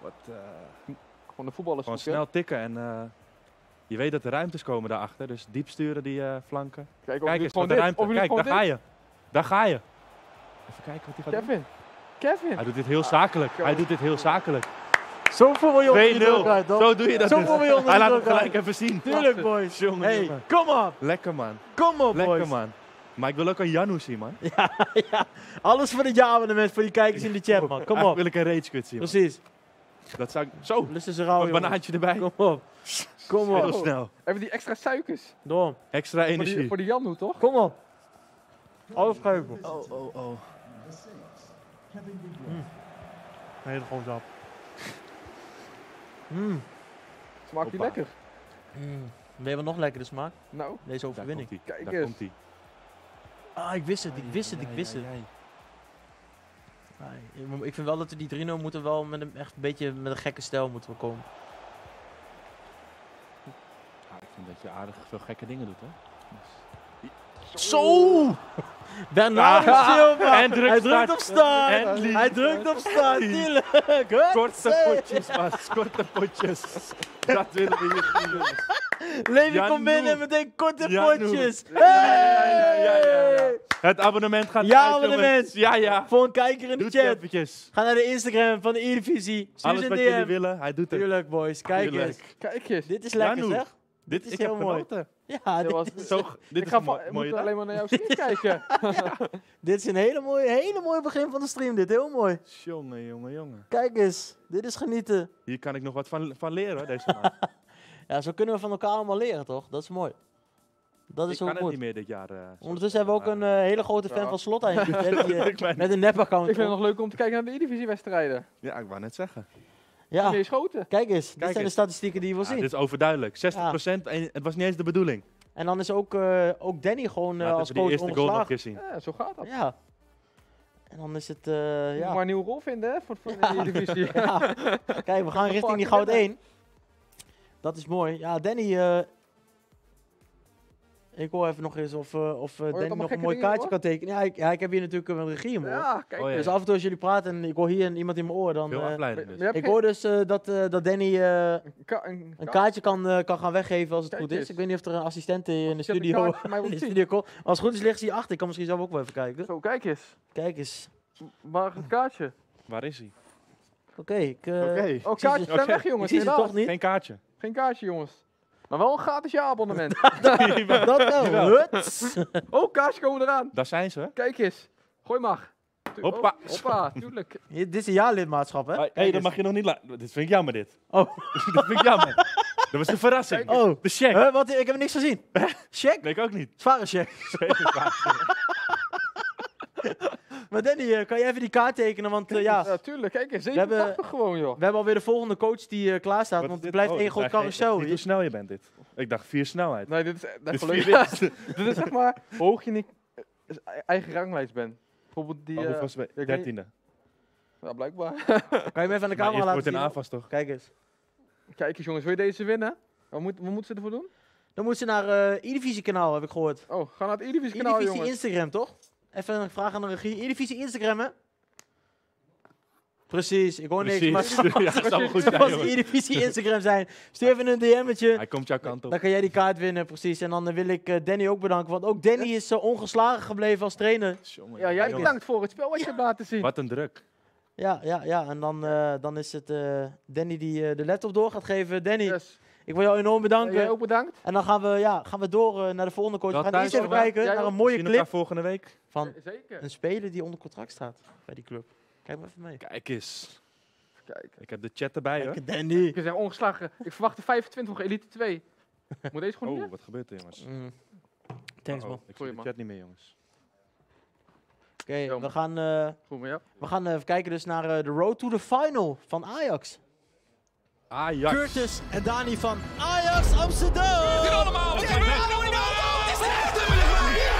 Wat, eh, Gewoon de voetballers gewoon snel tikken en eh, je weet dat er ruimtes komen daarachter. Dus diep sturen die eh, flanken. Kijk, Kijk eens, de dit, ruimte. Kijk, daar ga je. Daar ga je. Even kijken wat hij gaat doen. Kevin. Kevin. Hij doet dit heel zakelijk. Hij doet dit heel zakelijk. Zo voel je onder de 2-0. druk uit, toch? Zo doe je dat Zo dus. Hij de laat druk gelijk even zien. Tuurlijk, boys. Jongen, Hey, kom op. Lekker man. Kom op, Lekker boys. man. Maar ik wil ook een Janu zien man. Ja, ja. Alles voor het ja-abonnement voor die kijkers in de chat, man. Kom Eigenlijk op. wil ik een rage zien man. Precies. Dat zou ik... Zo. Lust is er al, Een jongen. banaantje erbij. Kom op. Kom Heel op. snel. Even die extra suikers. Door. Extra Voor die, energie. voor die toch? Kom op. Overgeven. Oh, oh, oh. Nee, dat gewoon op. Mm. Smaakt die Hoppa. lekker? Mm. Ben je wat nog lekker de smaak? Nou, Deze Daar overwinning. komt hij. Kijk Daar eens. komt hij. Ah, ik wist het, ik wist het, ik wist het. Ik- vind wel dat we die 3-0 moeten wel met een echt een beetje met een gekke stijl moeten we komen. Ja, ik vind dat je aardig veel gekke dingen doet hè. Zo! Bernardo Ah, Silva! en drukt Hij drukt op start! Hij drukt op start, tuurlijk! Korte potjes, Bas. Korte potjes. Dat willen we hier jongens. Levi komt binnen en meteen korte Janu. potjes! Ja, ja, ja, ja, ja, ja. Hey! Het abonnement gaat Ja, uit, abonnement. Ja, ja. Voor een kijker in de Doet chat. eventjes. Ga naar de Instagram van de E-divisie. Stuur Alles ze wat jullie willen, hij doet het. Tuurlijk, boys. Kijk Tuurlijk. eens. Kijk eens. Dit is lekker, Janu. zeg. Dit is heel mooi. genoten. Ja, Dit was- is, Zo, dit ik is ga een mo- mooie moet alleen maar naar jouw skin kijken. dit is een hele mooie, hele mooie begin van de stream. Dit heel mooi. Jongen, jongen, jongen. Kijk eens. Dit is genieten. Hier kan ik nog wat van, van leren, hoor, deze man. Ja, zo kunnen we van elkaar allemaal leren, toch? Dat is mooi. Dat is ik kan het niet meer dit jaar. eh. Ondertussen hebben we ook een eh, hele grote fan Ja. van Slot eigenlijk. hè, die, eh, Ik ben- met een nep-account. ik vind het nog leuk om te kijken naar de E-divisie wedstrijden. Ja, ik wou net zeggen. Ja, Meer schoten. kijk eens. dit Kijk zijn de statistieken die je wil Ja, zien. dit is overduidelijk. 60% en het was niet eens de bedoeling. En dan is ook, eh, ook Danny gewoon eh, Laten als we coach eerste goal nog ongeslagen. eens zien. Ja, zo gaat dat. Ja. En dan is het, eh, Je ja. moet maar een nieuwe rol vinden hè, voor, voor Ja. de E-divisie. Ja. Kijk, we gaan richting die goud 1. Dat is mooi. Ja, Danny. Ik hoor even nog eens of, eh, of eh, Danny nog een mooi dingen, kaartje hoor? kan tekenen. Ja ik, ja, ik heb hier natuurlijk een regie in. Ja, kijk. Oh, ja. Dus af en toe als jullie praten en ik hoor hier iemand in mijn oor, dan... Dus. hebt ik geen- hoor dus eh, dat, eh, dat Danny eh, een ka- een een ka- kaartje kan, kan gaan weggeven als het Kijk goed is. Ik weet niet of er een assistent in de ik studio, in de studio komt. Als het goed is ligt hij achter. Ik kan misschien zelf ook wel even kijken. Zo, kijk eens. Kijk eens. Waar is het kaartje? Waar is hij? Oké, ik... eh, Oké. Oh, zie kaartjes zijn Oké. weg, Ik jongens. zie ze helaas. toch niet. Geen kaartje. Geen kaartje, jongens. Maar wel een gratis jaarabonnement. Dat wel. Huts. oh, kaartjes komen eraan. Daar zijn ze. Kijk eens. Gooi maar. Tu- Hoppa. Oh, hoppa, tuurlijk. Dit is een jaarlidmaatschap, hè? Hé, Kijk dat eens. mag je nog niet laten. Dit vind ik jammer, dit. Oh. dat vind ik jammer. Dat was een verrassing. Oh. De check. Huh, wat? Ik heb er niks gezien. Check? Nee, ik ook niet. Zware check. Maar Danny, eh, kan jij even die kaart tekenen? Want eh, ja, Ja, tuurlijk. Kijk eens. We hebben- 87 gewoon, joh. we hebben alweer de volgende coach die eh, klaar staat. Want het blijft Oh, één dit groot carousel. Hoe snel je bent dit. Ik dacht vier snelheid. Nee, dit is, dat Dit is dit is zeg maar hoe hoog je niet eigen ranglijst bent. Bijvoorbeeld die... Oh, eh, hoeveel was Dertiende. ja, blijkbaar. Kan je hem even aan de camera laten wordt zien? een aanvast toch? Kijk eens. Kijk eens, jongens. Wil je deze winnen? Wat, moet, wat moeten ze ervoor doen? Dan moet ze naar eh E-Divisie kanaal, heb ik gehoord. Oh, ga naar het E-divisie kanaal, jongens. Instagram, toch? Even een vraag aan de regie. E-Divisie Instagram, hè? Precies, ik hoor niks. Maar ja, dat zou goed zijn, als Instagram zijn, stuur even een DM'tje. Hij komt jouw kant op. Dan kan jij die kaart winnen, precies. En dan eh, wil ik eh, Danny ook bedanken, want ook Danny is zo ongeslagen gebleven als trainer. Jongen, Ja, jij bedankt voor het spel wat je hebt laten zien. Wat een druk. Ja, ja, ja. En dan, eh, dan is het eh, Danny die eh, de laptop door gaat geven. Danny, Yes. Ik wil jou enorm bedanken. Jij ook bedankt. En dan gaan we, ja, gaan we door eh, naar de volgende coach. Wel we gaan eerst even kijken Jij naar een mooie clip volgende week. van Zeker. een speler die onder contract staat bij die club. Kijk maar even mee. Kijk eens. Kijk. Ik heb de chat erbij hoor. Kijk, Danny. Ik zeg ongeslagen. Ik verwacht de 25 voor Elite 2. Moet deze gewoon Oh, hier? wat gebeurt er jongens? Mm. Thanks Oh, man. Ik zie Goeie, de man. chat niet meer jongens. Oké, we man. gaan, eh, Goed met jou. we gaan even kijken dus naar eh, de road to the final van Ajax. Ajax. Curtis en Dani van Ajax Amsterdam. allemaal! Wat gebeurt er nou in de auto? Wat is dit? Je gebeurt hier!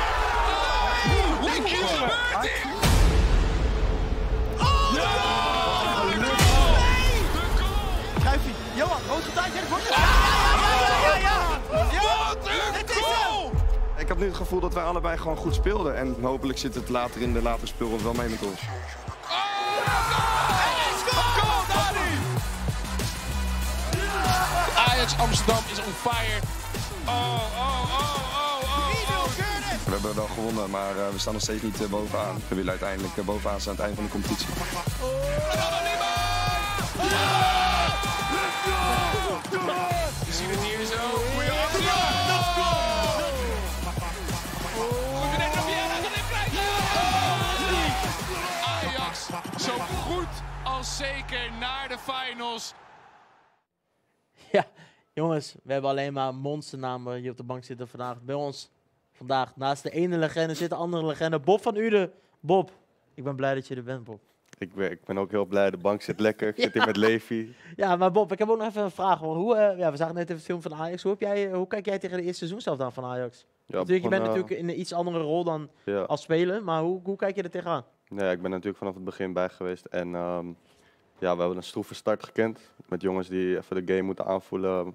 Kruifie. Johan, rood getaald. Ja, ja, ja, ja, ja, ja, ja. Ik heb nu het gevoel dat wij allebei gewoon goed speelden. En hopelijk zit het later in de later speelronde wel mee met ons. Ajax Amsterdam is on fire. Oh, oh, oh, oh, oh. We hebben wel gewonnen, maar eh, we staan nog steeds niet eh, bovenaan. We willen uiteindelijk eh, bovenaan staan aan het einde van de competitie. We zien het hier zo. Goeie actie. Dat is goal. Ajax zo goed als zeker naar de finals. Ja, jongens, we hebben alleen maar monsternamen hier op de bank zitten vandaag. Bij ons vandaag, naast de ene legende zit de andere legende. Bob van Uden. Bob, ik ben blij dat je er bent, Bob. Ik ben, ik ben ook heel blij. De bank zit lekker. Ik zit hier met Levi. Ja, maar Bob, ik heb ook nog even een vraag. Hoe, eh, ja, we zagen net even film van Ajax. Hoe, heb jij, hoe kijk jij tegen de eerste seizoen zelf dan van Ajax? Ja, natuurlijk, je bent natuurlijk in een iets andere rol dan Ja. als speler. Maar hoe, hoe kijk je er tegenaan? Nee, ik ben natuurlijk vanaf het begin bij geweest. En ehm, ja, we hebben een stroeve start gekend. Met jongens die even de game moeten aanvoelen.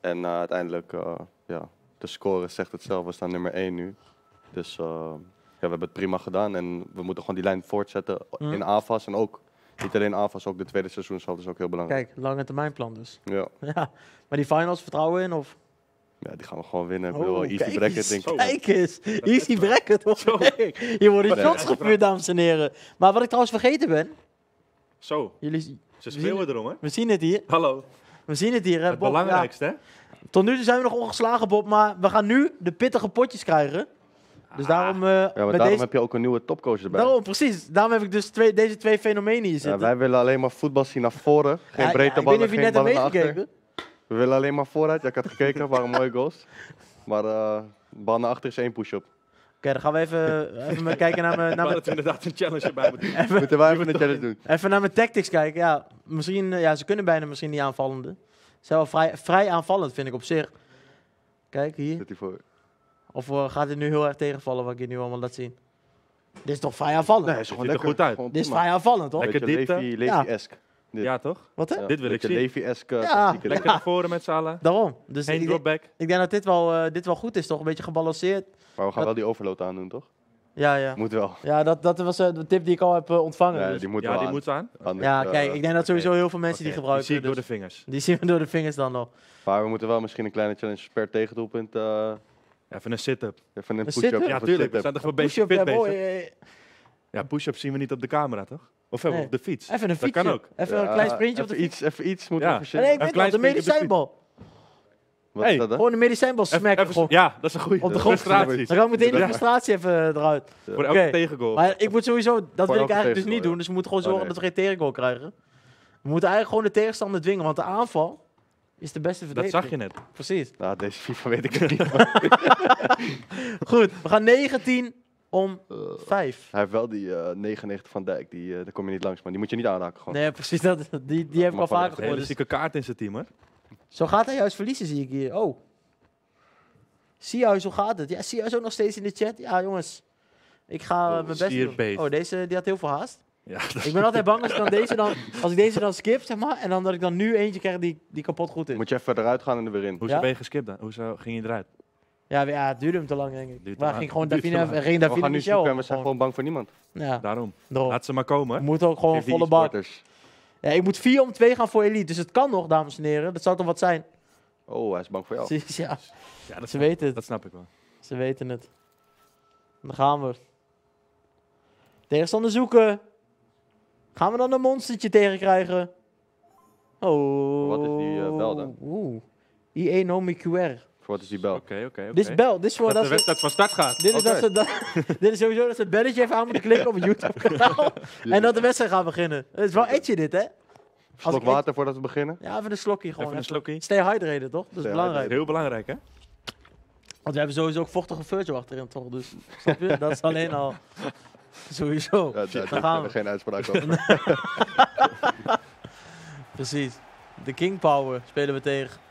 En eh, uiteindelijk, eh, ja, de score zegt het zelf. We staan nummer 1 nu. Dus eh, ja, we hebben het prima gedaan. En we moeten gewoon die lijn voortzetten in AFAS. En ook, niet alleen AFAS, ook de tweede seizoenshelft is ook heel belangrijk. Kijk, lange termijn plan dus. Ja. Ja, maar die finals vertrouwen in of? ja, die gaan we gewoon winnen. Ik bedoel, Oh, easy kijk bracket, eens, denk ik. Kijk eens, easy bracket. hoor. Hier worden shots gevuurd, dames en heren. Maar wat ik trouwens vergeten ben. Zo. Jullie, Ze zien- erom, hè? We zien het hier. Hallo. We zien het hier, hè, Het Bob. Ja. belangrijkste, hè? Tot nu toe zijn we nog ongeslagen, Bob. Maar we gaan nu de pittige potjes krijgen. Dus daarom... eh, Ja, maar met daarom deze... heb je ook een nieuwe topcoach erbij. Daarom, precies. Daarom heb ik dus twee, deze twee fenomenen hier Ja, zitten. wij willen alleen maar voetbal zien naar voren. Geen Ja, ja, breedte ik weet niet ballen, of je geen net hebt ballen naar achter. meegekeken. We willen alleen maar vooruit. Ja, ik had gekeken, waren mooie goals. Maar eh bal naar achter is één push-up. Oké, dan gaan we even, even kijken naar mijn... We Naar mijn inderdaad een challenge erbij moeten even, Moeten wij even een challenge doen? even naar mijn tactics kijken. Ja, misschien, eh, ja, ze kunnen bijna misschien niet aanvallende. Ze zijn wel vrij, vrij aanvallend, vind ik op zich. Kijk, hier. Zit hij voor. Of eh, gaat dit nu heel erg tegenvallen wat ik je nu allemaal laat zien? Dit is toch vrij aanvallend? Nee, is gewoon ziet er lekker. goed uit. Dit is vrij aanvallend, toch? Lekker diepte. Levi- Ja. Ja, toch? Wat hè? Ja, Dit wil ik zien. Ja. tactieken. Lekker naar voren met z'n allen. Daarom. Dus Geen ik, dropback. ik denk dat dit wel, eh, dit wel goed is, toch? Een beetje gebalanceerd. Maar we gaan Dat- wel die overload aandoen, toch? Ja, ja. Moet wel. Ja, dat, dat was eh, de tip die ik al heb eh, ontvangen. Ja, dus. die moet Ja, wel die aan. moet aan. Anders, Ja, eh, kijk, ik denk dat sowieso heel veel mensen die Oké, gebruiken. zie ik door dus de vingers. Die zien we door de vingers dan nog. Maar we moeten wel misschien een kleine challenge per tegendoelpunt. eh Even een sit-up. even een Een push-up. sit-up? Ja, of een tuurlijk. We sit-up. zijn toch wel een Push-up, beetje ja, fit mooi, bezig? eh, Ja, push-up zien we niet op de camera, toch? Of we Nee. op de fiets? Even een Dat fietsje. kan ook. Even Ja, een klein sprintje op de even fiets. iets, even iets moeten Ja. we Nee, ik weet wel, de medicijnbal. Wat Hey. is dat? Gewoon de medicijnbal Even- smacken. even- gewoon. ja, dat is een goede Op de grond. Dan ik meteen de Ja. frustratie even eh, eruit. Voor elke Oké. tegengoal. Maar ik moet sowieso, dat wil ik eigenlijk dus niet doen. ja. Dus we moeten gewoon Oh, zorgen nee. dat we geen tegengoal krijgen. We moeten eigenlijk gewoon de tegenstander dwingen, want de aanval is de beste Dat verdediging. zag je net. Precies. Nou, deze FIFA weet ik het niet. Goed, we gaan 19 om Eh, 5. Hij heeft wel die eh 99 van Dijk, die, eh, daar kom je niet langs, maar die moet je niet aanraken gewoon. Nee, precies. Dat, die, die heb ik al vaker echt Een hele gehoord. dus zieke kaart in zijn team, hoor. Zo gaat hij juist verliezen, zie ik hier. Oh. Sierhuis, hoe gaat het? Ja, Sierhuis ook nog steeds in de chat. Ja, jongens. Ik ga Oh, mijn best doen. Oh, deze die had heel veel haast. Ja, dat Ik ben altijd bang als ik, dan deze dan, als ik deze dan skip, zeg maar. En dan dat ik dan nu eentje krijg die, die kapot goed is. Moet je even eruit gaan en er weer in. Hoezo Ja? ben je geskipt dan? Hoezo ging je eruit? Ja, ja, het duurde hem te lang, denk ik. Duurt Maar ging gewoon Davina, ging We Davina gaan nu Michel. zoeken en we zijn gewoon. bang voor niemand. Ja, Daarom. daarom. Laat ze maar komen. Moeten ook gewoon Geef die volle bak. e-sporters. Ja, ik moet 4 om 2 gaan voor Elite. Dus het kan nog, dames en heren. Dat zou toch wat zijn? Oh, hij is bang voor jou. Precies, ja. Ja, dat, Ze weten het. dat snap ik wel. Ze weten het. Dan gaan we. Tegenstander zoeken. Gaan we dan een monstertje tegenkrijgen? Oh. Wat is die, eh, bel dan? Oeh. IE Nomi QR. Voor wat is die bel? Oké, oké, oké. Dit is bel. Dit is voor Dat dat de wedstrijd van start gaat. dit is, dat ze, dat, dit is sowieso dat ze het belletje even aan moeten klikken op het YouTube kanaal. en dat de wedstrijd gaat beginnen. Het is wel etje dit, hè? Als Slok ik water voordat we beginnen. Ja, even een slokje gewoon. Even een slokkie. Stay hydrated, toch? Dat is Stay belangrijk. Heel belangrijk, hè? Want we hebben sowieso ook vochtige Virgil achterin, toch? Dus, snap je? Dat is alleen al... Sowieso. Ja, daar gaan we. geen uitspraak over. Precies. De King Power spelen we tegen.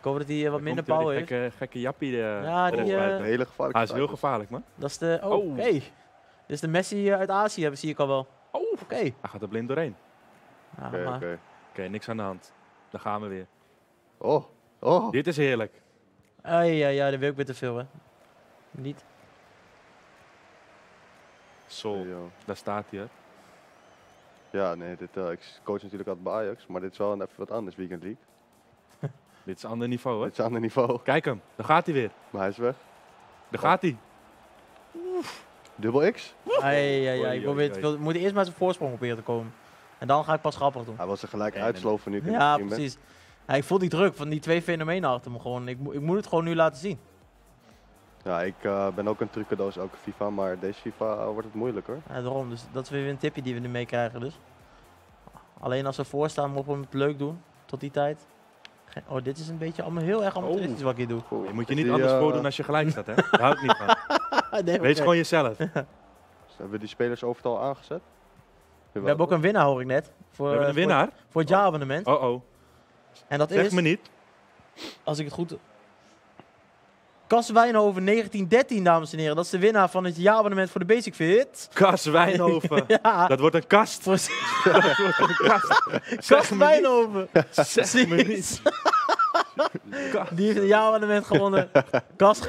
Ik hoop dat hij eh, wat minder power die heeft. Gekke, gekke jappie. eh, Ja, die, eh, Een hele gevaarlijke Hij is heel gevaarlijk, man. Dat is de... Oh, Oh. oké. Dit is de Messi uit Azië, hebben zie ik al wel. Oh, oké. Hij gaat er blind doorheen. Ja, Oké, maar- oké. Oké, niks aan de hand. Dan gaan we weer. Oh, oh. Dit is heerlijk. Ah, ja, ja, dat wil ik weer te veel, hè. Niet. Sol, daar staat hij. hè. Ja, nee, dit, eh, ik coach natuurlijk altijd bij Ajax, maar dit is wel een even wat anders, Weekend League. Dit is ander niveau, hè? Dit is een ander niveau. Kijk hem, daar gaat hij weer. Maar hij is weg. Daar gaat hij. Dubbel X? Ai, ai, ai. Oei, Ik wil- moet eerst maar zijn voorsprong proberen te komen. En dan ga ik pas grappig doen. Hij was er gelijk uitsloven nu ik in Ja, het team ben. precies. Ja, ik voel die druk van die twee fenomenen achter me gewoon. Ik, mo- ik moet het gewoon nu laten zien. Ja, ik eh, ben ook een trucendoos elke FIFA, maar deze FIFA eh, wordt het moeilijk hoor. Ja, daarom. Dus dat is weer een tipje die we nu meekrijgen. Dus. Alleen als we voorstaan, mogen we het leuk doen. Tot die tijd. Oh, dit is een beetje allemaal heel erg amateuristisch wat ik hier doe. Je moet je niet anders voordoen als je gelijk staat, hè? Daar hou ik niet van. Nee, Wees gewoon jezelf. Hebben we die spelers overal aangezet? We hebben ook een winnaar, hoor ik net. Voor, We hebben eh, een winnaar? Voor, voor het jaarabonnement. Oh oh. En dat Zeg is... me niet. Als ik het goed... Cas Wijnhoven 1913, dames en heren. Dat is de winnaar van het jaarabonnement voor de Basic Fit. Kas Wijnhoven. ja. Dat wordt een kast. dat wordt een kast. Zeg Kas me Wijnhoven. Zeg me niet. Die heeft een jaarabonnement gewonnen. Kas,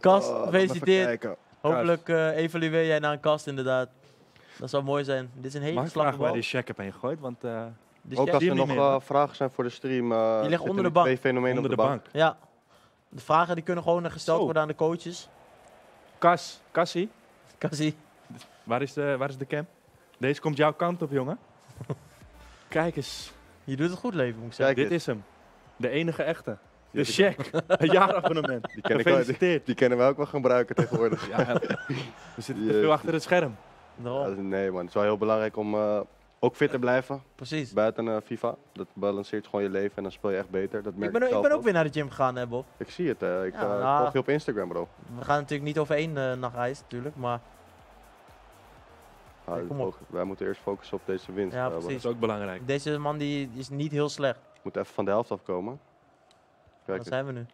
Kas Oh, gefeliciteerd. Hopelijk eh, evalueer jij naar een kast inderdaad. Dat zou mooi zijn. Dit is een hele slappe vragen waar bal. die check heb heen gegooid? Want eh Dus ook als er nog eh, vragen zijn voor de stream, eh, Die liggen onder de bank. twee fenomenen Onder op de de bank. bank. Ja. De vragen die kunnen gewoon gesteld Zo. worden aan de coaches. Kas, Kassie. Kassie. Waar is, de, waar is de cam? Deze komt jouw kant op, jongen. Kijk eens. Je doet het goed, leven, moet ik zeggen. Dit is hem. De enige echte. De check. Een jaarabonnement. Die, ken ik wel, die, kennen we ook wel gebruiken tegenwoordig. Ja, we zitten te veel achter het scherm. Ja, nee man, het is wel heel belangrijk om eh, ook fit te blijven. Precies. Buiten eh, FIFA. Dat balanceert gewoon je leven en dan speel je echt beter. Dat merk Ik ben, ook- ik ben ook weer naar de gym gegaan, hè, Bob. Ik zie het, eh. ik Ja, nou. volg je op Instagram bro. We gaan natuurlijk niet over één nacht ijs, natuurlijk. Maar Ah, kom op. Wij moeten eerst focussen op deze winst. ja, eh, precies. ook belangrijk. Deze man die is niet heel slecht. Moet even van de helft afkomen. Kijk Wat eens. zijn we nu?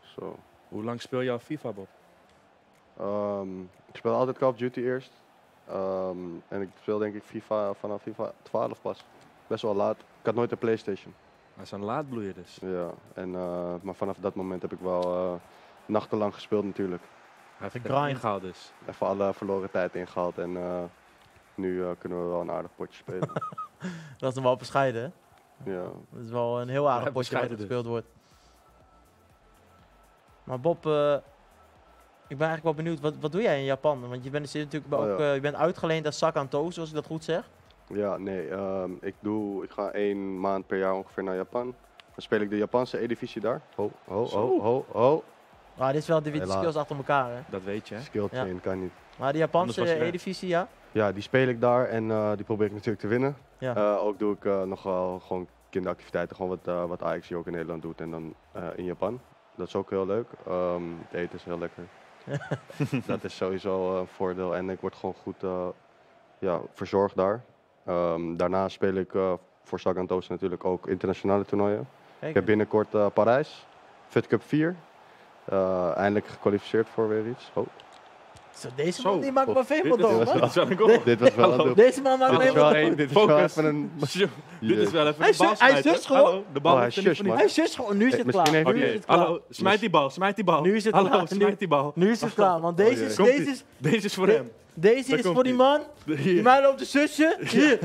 Zo. Hoe lang speel je al FIFA, Bob? Ehm, ik speel altijd Call of Duty eerst. Ehm, en ik speel denk ik FIFA vanaf FIFA 12 pas. Best wel laat. Ik had nooit een Playstation. Hij is een laadbloeier dus. Ja, en, eh, maar vanaf dat moment heb ik wel eh, nachtenlang gespeeld natuurlijk. Hij heeft grind. ingehaald dus. Even alle verloren tijd ingehaald en eh, nu eh, kunnen we wel een aardig potje spelen. Dat is nog wel bescheiden, hè? ja. Dat is wel een heel aardig Ja, potje wat bescheiden dus. gespeeld wordt. Maar Bob, eh, ik ben eigenlijk wel benieuwd, wat, wat doe jij in Japan? Want je bent, zit natuurlijk Oh, ook, ja. eh, je bent uitgeleend als Sakanto, zoals ik dat goed zeg. ja, nee, ehm, ik, doe, ik ga één maand per jaar ongeveer naar Japan. Dan speel ik de Japanse E-divisie daar. Ho, ho, ho, ho, ho. Maar dit is wel de witte Helaas. skills achter elkaar, hè? Dat weet je, hè? Skill Ja. train kan niet. Maar de Japanse. E-divisie, ja? Ja, die speel ik daar en eh, die probeer ik natuurlijk te winnen. Ja. Eh, ook doe ik eh, nog wel gewoon kinderactiviteiten, gewoon wat, eh, wat Ajax hier ook in Nederland doet en dan eh, in Japan. Dat is ook heel leuk. Ehm, het eten is heel lekker. dat is sowieso een voordeel en ik word gewoon goed eh, ja, verzorgd daar. Ehm, daarna speel ik eh, voor Sagantoos natuurlijk ook internationale toernooien. Kijk ik heb binnenkort eh, Parijs, Fit Cup 4. Eh, eindelijk gekwalificeerd voor weer iets. Oh. Zo, deze Zo. man die maakt maar veel dit is- dit man. is wel een goal. Dit, was wel een. Deze man maakt is wel wat een- dit is wel Focus. even een... Dit is wel even Hij bal zus- hij smijten. zus gewoon. Hallo, de bal Oh, hij er niet zus, voor man. niets. Hij is gewoon, nu is Eh, het misschien klaar. heeft Nu is het klaar. Hallo, smijt die bal, smijt die bal. Nu is het Hallo, klaar. Nu- smijt die bal. Nu is het klaar, want deze is, Komt-ie. deze is, Deze is voor hem. deze Daar is komt voor die ie. man. Die Hier. mij loopt de zusje. Hier.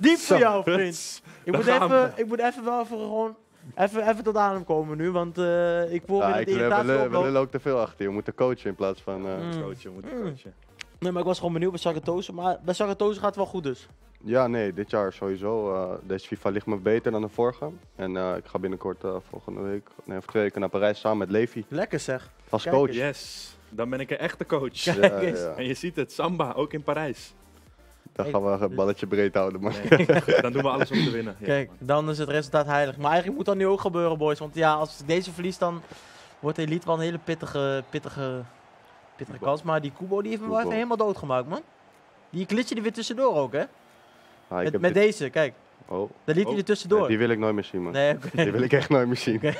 Diep voor jou, vriend. Ik Daar moet, gaan even, ik moet even wel even gewoon even, even tot adem komen nu, want eh, ik voel Ja, weer ik, dat de we, we, lullen- we oploopt. lullen ook te veel achter je. We moeten coachen in plaats van... eh, Mm. Coachen, we moeten Mm. coachen. Nee, maar ik was gewoon benieuwd bij Sargatoze. Maar bij Sargatoze gaat het wel goed dus. Ja, nee, dit jaar sowieso. eh, deze FIFA ligt me beter dan de vorige. En eh, ik ga binnenkort eh, volgende week, nee, of twee weken naar Parijs samen met Levi. Lekker zeg. Als Kijk coach. eens. Yes, dan ben ik een echte coach. Ja, Kijk eens. ja. En je ziet het, Samba, ook in Parijs. Dan gaan we het balletje breed houden, man. Nee, dan doen we alles om te winnen. Ja, Kijk, man. dan is het resultaat heilig. Maar eigenlijk moet dat nu ook gebeuren, boys. Want ja, als ik deze verlies, dan wordt Elite wel een hele pittige, pittige, pittige kans. Maar die Kubo die heeft me wel even helemaal doodgemaakt, man. Die glitje er weer tussendoor ook, hè? Ah, ik Met, met dit- deze, kijk. Oh. Daar liet hij Oh. er tussendoor. Nee, die wil ik nooit meer zien, man. Nee, oké. Die wil ik echt nooit meer zien. Oké.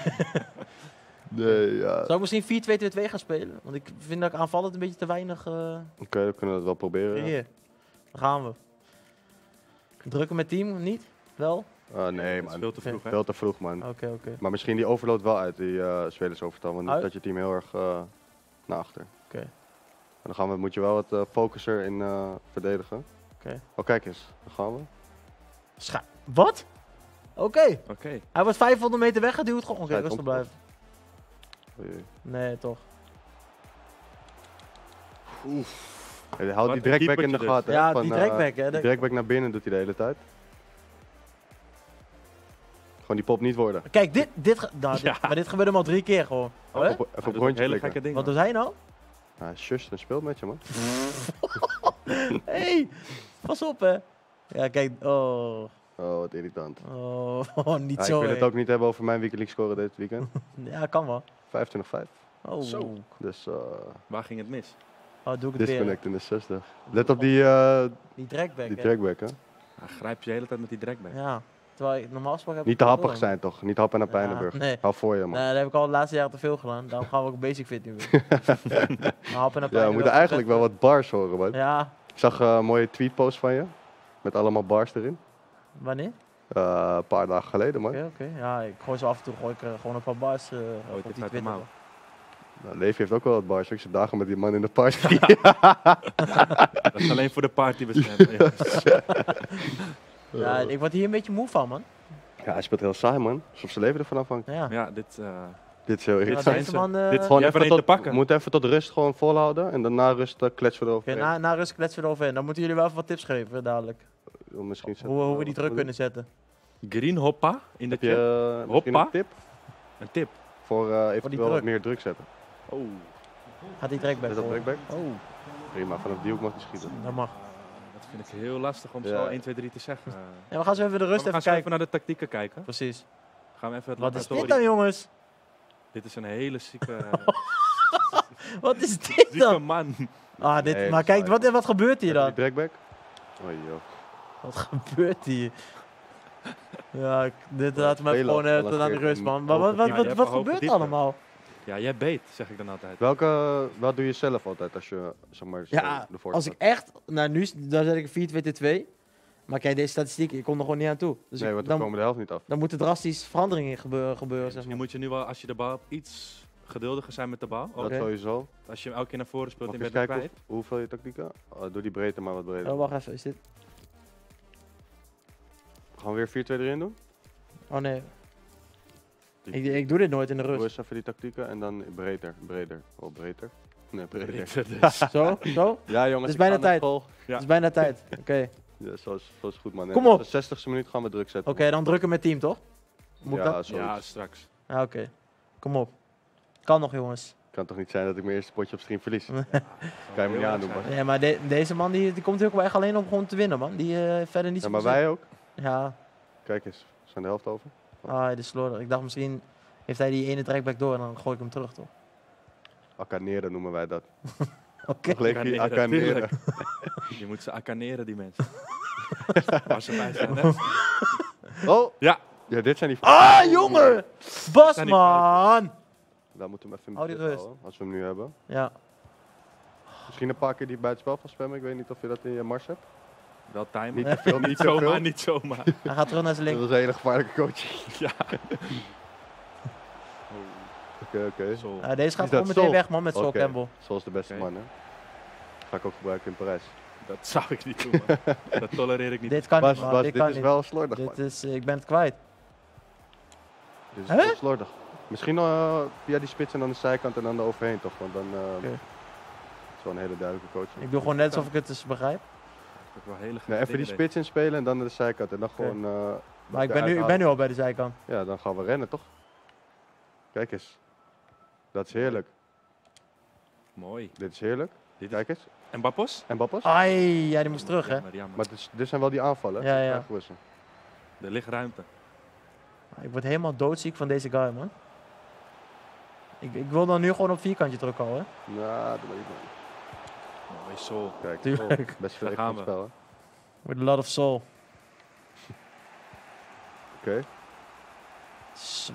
Nee, ja. Oké, Zou ik misschien 4-2-2-2 gaan spelen? Want ik vind dat ik aanvallend een beetje te weinig... eh dan kunnen we het wel proberen. ja. Daar gaan we. Drukken met team, niet? Wel? Ah, nee, man. veel te vroeg, hè? Veel te vroeg, man. Oké, oké. Maar misschien die overload wel uit, die uh, spelersovertal. Want niet dat je team heel erg eh, naar achter. Oké. En dan gaan we, moet je wel wat eh, focuser in eh, verdedigen. Oké. Oh, kijk eens. Dan gaan we. Scha Wat? Oké. Oké. Hij wordt 500 meter weggeduwd. Gewoon, oké, rustig blijven. Oei. Nee, toch. Hij houdt die een dragback in de gaten. dus. hè, Ja, van, die eh, dragback, hè, Die dragback naar binnen doet hij de hele tijd. Gewoon die pop niet worden. Kijk, dit, dit, ge- nou, dit- maar dit gebeurde hem al drie keer gewoon. Hè? Even op, even op rondje hele klikken. gekke dingen. Wat doet hij nou? Hij shusht en speelt met je, man. hey, pas op hè. Ja, kijk, oh, Oh, wat irritant. oh, niet Ja, zo. ik wil hè. het ook niet hebben over mijn weekend score dit weekend. 25-5. Ja, kan wel. Oh, Zo. Dus eh Waar ging het mis? Oh doe ik het weer. disconnect in de 60. Let op die, eh Die dragback, die hè. dragback, hè. Hij grijpt je de hele tijd met die dragback. Ja, terwijl ik normaal gesproken heb Niet te happig zijn, toch? Niet happen naar Pijnenburg. nee. Hou voor je, man. Nee, dat heb ik al het laatste jaar te veel gedaan. Daarom gaan we ook basic fit nu weer. Maar happen naar Ja, we moeten eigenlijk wel wat bars horen, man. Ja, Ik zag eh, een mooie tweetpost van je. Met allemaal bars erin. wanneer? Eh, een paar dagen geleden, man. Oké, oké. Ja, ik gooi zo af en toe gooi ik gewoon een paar bars eh, op die de Twitter. Nou, Levi heeft ook wel wat bars. Ik zit dagen met die man in de party. Dat is alleen voor de party bestemd. Ja. Ja, ik word hier een beetje moe van, man. ja, hij speelt heel saai, man. Alsof zijn leven ervan afhangt. Ja. Ja, dit... eh, Dit is heel Ja, irritant. man, eh, Dit Gewoon even tot, te pakken. moet even tot rust gewoon volhouden. En daarna rust uh, kletsen we erover. na, na rust kletsen we eroverheen. Dan moeten jullie wel even wat tips geven, dadelijk. Misschien Hoe, hoe we die druk kunnen zetten. Green hoppa in de Heb je Hoppa. een tip? Een tip. Voor eh eventueel wat meer druk zetten. Oh. Gaat die dragback Is dat? Oh, Prima, vanaf die hoek mag hij schieten. dat mag. Dat vind ik heel lastig om Ja. zo 1, 2, 3 te zeggen. Ja, we gaan zo even de rust we even gaan kijken. even naar de tactieken kijken. Precies. Gaan we even het Wat is dit dan, jongens? Dit is een hele zieke, Wat is dit zieke dan? man. Ah, dit, Nee, maar kijk, wat, wat gebeurt hier dan? Die dragback? Oei, joh. Wat gebeurt hier? Ja, dit laten we even Veel gewoon tot aan de rust, man. Maar wat, wat, wat, wat gebeurt diepte. allemaal? Ja, jij beet, zeg ik dan altijd. Welke, wat doe je zelf altijd als je, zeg maar, Ja, als ik echt... Nou, nu dan zet ik een 4 2 2 Maar kijk, deze statistiek, ik kom er gewoon niet aan toe. Dus Nee, want dan dan, komen de helft niet af. dan moeten drastisch veranderingen gebeuren, gebeuren zeg Dus nu maar. moet je nu wel, als je de bal iets geduldiger zijn met de bal. Dat Oké. sowieso. Als je hem elke keer naar voren speelt Mag en ik je kijken kwijt. hoe, hoeveel je tactieken? Oh, doe die breedte maar wat breder. Oh, wacht even, is dit... Gaan we weer 4-2 erin doen? Oh nee, Ik, ik doe dit nooit in de Doe rust. eens even die tactieken en dan breder, breder. Oh, breder. Nee, breder. Dus. Zo, zo. Ja, jongens. Het is bijna tijd. Het is bijna tijd. Oké, Ja, zo is, zo is goed, man. Kom op. De 60ste minuut gaan we druk zetten. Oké, dan drukken met team, toch? Moet ja, dat? Ja, straks. Ja, oké. Kom op. Kan nog, jongens. Kan toch niet zijn dat ik mijn eerste potje op stream verlies? kan je me heel niet aandoen, man. Nee, maar de- deze man die, die komt hier ook wel echt alleen om gewoon te winnen, man. Die eh, verder niet Ja, zo maar wij ook. Ja, Kijk eens, we zijn de helft over. Ah, dit is slordig. Ik dacht misschien heeft hij die ene trackback door en dan gooi ik hem terug, toch? Akkaneren noemen wij dat. Oké. Leef je moet ze akkaneren, die mensen. Waar ze bij zijn, hè? Oh! Ja. Ja, dit zijn die Ah, jongen! Bas, man! Daar moeten we even in als we hem nu hebben. Ja. Misschien een paar keer die buitenspel van spammen. Ik weet niet of je dat in je mars hebt. Wel timen. Niet te veel, niet niet te veel. zomaar, niet zomaar. Hij gaat terug naar zijn Dat link. was een hele gevaarlijke coach. Ja. Oké, oké. Ja, deze gaat Is gewoon meteen Sol? weg, man, met Sol Oké. Campbell. Sol is de beste Oké. man, hè. Ga ik ook gebruiken in Parijs. Dat zou ik niet doen, man. Dat tolereer ik niet. Dit kan Bas, niet, man. Bas, dit dit kan is niet. wel slordig, man. Dit is, eh, ik ben het kwijt. Dit is Hè? slordig. Misschien eh, via die spits en dan de zijkant en dan er overheen, toch? Want dan eh Oké. is wel een hele duidelijke coach. Ik doe gewoon net alsof ik het dus begrijp. Dat wel hele Nee, even die spits inspelen en dan naar de zijkant. En dan gewoon... eh, Maar ik ben, nu, ik ben nu al bij de zijkant. Ja, dan gaan we rennen, toch? Kijk eens. Dat is heerlijk. Mooi. Dit is heerlijk. Dit. Kijk eens. En Bappos? En Bappos? Ai, ja, die moest terug, hè? Maar dit, is- dit zijn wel die aanvallen. Ja, ja. Er ligt ruimte. Ik word helemaal doodziek van deze guy, man. Ik, ik wil dan nu gewoon op vierkantje terug houden. Nou, doe maar niet, zo. Kijk, Tuurlijk. oh, best veel gaan spel, hè. With a lot of soul. Oké.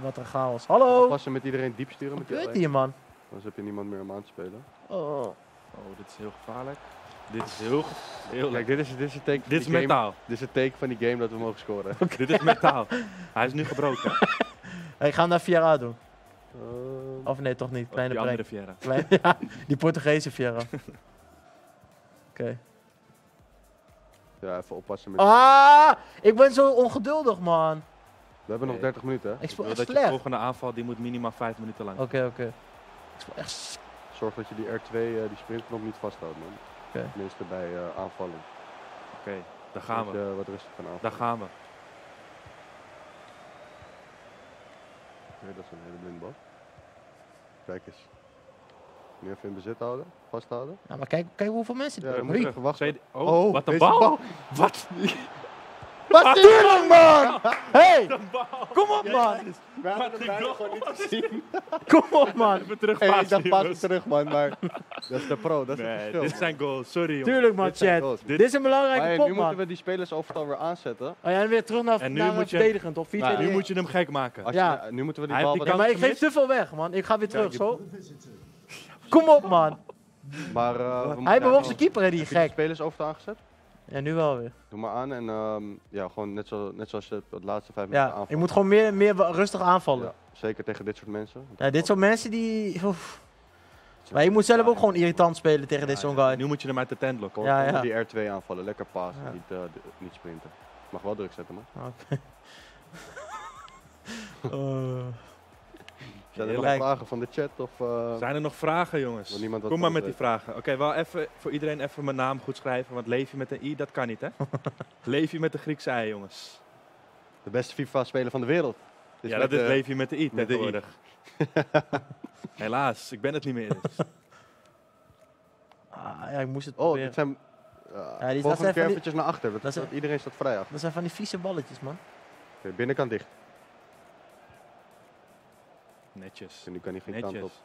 Wat een chaos. Hallo! Passen met iedereen diep sturen Wat met die gebeurt hier, man? Anders heb je niemand meer om aan te spelen. Oh. Oh, dit is heel gevaarlijk. Dit is heel, heel Kijk, dit is, dit is teken van Dit is die game- metaal. Dit is het teken van die game dat we mogen scoren. Dit is metaal. Hij is nu gebroken. Hey, gaan we naar Vieira doen. Ehm, Of nee, toch niet. Kleine die break. andere Vieira. Klein- ja, die Portugese Vieira. Oké. Ja, even oppassen met... Ah, ik ben zo ongeduldig, man. We hebben nog Nee. 30 minuten, hè? Ik speel wil echt dat je slecht. volgende aanval die moet minimaal 5 minuten lang. Oké, oké. Ik speel echt... Zorg dat je die R2, eh, die sprintknop niet vasthoudt, man. Oké. Tenminste bij eh, aanvallen. Oké, daar gaan we. je wat rustig kan aanvallen. Daar gaan we. Nee, dat is een hele blinde bal. Kijk eens. Nu even in bezit houden, vasthouden. Ja, maar kijk, kijk hoeveel mensen Ja, er even wachten. Tweede- oh, wat een bal. Wat? Wat tuurlijk, man! Hey! Kom op, man! We hadden hem bijna gewoon niet gezien. Kom op, man! Even terug Hey, ik dacht terug, man, maar dat is de pro, dat is het Nee, verschil. dit man. zijn goals. Sorry, jongen. Tuurlijk, man, chat. goals. Dit is een belangrijke Maar hey, pot, nu moeten man. we die spelers overal weer aanzetten. Oh ja, en weer terug naar, En nu naar moet je- verdedigend, toch? 4 Nou, 2 nu moet je hem gek maken. Als Ja. je, nu moeten we die bal... maar ik geef te veel weg, man. Ik ga weer terug, zo. Kom op, man. Maar, eh, we Hij eigenlijk- zijn keeper, hè, die je gek. spelers overal aangezet? Ja, nu wel weer. Doe maar aan en ehm, ja, gewoon net, zo, net zoals je het de laatste vijf minuten Ja, ik moet gewoon meer, meer rustig aanvallen. Ja, zeker tegen dit soort mensen. Ja, dit soort mensen die... oef. Maar je moet zelf ook gewoon irritant spelen tegen dit zo'n guy. Nu moet je hem uit de tent lokken. Ja. die R2 aanvallen, lekker passen, Ja. niet, eh, niet sprinten. Mag wel druk zetten, man. Oké. Eh, Zijn er nog vragen van de chat? Of, eh, Zijn er nog vragen, jongens? Kom maar met die vragen. Oké, wel even voor iedereen even mijn naam goed schrijven. Want leef je met een i, dat kan niet, hè? leef je met de Griekse ei, jongens. de beste FIFA-speler van de wereld? Dus ja, dat is leef je met de i met de i. tegenwoordig. Helaas, ik ben het niet meer. Dus. ah, ja, ik moest het Oh, proberen. dit zijn... Uh, die- dat volgende zijn keer van die- eventjes naar achter. Dat, dat iedereen staat vrij achter. Dat zijn van die vieze balletjes, man. Oké, binnenkant dicht. Netjes. En nu kan hij geen kant Netjes. op.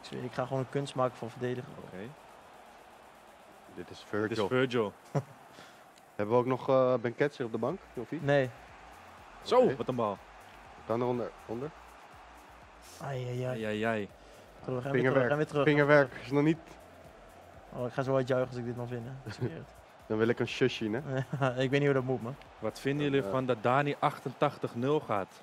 Ik zweer, ik ga gewoon een kunst maken van verdedigen. Oké. Dit is Dit is Virgil. Virgil. Hebben we ook nog eh Ben Ketzer op de bank? Nee. Zo, wat een bal. Kan eronder. Onder. Ai, ai, ai. Ja, jij. Terug en weer terug Vingerwerk. en weer terug. Vingerwerk is nog niet. Oh, ik ga zo hard juichen als ik dit nog hè. Het. Dan wil ik een shush zien, hè? ik weet niet hoe dat moet, man. Wat vinden jullie Eh, van dat Dani 88-0 gaat?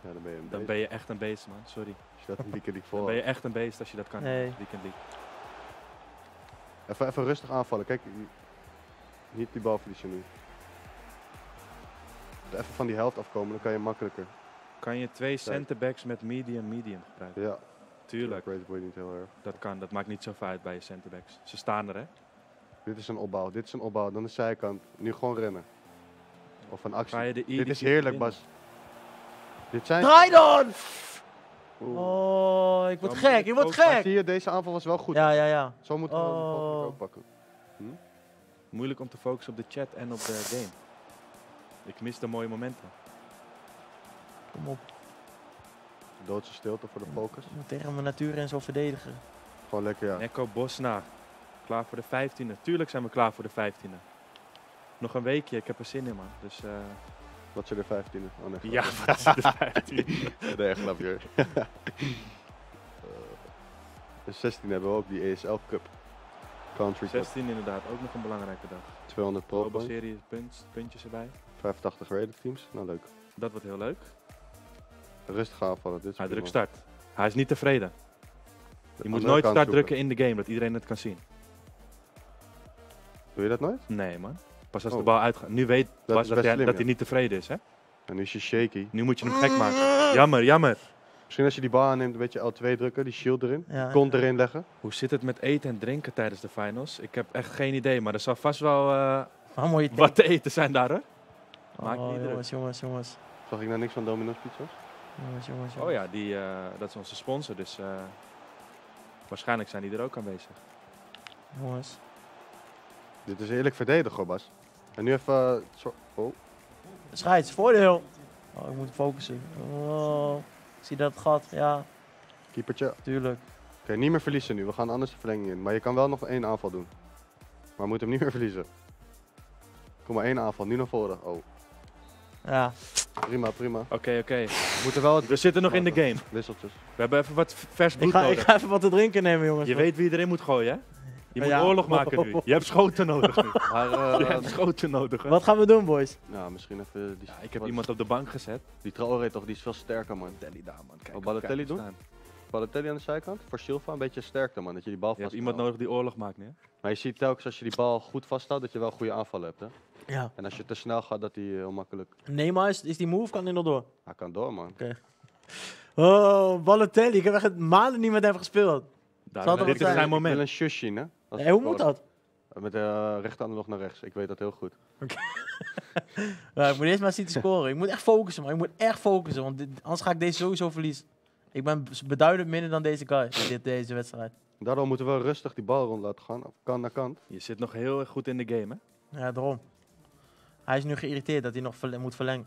Ja, dan ben je een Dan beest. ben je echt een beest, man. Sorry. Als je dat een weekend niet Dan ben je echt een beest als je dat kan. Nee. Weekend League. Even, even rustig aanvallen. Kijk, niet die bal verliezen nu. Even van die helft afkomen, dan kan je makkelijker. Kan je twee centerbacks met medium, medium gebruiken? Ja. Tuurlijk. Het niet heel erg. Dat kan, dat maakt niet zoveel uit bij je centerbacks. Ze staan er, hè? Dit is een opbouw, dit is een opbouw, dan de zijkant. Nu gewoon rennen. Of een actie. Ga je de dit is heerlijk? Bas. Dit zijn... Draai dan! Oeh. Oh, ik word Dan gek, ik word ook- gek. Zie je, deze aanval was wel goed. Ja, ja, ja. Zo moeten we Oh. ook pakken. Hm? Moeilijk om te focussen op de chat en op de game. Ik mis de mooie momenten. Kom op. Doodse stilte voor de focus. Ik moet tegen mijn natuur en zo verdedigen. Gewoon lekker, ja. Neko Bosna. Klaar voor de 15e. Tuurlijk zijn we klaar voor de 15e. Nog een weekje, ik heb er zin in, man. Dus, eh, Wat ze de 15e? Oh, nee, Ja, wat is de 15e? nee, echt grapje hoor. Eh, de 16 hebben we ook die ESL Cup. Country Cup. 16 inderdaad, ook nog een belangrijke dag. 200 pro Global points. Series punt, puntjes erbij. 85 rated teams. Nou, leuk. Dat wordt heel leuk. Rustig aanvallen. Dit is Hij prima. drukt start. Hij is niet tevreden. Je moet nooit start zoeken. drukken in de game, dat iedereen het kan zien. Doe je dat nooit? Nee, man. Pas als Oh. de bal uitgaat. Nu weet Dat Bas dat, hij, slim, dat ja. hij niet tevreden is, hè? En nu is je shaky. Nu moet je hem gek maken. Jammer, jammer. Misschien als je die bal aanneemt, een beetje L2 drukken, die shield erin. Ja. Kont erin leggen. Hoe zit het met eten en drinken tijdens de finals? Ik heb echt geen idee, maar er zal vast wel eh, Ah, mooie wat te eten zijn daar, hè? Maak Oh, niet druk. jongens, jongens, jongens. Zag ik nou niks van Domino's Pizza's? Jongens, jongens, Oh ja, die, eh, dat is onze sponsor, dus eh, waarschijnlijk zijn die er ook aanwezig. Jongens. Dit is eerlijk verdedigen, hoor, Bas. En nu even... eh, oh. Scheids, voordeel. Oh, ik moet focussen. Oh, ik zie dat gat, ja. Keepertje. Oké, Tuurlijk. niet meer verliezen nu. We gaan anders de verlenging in. Maar je kan wel nog één aanval doen. Maar we moeten hem niet meer verliezen. Kom maar, één aanval. Nu naar voren. Oh. Ja. Prima, prima. Oké, oké. We moeten wel... We zitten nog in de game. Wisseltjes. We hebben even wat vers Ik bloed ga, ik nodig. ga even wat te drinken nemen, jongens. Je weet wie erin moet gooien, hè? Je moet Ja. oorlog maken nu. Je hebt schoten nodig nu. Maar, eh, je hebt schoten nodig. hè. Wat gaan we doen, boys? Nou, misschien even... Die, ik heb iemand op de bank gezet. Die Traoré toch, die is veel sterker, man. Telly daar, man. Kijk, Wat Balotelli kijk, doen? staan. Balotelli aan de zijkant. Voor Silva een beetje sterkte, man. Dat je die bal Je hebt vast iemand nodig die oorlog maakt hè? Maar je ziet telkens als je die bal goed vasthoudt, dat je wel goede aanvallen hebt, hè? Ja. En als je te snel gaat, dat hij heel makkelijk... Neymar, is, is die move? Kan die nog door? Hij kan door, man. Oké. Oh, Balotelli. Ik heb echt maanden niet met hem gespeeld. Daar, dit is zijn? zijn Ik wil moment. een shush zien, hè? Als Hey, hoe moet dat? Met de uh, rechterhand nog naar rechts. Ik weet dat heel goed. Ja, ik moet eerst maar zien te scoren. Ik moet echt focussen, man. Ik moet echt focussen, want dit- anders ga ik deze sowieso verliezen. Ik ben beduidend minder dan deze guy in dit, deze wedstrijd. Daarom moeten we rustig die bal rond laten gaan. Kant naar kant. Je zit nog heel erg goed in de game, hè? Ja, daarom. Hij is nu geïrriteerd dat hij nog verle- moet verlengen.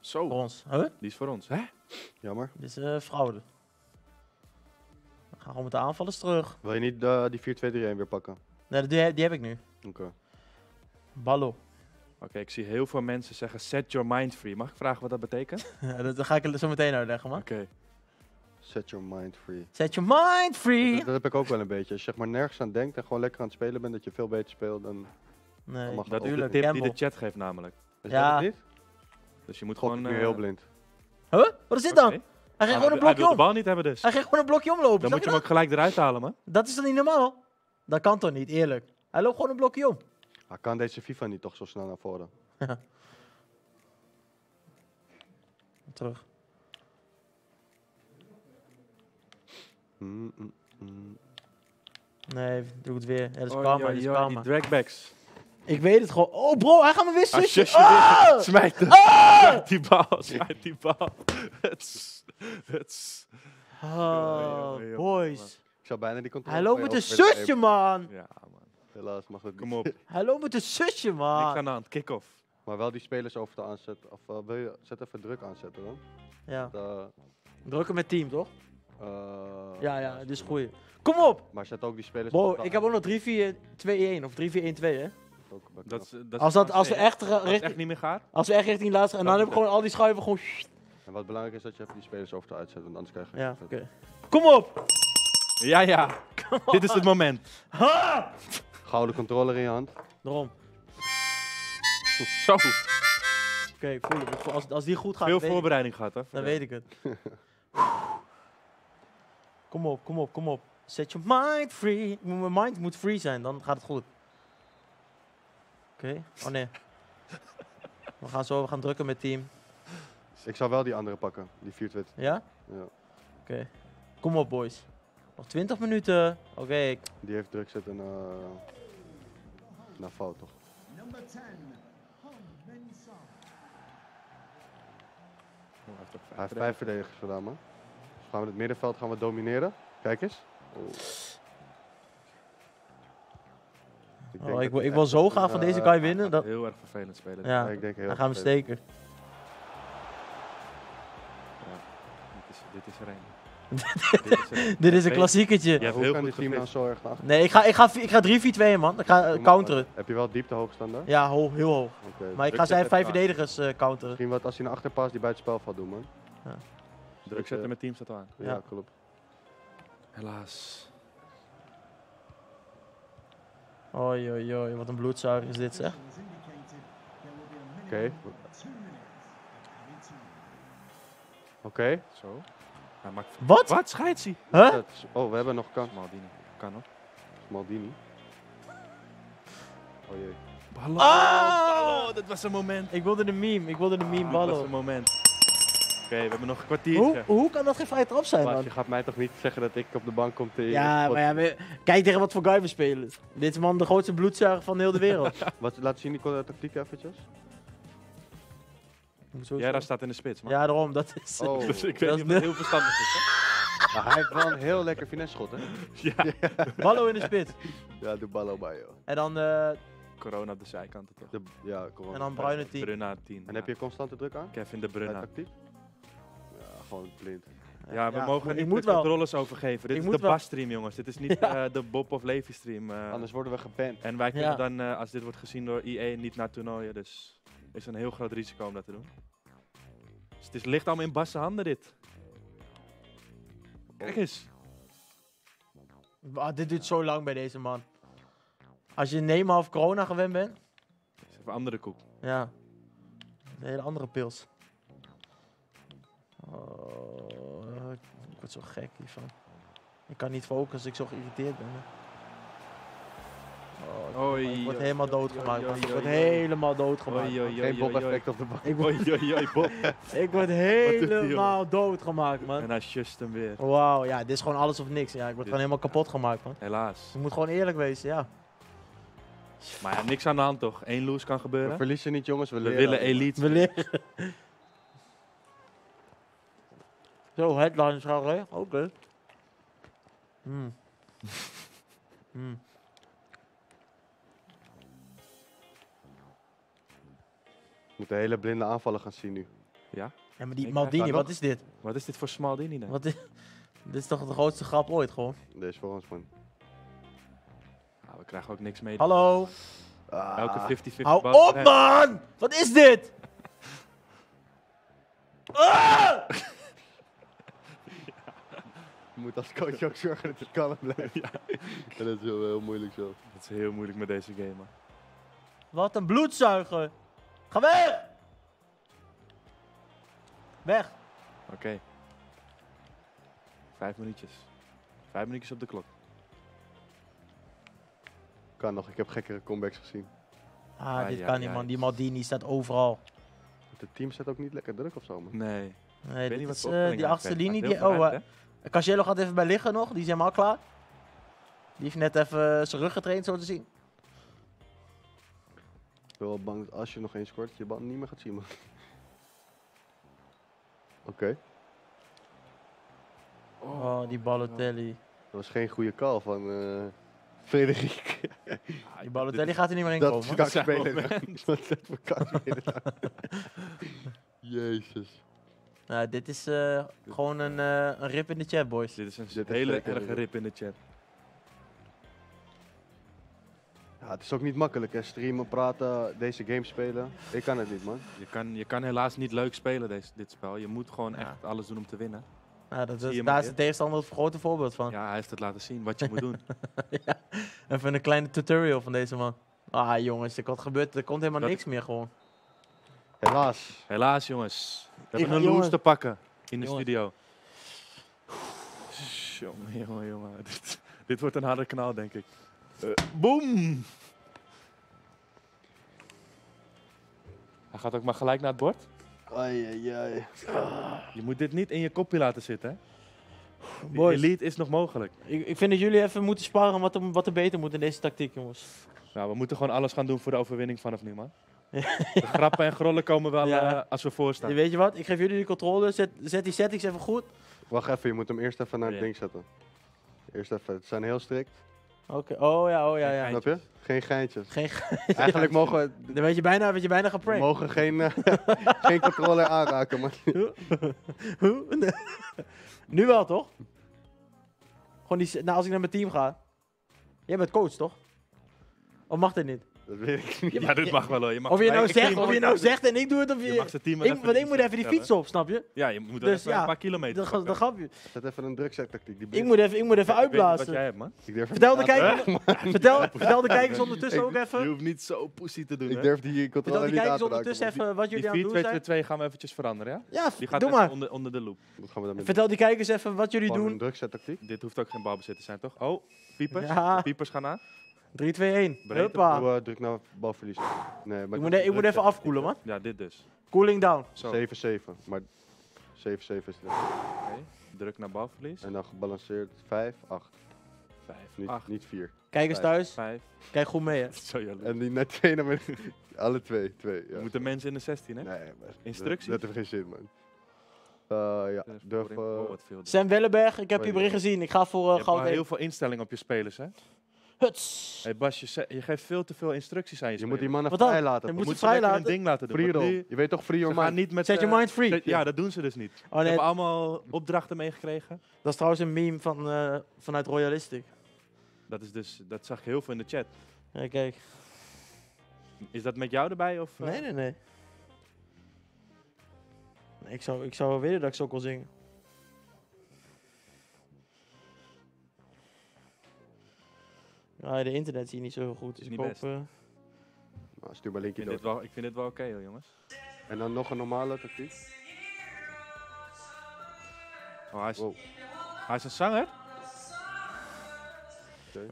Zo. Voor ons. Huh? Die is voor ons, hè? Jammer. Dit is eh, fraude. We gaan gewoon met de aanvallers terug. Wil je niet eh, die 4-2-3-1 weer pakken? Nee, die, die heb ik nu. Oké. Ballo. Oké, ik zie heel veel mensen zeggen set your mind free. Mag ik vragen wat dat betekent? Ja, dat, dat ga ik er zo meteen uitleggen, man. Oké. Set your mind free. Set your mind free. Dat, dat heb ik ook wel een beetje. Als je zeg maar nergens aan denkt en gewoon lekker aan het spelen bent, dat je veel beter speelt dan... Nee, dan mag Dat is de tip die de chat geeft namelijk. Is Ja. dat het niet? Dus je moet Gok gewoon... ik nu eh, heel blind. Huh? Wat is dit dan? Hij ging gewoon een blokje wil de om. bal niet hebben dus. Hij ging gewoon een blokje omlopen. Dan moet je hem ook gelijk eruit halen, man. dat? is toch niet normaal? Dat kan toch niet, eerlijk? Hij loopt gewoon een blokje om. Hij kan deze FIFA niet toch zo snel naar voren. Terug. Mm, mm, mm. Nee, doe het weer. Ja, dat is Oei, karma, dat is karma. Die dragbacks. Ik weet het gewoon. Oh bro, hij gaat me weer Ah, zusje Ah! Smijt hem. Ah! Smijt die bal. Smijt die bal. Het het Oh, ja, ja, boys. Ik zou bijna die controle Hij loopt met een zusje, man. Ja, man. Helaas mag het Kom op. Hij loopt met een zusje, man. aan de hand. Kick-off. Maar wel die spelers over te aanzetten. Of eh, wil je, zet even druk aanzetten dan. Ja. Dat, Drukken met team, toch? eh, Ja, ja, dit is goed. Kom op. Maar zet ook die spelers Bro, over te ik heb ook nog 3-4-2-1 of 3-4-1-2, hè? Ook bij Dat, is- dat is Als, dat, als we echt, ge- als het richting, echt niet meer gaat. als we echt richting laatste en dan heb ik gewoon al die schuiven gewoon... En wat belangrijk is dat je even die spelers over te uitzetten, want anders krijg je Ja, geen oké. Kom op! Ja, ja. Dit is het moment. Ha! Gouden controller in je hand. Daarom. Zo. Oké, ik voel het. Ik voel- Als, als die goed gaat, Veel dan weet ik- voorbereiding gehad, hè? dan weet ik het. kom op, kom op, kom op. Set your mind free. Mijn mind moet free zijn, dan gaat het goed. Oké, oh nee. We gaan zo, we gaan drukken met team. Ik zou wel die andere pakken, die 4 Ja? Ja. Oké. Kom op, boys. Nog 20 minuten. Oké. Die heeft druk zitten naar, naar fout, toch? Hij heeft vijf verdedigers gedaan, man. Dus gaan we het middenveld gaan we domineren. Kijk eens. Oh. Ik, denk Oh, ik, ik wil zo een, graag van deze eh, guy winnen. Dat, Heel erg vervelend spelen. ja, ik denk heel dan gaan we steken. Ja, dit, is, dit is er een. Dit is een Weet- klassiekertje. Je hebt Hoe heel kan goed dit team nou geflitst. zo erg laag? Nee, ik ga, ik ga, ik ga 3-4-2 man. Ik ga eh, maar counteren. wat. Heb je wel diepte hoog staan daar? Ja, ho heel hoog. Maar ik ga zijn vijf verdedigers eh, counteren. Misschien wat als hij naar achterpaas die buitenspel valt doen, man. Druk zetten met team staat aan. Ja, Ja. klopt. Helaas. Oi, oi, oi. Wat een bloedzuiger is dit, zeg. Oké. Oké. Zo. Hij maakt... Wat? Wat? Scheidsie. Huh? Dat is- Oh, we hebben nog kans. Maldini. Kan nog. Maldini. Oh jee. Ballo. Ah! Ballo, dit was een moment. Ik wilde de meme. Ik wilde de meme Dit was ballen. een moment. Oké, we hebben nog een kwartiertje. Hoe, hoe kan dat geen vrije trap zijn, Bas, man? je gaat mij toch niet zeggen dat ik op de bank kom te... Ja, wat, maar ja, we- kijk tegen wat voor guy we spelen. Dit is man de grootste bloedzuiger van heel de wereld. Wat, laat zien die ko- tactiek eventjes. Jij zo. daar staat in de spits, man. Ja, daarom. Dat is... Oh. Dus ik Dat weet is niet of dat heel verstandig is, hè? Maar hij heeft wel een heel lekker finesse schot, hè? Ja. Ballo in de spits. Ja, doe ballo bij, joh. En dan, eh, Corona op de zijkanten, toch? De, ja, corona. en dan. Bruna 10. En heb je constante druk aan? Kevin de? Ja, gewoon blind. Ja, we Ja, mogen niet moet de wel. controles overgeven. Dit Ik is de. Bas-stream, jongens. Dit is niet Ja. eh, de Bob of Levi stream. eh. Anders worden we geband. en wij kunnen Ja. dan, eh, als dit wordt gezien door IE, niet naar toernooien. Dus is een heel groot risico om dat te doen. Dus het is, ligt allemaal in Bas' handen, dit. Kijk eens. Ah, dit duurt zo lang bij deze man. Als je Neymar of corona gewend bent, Dat is even andere koek. ja. Een hele andere pils. Oh, ik word zo gek hiervan. Ik kan niet focussen als ik zo geïrriteerd ben. Oh, ik- Oei, ik word helemaal oei, doodgemaakt, Ik word helemaal doodgemaakt. Oei, oei, man. oei, Geen Bob-effect oei. op de bank. Ik word, Oei, oei, oei, Bob. ik word helemaal doodgemaakt, man. En hij just hem weer. Wauw, ja, dit is gewoon alles of niks. Ja, ik word gewoon helemaal kapot gemaakt, man. Helaas. Je moet gewoon eerlijk wezen, ja. Maar ja, niks aan de hand toch? Eén lose kan We gebeuren. verliezen niet, jongens. We, We leren willen elite. We leren. Zo, headlines gaan hè? Oké. Hmm. Hmm. We moeten hele blinde aanvallen gaan zien nu. Ja? Ja, maar die Ik- Maldini, wat nog? is dit? Wat is dit voor Smaldini dan? Wat is... dit is toch de grootste grap ooit, gewoon? Deze is voor ons, man. Nou, we krijgen ook niks mee. Hallo? Elke 50-50 Hou bal- op, man! Wat is dit? Ah! Je moet als coach ook zorgen dat het kalm blijft. Ja. En dat is heel, heel moeilijk zo. Het is heel moeilijk met deze game, man. Wat een bloedzuiger. Ga weg! Weg. Oké. Vijf minuutjes. Vijf minuutjes op de klok. Kan nog, ik heb gekkere comebacks gezien. Ah, Ah, dit ja, kan niet, man. Die Maldini staat overal. Het team zet ook niet lekker druk of zo, man. Nee. Nee, weet dit niet wat is, voor eh, die achtste linie. Die, oh, veel Cancelo gaat even bij liggen nog. Die is helemaal klaar. Die heeft net even zijn rug getraind, zo te zien. Ik ben wel bang dat als je nog eens scoort, je band niet meer gaat zien, man. Oké. Oh, die Balotelli. Dat was geen goede call van eh Frederik. Die Balotelli gaat er niet meer in dat komen. Dat is voor. Jezus. Nou, dit is eh, gewoon een, eh, een rip in de chat, boys. Dit is een hele zeker erge rip in de chat. Ja, het is ook niet makkelijk, hè. Streamen, praten, deze game spelen. Ik kan het niet, man. Je kan, je kan helaas niet leuk spelen, deze, dit spel. Je moet gewoon echt alles doen om te winnen. Nou, dat is, daar is de tegenstander het grote voorbeeld van. Ja, hij heeft het laten zien wat je moet doen. Ja, Even een kleine tutorial van deze man. Ah, jongens, er, wat gebeurt, er komt helemaal Dat- niks meer gewoon. Helaas. Helaas, jongens. We Ik- hebben een jongen. loose te pakken in de Jongen. studio. Jongen, jongen, jongen. Dit, dit wordt een harde kanaal, denk ik. Eh, boom! Hij gaat ook maar gelijk naar het bord. Ai, ai, ai. Je moet dit niet in je kopje laten zitten, hè? Die Boys. elite is nog mogelijk. Ik, ik vind dat jullie even moeten sparren wat er, wat er beter moet in deze tactiek, jongens. Nou, we moeten gewoon alles gaan doen voor de overwinning vanaf nu, man. De grappen en grollen komen wel Ja. eh, als we voorstaan. Weet je wat? Ik geef jullie die controle. Zet, zet die settings even goed. Wacht even, je moet hem eerst even naar het Ja. ding zetten. Eerst even, het zijn heel strikt. Oké, oh ja, oh ja, ja. Snap je? Geen geintjes. Geen Eigenlijk mogen we, Dan weet je bijna, weet je bijna we geprankt. mogen geen, eh, geen controller aanraken, man. Hoe? nu wel, toch? Gewoon die, se- nou, als ik naar mijn team ga. Jij bent coach, toch? Of mag dit niet? Dat weet ik niet. Ja, dit mag wel hoor. Je mag Of je nou zegt, of je nou zegt en ik doe het, of je... Je mag zijn team ik, want ik moet even die fiets op, snap je? Ja, je moet wel Dus even ja, een paar kilometer Dat, dat grapje. Zet even een drukzettactiek. Die Ik moet even, ik moet even niet wat uitblazen. jij hebt, man. Ik durf Vertel de, kijkers, vertel, vertel de kijkers ondertussen ook even. Je hoeft niet zo pussy te doen, Ik durf die de niet aan kijkers te raken. ondertussen even wat Die jullie aan het doen zijn. 4-2-2 gaan we eventjes veranderen, ja? Ja, Die gaat maar. Onder, onder de loop. Wat gaan we daarmee Vertel die kijkers even wat jullie doen? Een. Dit hoeft ook geen balbezit te zijn, toch? Oh, piepers. Piepers gaan aan. 3, 2, 1. Breedte. Huppa. Doe, eh, druk naar balverlies. Nee, maar Ik moet, ik moet even afkoelen, man. Ja, dit dus. Cooling down. Zo. 7-7. Maar 7-7 is het. Oké. Druk naar balverlies. En dan gebalanceerd 5, 8. 5, Niet, 8, niet 4. Kijkers thuis, 5. kijk goed mee, hè. Zo jaloers. En die net 2 naar beneden. Alle twee. twee ja. Moeten mensen in de 16, hè? Nee, maar Instructies? Dat, dat heeft geen zin, man. Eh, ja, durf... Oh, eh, veel. Sam Wellenberg, ik heb je Weet bericht je. gezien. Ik ga voor Je uh, hebt wel goud heel één. veel instellingen op je spelers, hè? Huts. Hey Bas, je, ze- je geeft veel te veel instructies aan je je moet die spelers. mannen Wat dan? vrij Je laten. moet Je ze moet ze lekker vrij hun laten. ding laten doen. want nu- Je weet toch free Ze your gaan mind? niet met... Set your eh, mind free. ze- Ja, dat doen ze dus niet. Oh, Ze nee, hebben allemaal opdrachten meegekregen. dat is trouwens een meme van, eh, vanuit Royalistic. Dat, is dus, dat zag ik heel veel in de chat. Ja, kijk. Is dat met jou erbij? Of, eh? Nee, nee, nee. Nee, Ik zou, ik zou wel willen dat ik zo kon zingen. Ah, de internet zie je niet zo heel goed. Is ik niet hoop, best. eh, Nou, stuur maar Ik linkje vind dit door. wel, ik vind dit wel oké hoor, jongens. En dan nog een normale tactiek. Oh, hij, is, hij is een zanger?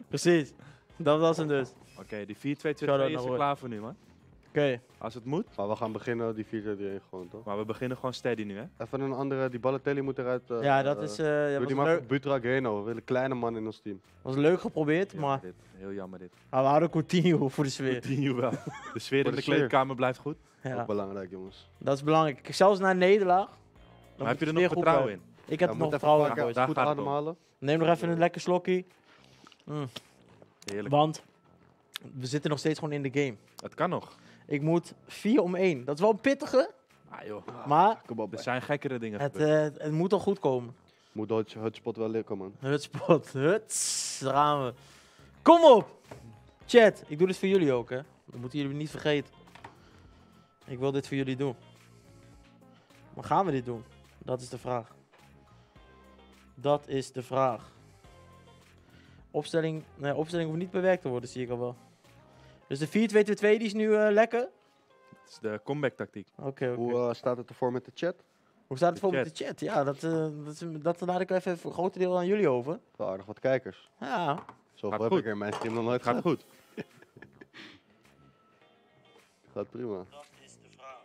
Precies. Dat was hem dus. Oké, die 4-2-2-2 Shout-out is naar er Roy. klaar voor nu, man. Oké. Als het moet. Maar we gaan beginnen die 4 3 gewoon, toch? Maar we beginnen gewoon steady nu, hè? Even een andere, die Balotelli moet eruit. eh, Ja, dat eh, is, eh, ja, doe was die maar leuk. voor Butra Geno, een kleine man in ons team. Was leuk geprobeerd, Ja, maar dit, heel jammer dit. maar we houden Coutinho voor de sfeer. Coutinho wel. De sfeer Voor in de de sfeer. kleedkamer blijft goed. Ja. Ook belangrijk, jongens. Dat is belangrijk. Zelfs na een nederlaag. dan Maar heb je er de nog sfeer goed vertrouwen in? blijven. Ik heb Ja, er moet nog even vertrouwen in, boys. daar Goed gaat het om. ademhalen. Neem nog even een lekker slokje. Mm. Heerlijk. Want we zitten nog steeds gewoon in de game. Het kan nog. Ik moet 4 om 1. Dat is wel een pittige, Ah joh. maar Kom op, Er zijn gekkere dingen het, gebeurd. eh, het moet al goed komen. Moet Hutch- Hutspot wel lukken, man. Hutspot, huts, daar gaan we. Kom op! Chat, ik doe dit voor jullie ook, hè. Dat moeten jullie niet vergeten. Ik wil dit voor jullie doen. Maar gaan we dit doen? Dat is de vraag. Dat is de vraag. Opstelling, nee, opstelling hoeft niet bewerkt te worden, zie ik al wel. Dus de 4-2-2-2 die is nu eh, lekker. Het is de comeback tactiek. Oké. Hoe eh, staat het ervoor met de chat? Hoe staat het de voor met de chat? Ja, dat, eh, dat, is, dat laat ik even voor een groot deel aan jullie over. Wel aardig wat kijkers. Ja, Zoveel Gaat heb goed. ik er in mijn stream nog nooit Het gaat gehad. goed. Gaat prima.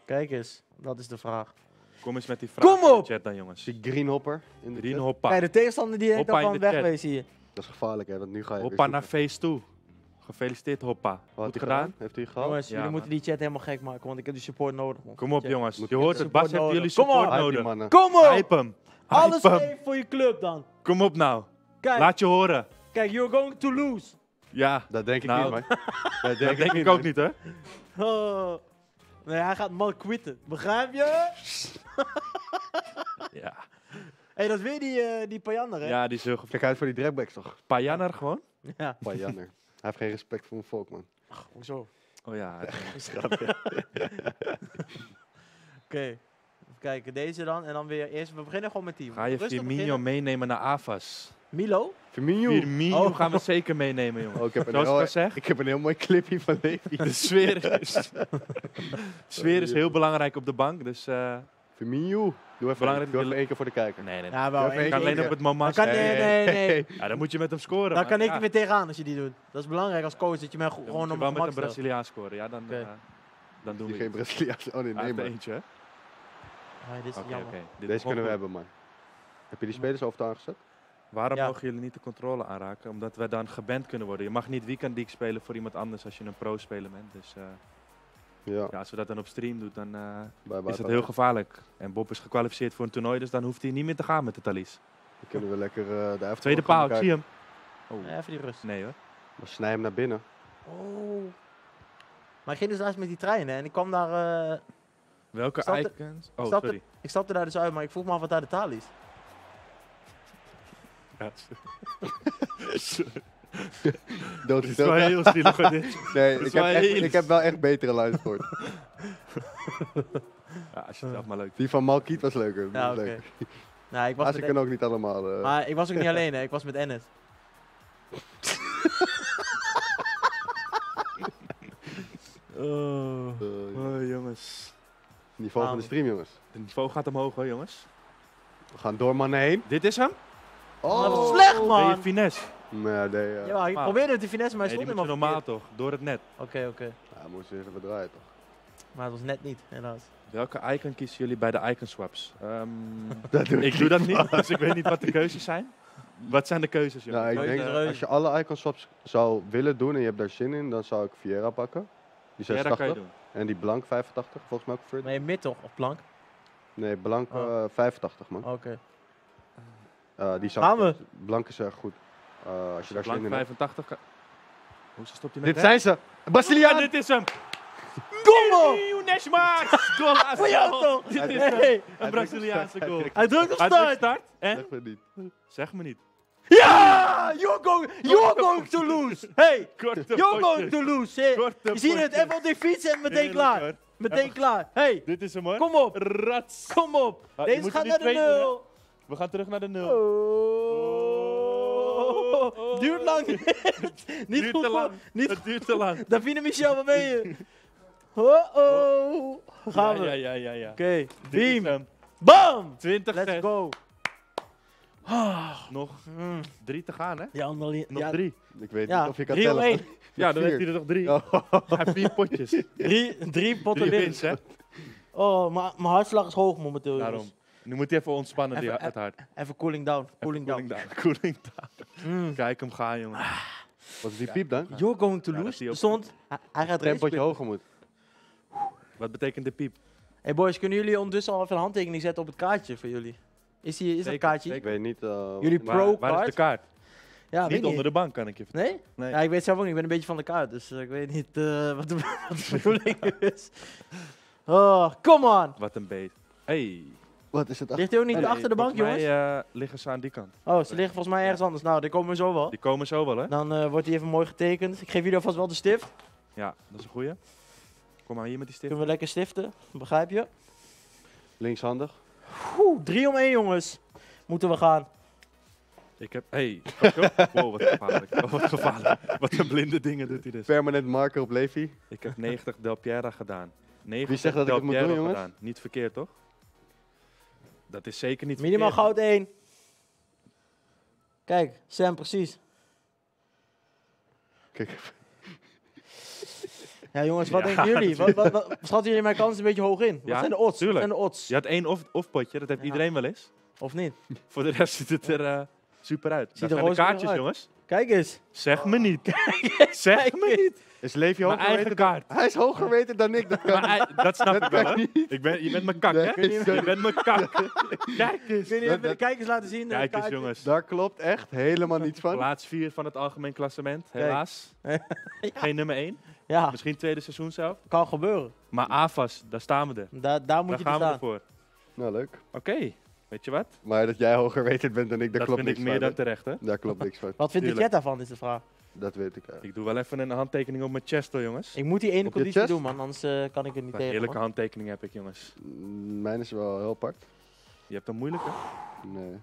kijk eens. Dat is de vraag. Kom eens met die vraag Kom in op! de chat dan, jongens. Die greenhopper in de Green chat. hoppa. Kijk, de tegenstander die in van de chat. wegwezen hier. Dat is gevaarlijk, hè, want nu ga je Hoppa weer naar face toe. Gefeliciteerd, hoppa. Wat had Goed hij gedaan. Heeft hij gehaald? Jongens, Ja, jullie man. moeten die chat helemaal gek maken, want ik heb die support nodig. Man. Kom op, jongens. Je hoort het. Bas support heeft jullie nodig. Kom support op. Hype die nodig. mannen. Kom op! Hype hem. Alles Hype hem. geven voor je club dan. Kom op nou. Kijk, Laat je horen. kijk, you're going to lose. Ja. Dat denk ik Nou, niet, man. Dat Dat denk, ik ook niet, hè? Oh. Nee, hij gaat mal quitten. Begrijp je? Ja. Hé, hey, dat is weer die, eh die Pajander, hè? Ja, die is heel Kijk uit voor die dragbacks, toch? Pajaner gewoon? Ja. Pajanner. Hij heeft geen respect voor mijn volk, man. Hoezo? Oh ja. Oké. Even kijken, deze dan. En dan weer eerst. We beginnen gewoon met die. Ga je Rustig Firmino beginnen. meenemen naar AFAS? Milo? Firmino. Firmino Oh. gaan we zeker meenemen, jongen. Oh, ik, heb een Zoals ik heel, al zeg. ik heb een heel mooi clipje van Levi. De sfeer is, sfeer is heel belangrijk op de bank, dus... eh, Firmino. Doe even, Belangrijk doe even één keer voor de kijker. nee, nee. Ja, wel. even kan keer. alleen op het moment kan, nee, nee, nee. Ja, dan moet je met hem scoren. Dan kan ik ja. er weer tegenaan als je die doet. Dat is belangrijk als coach, dat je mij gewoon moet je op wel met een. Braziliaan scoren. Ja, dan, eh, dan doen Die we geen iets. Braziliaans. Oh nee, nee man. eentje, hè? Ah, dit is jammer. oké. Dit Deze kunnen we hebben, man. Heb je die spelers over het aangezet? Waarom Ja. mogen jullie niet de controle aanraken? Omdat wij dan geband kunnen worden. Je mag niet weekend league spelen voor iemand anders als je een pro-speler bent. Dus eh, Ja. ja, als we dat dan op stream doen, dan eh, is dat heel gevaarlijk. En Bob is gekwalificeerd voor een toernooi, dus dan hoeft hij niet meer te gaan met de Thalys. Dan kunnen we lekker eh de Tweede paal, ik zie hem. Oh. Even die rust. Nee hoor. Maar snij hem naar binnen. Oh. Maar ik ging dus laatst met die trein hè, en ik kwam daar. eh, Welke Stapte- icons? Oh, stapte- sorry. ik stapte daar dus uit, maar ik vroeg me af wat daar de taal is. Ja, Dood is wel heel zielig dit. Nee, ik heb, wel echt, ik heb wel echt betere luisteren gehoord. Ja, als je het zelf maar leuk Die van Malkiet was leuker. Ja, oké. leuk. Nou, ik was Ah, ze kunnen ook niet allemaal. eh, Maar ik was ook niet alleen, hè. ik was met Ennis. Oh, eh, oh, jongens. niveau van de stream, jongens. Het niveau gaat omhoog hoor, jongens. We gaan door mannen heen. Dit is hem? Oh, is slecht, Ben je man! finesse? Nee, nee, ja. Ja, ik Maar- probeerde het te finesse, maar hij Nee, stond je helemaal normaal toch? Door het net. Oké, oké. Ja, moest je even draaien toch? Maar het was net niet, helaas. Welke icon kiezen jullie bij de icon swaps? Ehm, Dat doe ik doe dat niet, dus ik weet niet wat de keuzes zijn. Wat zijn de keuzes, jongens? Nou, ik denk als je alle icon swaps zou willen doen en je hebt daar zin in, dan zou ik Vieira pakken. Die Ja, dat kan je 86. doen. En die blank 85, volgens mij ook voor. Nee, mid toch? Of plank? Nee, blank Oh. eh, 85 man. Oké. Eh, die zou Gaan we? Blank is erg goed. Eh, als je daar zin Blank in hebt. 85. kan- Hoe stopt hij met Dit zijn ze! Braziliaan! Ja, dit is hem! Kom op! Jou toch? Dit is Hey. Hij Een Braziliaanse goal. hij Hij drukt op Hij drukt start! start. En? Zeg me niet. Zeg me niet. Ja! You're going, you're going to lose! Hey! Korte You're potjes. going to lose! Hey. Korte Je ziet het, even op die fiets en meteen Heerlijk, klaar. hoor. Meteen Even- klaar. Hey! Dit is hem hoor. Kom op! Rats. Kom op! Ah, Deze gaat naar de nul! We gaan terug naar de nul. Oh. oh, duurt lang. niet Duurt goed te lang. Niet Het duurt te lang. Davine Michel, waar ben je? Oh, oh. Gaan we. Ja, ja, ja, ja. Oké, is beam. hem. Bam! 20 Let's zes. go. Nog drie te gaan, hè? Ja, nog, Nog ja, drie. Ik weet Ja, niet of je kan drie tellen. één. Ja, dan heeft hij er nog drie. Oh. Hij heeft vier potjes. Drie, drie potten Drie winst. wins, hè? Oh, maar mijn hartslag is hoog momenteel. Daarom. jongens. Nu moet hij even ontspannen, die, Even- het hart. Even cooling down. Cooling down. Cooling down. Cooling down. Mm. Kijk hem gaan, jongen. Wat is die piep dan? You're going to Ja, lose. ook. stond, hij, gaat Tempotje hoger moet. Wat betekent de piep? Hey boys, kunnen jullie ondertussen al even een handtekening zetten op het kaartje voor jullie? Is, die, is dat kaartje? Ik weet niet. eh, Jullie Waar, pro waar is de kaart? Ja, niet onder de bank, kan ik je vertellen. Nee? Nee. Ja, ik weet zelf ook niet. Ik ben een beetje van de kaart, dus eh, ik weet niet eh, wat, de, wat de bedoeling is. Oh, come on! Wat een beet. Hey. Wat is het? Ligt hij ook niet Nee, achter de bank, jongens? mij eh, liggen ze aan die kant. Oh, ze liggen volgens mij ergens anders. Nou, die komen zo wel. Die komen zo wel, hè? Dan eh, wordt hij even mooi getekend. Ik geef jullie alvast wel de stift. Ja, dat is een goeie. Kom maar hier met die stift. Kunnen we lekker stiften, begrijp je? Linkshandig. Oeh, drie om één, jongens. Moeten we gaan. Ik heb... Hey? Wow, wat gevaarlijk. Oh, wat gevaarlijk. Wat een blinde dingen doet hij dus. Permanent marker op Levi. Ik heb 90 Del Piera gedaan. 90 Wie zegt dat ik het moet doen, jongens? gedaan. Niet verkeerd, toch? Dat is zeker niet Minimaal verkeerd. goud één. Kijk, Sam, precies. Kijk, Ja, jongens, wat Ja, denken jullie? Wat, wat, wat, schatten jullie mijn kans een beetje hoog in? Wat Ja, zijn de odds? Wat tuurlijk. zijn de odds? Je had één off- off-potje, dat heeft Ja. iedereen wel eens. Of niet? Voor de rest ziet het er eh, super uit. Ziet er zijn de kaartjes, jongens. Kijk eens. Zeg me niet. zeg me niet. is Levi Mijn hoger eigen weten? kaart. Hij is hoger weten dan ik. Dat kan Maar dat snap Dat ik wel, hè? Ik ben, je bent mijn kak, hè? Je bent mijn kak. Kijk eens. Kun je even de kijkers laten zien? eh, Kijk eens, jongens. Daar klopt echt helemaal niets van. Plaats 4 van het algemeen klassement, helaas. Geen nummer 1. Ja, Misschien tweede seizoen zelf. kan gebeuren. Maar AFAS, daar staan we er. Daar, daar moet Daar je gaan we ervoor. Nou, leuk. Oké, weet je wat? Maar dat jij hoger weten bent dan ik, daar Dat klopt vind ik niks meer van. dan terecht, hè? Daar klopt niks van. Wat vindt de Tuurlijk. chat daarvan, is de vraag. Dat weet ik eigenlijk. Ik doe wel even een handtekening op mijn chest, hoor, jongens. Ik moet die ene Op conditie chest? doen, man. Anders eh, kan ik er niet Een tegen. heerlijke man. handtekening heb ik, jongens. Mm, Mijn is wel heel apart. Je hebt een moeilijke. Nee.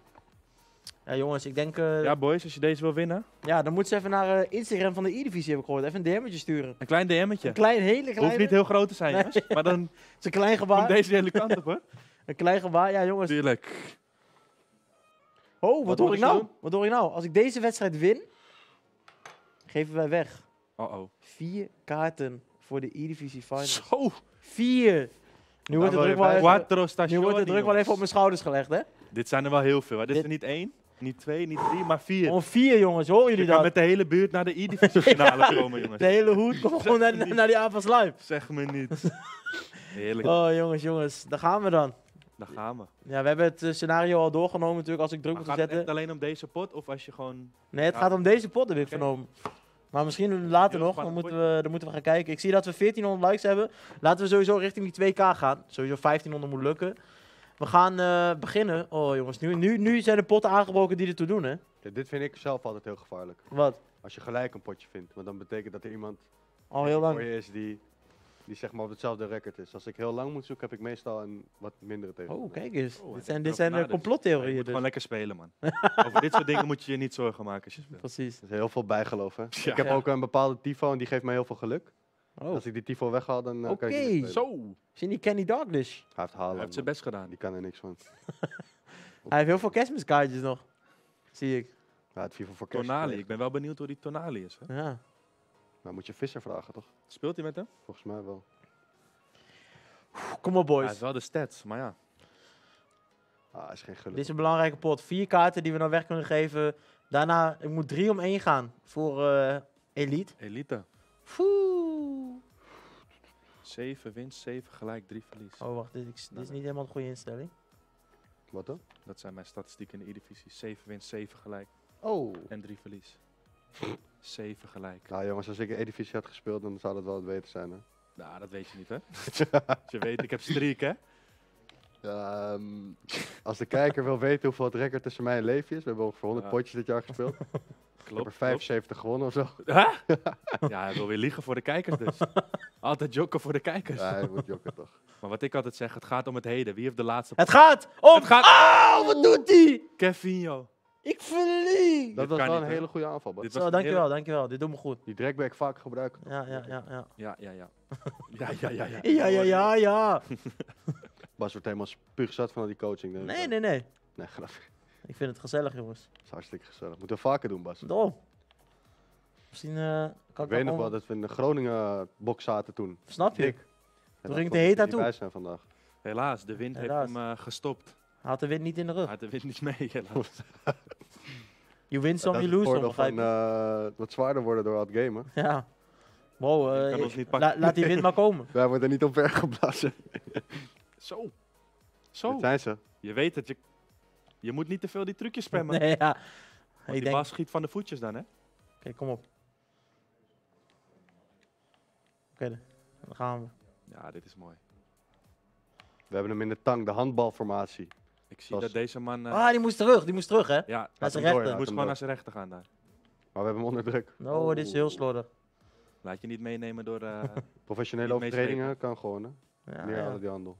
Ja, jongens, ik denk... eh, Ja, boys, als je deze wil winnen. ja, dan moet ze even naar eh, Instagram van de E-divisie, heb ik gehoord. Even een DM'tje sturen. Een klein DM'tje. Een klein, hele klein... Hoeft niet heel groot te zijn, Nee. jongens. Maar dan Het is een klein komt gebaar. deze hele kant op, hoor. Een klein gebaar, ja jongens. Tuurlijk. Oh, wat, Wat hoor ik je nou? doen? Wat hoor ik nou? Als ik deze wedstrijd win, geven wij weg Uh-oh. vier kaarten voor de E-divisie finals. Zo. Vier! Nu wordt, de wil je druk wel even, nu wordt de druk wel even op mijn schouders gelegd, hè? Dit zijn er wel heel veel. Hè. Dit, Dit- is er niet één, niet twee, niet drie, maar vier. Om vier, jongens. Horen Je jullie dat? met de hele buurt naar de E-divisie finale komen, jongens. De hele hoed komt gewoon naar, naar die avonds live. Zeg me niet. Heerlijk. Oh, jongens, jongens. Daar gaan we dan. Daar gaan we. Ja, we hebben het eh, scenario al doorgenomen natuurlijk, als ik druk Maar moet gaat het zetten. echt alleen om deze pot of als je gewoon... Nee, het Ja. gaat om deze pot, heb ik Oké. vernomen. Maar misschien later nog, dan moeten, we, dan moeten we gaan kijken. Ik zie dat we 1400 likes hebben. Laten we sowieso richting die 2k gaan. Sowieso 1500 moet lukken. We gaan eh, beginnen. Oh jongens, nu, nu, nu zijn de potten aangebroken die ertoe doen, hè? Ja, dit vind ik zelf altijd heel gevaarlijk. Wat? Als je gelijk een potje vindt. Want dan betekent dat er iemand Al heel voor lang. je is die, die zeg maar op hetzelfde record is. Als ik heel lang moet zoeken, heb ik meestal een wat mindere tegen. Oh, kijk eens. Oh, dit hij zijn, dit zijn na, dus. Je complottheorieën. moet Dus. gewoon lekker spelen, man. Over dit soort dingen moet je je niet zorgen maken als je speelt. Precies. Er is heel veel bijgeloof, hè? Ja. Ik heb Ja. ook een bepaalde tifo en die geeft mij heel veel geluk. Oh, Als ik die tifo weghaal, dan eh, Oké, kan ik spelen. Zo. zie je die Kenny Douglas? Hij heeft Hij halen. heeft zijn best gedaan. Die kan er niks van. Hij heeft heel veel kerstmiskaartjes nog. Zie ik. Ja, het FIFA voor kerst. Tonali. Ik ben wel benieuwd hoe die Tonali is. Hè? Ja. Nou, moet je Visser vragen, toch? Speelt hij met hem? Volgens mij wel. Kom op, Hij boys. heeft wel de stats, maar ja. Ah, is geen geluk. Dit is een belangrijke pot. Vier kaarten die we nou weg kunnen geven. Daarna, ik moet drie om één gaan voor eh, Elite. Elite. Foe. 7 winst, 7 gelijk, 3 verlies. Oh, wacht. Dit, is- dit is niet helemaal de goede instelling. Wat dan? Dat zijn mijn statistieken in de E-divisie. 7 winst, 7 gelijk Oh. en 3 verlies. 7 gelijk. Nou jongens, als ik een Edivisie had gespeeld, dan zou dat wel het beter zijn, hè? Nou, dat weet je niet, hè? Als je weet, ik heb streak, hè? Ehm, als de kijker wil weten hoeveel het record tussen mij en Levi is, we hebben ongeveer 100 Ja. potjes dit jaar gespeeld. ik heb er Klopt, 75 gewonnen of zo. Huh? Ja, hij wil weer liegen voor de kijkers dus. Altijd jokken voor de kijkers. Ja, hij moet jokken toch. Maar wat ik altijd zeg, het gaat om het heden. Wie heeft de laatste... Het gaat om... Het gaat... Oh, wat doet hij? Kevinho. Ik verlies! Dat was kan wel niet, een hè? hele goede aanval, Bas. Dit was Zo, een dankjewel, hele- dankjewel. Dit doet me goed. Die dragback vaak gebruiken. Ja, ja, ja, ja. Ja, ja, ja. Ja, ja, ja, ja. Ja, ja, ja, ja. Bas wordt helemaal spuugzat van al die coaching. denk ik. Nee, nee, nee. Nee, grapje. Ik vind het gezellig, jongens. Dat is hartstikke gezellig. Moeten we vaker doen, Bas. Dom. Misschien eh, kan Ik ik weet nog wel dat we in de Groningen box zaten toen. Snap je? Dik. Toen En ging de heet daar niet toe. bij zijn vandaag. Helaas, de wind Helaas. heeft hem eh, gestopt. Had de wind niet in de rug. Had de wind niet mee, helaas. You win some, Dat you is het lose van je? eh, wat zwaarder worden door het gamen. Ja. Wow, Je eh, kan ons ik- niet la- pakken. laat die wind maar komen. Wij worden niet omver geblazen. Zo. Zo. Dit zijn ze. Je weet het, je, je moet niet te veel die trucjes spammen. Nee, ja. Want Ik die denk- bas schiet van de voetjes dan, hè? Oké, kom op. Oké, dan gaan we. Ja, dit is mooi. We hebben hem in de tang, de handbalformatie. Ik zie dat deze man... eh, Ah, die moest terug, die moest terug, hè? Ja, Naar zijn rechter. Je moest gewoon naar zijn rechter gaan daar. Maar we hebben hem onder druk. Oh, dit is heel slordig. Laat je niet meenemen door... eh, Professionele niet overtredingen kan gewoon, hè? Ja, Meer ja. die handel.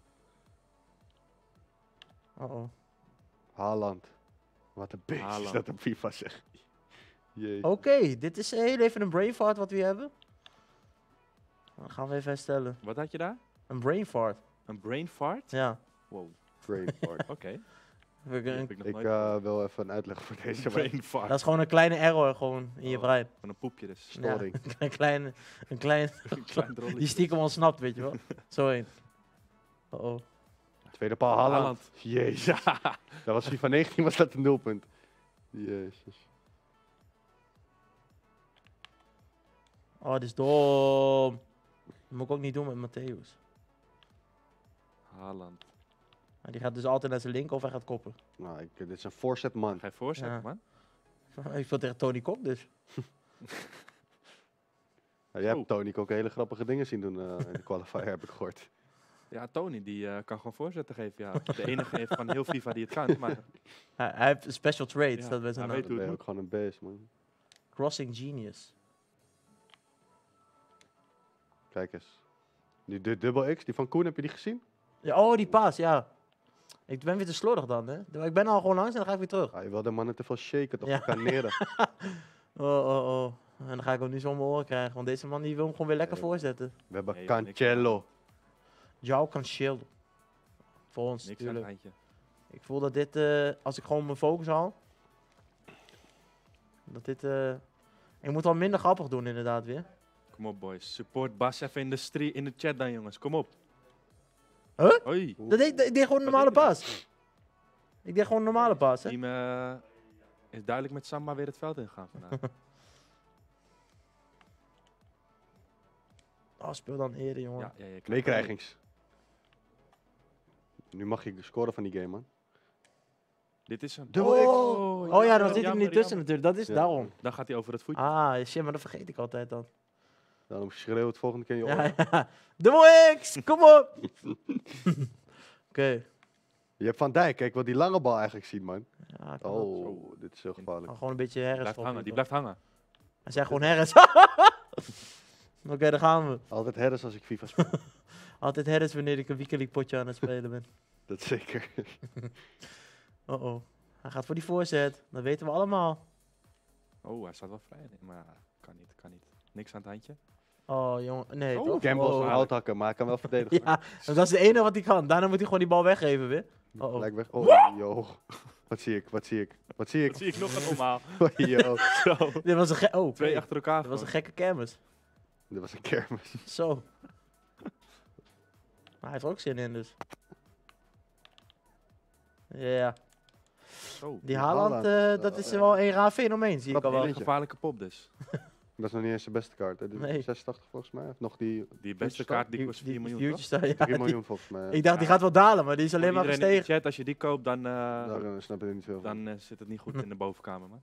Oh oh. Haaland. Wat een beest is Haaland. dat op FIFA, zeg. Jeetje. Oké, dit is heel even een brain fart wat we hier hebben. Dan gaan we even herstellen. Wat had je daar? Een brain fart. Een brain fart? Ja. Wow. Brain fart. Oké. Heb ik eh, wil even een uitleg voor deze. Brain man. fart. Dat is gewoon een kleine error gewoon in je Oh, brein. Van een poepje dus. Ja, een klein, een klein, Een klein drolletje. die stiekem ontsnapt, weet je wel. Zo heen. Oh oh. Tweede paal Haaland. Haaland. Jezus. Dat was FIFA 19, was dat een nulpunt. Jezus. Oh, dit is dom. Dat moet ik ook niet doen met Matthäus. Haaland. Maar die gaat dus altijd naar zijn link of hij gaat koppen. Nou, ik, dit is een voorzet man. Voorzetten, Ja. man? Ik speel tegen Tony Kok dus. Ja, jij hebt Tony ook hele grappige dingen zien doen eh, in de qualifier, heb ik gehoord. Ja, Tony, die eh, kan gewoon voorzetten geven. Ja. De enige van heel FIFA die het kan. Maar Hij, hij heeft special traits, Ja, dat hij weet Dan hoe ben het ook gewoon een beest, man. Crossing Genius. Kijk eens. Die du- dubbel X, die van Koen, heb je die gezien? Ja, oh, die paas, ja. Ik ben weer te slordig dan, hè. Ik ben al gewoon langs en dan ga ik weer terug. Ah, je wil de mannen te veel shaken, toch? Ja. Ja. Kaneren. Oh, oh, oh. En dan ga ik hem nu zo om mijn oren krijgen, want deze man die wil hem gewoon weer lekker voorzetten. We hebben niks Cancelo. Jouw Cancelo. Voor ons, niks natuurlijk. Ik voel dat dit, eh, als ik gewoon mijn focus haal, dat dit... eh, ik moet wel minder grappig doen inderdaad weer. Kom op, boys. Support Bas even in de, in de chat dan, jongens. Kom op. Huh? Hoi. Dat deed, dat- ik deed gewoon een normale paas. Ik deed gewoon een normale paas, hè. Team eh, is duidelijk met Samba weer het veld ingegaan vandaag. Oh, speel dan eerder, jongen. ja, ja, ja. Meekrijgings. Nu mag je scoren van die game, man. Dit is een... Dubbel X. Oh, oh ja, dan zit hij er niet tussen jammer. natuurlijk. Dat is Ja. daarom. Dan gaat hij over het voetje. Ah, shit, maar dat vergeet ik altijd dan. Daarom schreeuw het volgende keer in je Ja, X, kom op! Oké. Je hebt Van Dijk, kijk wat die lange bal eigenlijk ziet, man. Ja. Oh, dit is heel gevaarlijk. Oh, gewoon een beetje herres. Blijft hangen, die blijft hangen. Hij zegt gewoon herres. Oké, daar gaan we. Altijd herders als ik FIFA speel. Altijd herres wanneer ik een weekend potje aan het spelen ben. dat zeker. Oh oh. Hij gaat voor die voorzet. Dat weten we allemaal. Oh, hij staat wel vrij. Nee, maar kan niet, kan niet. Niks aan het handje. Oh jongen, nee Oh, toch? Campbell is Oh. een houthakker, maar hij kan wel verdedigen. Ja, dat is het enige wat hij kan. Daarna moet hij gewoon die bal weggeven weer. Oh oh. Weg. Oh, yo. Wat zie ik, wat zie ik, wat zie ik? Dat zie ik nog een omhaal. Yo. Zo. Dit was een ge- oh, Twee hey. achter elkaar. Dit was een gekke kermis. Dit was een kermis. Zo. Maar hij heeft er ook zin in dus. Ja. Zo. Die Haaland, Haaland, eh, dat eh, is wel een raar fenomeen, zie ik al Een wel. hele gevaarlijke pop dus. Dat is nog niet eens de beste kaart. Hè. Die Nee. 86 volgens mij. Of nog die Die beste kaart die kost 4 miljoen, toch? Future Star, ja, 3 die- miljoen volgens mij. Ik dacht, die gaat wel dalen, maar die is alleen maar gestegen. chat, als je die koopt, dan, eh, Daar eh, snap ik er niet veel van. dan eh, zit het niet goed in de bovenkamer, man.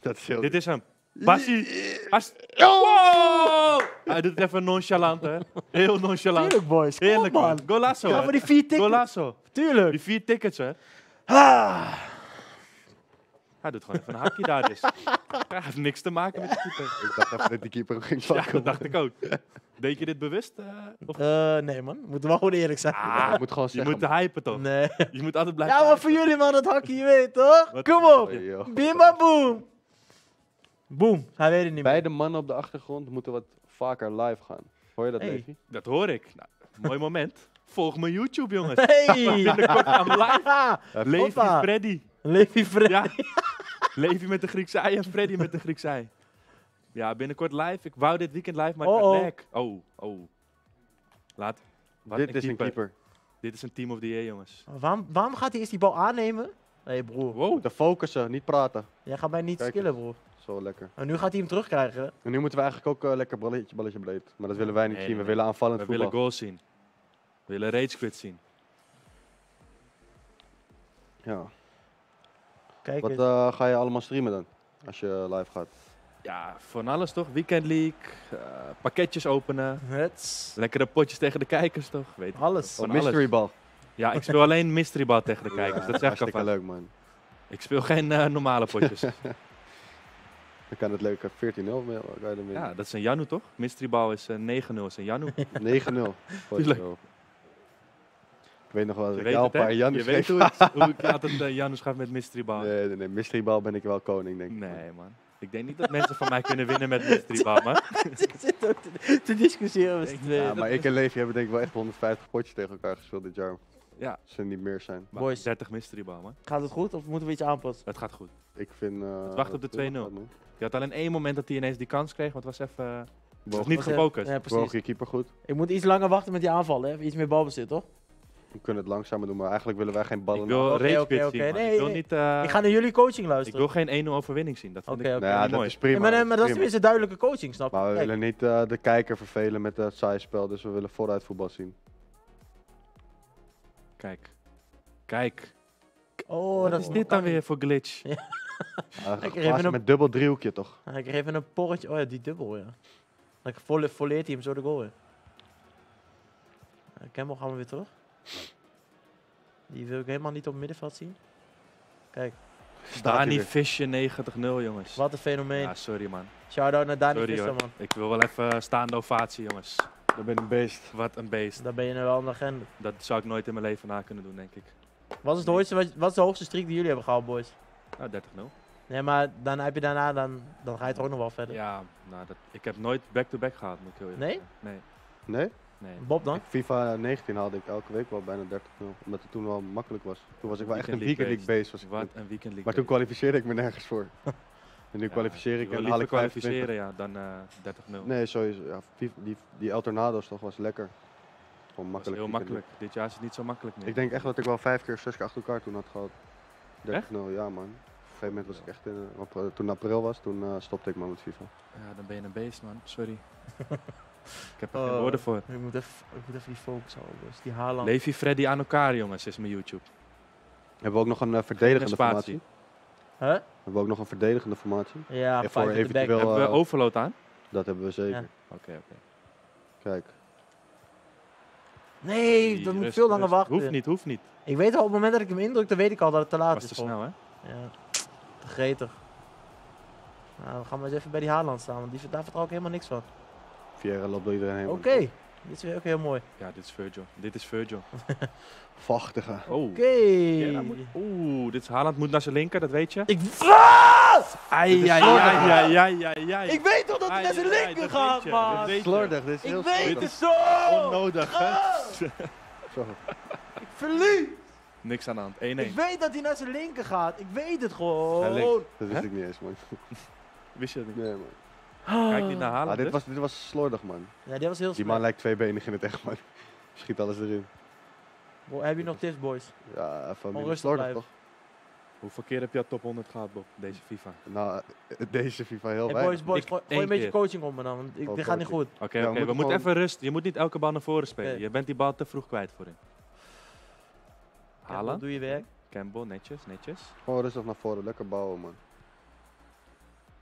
Dat is heel... Dit is hem. Bassie. As- Wow! Hij doet het even nonchalant, hè. Heel nonchalant. Tuurlijk, boys. Heerlijk, man. Golazo, Ga hè. voor die vier tickets. Golazo. Tuurlijk. Die vier tickets, hè. Ah. Hij doet gewoon even een hakje daar dus. Hij heeft niks te maken met de keeper. Ik dacht even dat die keeper ging Ja, pakken. dat dacht ik ook. Deed je dit bewust? eh, of? Eh, nee man, we moeten wel gewoon eerlijk zijn. Ah, je moet gewoon je moet de hypen toch? Nee. Je moet altijd blijven Ja, maar voor jullie man, het hakje, je weet toch? Wat- Kom op. Oh. Bimba boom. Boom. Hij weet het niet meer. Beide mannen op de achtergrond moeten wat vaker live gaan. Hoor je dat, Hey. Levi? Dat hoor ik. Nou, mooi moment. Volg mijn YouTube, jongens. Hey. Binnenkort gaan we live. Levi Hoppa. Freddy. Levi Freddy. Ja. Levi met de Griekse ei en Freddy met de Griekse ei. Ja, binnenkort live. Ik wou dit weekend live, maar ik Oh, oh. lek. Oh, oh. Laat. Wat Dit is een keeper. Dit is een team of the year, jongens. Waarom, waarom gaat hij eerst die bal aannemen? Hé hey, broer, Wow. Moeten focussen, niet praten. jij gaat mij niet Kijk skillen broer. Zo lekker. En nu gaat hij hem terugkrijgen. En nu moeten we eigenlijk ook eh, lekker balletje, balletje breed. Maar dat willen wij niet Nee, zien. We nee. willen aanvallend We voetbal. willen goals zien. We willen rage quit zien. Ja. Kijk Wat eh, ga je allemaal streamen dan? Als je live gaat. Ja, van alles toch? Weekend League, eh, pakketjes openen, Het. lekkere potjes tegen de kijkers toch? Weet. Alles. Van mystery ball. Ja, ik speel alleen mystery ball tegen de kijkers. Dat zeg ik alvast. leuk man. Ik speel geen eh, normale potjes. Dan kan het leuke 14-0 mee. Kan je ermee. ja, dat is een Janu toch? Mystery ball is eh, 9-0, is een Janu. 9-0. Ik weet nog wel dat Je ik het, een paar Janus Je weet hoe, het, hoe ik altijd uh, Janus gaat met mystery ball. Nee, nee, nee. Mystery ball ben ik wel koning, denk ik. Nee, man. Ik denk niet dat mensen van mij kunnen winnen met mystery ball, man. Ze zitten ook te, te discussiëren met z'n tweeën. Ja, maar ik en Levi hebben denk ik wel echt 150 potjes tegen elkaar gespeeld dit jaar. Ja. Als er niet meer zijn. Maar Boys. 30 mystery ball, man. Gaat het goed of moeten we iets aanpassen? Het gaat goed. Ik vind... eh, Het wacht op de dat het 2-0. wel gaat, man. Je had alleen één moment dat hij ineens die kans kreeg, want het was even... eh, het was niet Was, eh, gefocust. Ja, precies. je keeper goed. Ik moet iets langer wachten met die aanvallen, hè? Iets meer balbezit, toch? We kunnen het langzamer doen, maar eigenlijk willen wij geen ballen. Ik wil zien. Nee, Ik wil niet... eh, ik ga naar jullie coaching ik luisteren. wil geen 1-0 overwinning zien. Dat vind ik oké. Nou ja, dat mooi. is prima. Ja, maar, nee, maar dat is tenminste duidelijke coaching, snap je? Maar we Kijk, willen niet eh, de kijker vervelen met het saaie spel, dus we willen vooruit voetbal zien. Kijk. Kijk. oh, Wat dat is dit dan weer voor glitch? Uh, Ik even een- met dubbel driehoekje toch? Ik kreeg even een porretje. Oh ja, die dubbel, ja. Dan volle, volleert hij hem zo de goal, ja. Campbell gaan we weer terug. Die wil ik helemaal niet op het middenveld zien. Kijk, Dani. Visje 90-0, jongens. wat een fenomeen. Ja, sorry man. Shout-out naar Dani Sorry hoor. man. Ik wil wel even staande ovatie, jongens. Dan ben je een beest. Wat een beest. Daar ben je nu wel aan de agenda. Dat zou ik nooit in mijn leven na kunnen doen, denk ik. Wat is, de hoogste, wat, is de hoogste streak die jullie hebben gehaald, boys? Nou, 30-0. Nee, maar dan heb je daarna, dan, dan ga je toch ook nog wel verder. Ja, nou, dat, ik heb nooit back-to-back gehad, moet ik heel eerlijk Nee? zeggen. Nee? Nee? Nee. Bob dan? Ik, FIFA 19 haalde ik elke week wel bijna 30-0. Omdat het toen wel makkelijk was. Toen was ik wel echt een Weekend League base. Was ik Wat een weekend league. Maar toen kwalificeerde ik me nergens voor. en nu Ja, kwalificeer ik en haal ik kwalificeren, 25. ja, dan eh 30-0. Nee, sowieso. Ja, FIFA- die, die El Tornado's toch was lekker. Gewoon Dat is makkelijk. heel makkelijk. Dit jaar is het niet zo makkelijk meer. Ik denk echt dat ik wel vijf keer zes keer achter elkaar toen had gehad. 30-0, Echt? ja man. Op een gegeven moment was ik echt in, eh, op, eh, toen april was, toen eh, stopte ik maar met FIFA. Ja, dan ben je een beest, man. Sorry. ik heb er Oh, geen woorden voor. Ik moet even, ik moet even die focus houden, boys. Die Haaland. Levi Freddy aan elkaar, jongens, is mijn YouTube. Hebben we ook nog een eh, verdedigende formatie? Huh? Hebben we ook nog een verdedigende formatie? Ja, En back. eventueel, Hebben we eh, overload aan? Dat hebben we zeker. Ja. Oké, oké. Kijk. Nee, Die dat moet veel langer rust. wachten. Hoeft niet, hoeft niet. Ik weet al, op het moment dat ik hem indruk, dan weet ik al dat het te laat Was is. te gewoon. snel, hè? Ja, te gretig. Nou, we gaan maar eens even bij die Haaland staan, want die, daar vertrouw ik helemaal niks van. Vieira loopt door iedereen heen. Oké, dit is weer ook heel mooi. Ja, dit is Virgil. Dit is Virgil. Vachtige. Oh. Oké. Ja, moet- Oeh, dit is Haaland moet naar zijn linker, dat weet je. Ik... Ah! Ai, ai, ai, ai, ai, ai. Ik weet toch dat hij naar zijn linker gaat, weet je, man! dat weet je. Slordig, dit is Ik heel weet slordig. het zo! Onnodig, hè? Zo. Ik verlies! Niks aan de hand. 1-1. Ik weet dat hij naar zijn linker gaat. Ik weet het Hij gewoon. Dat wist ik niet eens, man. Wist je dat niet? Nee, man. Kijk niet naar Ah, Haaland. dit, dus. was, dit was slordig, man. Ja, dit was heel Die man lijkt tweebenig in het echt, man. Schiet alles erin. Bo- Heb je nog tips, boys? Ja, even minder rustig slordig, blijven. toch? Hoeveel keer heb je al top 100 gehad, Bob, deze FIFA? Nou, deze FIFA heel Hey, weinig. boys, boys, Ik gooi, een beetje keer. coaching op me dan, want ik, Oh, dit gaat niet goed. Oké, Ja, we oké, we moeten even rust. Je moet niet elke bal naar voren spelen. Je bent die bal te vroeg kwijt voorin. Campbell, Haaland, Doe je werk. Campbell, netjes, netjes. Gewoon rustig naar voren, lekker bouwen, man.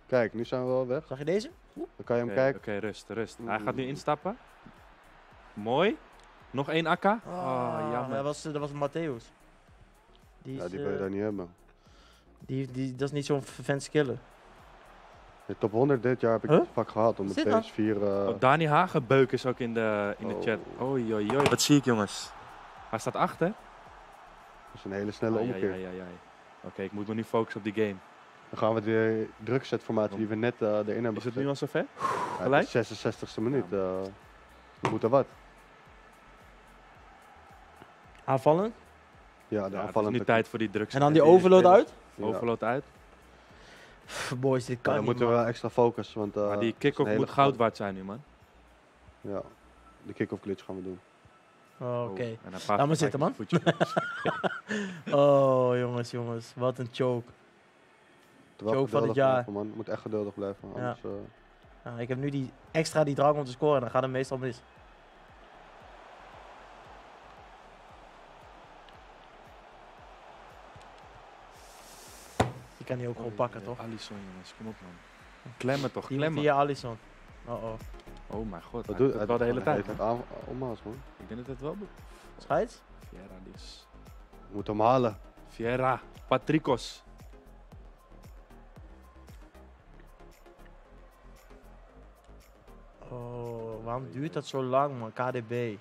Kijk, nu zijn we wel weg. Zag je deze? Dan kan je hem kijken. Oké, rust, rust. Hij gaat nu instappen. Mooi. Nog één akka. Oh, Ah, jammer. Dat was, dat was Matthäus. Die is, Ja, die wil je eh, daar niet hebben. Die, die, dat is niet zo'n fan skiller. De top 100 dit jaar heb ik Huh? het vak gehad om de is dit dan? PS4... eh, Oh, Dani Hagenbeuk is ook in de, in de Oh. chat. Oei, oei, oei. Wat zie ik, jongens? Hij staat achter. dat is een hele snelle omkeer. ai, ai, ai. Oké, ik moet me nu focussen op die game. Dan gaan we de drukzetformatie die we net eh, erin hebben Is het nu al zover? Ja, Gelijk? het is 66e minuut. eh we moeten wat. Aanvallen. Ja, de Ja, het is aanvallende... nu tijd voor die drugs. En dan die overload uit. Ja. Overload uit. Pff, boys, dit kan dan niet, moeten we man. wel extra focussen, want... eh, Maar die kick-off moet goud waard zijn nu, man. Ja, de kick-off glitch gaan we doen. Oh, Oké. een paar Laat maar zitten, man. oh, jongens, jongens. Wat een choke. Terwijl van het jaar. blijven, man. Moet echt geduldig blijven. Ja. Anders, eh, Ja, ik heb nu die extra die drang om te scoren. Dan gaat het meestal mis. Die kan hij ook gewoon pakken, toch? Alisson, jongens, kom op, man. Klemmen toch, Die klemmen. via Alisson. Oh oh. Oh mijn god, Wat hij doet het wel de hele tijd. Het omhaals, man. Ik denk dat het wel doet. Scheids? Vieira, die is... We moeten hem halen. Vieira, Patricos. Oh, waarom duurt dat zo lang, man? KDB.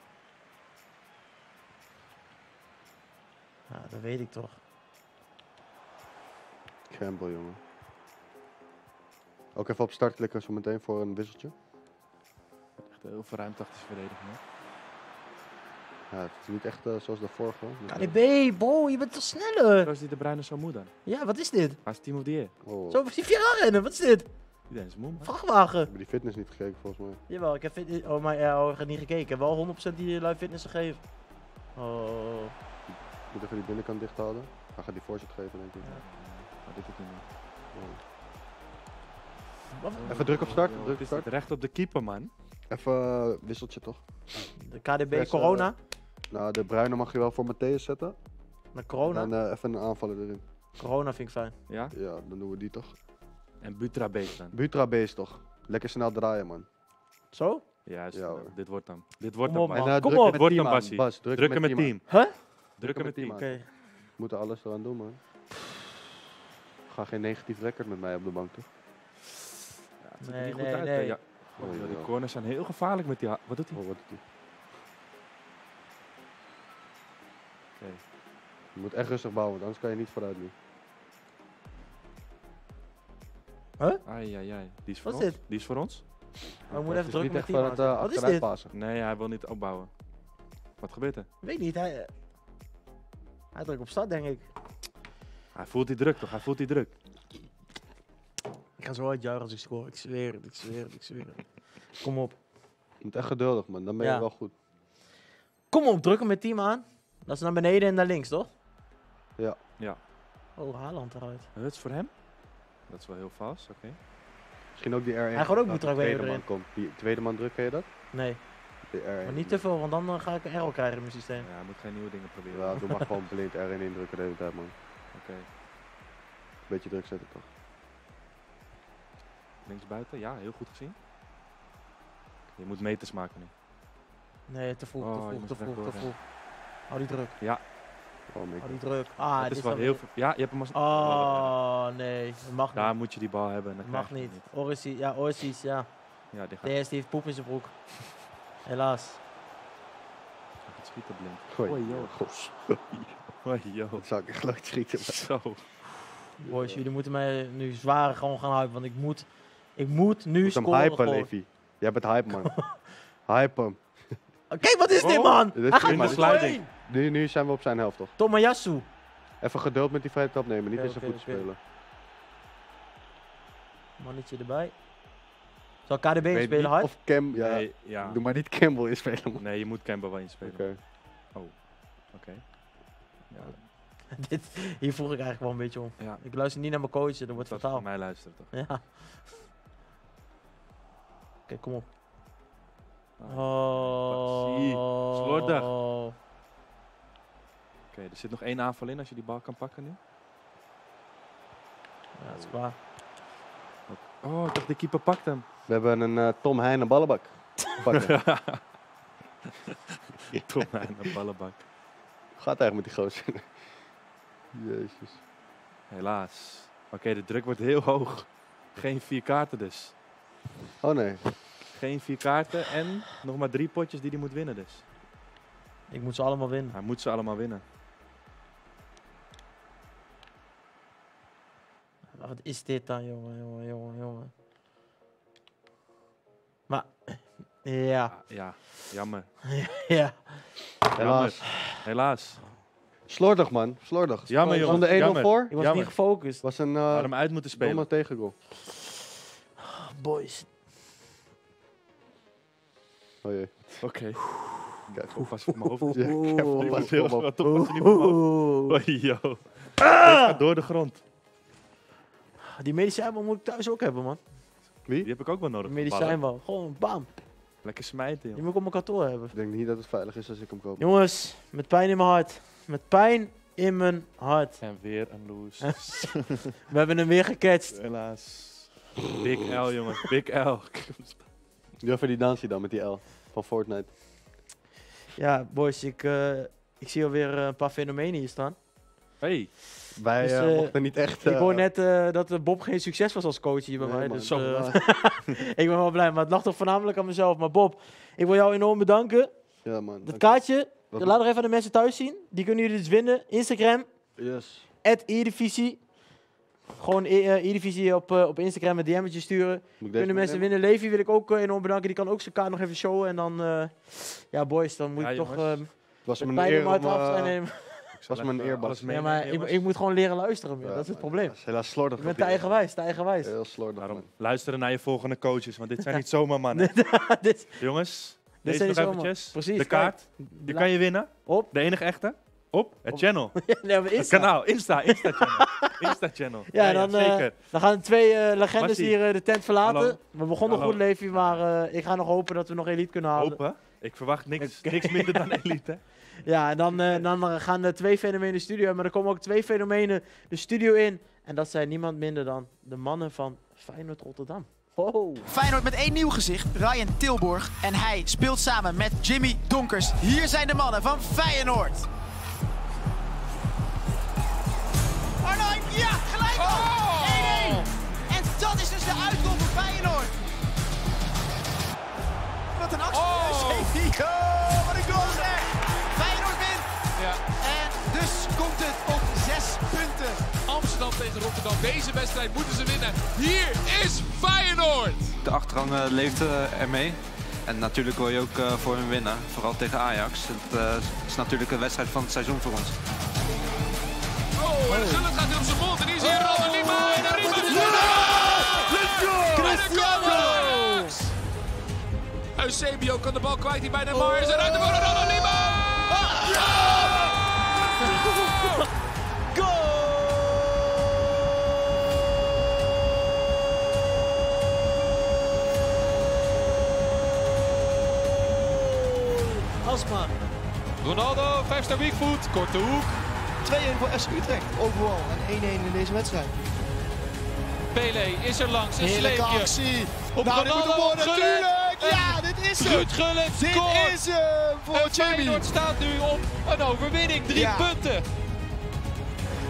Ja, dat weet ik toch. Campbell, jongen. Ook even op start klikken zo meteen voor een wisseltje. Echt heel veel ruimte achter zijn verdediging. hè. Ja, het is niet echt eh, zoals de vorige. Dus, eh, KDB, bro, je bent toch sneller? Zo is die de Bruyne zo moe dan. Ja, wat is dit? Hij is team of the year. oh. Zo, die rennen, wat is dit? Iedereen is moe, man. Vrachtwagen. Ik heb die fitness niet gekeken volgens mij. Jawel, ik heb fit- oh, maar ja, oh, ik heb niet gekeken. Ik heb wel 100% die live fitness gegeven. Oh. Ik moet even die binnenkant dicht houden. Hij gaat die voorzet geven, denk ik. Maar dit doet hij niet. Wat? Even druk op start. Druk het op is start. dit recht op de keeper, man. Even eh, wisseltje toch? De KDB eh, corona. nou, de bruine mag je wel voor Matthäus zetten. Naar corona. En eh, even een aanvaller erin. Corona vind ik fijn. Ja? Ja, dan doen we die toch. En Butra beest dan. Butra beest toch. Lekker snel draaien, man. Zo? Juist, Ja, hoor. dit wordt hem. Dit wordt Kom hem, op, man. eh, Kom druk op. met Dit wordt team hem, aan. Bassie. Bas, druk Drukken met team. Huh? Drukken met team. Oké. We moeten alles eraan doen, man. Ga geen negatief record met mij op de bank, toch? Ja, het ziet er Nee, niet goed nee, uit. hè. nee. Ja. Oh, joh, die corners zijn heel gevaarlijk met die... ha- Wat doet hij? Oh, wat doet hij? Oké. Je moet echt rustig bouwen, want anders kan je niet vooruit nu. Ai, ai, ai. Die is voor Wat is ons? Die is voor ons? Oh, ik moet Het even is drukken niet met het aan. eh, Wat is dit? passen. Nee, hij wil niet opbouwen. Wat gebeurt er? Weet niet, hij... Hij drukt op start, denk ik. Hij voelt die druk toch? Hij voelt die druk. Ik ga zo hard juichen als ik score. Ik zweer het, ik zweer het, ik zweer het. Kom op. Je moet echt geduldig, man. Dan ben je Ja. wel goed. Kom op, druk hem met team aan. Dat is naar beneden en naar links, toch? Ja. Ja. Oh, Haaland eruit. Huts voor hem? Dat is wel heel vals, oké. Misschien ook die R1. Hij gaat ook tweede weer man erin. komt. Die tweede man druk, ken je dat? Nee, De R1. maar niet te veel, want dan eh, ga ik een error krijgen in mijn systeem. Ja, moet geen nieuwe dingen proberen. Ja, doe maar gewoon blind R1 indrukken de hele tijd, man. Oké. Beetje druk zetten, toch? Links buiten, ja, heel goed gezien. Je moet meters maken nu. Nee, te vroeg, Oh, te je vroeg, te vroeg, te vroeg. Hou die druk, Ja, Oh, make hou die druk. Ah, het dit is wel heel veel. Ja, je hebt hem als. Oh, nee, dat mag Daar niet. moet je die bal hebben. Dat mag niet. hem Orsies, ja, Orsies, ja. Ja, die gaat DS die heeft poep in zijn broek. Helaas. het schieten blind. Gooi, Oei, joh. gos. Oei, joh. Dat zou ik echt nooit schieten. man. Zo. Boys, jullie moeten mij nu zwaar gewoon gaan hypen, want ik moet, ik moet nu moet hem scoren hypen, gewoon. Levi. Jij bent hype, man. hype hem. Kijk, wat is dit, Oh, man? dit is Hij gaat er Sliding. Nu, nu zijn we op zijn helft, toch? Tomayasu. Even geduld met die vrije trap nemen. Niet zijn oké, voeten oké. spelen. Mannetje erbij. Zal KDB weet spelen niet hard? Of Cam... Ja, Nee, ja. Doe maar niet Campbell inspelen, man. Nee, je moet Campbell wel inspelen. Oké. Oké. Ja, Dit, hier vroeg ik eigenlijk wel een beetje om. ja. Ik luister niet naar mijn coach, dat wordt Dat fataal. naar mij luisteren toch? Ja. Oké, kom op. Ah, Oh. Zie, slordig. Oké, er zit nog één aanval in als je die bal kan pakken nu. Ja, het is klaar. Oh, ik dacht de keeper pakt hem. We hebben een eh, Tom Heijnen ballenbak. Pakken. Tom een ballenbak. Gaat eigenlijk met die gozer? Jezus. Helaas. Oké, de druk wordt heel hoog. Geen vier kaarten dus. Oh nee. Geen vier kaarten en nog maar drie potjes die hij moet winnen dus. Ik moet ze allemaal winnen. Hij moet ze allemaal winnen. Wat is dit dan, jongen, jongen, jongen, jongen. Maar, ja. Ja, jammer. ja. Helaas. Helaas. Slordig man, slordig. Jammer, Stond jongens, de 1-0 jammer. voor. Ik was Jammer. niet gefocust. Was een Had uh, hem uit moeten spelen. domme tegengoal. Boys. Oh jee. Oké. Kijk, Oppas voor mijn hoofd. Ja, ik heb oppas, voor mijn hoofd. Deze gaat door de grond. Die medicijnbal moet ik thuis ook hebben, man. Die heb ik ook wel nodig. Die medicijnbal. Gewoon, bam. Lekker smijten, Die joh. moet ik op mijn kantoor hebben. Ik denk niet dat het veilig is als ik hem koop. Jongens, met pijn in mijn hart. Met pijn in mijn hart. En weer een loose. We hebben hem weer gecatcht. Helaas. Big L, jongens. Big L. Doe even die dansie dan met die L van Fortnite. Ja, boys, ik, eh, ik zie alweer eh, een paar fenomenen hier staan. Hey. Wij Dus, eh, eh, mochten niet echt... ik hoor net eh, dat eh, Bob geen succes was als coach hier bij Nee, mij. man. Dus, Zo, ik ben wel blij, maar het lag toch voornamelijk aan mezelf. Maar Bob, ik wil jou enorm bedanken. Ja man. Dat kaartje, Wat- laat nog even aan de mensen thuis zien. Die kunnen jullie dus vinden. Instagram. Yes. Eredivisie. Gewoon e- Eredivisie op, eh, op Instagram een DM'tje sturen. Kunnen mensen winnen. Levi wil ik ook enorm bedanken. Die kan ook zijn kaart nog even showen. En dan, eh, ja boys, dan moet Ja, ik toch eh, Het was een eer om... Het was me een eer, Bas. Ja, maar ik, ik moet gewoon leren luisteren meer. Ja, dat is het probleem. dat is helaas slordig. Ik ben op te eigenwijs, te eigenwijs. Heel slordig, Daarom luisteren naar je volgende coaches, want dit zijn niet zomaar mannen. Dit- Jongens, Dit deze zijn nog eventjes. Precies, De kaart, die kan je winnen. Op. De enige echte. Op het Op- channel. nee, Het kanaal, Insta, Insta channel. Insta channel. Ja, dan, eh, zeker. dan gaan twee eh, legendes Massie. hier eh, de tent verlaten. Hallo. We begonnen Hallo. goed, Levi, maar eh, ik ga nog hopen dat we nog elite kunnen halen. Open. Ik verwacht niks, niks minder dan elite. hè. Ja, en dan, eh, dan gaan er twee fenomenen de studio in. Maar er komen ook twee fenomenen de studio in. En dat zijn niemand minder dan de mannen van Feyenoord Rotterdam. Ho. Feyenoord met één nieuw gezicht, Ryan Tilborg. En hij speelt samen met Jimmy Donkers. Hier zijn de mannen van Feyenoord. Arnhem, ja, gelijk op! 1-1. En dat is dus de uitkomst voor Feyenoord. Wat een actie. Oh. Dus komt het op zes punten. Amsterdam tegen Rotterdam. Deze wedstrijd moeten ze winnen. Hier is Feyenoord. De achterrang eh, leeft eh, ermee. En natuurlijk wil je ook eh, voor hun winnen, vooral tegen Ajax. Het eh, is natuurlijk een wedstrijd van het seizoen voor ons. Oh, en Gullit gaat hij op zijn mond. En hier zie je Ronald Lima. En de Lima is Let's go! Cristiano! Eusebio kan de bal kwijt hier bij de Mars. En uit de Ronald Lima! Asma. Ronaldo, vijfster weekfoot, korte hoek. 2-1 voor SC Utrecht overal en 1-1 in deze wedstrijd. Pele is er langs, een Heerlijke sleepje. actie. Op Nou, dit moet hem worden, Gullit. tuurlijk. Ja, dit is hem. Ruud Gullit Dit scoort. is hem voor En Jimmy. Feyenoord staat nu op een overwinning. Drie Ja. punten.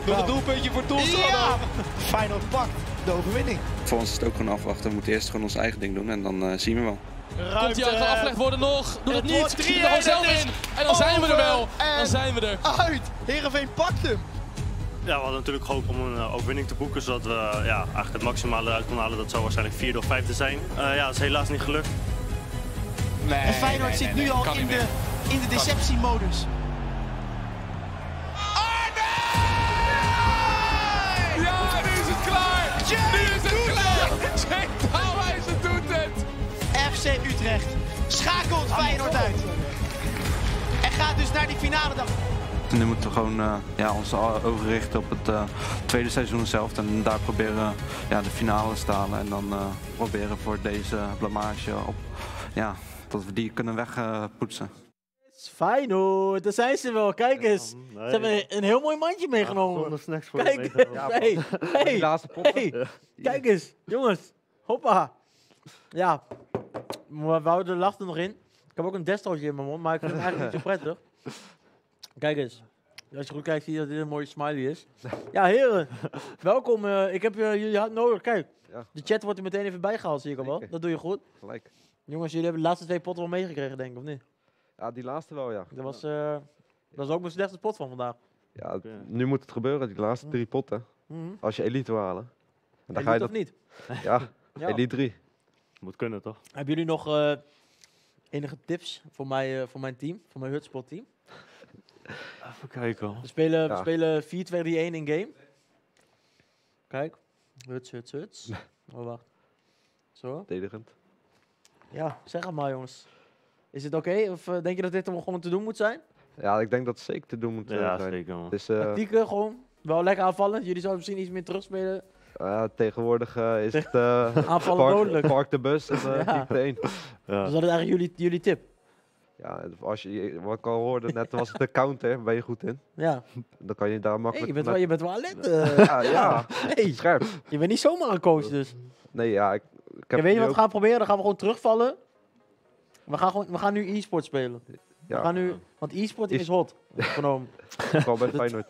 Nog een doelpuntje voor Toelstad. Ja. Feyenoord pakt de overwinning. Voor ons is het ook gewoon afwachten. We moeten eerst gewoon ons eigen ding doen en dan eh, zien we wel. Komt hij afgelegd worden nog? Doe het, Het niet. wordt Schiet er gewoon zelf in. En dan zijn we er wel. Dan zijn we er. Uit. Heerenveen pakt hem. Ja, we hadden natuurlijk gehoopt om een eh, overwinning te boeken, zodat we eh, ja, eigenlijk het maximale eruit konden halen. Dat zou waarschijnlijk vierde of vijfde zijn. Eh, ja, dat is helaas niet gelukt. en Feyenoord zit nu al in de, in de deceptiemodus. Ja, nu is het klaar. Nu is het klaar. Utrecht schakelt Feyenoord uit. En gaat dus naar die finale dag. En nu moeten we gewoon eh, ja, onze ogen richten op het eh, tweede seizoen zelf. En daar proberen ja, de finale te halen. En dan eh, proberen voor deze blamage op, ja, dat we die kunnen wegpoetsen. Feyenoord, daar zijn ze wel. Kijk eens. nee. Ze hebben een heel mooi mandje meegenomen. snacks voor Kijk, hey, hey, hey. Kijk eens, jongens. Hoppa. Ja, we houden de lach er nog in. Ik heb ook een destrootje in mijn mond, maar ik vind het eigenlijk niet zo prettig. Kijk eens. Als je goed kijkt, zie je dat dit een mooie smiley is. Ja, heren. welkom. eh, ik heb eh, jullie hard nodig. Kijk, Ja. de chat wordt er meteen even bijgehaald, zie ik al wel. Dat doe je goed. Gelijk. Jongens, jullie hebben de laatste twee potten wel meegekregen, denk ik, of niet? Ja, die laatste wel, ja. Dat was, eh, dat was ook mijn slechtste pot van vandaag. Ja, nu moet het gebeuren, die laatste drie potten. Mhm. Als je elite wil halen. En dan Elite ga je of dat... niet? Ja, Ja. elite 3. Moet kunnen, toch? Hebben jullie nog eh, enige tips voor, mij, eh, voor mijn team, voor mijn Hutspot team? Even kijken. We spelen, we Ja. spelen 4-2-3-1 in game. Kijk. Huts, huts, huts. Oh, wacht. Zo. Verdedigend. Ja, zeg het maar, jongens. Is het oké? Of eh, denk je dat dit er gewoon te doen moet zijn? Ja, ik denk dat het zeker te doen moet Ja, zijn. zeker, man. Dus, eh, Tactieken gewoon. Wel lekker aanvallen. Jullie zouden misschien iets meer terugspelen. Ja, tegenwoordig eh, is het... eh, Aanvallen park, dodelijk. Park de bus en uh, Ja. 1. Dus dat is eigenlijk jullie, jullie tip. Ja, als je, wat ik al hoorde net, was het de counter, ben je goed in. Ja. Dan kan je daar Hey, makkelijk... je, bent wel, je bent wel alert. eh. ja, ja. Hey, scherp. je bent niet zomaar een coach dus. Nee, ja, ik, ik heb Ja, weet je wat we gaan proberen? Dan gaan we gewoon terugvallen. We gaan, gewoon, we gaan nu e-sport spelen. We Ja. gaan nu, want e-sport Is- is hot. Genomen. Vooral bij De- Feyenoord.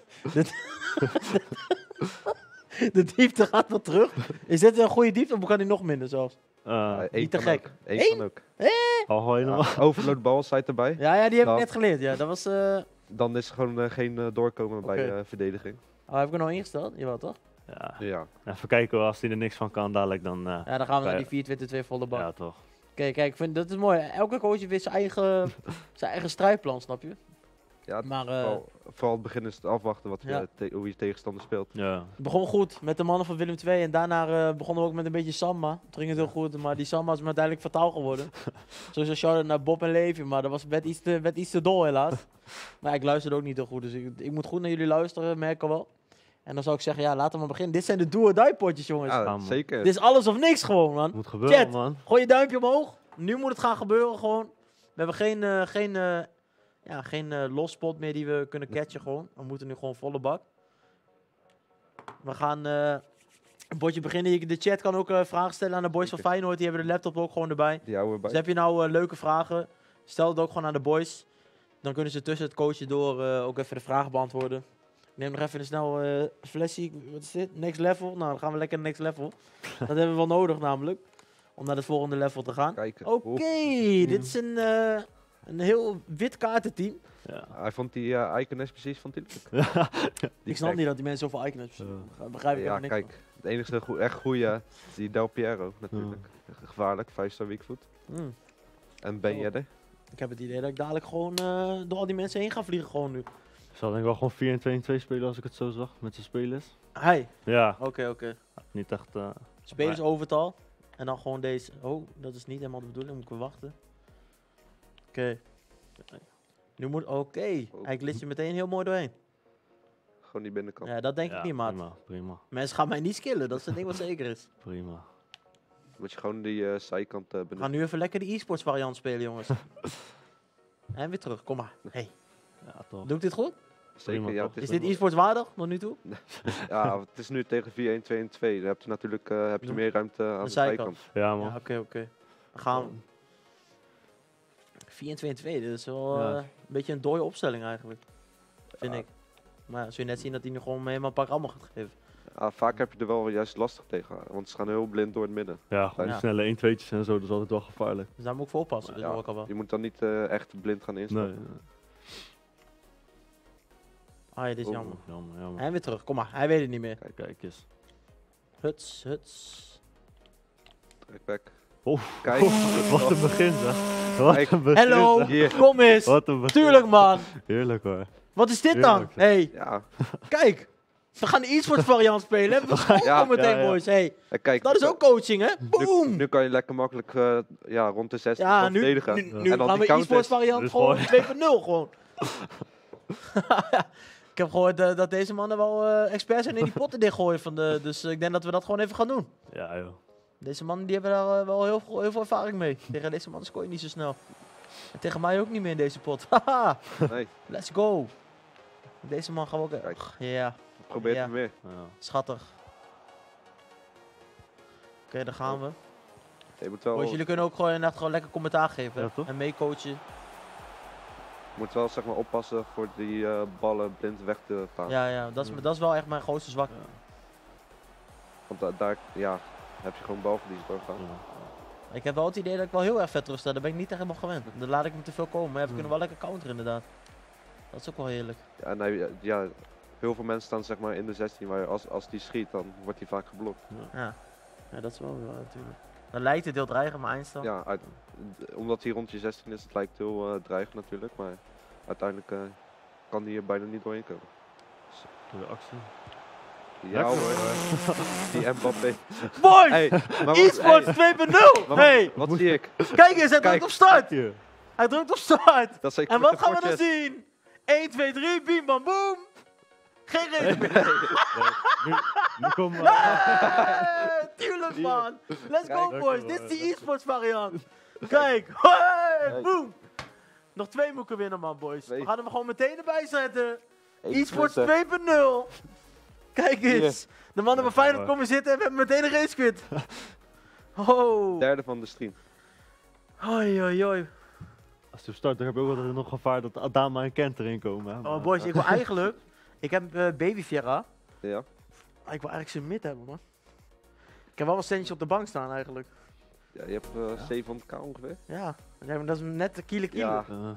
De, de diepte gaat wel terug. Is dit een goede diepte of kan die nog minder zelfs? Eh, één Niet te gek. ook. Eén Eén? kan ook. Eh? Al helemaal. Ja, overload bal, site erbij. Ja, ja, die heb ik net geleerd. Ja, dat was... eh Dan is er gewoon eh, geen eh, doorkomen bij Oké. eh, verdediging. Oh, heb ik er nou ingesteld? Jawel, toch? Ja. Ja. Even kijken als hij er niks van kan dadelijk, dan... eh, Ja, dan gaan we naar die 4-2-2 volle bak. Ja, toch. Kijk, kijk, ik vind, dat is mooi. Elke coach heeft weer zijn eigen, zijn eigen strijdplan, snap je? Ja, Maar, eh, vooral, vooral het begin is het afwachten wat je, Ja. te- hoe je tegenstander speelt. Ja. Het begon goed met de mannen van Willem II en daarna eh, begonnen we ook met een beetje Samba. Toen ging het heel goed, maar die Samba is me uiteindelijk fataal geworden. Sowieso shout naar Bob en Levi, maar dat was werd iets te, werd iets te dol helaas. maar ik luisterde ook niet heel goed, dus ik, ik moet goed naar jullie luisteren, merk ik wel. En dan zou ik zeggen, ja, laten we maar beginnen. Dit zijn de do-or-die potjes, jongens. Ja, man. zeker. Dit is alles of niks gewoon, man. Moet gebeuren, Chat, man. gooi je duimpje omhoog. Nu moet het gaan gebeuren, gewoon. We hebben geen, eh, geen, eh, ja, geen eh, los spot meer die we kunnen catchen, gewoon. We moeten nu gewoon volle bak. We gaan eh, een potje beginnen. De chat kan ook eh, vragen stellen aan de boys van Feyenoord. Die hebben de laptop ook gewoon erbij. Die houden we bij. Dus heb je nou eh, leuke vragen, stel het ook gewoon aan de boys. Dan kunnen ze tussen het coachen door eh, ook even de vragen beantwoorden. Ik neem nog even een snel eh flesje. Wat is dit? Next level? Nou, dan gaan we lekker naar next level. Dat hebben we wel nodig namelijk. Om naar het volgende level te gaan. Oké, dit is een, eh, een heel wit kaartenteam. Ja. Hij vond die eh Icones precies van Tilke. Ik snap niet dat die mensen zoveel icons hebben. Begrijp ik Ja, niks kijk. Het enige echt goede is die Del Piero natuurlijk. Gevaarlijk, 5 star weakfoot. Hmm. En Ben Oh. Ik heb het idee dat ik dadelijk gewoon eh, door al die mensen heen ga vliegen gewoon nu. Zal denk ik wel gewoon 4 en 2 en 2 spelen als ik het zo zag, met zijn spelers. Hij? Ja. Oké, oké. Niet echt... eh, Spelers maar- overtal. En dan gewoon deze. Oh, dat is niet helemaal de bedoeling. Moet ik wachten. Oké. Nu moet... Oké. Hij glitst je meteen heel mooi doorheen. Gewoon die binnenkant. Ja, dat denk ik niet, maat. Prima, prima, Mensen gaan mij niet skillen. Dat is het ding wat zeker is. prima. Moet je gewoon die eh, zijkant eh We benutten. gaan nu even lekker de e-sports variant spelen, jongens. en weer terug. Kom maar. Hey. Ja, toch. Doe ik dit goed? Zeker, ja. het Is dit e-sports waardig, tot nu toe? Ja, het is nu tegen 4, 1, 2 en 2. Dan heb je natuurlijk eh, heb je meer ruimte aan de, zijkant. Ja, man. Ja, oké, oké. Dan gaan we. 4 en 2 en 2, dit is wel Ja. eh, een beetje een dode opstelling eigenlijk. Vind Ja. ik. Maar zul je net zien dat hij nu gewoon helemaal een paar rammen gaat geven. Ja, vaak heb je er wel juist lastig tegen, want ze gaan heel blind door het midden. Ja, gewoon Ja. snelle 1 2tjes en zo, dat is altijd wel gevaarlijk. Dus daar moet ik voor oppassen, dat Ja, hoor ik al wel. je moet dan niet eh, echt blind gaan Nee, instappen. nee. Ah, ja, dit is jammer. jammer, jammer. En weer terug, kom maar. Hij weet het niet meer. Kijk, kijk eens. Huts, huts. Trek back. Oh, Kijk. wat een begin, zeg. Wat Kijk. een begin. Hallo, kom eens. Wat een begin. Tuurlijk, man. Heerlijk hoor. Wat is dit dan? Heerlijk. Hey, Ja. kijk. We gaan de e-sports variant spelen. We gaan Ja, meteen, ja, ja. boys. Hey, kijk, dat is ook coaching, hè? Boom. Nu, nu kan je lekker makkelijk eh, ja, rond de 16 Ja, gaan nu, verdedigen. nu, nu en dan gaan we e-sports counters. variant Dus gewoon gewoon- 2.0 gewoon. ik heb gehoord eh, dat deze mannen wel eh experts zijn in die potten dichtgooien. Van de, dus ik denk dat we dat gewoon even gaan doen. Ja, joh. Deze mannen die hebben daar eh, wel heel, veel- heel veel ervaring mee. Tegen deze mannen scoor je niet zo snel. En tegen mij ook niet meer in deze pot. Haha, Nee, let's go. Deze man gaan we ook... Kijk. Ja, probeer Ja. het weer. Ja. schattig. Oké, daar gaan we. Je moet wel... Boys, jullie kunnen ook gewoon, inderdaad gewoon lekker commentaar geven. Ja, en meecoachen. moet wel zeg maar oppassen voor die eh, ballen blind weg te gaan. Ja, ja dat, is, dat is wel echt mijn grootste zwak. Want da- daar ja, heb je gewoon balverlies doorgaan. Ik heb wel het idee dat ik wel heel erg vet rust sta. Daar ben ik niet echt helemaal gewend. Dan laat ik me te veel komen. Maar ja, we kunnen wel lekker counter inderdaad. Dat is ook wel heerlijk. Ja, en hij- ja, heel veel mensen staan zeg maar in de 16, waar als, als die schiet, dan wordt hij vaak geblokt. Ja, ja dat is wel wel natuurlijk. Dan lijkt het heel dreigend, maar eindstand. Ja, uit- omdat hij rond je 16 is, het lijkt heel eh, dreigend natuurlijk, maar uiteindelijk eh, kan hij er bijna niet doorheen komen. De actie. Ja hoor, die Mbappé. Boys! Hey, maar E-sports hey, 2.0! maar Hey! Wat zie ik? Kijk eens, hij drukt op start! Hij drukt op start! Dat is En wat gaan we dan zien? 1, 2, 3, bim bam boom! Geen reden meer! Nu, nu komen Hey, Tuurlijk man! Let's go boys, dit is die e-sports variant! Kijk! Hey, boom! Nog twee moeten winnen man boys. We gaan hem gewoon meteen erbij zetten. E-sports punten. 2.0! Kijk eens! De mannen hebben fijn op hoor. komen zitten en we hebben meteen een race quit. Oh! Derde van de stream. Hoi, hoi, hoi. Als je start, dan heb je ook altijd nog gevaar dat Adama en Kent erin komen. hè. Oh boys, ik wil eigenlijk... Ik heb eh, Baby Fiera. Ja. Ah, ik wil eigenlijk zijn mid hebben man. Ik heb wel wat centjes op de bank staan eigenlijk. Ja, je hebt eh 700k ongeveer. Ja, ja, maar dat is net een kilo kilo. Ja.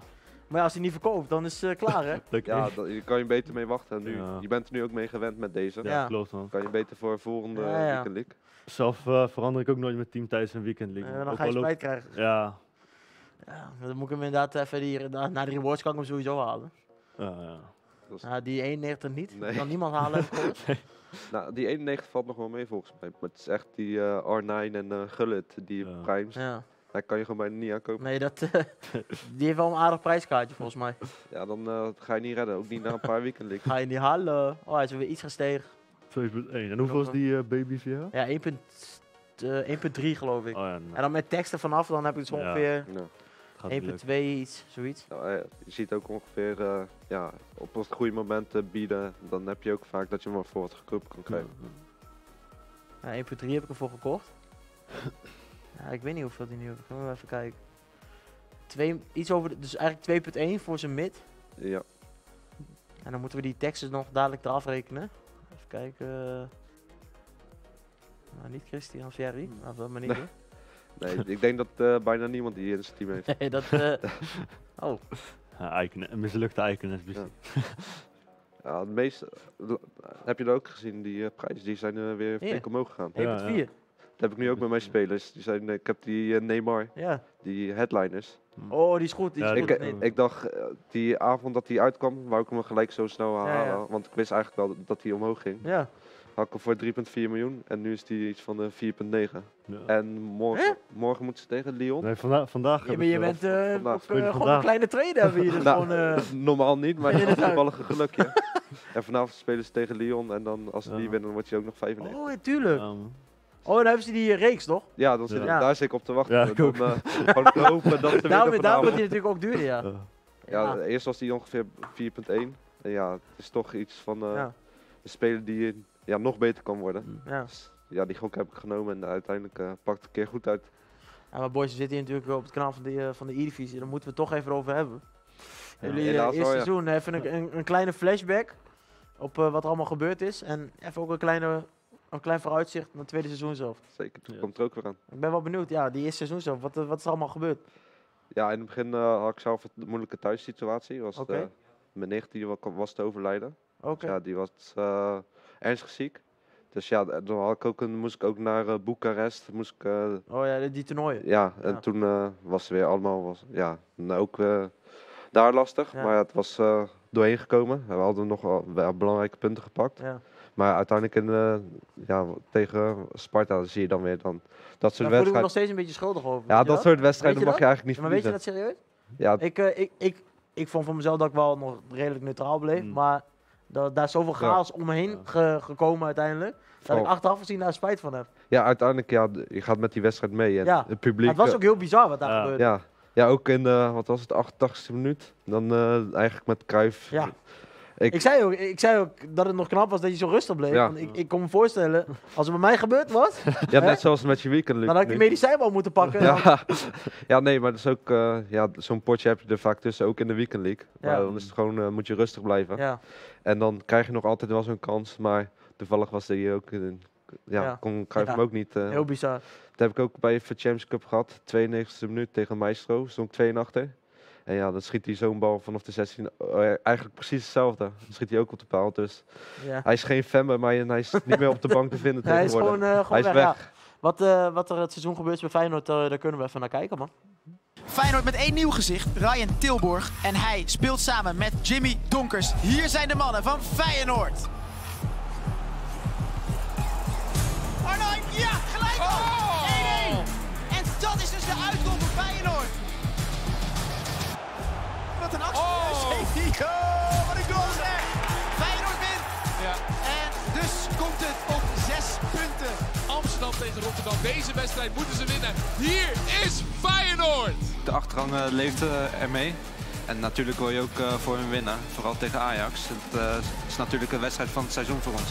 Maar ja, als hij niet verkoopt, dan is het klaar hè. Ja, da- je kan je beter mee wachten. En nu, Ja. Je bent er nu ook mee gewend met deze. Ja, Ja. klopt, man. Kan je beter voor volgende Ja, ja. weekend league. Zelf eh, verander ik ook nooit mijn team tijdens een weekend league. Eh, dan Ook ga je spijt krijgen. Ja. Ja, dan moet ik hem inderdaad even hier, na, na de rewards kan ik hem sowieso halen. Ja, ja. Ja, die 91 niet. Nee. Kan niemand halen. gehoord. Nou, die 91 valt nog wel mee volgens mij. Maar het is echt die eh, R9 en eh Gullit, die primes. Ja. Daar kan je gewoon bijna niet aankopen. Nee, dat, eh, die heeft wel een aardig prijskaartje volgens mij. Ja, dan eh, ga je niet redden. Ook niet na een paar league. Ga je niet halen. Oh, hij is weer iets gestegen. 2.1. En hoeveel is die eh, baby via? Ja, 1.3 eh, 1.3 geloof ik. Oh ja, nou. En dan met teksten vanaf, dan heb ik het zo Ja. ongeveer Ja. Gaat 1.2 iets, zoiets. Nou, eh, je ziet ook ongeveer, eh, ja, op het goede moment eh, bieden, dan heb je ook vaak dat je hem voor wat goedkoper kan krijgen. Ja, 1.3 heb ik ervoor gekocht. ja, ik weet niet hoeveel die nu heeft. Ik ga even kijken. Twee, iets over, de- dus eigenlijk 2.1 voor zijn mid. Ja. En dan moeten we die teksten nog dadelijk eraf rekenen. Even kijken. Nou, niet Christian Ferry, maar wel maar niet. Nee. Nee, ik denk dat eh, bijna niemand die in zijn team heeft. Nee, dat... eh, oh. Ja, Icon, een mislukte Icon is Ja. Ja, het meeste, heb je dat ook gezien, die eh, prijzen, die zijn eh, weer flink omhoog gegaan. 1.4. Ja, ja. Dat heb ik nu ook met mijn spelers. Die zijn, eh, ik heb die eh, Neymar, Ja. die headliners. Oh, die is goed. Die is ik, goed. eh, Nee. ik dacht, eh, die avond dat die uitkwam, wou ik hem gelijk zo snel halen. ja. Want ik wist eigenlijk wel dat hij omhoog ging. Ja. Had ik hem voor 3,4 miljoen en nu is die iets van eh, 4,9. Ja. En morgen, morgen moeten ze tegen Lyon. Nee, vanda vandaag Ja, maar ik je bent eh, vandaag. eh, gewoon vandaag? een kleine trader hebben hier. Dus Nou, gewoon, eh, normaal niet, maar dat het is een gelukje. en vanavond spelen ze tegen Lyon en dan als ze die winnen, dan wordt je ook nog 95. Oh, ja, tuurlijk. Oh, dan hebben ze die eh, reeks, toch? Ja, dan zit, Ja. daar zit ik op te wachten. Ja, ik ook. eh, gewoon te hopen dat ze Daarom, daarom wordt die natuurlijk ook duurder, ja. Ja, Ja. eerst was die ongeveer 4.1. En ja, het is toch iets van eh, Ja. een speler die ja, nog beter kan worden. Ja. Dus, ja, die gok heb ik genomen en uiteindelijk eh, pakt het een keer goed uit. Ja, maar boys, we zitten hier natuurlijk op het kanaal van de, van de E-divisie. Daar moeten we het toch even over hebben. Jullie eerste wel, ja. seizoen, even een, een, een kleine flashback op eh, wat er allemaal gebeurd is. En even ook een, kleine, een klein vooruitzicht naar het tweede seizoen zelf. Zeker, dat komt er ook weer aan. Ik ben wel benieuwd, ja, die eerste seizoen zelf. Wat, eh, wat is er allemaal gebeurd? Ja, in het begin eh, had ik zelf een moeilijke thuissituatie. Was eh, mijn nicht die wa- was te overlijden. Oké. Ja, die was eh, ernstig ziek. Dus ja, dan had ik ook een, moest ik ook naar Boekarest. Moest ik, eh, Oh ja, die, die toernooien. ja, en Ja. toen eh, was het weer allemaal, was, ja, nou ook eh, daar lastig. Ja. Maar ja, het was eh, doorheen gekomen. We hadden nog wel, wel belangrijke punten gepakt. Ja. Maar uiteindelijk in, eh, ja, tegen Sparta zie je dan weer dan dat soort Daar voel ik me wedstrijden. nog steeds een beetje schuldig over. Ja, dat soort wedstrijden mag je eigenlijk niet Maar weet je dat serieus? Ja, Ik, eh, ik, ik, ik vond van mezelf dat ik wel nog redelijk neutraal bleef. Maar dat, daar is zoveel Mm. Ja. chaos omheen ge- gekomen uiteindelijk. Dat ik achteraf gezien daar spijt van heb. ja, uiteindelijk, ja, je gaat met die wedstrijd mee. En Ja, het publiek. maar het was eh, ook heel bizar wat daar gebeurde. Ja, ja ook in de, wat was het, 88e minuut. Dan eh, eigenlijk met Cruijff. Ja. Ik, Ik- zei ook, ik zei ook dat het nog knap was dat je zo rustig bleef. Ja. Want ik, ik kon me voorstellen, als het bij mij gebeurd was... Ja, hè, net zoals met je weekend. Dan had ik die medicijnbal moeten pakken. Ja, ja nee, maar dat is ook, eh, ja, zo'n potje heb je er vaak tussen, ook in de weekend league. Maar Ja. dan is het gewoon, eh, moet je rustig blijven. Ja. En dan krijg je nog altijd wel zo'n kans, maar toevallig was die ook, ja, Ja. kon Cruijff hem ook niet. eh, Heel bizar. Dat heb ik ook bij de Champions Cup gehad, 92e minuut tegen Maestro, stond ik 2 en achter. En ja, dan schiet hij zo'n bal vanaf de 16, eh, eigenlijk precies hetzelfde. Dan schiet hij ook op de paal, dus Ja. hij is geen fan bij mij en hij is niet meer op de bank te vinden Hij is gewoon, eh, gewoon hij is weg. weg. ja. Wat, eh, wat er het seizoen gebeurt bij Feyenoord, daar kunnen we even naar kijken, man. Feyenoord met één nieuw gezicht, Ryan Tilborg. En hij speelt samen met Jimmy Donkers. Hier zijn de mannen van Feyenoord. Arnhem, ja, gelijk op! 1-1. En dat is dus de uitkomst voor Feyenoord. Wat een actie. Oh, wat een goal zeg. Feyenoord wint. Ja. En dus komt het op zes punten. Amsterdam tegen Rotterdam. Deze wedstrijd moeten ze winnen. Hier is Feyenoord. De achtergang eh, leeft eh, ermee. En natuurlijk wil je ook eh, voor hem winnen. Vooral tegen Ajax. Het eh, is natuurlijk een wedstrijd van het seizoen voor ons.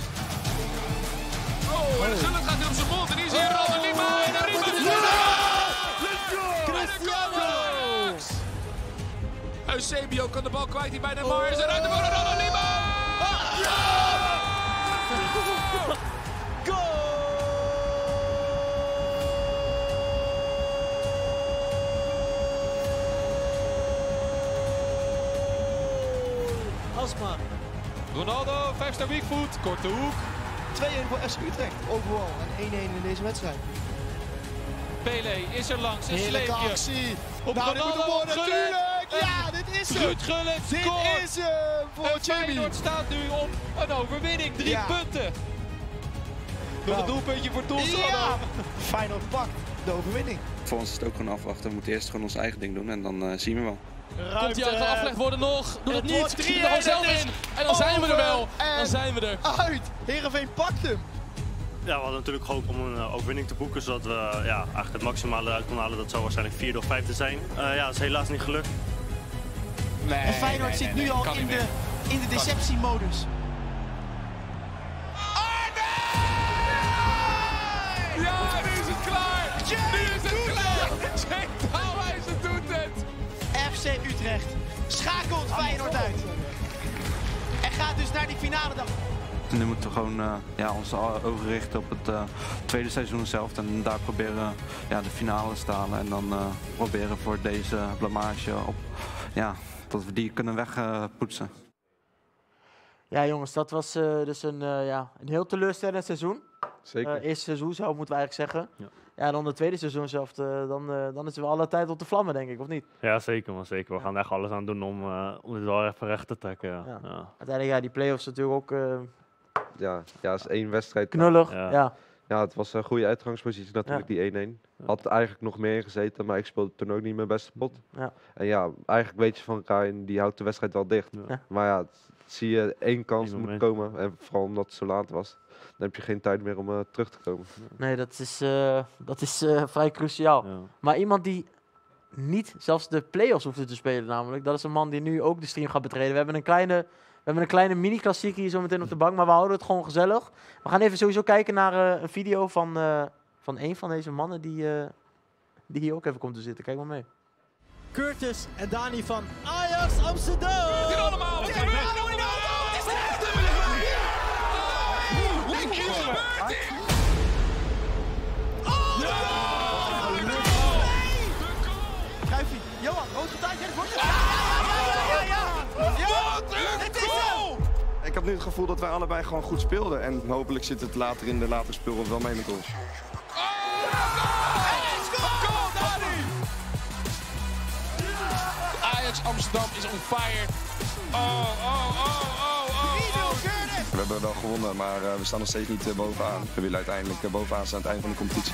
Oh, en de Gullit gaat nu op zijn mond. En hier zie je Lima. En de Lima is Ajax! Eusebio kan de bal kwijt hier bij de Mars. En uit de bal naar Ronald Lima! Asma. Ronaldo, 5 ster weakfoot, korte hoek. 2-1 voor SC Utrecht overal en 1-1 in deze wedstrijd. Pele is er langs, een Heerlijke sleepje. actie. Op Nou, moet Ronaldo, worden, natuurlijk. Ja, dit is hem. Ruud Gullit Dit scoort. is hem voor En Jimmy. Feyenoord staat nu op een overwinning. Drie Ja. punten. Nog Nou. een doelpuntje voor Toelson. Ja. Feyenoord pakt de overwinning. Voor ons is het ook gewoon afwachten. We moeten eerst gewoon ons eigen ding doen en dan eh, zien we wel. Komt hij uit afgelegd worden nog? Doet het Het niet. Schiet er gewoon 3-1, zelf in. En dan zijn we er wel. Dan zijn we er. Uit. Heerenveen pakt hem. Ja, we hadden natuurlijk gehoopt om een eh, overwinning te boeken, zodat we ja, eigenlijk het maximale uit konden halen. Dat zou waarschijnlijk vierde of vijfde zijn. Eh, ja, dat is helaas niet gelukt. En Feyenoord zit nu al in de, in de deceptiemodus. Ja, nu is het klaar. Nu is het klaar. Jake Taalwijzer doet het. FC Utrecht schakelt Feyenoord uit. En gaat dus naar die finale dag. Nu moeten we gewoon eh, ja, onze ogen richten op het eh, tweede seizoen zelf. En daar proberen ja, de finale te halen. En dan eh, proberen voor deze blamage op, ja, dat we die kunnen wegpoetsen. Ja, jongens, dat was eh, dus een, eh, ja, een heel teleurstellend seizoen. Zeker. Eh, eerste seizoen zelf moeten we eigenlijk zeggen. Ja. Ja, dan het tweede seizoen zelf, eh, dan, eh, dan is er wel alle tijd op de vlammen, denk ik, of niet? Ja, zeker man, zeker. We gaan er echt alles aan doen om, om dit wel even recht te trekken. Ja. Ja. Ja. Uiteindelijk, ja, die play-offs natuurlijk ook... eh, Ja, ja, is één wedstrijd. Knullig, Ja. ja. Ja, het was een goede uitgangspositie natuurlijk, die 1-1. Had eigenlijk nog meer gezeten, maar ik speelde toen ook niet mijn beste pot. Ja. En ja, eigenlijk weet je van Ryan, die houdt de wedstrijd wel dicht. Ja. Maar ja, het- zie je één kans moet komen. En vooral omdat het zo laat was. Dan heb je geen tijd meer om eh, terug te komen. Nee, dat is, eh, dat is eh, vrij cruciaal. Maar iemand die niet zelfs de play-offs hoefde te spelen namelijk, dat is een man die nu ook de stream gaat betreden. We hebben een kleine, we hebben een kleine mini-klassiek hier zo meteen op de bank, maar we houden het gewoon gezellig. We gaan even sowieso kijken naar eh, een video van, eh, van een van deze mannen die, eh, die hier ook even komt te zitten. Kijk maar mee. Curtis en Dani van Ajax Amsterdam. Dit allemaal. Wat gebeurt er allemaal? Wat is dit? Wat gebeurt hier? Kruifie, Johan, rood getaald. Dat wordt het. Ja, ja, ja, ja, ja. Ja, het is hem. Ik heb nu het gevoel dat wij allebei gewoon goed speelden. En hopelijk zit het later in de latere speelronde wel mee met ons. Ajax Amsterdam is on fire. Oh, oh, oh, oh, oh. We hebben wel gewonnen, maar eh, we staan nog steeds niet eh, bovenaan. We willen uiteindelijk eh, bovenaan staan aan het einde van de competitie.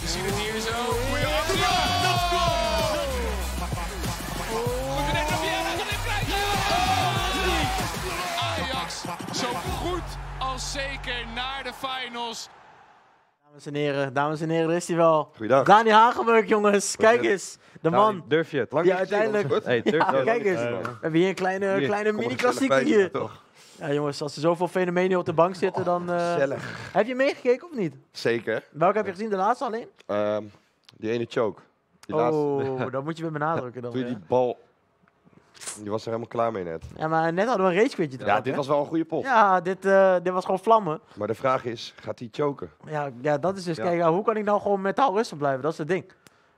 We zien het hier zo. Zeker naar de finals. Dames en heren, dames en heren, daar is hij wel. Goeiedag. Dani Hagenburg, jongens. Kijk eens. De man. Durf je het? die uiteindelijk... Hey, durf Ja, kijk eens. We hebben hier een kleine, hier, kleine er mini-klassieker hier. toch? Ja, jongens, als er zoveel fenomenen op de bank zitten, dan... eh, Gezellig. Heb je meegekeken of niet? Zeker. Welke heb je gezien? De laatste alleen? Ehm, die ene choke. Die Oh, dat moet je weer benadrukken dan. Toen je ja. die bal... Die was er helemaal klaar mee net. Ja, maar net hadden we een racequitje Ja, dit was wel een goede pot. Ja, dit, eh, dit was gewoon vlammen. Maar de vraag is, gaat hij choken? Ja, ja dat is dus... Ja. Kijk, ja, hoe kan ik nou gewoon mentaal rustig blijven? Dat is het ding.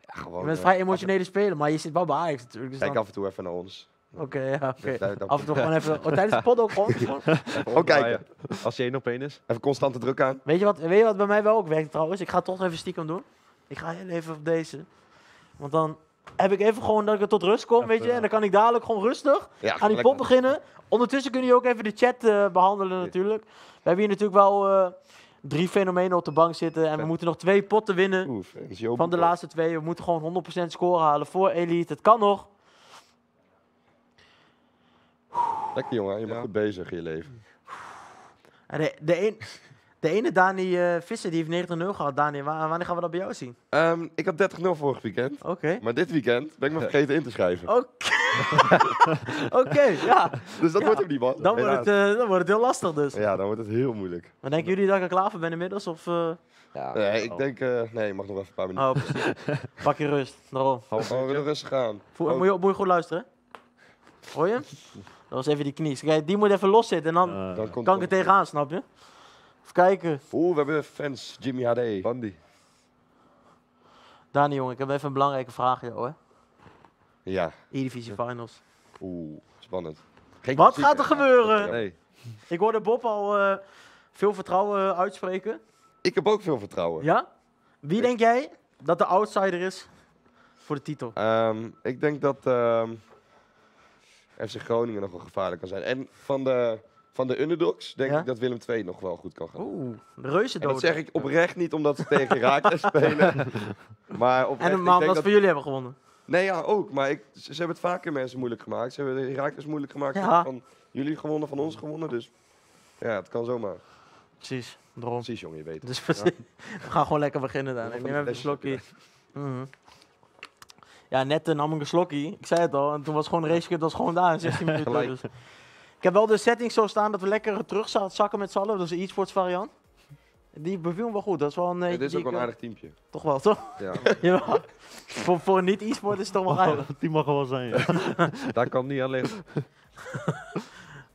Gewoon, je bent eh, vrij emotionele speler, maar je zit wel bij Ajax natuurlijk. Dus Kijk dan- af en toe even naar ons. Oké, ja, oké. Ja, dan- Af en toe gewoon even... Oh, tijdens de pod ook gewoon? gewoon? Gewoon kijken. Als je één op één is. Even constante druk aan. Weet je, wat, weet je wat bij mij wel ook werkt trouwens? Ik ga het toch even stiekem doen. Ik ga heel even op deze. Want dan heb ik even gewoon dat ik er tot rust kom, weet je. En dan kan ik dadelijk gewoon rustig Ja, aan die lekker. pot beginnen. Ondertussen kun je ook even de chat eh, behandelen natuurlijk. We hebben hier natuurlijk wel eh, drie fenomenen op de bank zitten. En we moeten nog twee potten winnen van de laatste twee. We moeten gewoon 100% score halen voor Elite. Het kan nog. Lekker jongen, je bent goed bezig in je leven. En de, de, een, de ene Dani eh, Visser die heeft 90-0 gehad. Dani, wa- wanneer gaan we dat bij jou zien? Ehm, ik had 30-0 vorig weekend. Oké. Maar dit weekend ben ik me vergeten in te schrijven. Oké, Oké, ja. Dus dat Ja. wordt hem niet, man. Dan wordt, het, eh, dan wordt het heel lastig dus. Ja, dan wordt het heel moeilijk. Maar denken jullie dat ik er klaar voor ben inmiddels? Of, eh? nee, ik denk... eh, nee, je mag nog even een paar minuten. Oh, precies. Pak je rust. Daarom. Gewoon weer rustig aan. Voel- moet, je, moet je goed luisteren. Hoor je? Dat was even die knie. Kijk, die moet even los zitten en dan, Dan kan ik er tegenaan, snap je? Kijken. Oeh, we hebben fans. Jimmy HD. Bandy. Dani, jongen, ik heb even een belangrijke vraag aan jou, hè. Ja. E-Divisie Finals. Oeh, spannend. Geen Wat gaat er gebeuren? Nee. Ik hoorde Bob al eh, veel vertrouwen eh, uitspreken. Ik heb ook veel vertrouwen. Ja? Wie denk jij dat de outsider is voor de titel? Ehm, ik denk dat ehm, FC Groningen nog wel gevaarlijk kan zijn. En van de, van de underdogs denk Ja? ik dat Willem II nog wel goed kan gaan. Oeh, de dat zeg ik oprecht niet omdat ze tegen Herakles spelen. Maar oprecht, En maar omdat ze voor jullie hebben gewonnen. Nee, ja, ook. Maar ik, ze, ze hebben het vaker mensen moeilijk gemaakt. Ze hebben de Herakles moeilijk gemaakt. Ja. Van jullie gewonnen, van ons gewonnen. Dus ja, het kan zomaar. Precies, daarom. Precies, jongen, je weet het. Dus we gaan gewoon lekker beginnen dan. Ik neem even een slokje. Mhm. Ja, net nam ik een slokje. Ik zei het al. En toen was gewoon de race was gewoon daar in 16 minuten. Ik heb wel de setting zo staan dat we lekker terug za- zakken met z'n allen. Dat is een e-sports variant. Die beviel me wel goed. Dat is wel een... eh, Ja, dit is ook wel een eh, aardig teampje. Toch wel, toch? Ja. Voor, voor een niet-e-sport is het toch wel aardig. Die mag er wel zijn, ja. Daar kan niet aan liggen.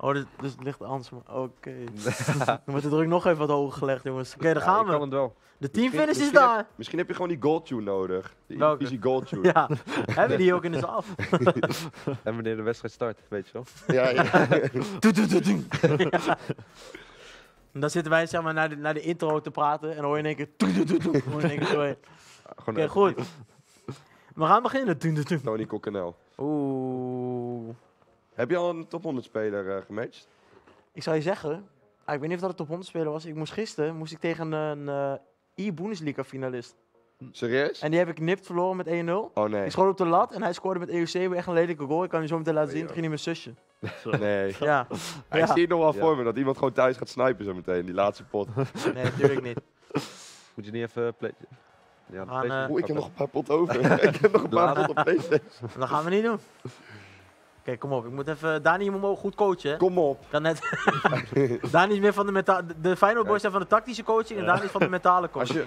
Oh, dus, dus het ligt anders. maar- Oké. Dan wordt de druk nog even wat hoger gelegd, jongens. Oké, daar Ja, gaan ik we. kan het wel. De teamfinish is heb- daar. misschien heb je gewoon die gold tune nodig. Die Welke? Easy gold tune. Ja, hebben die ook in de zaal? en wanneer de wedstrijd start, weet je wel. Ja, ja. Ja. En dan zitten wij zeg maar naar de, naar de intro te praten en dan hoor je in één keer... Hoor je in één keer zo heen. Oké, goed. We gaan beginnen. Tony Kokkenel. Oeh. Heb je al een top 100 speler eh, gematcht? Ik zou je zeggen, ah, ik weet niet of dat het top 100 speler was. Ik moest gisteren moest ik tegen een eh e-Bundesliga finalist. Serieus? En die heb ik nipt verloren met 1-0. Oh nee. Ik schoot op de lat en hij scoorde met EUC weer echt een lelijke goal. Ik kan je zo meteen laten zien. Toen ging hij mijn zusje. Nee. Ja. Ik Ja. zie het nog wel Ja. voor me dat iemand gewoon thuis gaat snipen zo meteen, die laatste pot. Nee, natuurlijk niet. Moet je niet even play... Ja, gaan, eh, Oeh, ik heb nog een paar pot over. ik heb nog een paar pot op PlayStation. Dat gaan we niet doen. Oké, kom op. Ik moet even... Dani, je moet me ook goed coachen. hè? Kom op. Kan net... Dani is meer van de menta- De, Final Boys zijn van de tactische coaching en. Dani is van de mentale Als coaching. je,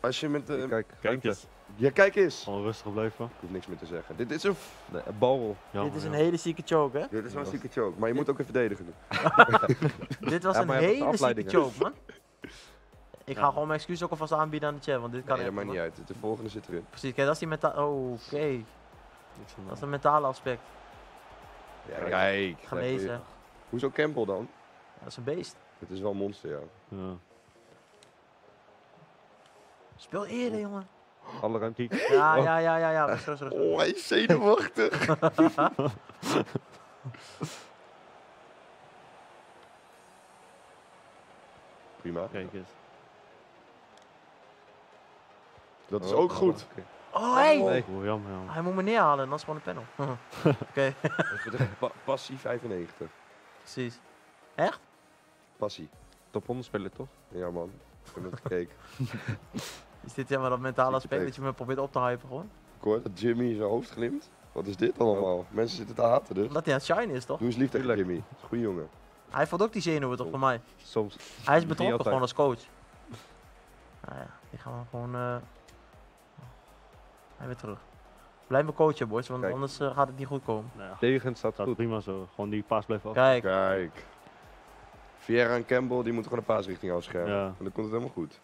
als je met de... Kijk, Kijk eens. Ja, kijk eens. Gewoon rustig blijven. Ik hoef niks meer te zeggen. Dit is een... f- Nee, een balrol. Dit is een hele zieke choke, hè? Dit is wel een zieke choke, maar je moet ook weer verdedigen doen. Dit was Ja, een hele zieke choke, man. Ik ga Ja. gewoon mijn excuus ook alvast aanbieden aan de chat, want dit kan Nee, dat echt maakt niet, uit. De volgende zit erin. Precies, kijk, dat is die mentale... Oh, oké. Dat is een mentale aspect. Ja, kijk. Gelezen. Hoezo Campbell dan? Dat is een beest. Het is wel een monster, ja. Ja. Speel eerder, jongen. Alle ruimte. Ja, ja, ja, ja, ja. Rustig, rustig, rustig. Oh, hij is zenuwachtig. Prima. Kijk eens. Dat is Oh, ook oh, goed. Oh, hey. Oh, jammer, jammer. Hij moet me neerhalen en dat is gewoon een panel. Oké. Pa- Passie 95. Precies. Echt? Passie. Top 100 speler toch? Ja man, ik heb net gekeken. Is dit zeg maar dat mentale aspect dat je me probeert op te hypen gewoon? hoor, dat Jimmy zijn hoofd glimt. Wat is dit allemaal? Mensen zitten te haten dus. Omdat hij aan het shine is, toch? Doe eens lief tegen Jimmy. Goeie jongen. Hij valt ook die zenuwen toch voor mij? Soms. Hij is betrokken gewoon als coach. Nou ja, die gaan we gewoon... eh hij weer terug. Blijf me coachen, boys, want anders eh, gaat het niet goed komen. Tegen staat goed. prima zo. Gewoon die paas blijven af. Kijk. Kijk. Vieira en Campbell die moeten gewoon de paasrichting afschermen. Ja. En dan komt het helemaal goed.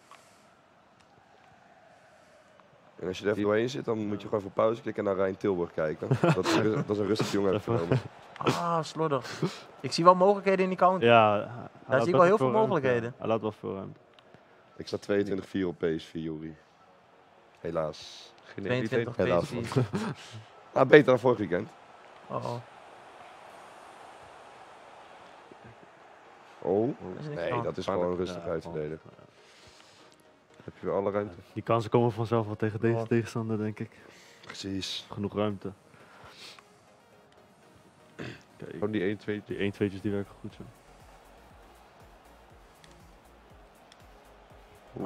En als je er even doorheen zit, dan moet je gewoon voor pauze klikken en naar Rijn Tilburg kijken. dat, is, dat is een rustig jongen genomen. Ah, slordig. Ik zie wel mogelijkheden in die counter. Ja, hij Daar zie ik wel heel veel mogelijkheden. Hij laat wel veel ruimte. Ik sta 22-4 op PSV, Juri. Helaas. Geen 22 Helaas. PSV. ah, beter dan vorig weekend. Oh, oh. Oh, nee, aan. dat is gewoon rustig ja, uitverdelen. Heb je weer alle ruimte? Die kansen komen vanzelf wel tegen deze tegenstander, denk ik. Precies. Genoeg ruimte. Kijk, Gewoon die 1-2. Die 1-2'tjes die werken goed zo.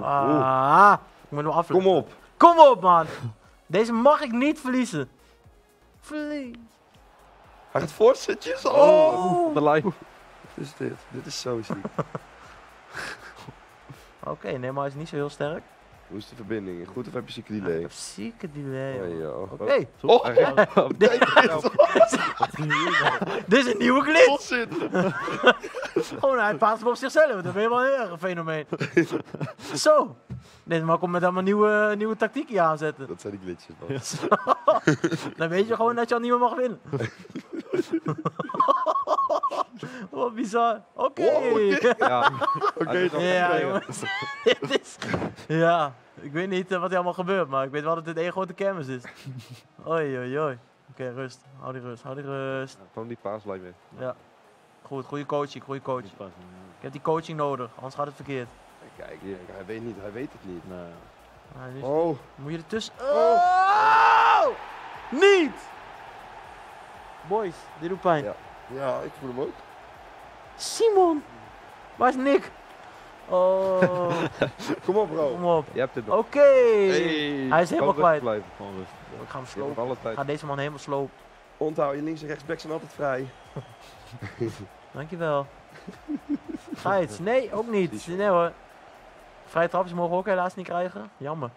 Ah, ik moet hem afleggen. Kom op. Kom op, man. Deze mag ik niet verliezen. Verlies. Hij gaat voorzetjes. Oh. Oh, de lijn. Wat is dit? Dit is zo ziek. Oké, nee, maar hij is niet zo heel sterk. Hoe is de verbinding? Goed of heb je zieke Ik delay? heb zieke delay. Oh, ja. Oké. Oh, Dit- Dit is een nieuwe glitch. Gewoon, hij paast hem op zichzelf. Dat ben je wel heel erg een fenomeen. Zo. Dit maar komt met allemaal nieuwe, nieuwe tactieken aanzetten. Dat zijn die glitches, man. Dan weet je gewoon dat je al niet meer mag winnen. Wat bizar. Oké. Wow, oké. Ja, Oké, dan. ja jongens. Is, ja, ik weet niet eh, wat er allemaal gebeurt, maar ik weet wel dat dit één grote kermis is. Oei, oei, oei. Oké, rust. Hou die rust, hou die rust. Gewoon die paaslijn mee. Ja. Goed, goede coaching, goede coaching. Ik heb die coaching nodig, anders gaat het verkeerd. Kijk, hij weet niet, hij weet het niet. Is- Oh. Moet je ertussen... Oh! Niet! Boys, dit doet pijn. Ja. ja, ik voel hem ook. Simon! Waar is Nick? Oh. Kom op, bro. Kom op. Je hebt het Oké. Hey. Hij is helemaal kwijt. blijven. Ik ga hem slopen. Ik ga deze man helemaal slopen. Onthoud, je links en rechtsback zijn altijd vrij. Dankjewel. Geit, nee, ook niet. Nee hoor. Vrije trapjes mogen we ook helaas niet krijgen. Jammer.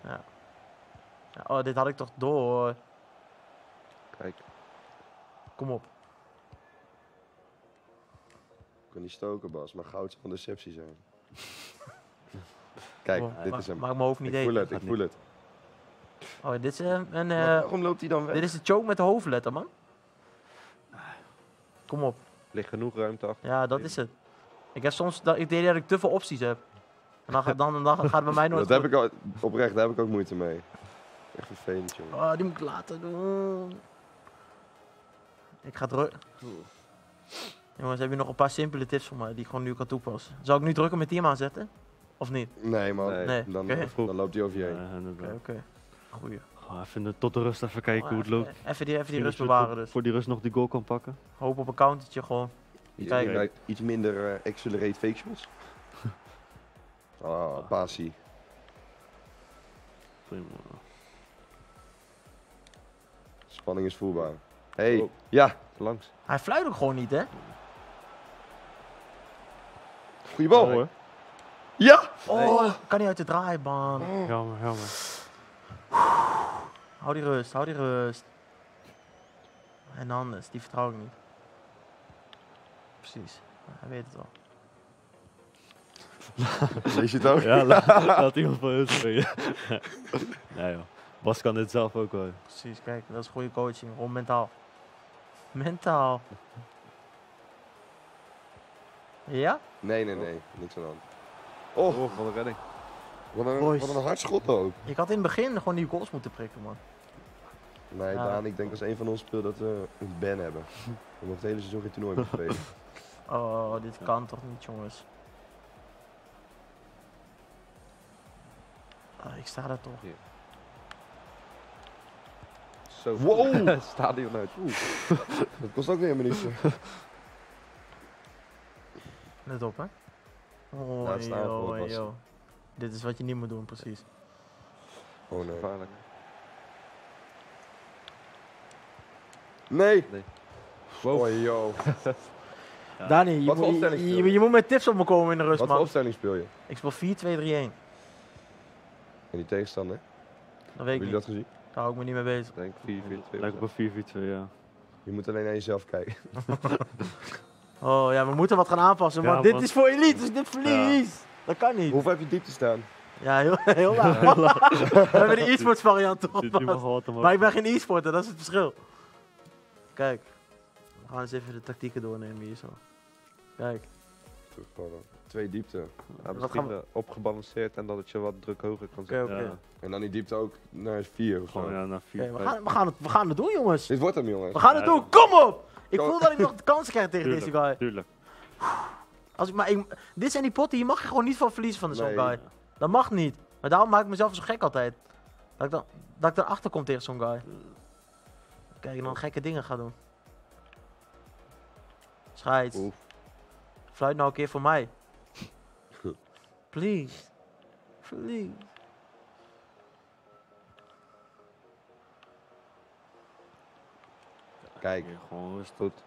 Ja. Oh, dit had ik toch door. Kijk, Kom op. ik kan niet stoken, Bas, maar goud van deceptie zijn. Kijk, Oh, dit is hem. maak mijn hoofd niet ik voel het, ik voel het. Oh, dit is een... een eh, waarom loopt hij dan weg? Dit is de choke met de hoofdletter, man. Kom op. Ligt genoeg ruimte achter. Ja, dat is het. Ik heb soms dat, ik deed dat ik te veel opties heb. En dan, dan, dan gaat het bij mij nooit Dat heb ik al, oprecht, daar heb ik ook moeite mee. Echt vervelend, jongen. Oh, die moet ik laten doen. Ik ga druk. Jongens, heb je nog een paar simpele tips voor mij die ik gewoon nu kan toepassen? Zou ik nu drukken met team aanzetten? Of niet? Nee, man. Nee. Dan, dan loopt hij over je heen. Ja. Oké, oké. Goeie. Gewoon even de- tot de rust even kijken Oh, hoe het even- loopt. even die- even die rust bewaren dus. Voor die rust nog die goal kan pakken. Hoop op een countertje gewoon. Iets, Kijk. minder, iets minder eh, accelerate fake shots. Ah, passie. Prima. Spanning is voelbaar. Hey, Oh. ja, langs. Hij fluit ook gewoon niet, hè? Goeie bal. Hoor. Ja! Oh, kan niet uit de draaibaan. Jammer, jammer. Hou die rust, hou die rust. En anders, die vertrouw ik niet. Precies, hij weet het wel. Lees je het ook? Ja, la- laat iemand van hun spelen. nee joh. Bas kan dit zelf ook wel. Precies, kijk, dat is goede coaching. Gewoon mentaal. Mentaal. Ja? Nee, nee, nee. Niks aan de hand. Oh, Oh, wat een redding. Wat een, Boys. wat een hard schot ook. Ik had in het begin gewoon die goals moeten prikken, man. Nee, Ja. Daan, ik denk als een van ons speelt dat we een ban hebben. We mogen het hele seizoen geen toernooi meer spelen. Oh, dit kan toch niet, jongens. Ah, ik sta daar toch. Zo. Wow! Stadion uit. Oeh. Dat kost ook weer een minuutje. Let op, hè. Oh, staat yo, voor het was. Dit is wat je niet moet doen, precies. Oh nee. Gevaarlijk. Nee! nee. Wow. Oh, yo. ja. Dani, je, moet, je, je, je, moet met tips op me komen in de rust, wat man. Wat opstelling speel je? Ik speel 4-2-3-1. En die tegenstander? Dat weet ik niet. Heb je dat gezien? Daar hou ik me niet mee bezig. Ik denk 4-4-2. Lijkt op 4-4-2, ja. Je moet alleen naar jezelf kijken. oh ja, we moeten wat gaan aanpassen, want dit is voor elite, dus dit verlies! Dat kan niet. Hoeveel heb je diepte staan? Ja, heel, heel laag. Ja, heel laag. we hebben de e-sports variant erop. omhoog. Maar ik ben geen e-sporter, dat is het verschil. Kijk, we gaan eens even de tactieken doornemen hier zo. Kijk. Twee diepte. Ja, Wat gaan we- opgebalanceerd en dat het je wat druk hoger kan zetten. Ja. En dan die diepte ook naar vier of zo. Gewoon ja, naar 4 Oké, we, gaan, we, gaan het, we gaan het doen, jongens. Dit wordt hem, jongens. We gaan het Ja, doen, kom op! Ik voel dat ik nog de kans krijg tegen Tuurlijk, deze guy. tuurlijk. Als ik, maar ik, dit zijn die potten, hier mag je gewoon niet van verliezen van zo'n Nee. guy. Dat mag niet. Maar daarom maak ik mezelf zo gek altijd. Dat ik, dan, dat ik erachter kom tegen zo'n guy. Kijk, en dan gekke dingen ga doen. Scheids. Oef. Fluit nou een keer voor mij. Please. Please. Kijk. Gewoon rustig. Goed.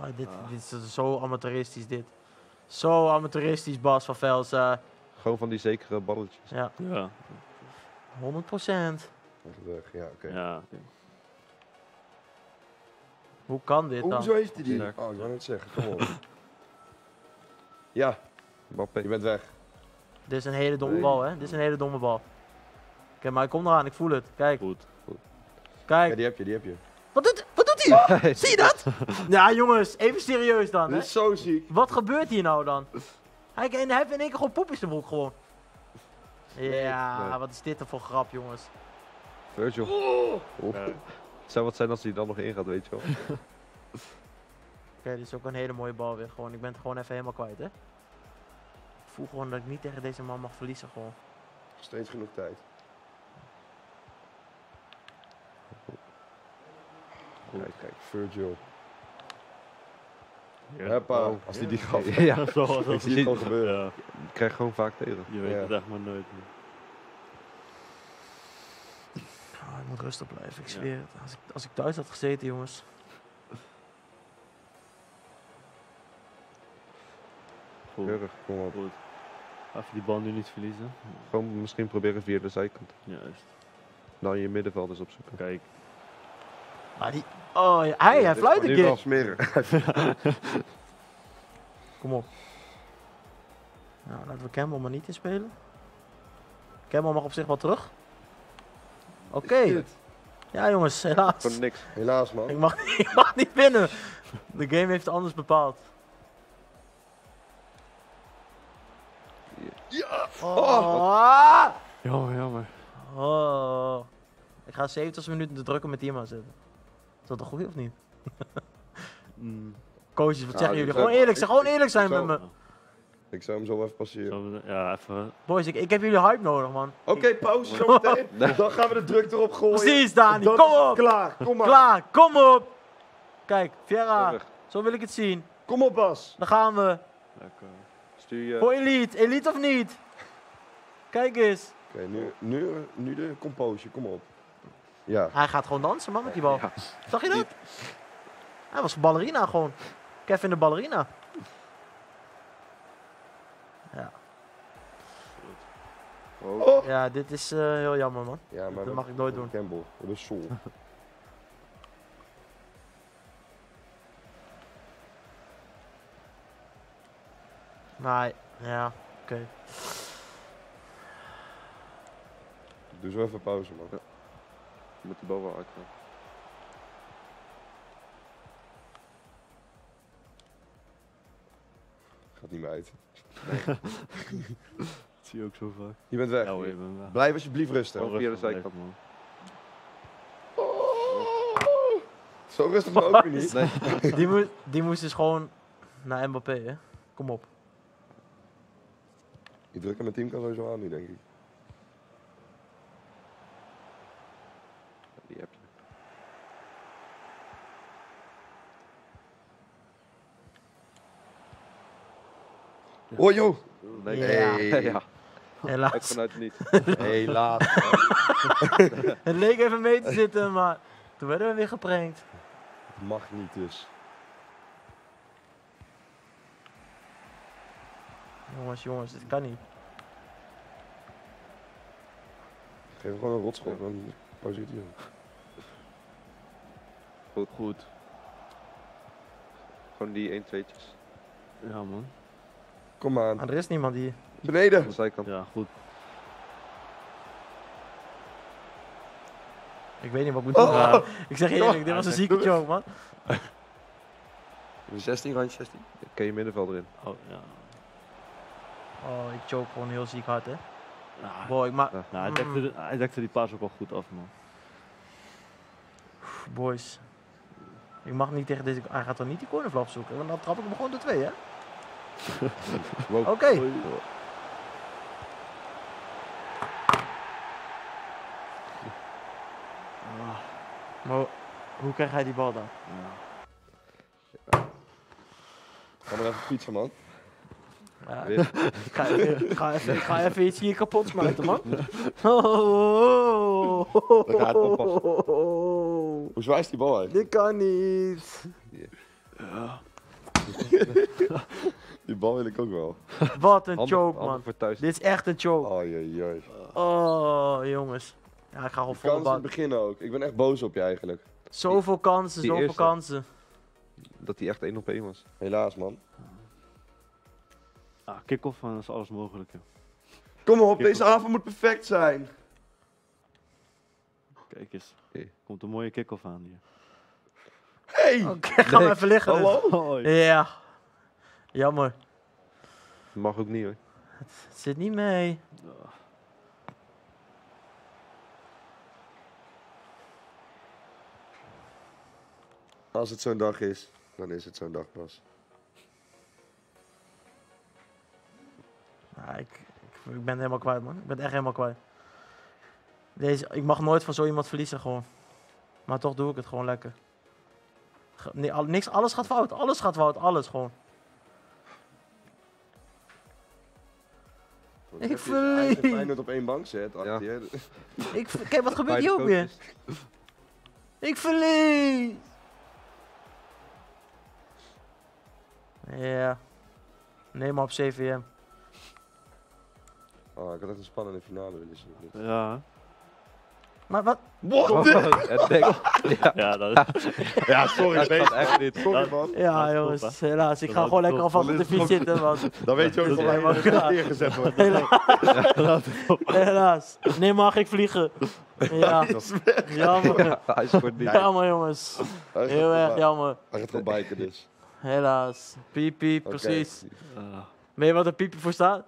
Ah, dit, dit is zo amateuristisch dit. Zo amateuristisch Bas van Velsen. Gewoon van die zekere balletjes. Ja, Ja. 100 procent. Ja, oké. Ja. Hoe kan dit dan? Hoezo heeft hij die? Oh, ik wou net zeggen, kom op. ja, Mbappé. je bent weg. Dit is een hele domme Nee. bal, hè? Dit is een hele domme bal. Kijk, maar ik kom eraan, ik voel het. Kijk, Goed. kijk. Ja, die heb je, die heb je. Wat doet, wat Zie je dat? Ja, jongens, even serieus dan, hè? Dit is zo ziek. Wat gebeurt hier nou dan? Hij, hij heeft in één keer gewoon poep in zijn broek gewoon. Ja, Nee. wat is dit er voor grap, jongens? Virgil. Oeh. Ja. Het zou wat zijn als hij dan nog ingaat, weet je wel. Oké, dit is ook een hele mooie bal weer. Gewoon, ik ben het gewoon even helemaal kwijt, hè? Ik voel gewoon dat ik niet tegen deze man mag verliezen, gewoon. Steeds genoeg tijd. Kijk, kijk, Virgil. Ja. Hoppa, Oh. als die die gaf. Ja. Zo was Ik dat. zie het gewoon gebeuren. Ja. Je krijgt gewoon vaak tegen. Je weet Ja. het echt maar nooit. meer. Ah, ik moet rustig blijven, ik zweer het. Als ik, als ik thuis had gezeten, jongens. Goed. Keurig, kom op. Goed. Even die bal nu niet verliezen. Gewoon misschien proberen via de zijkant. Juist. Dan je middenvelders opzoeken. Kijk. Maar die... Oh, ja, hij, hij fluit een keer. smeren. Kom op. Nou, laten we Campbell maar niet inspelen. Campbell mag op zich wel terug. Oké. Ja, jongens, helaas. Voor niks. Helaas, man. Ik mag, ik mag niet winnen. De game heeft anders bepaald. Ja! Oh. Jammer, jammer. Oh. Ik ga 70 minuten de drukken met Timo zetten. Is dat een goeie of niet? Mm. Coaches, wat Ja, zeggen jullie? Gewoon eerlijk zijn, gewoon eerlijk ik zijn zou- met me. Ik zou hem zo even passeren. Ja, even. Boys, ik, ik heb jullie hype nodig, man. Oké, pauze zometeen. Dan gaan we de druk erop gooien. Precies, Dani. Dan Kom op. Klaar, kom maar. Klaar, kom op. Kijk, Fiera. Zo wil ik het zien. Kom op, Bas. Dan gaan we. Lekker. Stuur je... Voor Elite. Elite of niet? Kijk eens. Oké, nu, nu, nu de composure, kom op. Ja. Hij gaat gewoon dansen, man, met die bal. Ja. Zag je dat? Hij was een ballerina gewoon. Kevin de ballerina. Ja. Oh. Ja, dit is eh, heel jammer, man. Ja, maar Dat mag ik nooit doen. Campbell, dat is Sol. Maar, ja, oké. Doe zo even pauze, man. Je moet die bal wel uitgaan. Gaat niet meer uit. Dat zie je ook zo vaak. Je bent weg. Ja, hoor, je bent weg. Blijf alsjeblieft rustig. Gewoon via de zijkant. blijven, Oh. Zo rustig maar ook weer niet. Nee. Die, moest, die moest dus gewoon naar Mbappé, hè? Kom op. Die drukken mijn team kan sowieso aan nu, denk ik. Oh, joh. Nee. Ja. ja. Helaas. Vanuit het niet. Helaas. het leek even mee te zitten, maar toen werden we weer geprankt. Mag niet dus. Jongens, jongens, dit kan niet. Geef gewoon een rotschop, dan pauzeert hij. Goed. Goed. Gewoon die 1 2'tjes. Ja, man. Kom maar aan. Maar er is niemand hier. Beneden. Aan de zijkant. Ja, goed. Ik weet niet wat ik moet doen. Oh. maar ik zeg je eerlijk, dit was een zieke joke, man. 16, randje 16. Ken je middenveld erin? Oh, ja. Oh, ik choke gewoon heel ziek hard, hè. Ja. Boy, maar... Nou, hij, dekte, de- hij dekte die paas ook wel goed af, man. Boys. Ik mag niet tegen deze... Hij gaat toch niet die cornervlag zoeken? Want dan trap ik hem gewoon de twee, hè? Wow. Oké. Maar hoe krijgt hij die bal dan? Ga maar even fietsen, man. Ja, ga even, ik, ga even, ik ga even iets hier kapot smijten, man. Oh, oh, oh, oppassen. oh. Hoe zwaai is die bal uit? Dit kan niet. Ja. die bal wil ik ook wel. Wat een Handen- choke, handen man. voor thuis. Dit is echt een choke. Oh, jee, jee. Oh, jongens. Ja, ik ga gewoon volle kans in het bak. begin ook. Ik ben echt boos op je eigenlijk. Zoveel kansen, die zoveel eerste. kansen. Dat hij echt 1 op 1 was. Helaas, man. Ah, kick-off van is alles mogelijk. joh. Kom op, deze avond moet perfect zijn. Kijk eens. Komt een mooie kick-off aan hier. Hey! Oké, ga maar even liggen. dus. Hallo? Ja. Jammer. Mag ook niet hoor. Het zit niet mee. Als het zo'n dag is, dan is het zo'n dag pas. Ja, ik, ik, ik ben helemaal kwijt, man. Ik ben echt helemaal kwijt. Deze, ik mag nooit van zo iemand verliezen, gewoon. Maar toch doe ik het gewoon lekker. Nee, al, niks, alles gaat fout. Alles gaat fout. Alles gewoon. Want Ik eigen verlies. Feyenoord op één bank zet, achter je. Ik, kijk, wat gebeurt hier ook weer? Ik verlies! Ja. Neem maar op CVM. Oh, ik had echt een spannende finale willen zien. Ja. Maar wat? Wat? Het dek. Ja. Ja, dat Ja, sorry, Dat Beet. gaat echt niet. Sorry, Dat- man. Ja, is jongens, top, helaas. Ik Dat ga is gewoon lekker alvast op de fiets zitten, want... Dan weet je ook Het nog is wel helemaal klaar. neergezet wordt. Helaas. Helaas. Nee, mag ik vliegen? Ja. Hij is weg. Jammer. Ja, hij scoort niet. Jammer, jongens. Heel erg jammer. Hij gaat gewoon biken dus. Helaas. Piep, piep, precies. Ah. Weet je wat een piepje voor staat?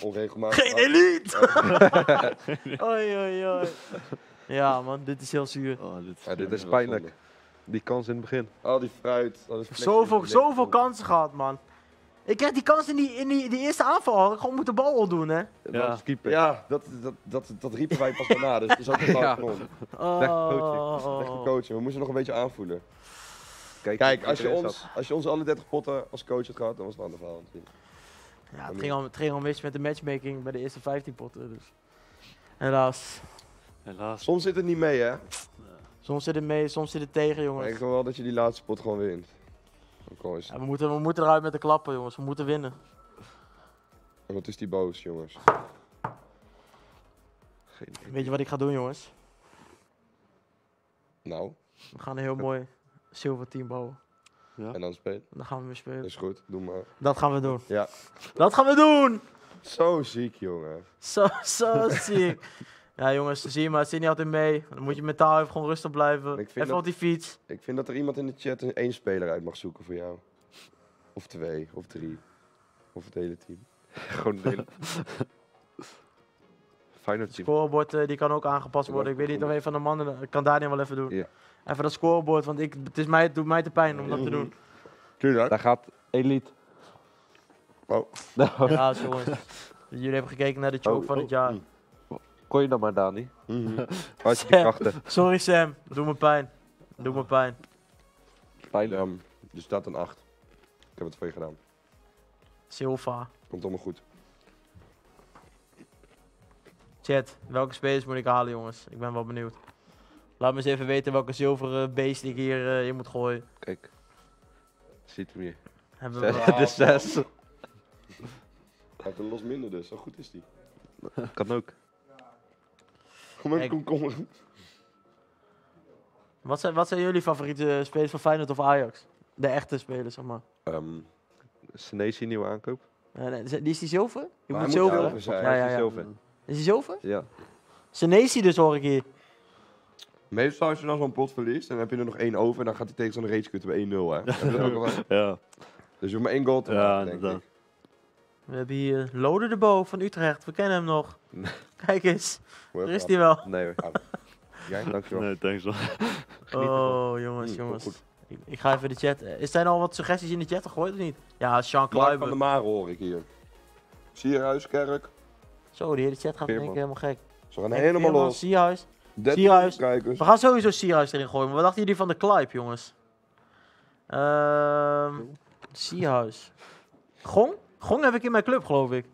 Onregelmatig. Geen elite! Oei, oei, oei. Ja, man, dit is heel zuur. Oh, dit Ja, Dit is pijnlijk. Die kans in het begin. Al die fruit. al die Zoveel, zoveel kansen gehad, man. Ik kreeg die kans in die, in die, die eerste aanval. Had ik gewoon moeten bal al doen, hè? Dat keeper. Ja, dat, dat, dat, dat riepen wij pas daarna. Dus het is ook een Ja. ons. Slechte coaching. Slechte Oh. coaching. We moesten nog een beetje aanvoelen. Kijk, Kijk, als je, ons, als je onze alle 30 potten als coach had gehad, dan was het een ander verhaal natuurlijk. Ja, het ging, al, het ging al een beetje met de matchmaking bij de eerste 15 potten. Dus. Helaas. Helaas. Soms zit het niet mee, hè? Soms zit het mee, soms zit het tegen, Maar jongens. ik wil wel dat je die laatste pot gewoon wint. Ja, we, moeten, we moeten eruit met de klappen, jongens. We moeten winnen. En wat is die boos, jongens? Geen idee. Weet je wat ik ga doen, jongens? Nou, We gaan een heel mooi zilver team bouwen. en dan spelen. Dan gaan we weer spelen. is goed, doe maar. Dat gaan we doen. Ja. Dat gaan we doen! Zo ziek, jongen. Zo, zo ziek. Ja, jongens, zie je maar, het zit niet altijd mee. Dan moet je mentaal even gewoon rustig blijven. Even dat- op die fiets. Ik vind dat er iemand in de chat een één speler uit mag zoeken voor jou. Of twee, of drie. Of het hele team. Gewoon een hele... Feyenoord team. Scorebord eh, die kan ook aangepast worden. Ik weet niet of een van de mannen, ik kan Daniel wel even doen. Ja. Even dat scorebord, want ik, het, is mij, het doet mij te pijn om dat te doen. Tuurlijk. Daar gaat Elite. Oh. Ja, jongens. Jullie hebben gekeken naar de choke Oh, van het jaar. Kon je dan maar, Dani? Mhm. Waar je die krachten? Sorry Sam, doe me pijn. Doe me pijn. Pijnlijk. Um, er staat een 8. Ik heb het voor je gedaan. Silva. Komt allemaal goed. Chat, welke spelers moet ik halen, jongens? Ik ben wel benieuwd. Laat me eens even weten welke zilveren beest ik hier eh, in moet gooien. Kijk. Ziet hem hier. Hebben we wel- de zes. Hij heeft een los minder dus, zo goed is die. Kan ook. Kom, kom. Wat zijn, wat zijn jullie favoriete spelers van Feyenoord of Ajax? De echte spelers, zeg maar. Um, Senesi nieuwe aankoop. Nee, die is die zilver? Je moet hij moet zilver, zijn. Ja, ja, ja. zilver. Is die zilver? Ja. Senesi dus hoor ik hier. Meestal als je dan zo'n pot verliest, dan heb je er nog één over en dan gaat hij tegen zo'n ragecutter bij 1-0 hè. Ja. Dus je hoeft maar één goal te Ja, maken, denk inderdaad. ik. We hebben hier Lode de Bo van Utrecht. We kennen hem nog. Kijk eens. Daar is hij wel. Nee hoor. Jij? Dankjewel. Nee, thanks wel. Oh, jongens, jongens. Ik, ik ga even de chat. eh, Is er al wat suggesties in de chat gegooid of niet? Ja, Sean Mark van Kluiber. der Maren hoor ik hier. Sierhuis, Kerk. Zo, die hele chat gaat Veerman. keer helemaal gek. Ze gaan helemaal Veerman, los. Sierhuis. 13 Sierhuis. kijkers. We gaan sowieso Sierhuis erin gooien. Maar wat dachten jullie van de Clive, jongens? Ehm Sierhuis. Gong? Gong heb ik in mijn club, geloof ik.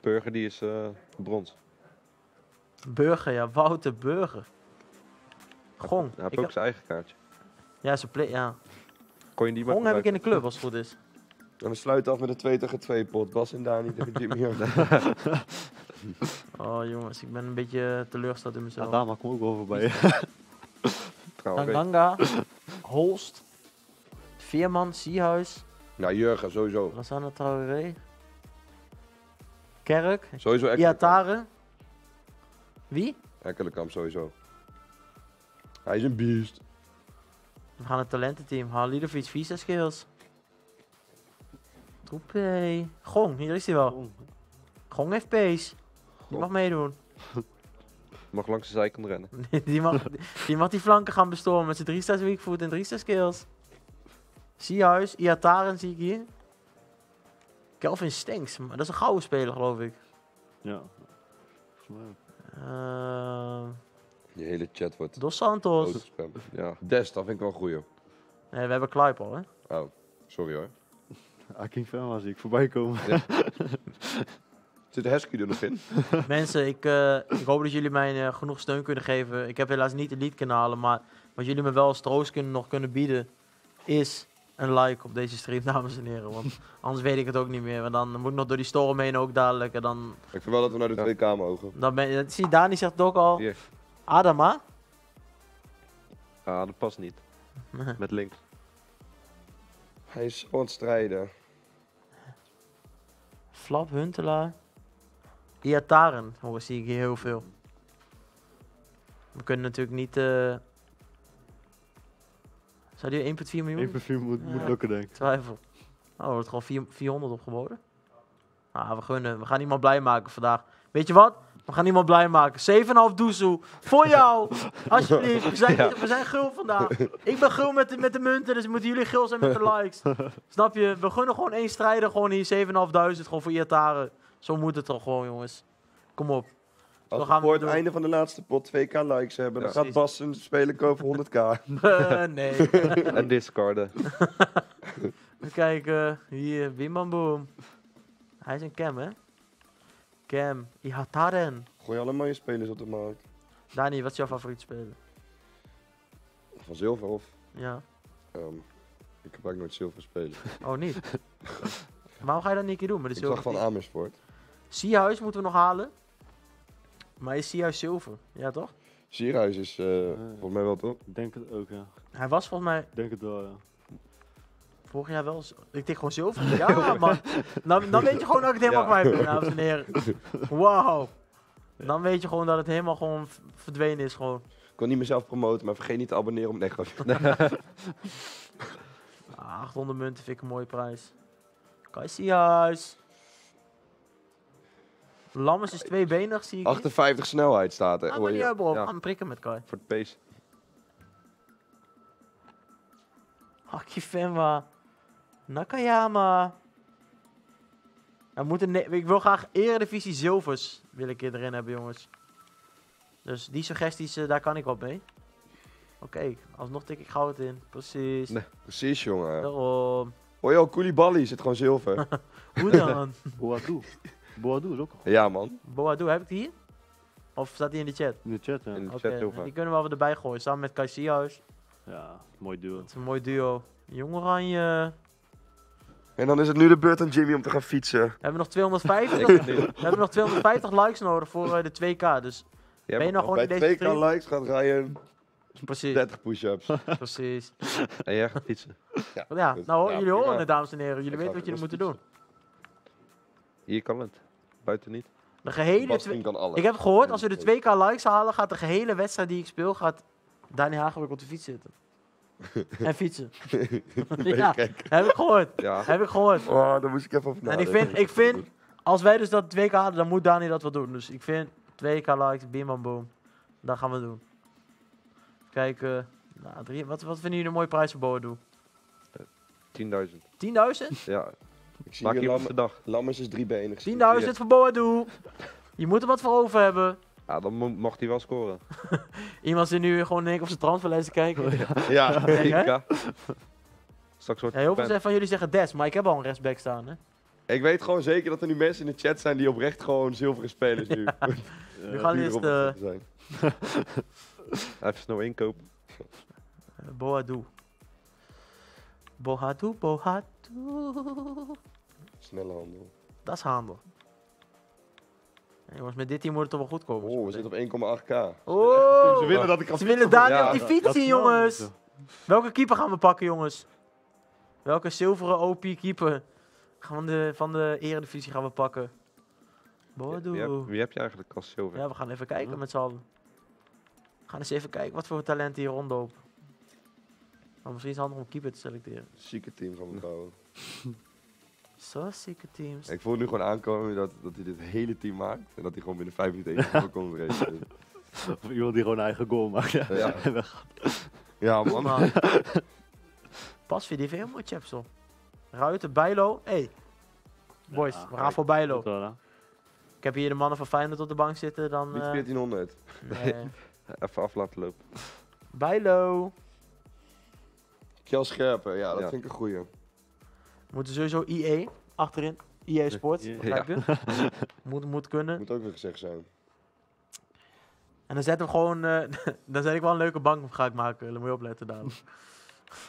Burger die is eh, brons. Burger, ja. Wouter Burger. Gong. Hij heeft Ik ook zijn eigen kaartje. Ja, zijn play, ja. Kon je die maar Gong heb ik in de club, als het goed is. En we sluiten af met een 2 tegen 2 pot. Bas en Dani tegen Jimmy. Oh, jongens. Ik ben een beetje teleurgesteld in mezelf. Adama komt ook wel voorbij. Trouwens. Tanganga, Holst, Veerman, Sierhuis, Nou, Jurgen, sowieso. Lassana Traoré, Kerk, Sowieso Ekkelenkamp. Iatare. Wie? Ekkelenkamp, sowieso. Hij is een beest. We gaan het talententeam. Halilovic, Visa Skills. Troepé. Gong, hier is hij wel. Gong heeft pace. Die mag meedoen. Mag langs de zijkant rennen. die, mag, die mag die flanken gaan bestormen met zijn 3 stars weak foot en 3 stars skills. Sierhuis, Iataren zie ik hier. Kelvin Stenks, maar dat is een gouden speler geloof ik. Ja. Volgens mij. Ehm, Je hele chat wordt Dos Santos. Ja. Des, dat vind ik wel een goeie. Nee, we hebben Kluip al, hè? Oh, sorry hoor. Aking fan was ik voorbij komen. Ja. Zit Hesky er nog in? Mensen, ik, eh, ik hoop dat jullie mij eh, genoeg steun kunnen geven. Ik heb helaas niet de lead-kanalen, maar wat jullie me wel als troost kunnen, nog kunnen bieden, is een like op deze stream, dames en heren. Want anders weet ik het ook niet meer. Want dan moet ik nog door die storm heen ook dadelijk. En dan, Ik vind wel dat we naar de 2K mogen. dan ben je, zie, Dani zegt het ook al. Adama? Ah, dat past niet. Met links. Hij is zo aan het strijden. Flap, Huntelaar. Iataren, hoor, zie ik hier heel veel. We kunnen natuurlijk niet... eh Zou die 1,4 miljoen? 1,4 moet, moet lukken, denk ik. Twijfel. Oh, er wordt gewoon 4, 400 opgeboden. Ah, we gunnen. We gaan iemand blij maken vandaag. Weet je wat? We gaan iemand blij maken. 7,5 doezoe. Voor jou. Alsjeblieft. We zijn, Ja. we zijn gul vandaag. Ik ben gul met de, met de munten, dus moeten jullie gul zijn met de likes. Snap je? We gunnen gewoon één strijder. Gewoon hier 7.500. Gewoon voor Iataren. Zo moet het toch gewoon, jongens. Kom op. Als we gaan we voor het doen. einde van de laatste pot 2K likes hebben, dan gaat Bas een speler kopen voor 100k. Eh, nee. en discarden. Even kijken. Hier, Bim Bam Boom. Hij is een Cam, hè? Cam. Ihataren. Gooi alle mooie spelers op de markt. Dani, wat is jouw favoriete speler? Van zilver of? Ja. Ehm, ik gebruik nooit zilver spelen. Oh, niet? Waarom ga je dat niet een keer doen met de Ik zag van Amersfoort. Sierhuis moeten we nog halen. Maar is Sierhuis zilver? Ja, toch? Sierhuis is eh, volgens mij wel toch? Ik denk het ook, ja. Hij was volgens mij Ik denk het wel, ja. vorig jaar wel... z- Ik denk gewoon zilver. Ja, man. Dan, dan weet je gewoon dat ik het helemaal Ja. kwijt ben, dames en heren. Wauw. Dan weet je gewoon dat het helemaal gewoon v- verdwenen is gewoon. Ik kon niet mezelf promoten, maar vergeet niet te abonneren op Negro. Ah, 800 munten vind ik een mooie prijs. Kai Sierhuis. Lammers is tweebenig, zie ik hier. 58 snelheid staat er. Ah, maar. Ja. Ga hem prikken met Kai. Voor de pace. Haki Fenwa. Nakayama. We moeten ne- ik wil graag Eredivisie Zilvers wil ik erin hebben, jongens. Dus die suggesties, eh, daar kan ik wat mee. Oké, alsnog tik ik goud in. Precies. Nee, precies jongen. Daarom. Hoi joh, Koulibaly zit gewoon zilver. Hoe dan? Boadu. Boadu is ook een ja man. Boadu, heb ik die hier? Of staat hij in de chat? In de chat, ja. In de Oké, chat heel vaak. die kunnen we wel erbij gooien, samen met Sierhuis. Ja, mooi duo. Dat is een mooi duo. Jong Oranje. En dan is het nu de beurt aan Jimmy om te gaan fietsen. We hebben nog 250, Ik we hebben nog 250 likes nodig voor eh, de 2K. Dus Ja, ben je nou gewoon in bij deze 2k stream? likes gaat Ryan Precies. 30 push-ups. Precies. En jij gaat fietsen. Ja, dus- nou ja, jullie horen prima. het dames en heren. Jullie Ik weten ga wat jullie moeten doen. Hier kan het. Buiten niet. De gehele kan alles. Ik heb gehoord, als we de 2K likes halen, gaat de gehele wedstrijd die ik speel, gaat Dani Hagenburg op de fiets zitten. en fietsen. Ja, heb ik gehoord. Ja. Heb ik gehoord. Oh, daar moest ik even over En ik vind, ik vind, als wij dus dat 2K hadden, dan moet Dani dat wel doen. Dus ik vind 2K likes, bim bam boom. Dat gaan we doen. Kijk, eh, nou, drie, wat, wat vinden jullie een mooie prijs voor Boadu? 10.000. 10.000? Ja. Ik zie Maak je op Lam- de dag. Lammers is driebenig. 10.000 voor Boadu. Je moet er wat voor over hebben. Ja, dan mo- mocht hij wel scoren. Iemand zit nu gewoon keer op zijn transferlijst te kijken. Ja. Kijk, hè? Ja. Straks wordt Ja, heel veel van jullie zeggen Des, maar ik heb al een rechtsback staan, hè? Ik weet gewoon zeker dat er nu mensen in de chat zijn die oprecht gewoon zilveren spelers nu. Nu gaan eerst eh zijn. Even snel inkopen. eh, Boadu. Boadu, Boadu. Snelle handel. Dat is handel. Ja, jongens, met dit team moet het toch wel goed komen. Oh, we zitten op 1,8k. Oh, Ze willen dat ik kan Ze willen. Daniel Ja, op die fiets zien, jongens. Welke keeper gaan we pakken, jongens? Welke zilveren OP keeper gaan we de, van de eredivisie gaan we pakken? Wie heb, wie heb je eigenlijk als zilver? Ja, we gaan even kijken met z'n allen. We gaan eens even kijken wat voor talenten hier rondlopen. Maar misschien is het handig om keeper te selecteren. Zieke team van mevrouw. Zo zieke teams. Ik voel nu gewoon aankomen dat, dat hij dit hele team maakt. En dat hij gewoon binnen 5 minuten één keer komt racen. Of iemand die gewoon een eigen goal maakt. Ja, Ja. Man. Man. Pas weer die veel mooi Chapsel. Ruiten, Bijlo. Hey. Boys, Ja, we gaan voor Bijlo. wel? Ik heb hier de mannen van Feyenoord op de bank zitten. Dan, Niet eh, 1400. nee. Even af laten lopen. Bijlo. Kjell Scherpen, ja, dat Ja. vind ik een goeie. We moeten sowieso IE achterin. IE Sports, Ja. begrijp je? moet, moet kunnen. Moet ook weer gezegd zijn. En dan zetten we gewoon... eh, dan zet ik wel een leuke bank ga ik maken. Dan moet je opletten dadelijk.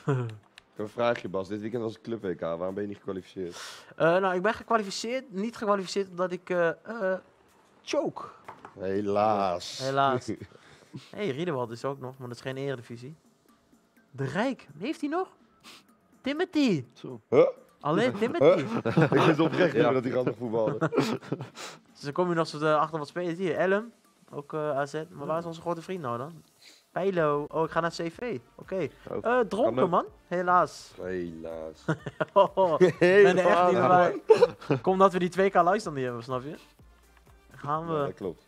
Ik heb een vraagje, Bas. Dit weekend was het Club WK. Waarom ben je niet gekwalificeerd? Eh, nou, ik ben gekwalificeerd. Niet gekwalificeerd omdat ik... eh eh, choke. Helaas. Helaas. Hé, hey, Riedewald is ook nog, maar dat is geen eredivisie. De Rijk, heeft hij nog? Timothy. Huh? Alleen Huh? Timothy. ik vind het oprecht Ja. Ja. dat hij gaat nog voetballen. Dus dan kom je nog zo de- achter wat spelers hier. Elm, ook eh, AZ. Maar waar is onze grote vriend nou dan? Bijlo. Oh, ik ga naar CV. Oké. Oh, Eh, dronken, man. Helaas. Helaas. oh, ik ben er echt niet bij. Kom dat we die 2K likes dan niet hebben, snap je? Gaan we. Ja, dat klopt.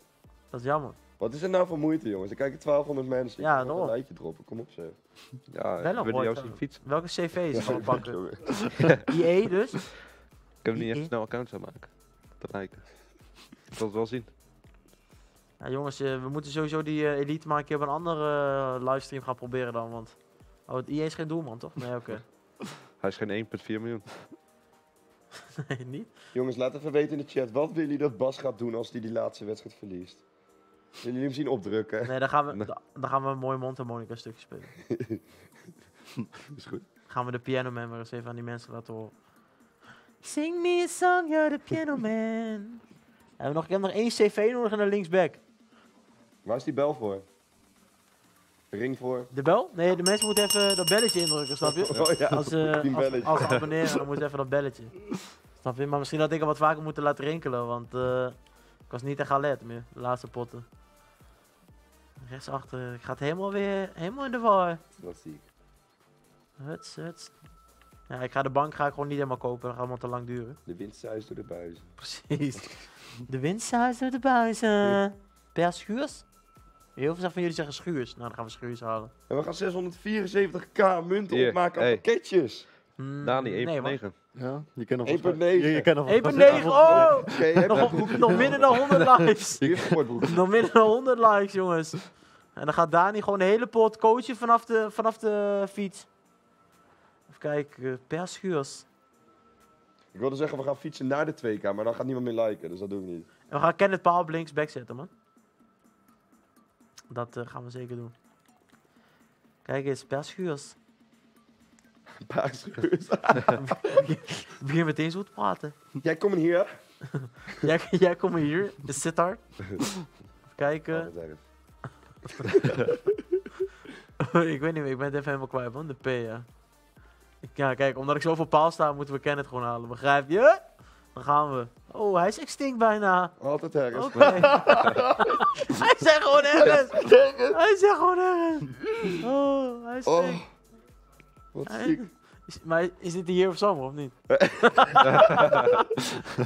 Dat is jammer. Wat is er nou voor moeite, jongens? Er kijken 1200 mensen. Ja, nog een lijntje droppen. Kom op, zeg. Ja, Wel een jou zien fietsen. Welke CV's gaan pakken? IE dus? Ik heb niet IE? even snel accounts aanmaken. Te lijken. Ik wil het wel zien. Ja, jongens, eh, we moeten sowieso die eh, elite maar een keer op een andere eh, livestream gaan proberen dan. Want. Oh, het IE is geen doelman, toch? Nee, oké. Hij is geen 1,4 miljoen. nee, niet? Jongens, laat even weten in de chat. Wat willen jullie dat Bas gaat doen als hij die laatste wedstrijd verliest? Willen jullie hem zien opdrukken? Nee, dan gaan we, da- dan gaan we een mooi mondharmonica stukje spelen. is goed. Gaan we de Piano Man maar eens even aan die mensen laten horen. Sing me a song, you're the piano man. Hebben we nog, ik heb nog één CV nodig en een linksback. Waar is die bel voor? Ring voor? De bel? Nee, de mensen moeten even dat belletje indrukken, snap je? Oh ja, als, tien als, als abonneren, dan moet even dat belletje. Snap je? Maar misschien had ik hem wat vaker moeten laten rinkelen, want eh, ik was niet echt alert meer, de laatste potten. Rechtsachter, ik ga het helemaal weer, helemaal in de war. Dat zie ik. Huts, huts. Ja, ik ga de bank ga ik gewoon niet helemaal kopen, dat gaat allemaal te lang duren. De wind zuist door de buizen. Precies. De wind zuist door de buizen. Per schuurs? Heel veel van jullie zeggen schuurs. Nou, dan gaan we schuurs halen. En we gaan 674k munten Hier, opmaken aan hey. pakketjes. Mm, Dani, 1,9. nee. Ja, je kent nog 1,9. wel- Je, je kent nog wel- 1,9, oh! Nog, nog minder dan 100 likes. Nog minder dan 100 likes, jongens. En dan gaat Dani gewoon de hele pot coachen vanaf de, vanaf de fiets. Even kijken, eh, per schuurs. Ik wilde zeggen, we gaan fietsen naar de 2K, maar dan gaat niemand meer liken, dus dat doe ik niet. En we gaan Kenneth Paal op linksback zetten, man. Dat eh, gaan we zeker doen. Kijk eens, perschuurs. Perschuurs. Begin meteen zo te praten. Jij komt hier. jij, jij komt hier, de sitar. Even kijken. ik weet niet meer, ik ben het even helemaal kwijt, man. De P, ja. Ja, kijk, omdat ik zo voor paal sta, moeten we Kenneth gewoon halen. Begrijp je? Dan gaan we. Oh, hij is extinct bijna. Altijd ergens. Oké. hij zegt gewoon ergens. hij zegt gewoon ergens. Oh, hij is Oh, extinct. Wat Hij- ziek. Is, maar is dit de Year of Summer of niet?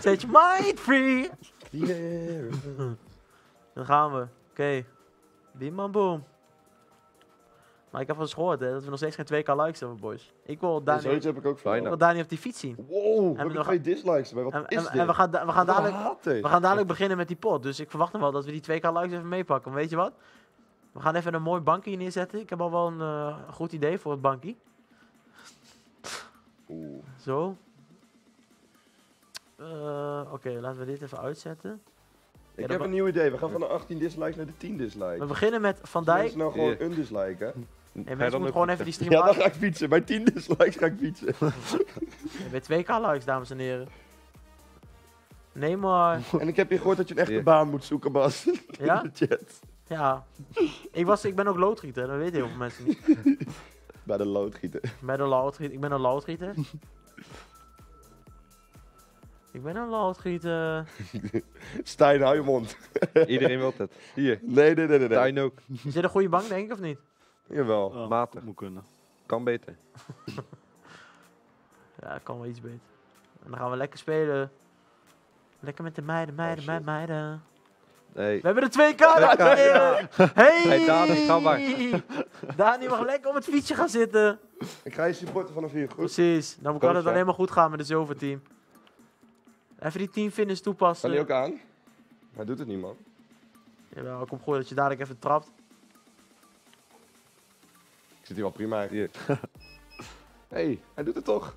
Set your mind free. Dan gaan we. Oké. Bim bam boom. Maar ik heb wel eens gehoord hè, dat we nog steeds geen 2k likes hebben, boys. Ik wil Dani, zoiets heb ik ook ik wil Dani op die fiets zien. Wow, we En hebben we twee dislikes erbij. Wat En, is en, dit? en we gaan, da- we, gaan een dadelijk, we gaan dadelijk beginnen met die pot. Dus ik verwacht nog wel dat we die 2k likes even meepakken. Maar weet je wat? We gaan even een mooi bankje hier neerzetten. Ik heb al wel een eh, goed idee voor het bankje. Zo. Eh, Oké, laten we dit even uitzetten. Ik heb een nieuw idee. We gaan van de 18 dislikes naar de 10 dislikes. We beginnen met Van Mensen Dijk. nou gewoon een dislike, hè? mensen moeten gewoon even die stream Ja, dan ga ik fietsen. Bij 10 dislikes ga ik fietsen. Bij 2k likes, dames en heren. Nee, maar. En ik heb hier gehoord dat je een echte baan moet zoeken, Bas. Ja? In de chat. Ja. Ik, was, ik ben ook loodgieter, dat weten heel veel mensen niet. Bij de loodgieter. Bij de loodgieter. Ik ben een loodgieter. Ik ben een loodgieter. Stijn, hou je mond. Iedereen wil het. Hier. Nee, nee, nee, nee. Stijn ook. Is dit een goede bank, denk ik, of niet? Jawel. Matig. Moet kunnen. Kan beter. Ja, kan wel iets beter. En dan gaan we lekker spelen. Lekker met de meiden, meiden, meiden, meiden. Nee. We hebben de 2K, Ja. dames en heren. Hey! Hey, Dani, ga maar. Dani mag lekker op het fietsje gaan zitten. Ik ga je supporten vanaf hier, goed? Precies. Dan kan Coach, het alleen maar goed gaan met de zilverteam. Even die team finish toepassen. Kan hij ook aan? Hij doet het niet, man. Jawel, ik kom goed dat je dadelijk even trapt. Ik zit hier wel prima eigenlijk. hey, hij doet het toch?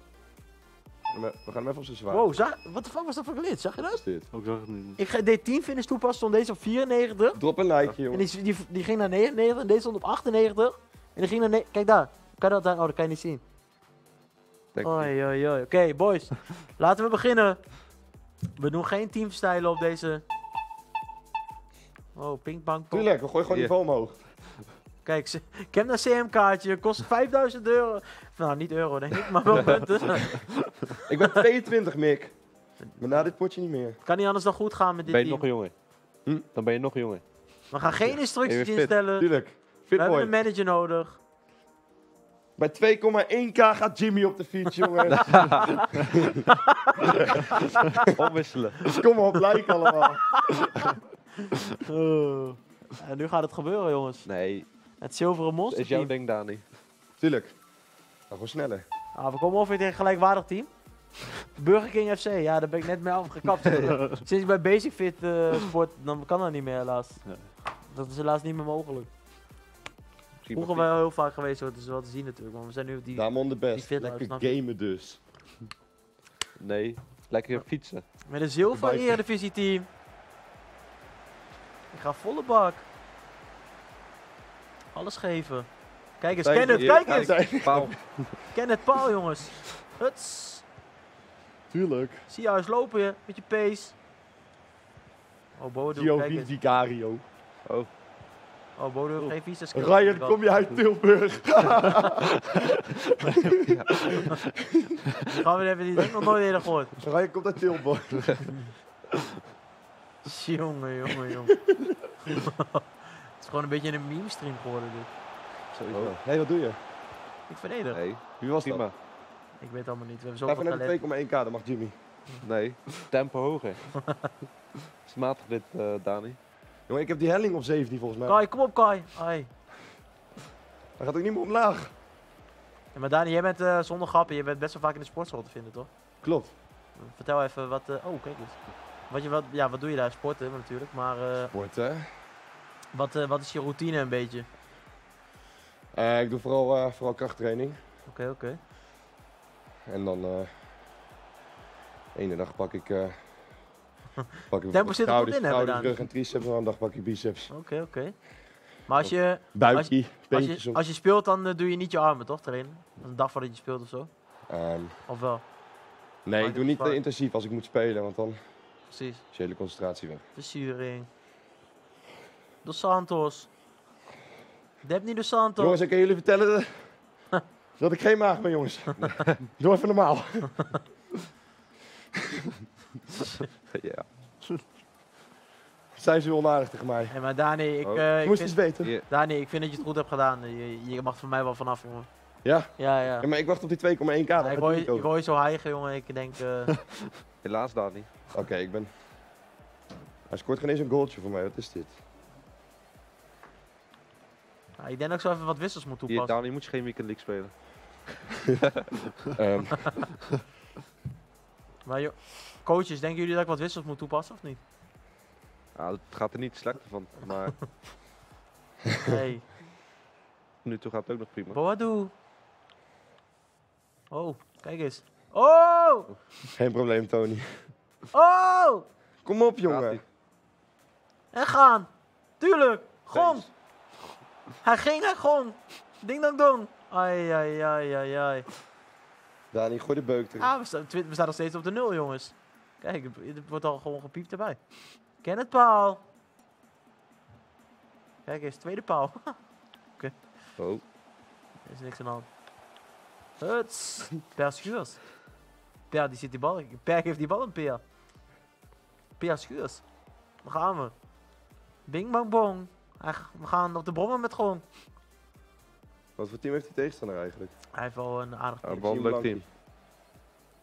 We gaan hem even op zijn zwaar. Wow, zag, wat de fuck was dat voor glitch? Zag je dat? is dit? Ook zag het niet. Ik ga- deed 10 finish toepassen, stond deze op 94. Drop een like, En jongen. die, die, die ging naar 99 en deze stond op 98. En die ging naar... Kijk daar. Kan dat daar? Oh, dat kan je niet zien. Denk Oei, oei, oei. Oké, boys. Laten we beginnen. We doen geen teamstijlen op deze... Oh, pinkbank. Tuurlijk, we gooien gewoon Hier. niveau omhoog. Kijk, ik heb een CM-kaartje. Kost 5000 euro. Nou, niet euro denk ik, maar wel punten. Ik ben 22, Mick. Maar na dit potje niet meer. kan niet anders dan goed gaan met dit Ben je team. nog jonger? Hm? Dan ben je nog jonger. We gaan geen instructies instellen. Tuurlijk. We Fit hebben boy. een manager nodig. Bij 2,1k gaat Jimmy op de fiets, jongen. Omwisselen. Kom op, like allemaal. Oh. En nu gaat het gebeuren, jongens. Nee. Het zilveren monster Is jouw ding, Dani. Tuurlijk. Ga gewoon sneller. Ah, we komen ongeveer tegen een gelijkwaardig team. Burger King FC, ja, daar ben ik net mee afgekapt. Sinds ik bij Basic Fit eh, sport, dan kan dat niet meer helaas. Dat is helaas niet meer mogelijk. Vroeger wel heel vaak geweest, hoor, het is wel te zien natuurlijk, maar we zijn nu op die... Daarom on the die best. Lekker gamen dus. Nee. Lekker fietsen. Met een zilver. Eredivisie team. Ik ga volle bak. Alles geven. Kijk eens, Kijk, Kenneth, kijk eens! Pauw. Kenneth Paul, jongens. Huts. Tuurlijk. Zie je huis lopen je, met je pace. Oh, Bodo, Gio kijk eens. Vicario. Oh. Oh, Bodo heeft geen vieze skills. Ryan, kom je uit Tilburg? Gaan we even, die ik nog nooit eerder gehoord. Ryan komt uit Tilburg. jongen, jongen, jongen. Het is gewoon een beetje een meme stream geworden dit. Sowieso. Hé, wat doe je? Ik verdedig. Nee. Wie was dat? Prima. Ik weet het allemaal niet. We hebben Ga zoveel even talent. naar de 2,1k, dan mag Jimmy. Nee. Tempo hoger. Is matig dit, eh, Dani. Jongen, ik heb die helling op 17 volgens mij. Kai, kom op Kai. Ai. Hij gaat ook niet meer omlaag. Ja, maar Dani, jij bent eh, zonder grappen, je bent best wel vaak in de sportschool te vinden, toch? Klopt. Vertel even wat... eh, oh, kijk eens. Wat, je, wat, ja, wat doe je daar? Sporten natuurlijk, maar... eh, Sport, hè? wat, wat is je routine een beetje? Eh, ik doe vooral, vooral krachttraining. Oké, oké. En dan... ene dag pak ik... eh pak ik Tempo zit er goed in, Dani? rug en triceps. En dan een dag pak ik biceps. Oké, oké. Maar als je, als, je- als, je, als je speelt, dan eh, doe je niet je armen, toch, trainen? Een dag voordat je speelt of zo? Ehm, Of wel? nee, Maar ik doe niet te intensief als ik moet spelen, want dan Precies. is je hele concentratie weg. Verzuring. Dos Santos. Debny Dos Santos. Jongens, ik kan jullie vertellen eh, dat ik geen maag ben, jongens. Doe even normaal. ja. Zijn ze onaardig tegen mij? Hey, maar Dani, ik, Oh. eh, Je ik moest vind, iets weten. Dani, ik vind dat je het goed hebt gedaan. Je, je mag van mij wel vanaf, jongen. Ja? Ja, ja. maar ik wacht op die 2,1k. daar Ja, ik hoor je niet ik over. hoor je zo hijgen, jongen. Ik denk... eh, Helaas daar niet. Oké, ik ben... Hij scoort geen eens een goaltje voor mij. Wat is dit? ja, ik denk dat ik zo even wat wissels moet Hier, toepassen. Dani moet je geen weekend league spelen. Ehm. Maar joh, coaches, denken jullie dat ik wat wissels moet toepassen of niet? Ja, het gaat er niet slechter van, maar Nee. nu toe gaat het ook nog prima. Boadu. Oh, kijk eens. Oh! Geen probleem, Tony. Oh! Kom op, jongen. En gaan. Tuurlijk. Gon. Hij ging, hij gon. Ding dong dong. Ai, ai, ai, ai, ai. Dani, gooi de beuk erin. Ah, we, staan, we staan nog steeds op de nul, jongens. Kijk, het- het wordt al gewoon gepiept erbij. Ken het paal. Kijk eens, tweede paal. Oké. Oh. Er is niks aan de hand. Huts. Per Schuurs. Per, die zit die bal. Per geeft die bal aan Per. Per Schuurs. Daar gaan we. Bing bang bong. Ach, we gaan op de brommen met gewoon. Wat voor team heeft die tegenstander eigenlijk? Hij heeft wel een aardig een leuk team.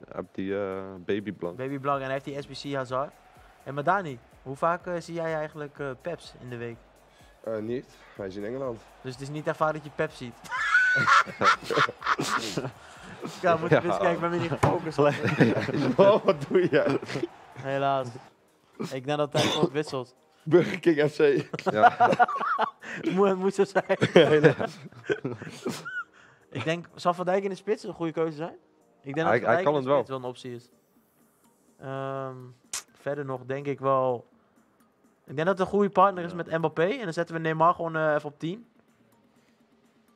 Heb die eh baby blank. Baby Blanc en hij heeft die SBC Hazard. En maar Dani, hoe vaak eh, zie jij eigenlijk eh, Peps in de week? Eh, niet. Hij is in Engeland. Dus het is niet echt vaak dat je Peps ziet. ja, moet je eens kijken, ik ben weer niet gefocust. Oh, wat doe jij? Helaas. Ik denk dat het tijd wordt wisselt. Burger King FC. Ja. moet, het moet zo zijn. Helaas. ik denk, zal Van Dijk in de spits een goede keuze zijn? Ik denk Hij- dat hij kan het wel. wel een optie is. Ehm, verder nog denk ik wel... Ik denk dat het een goede partner is met Mbappé. En dan zetten we Neymar gewoon eh, even op 10.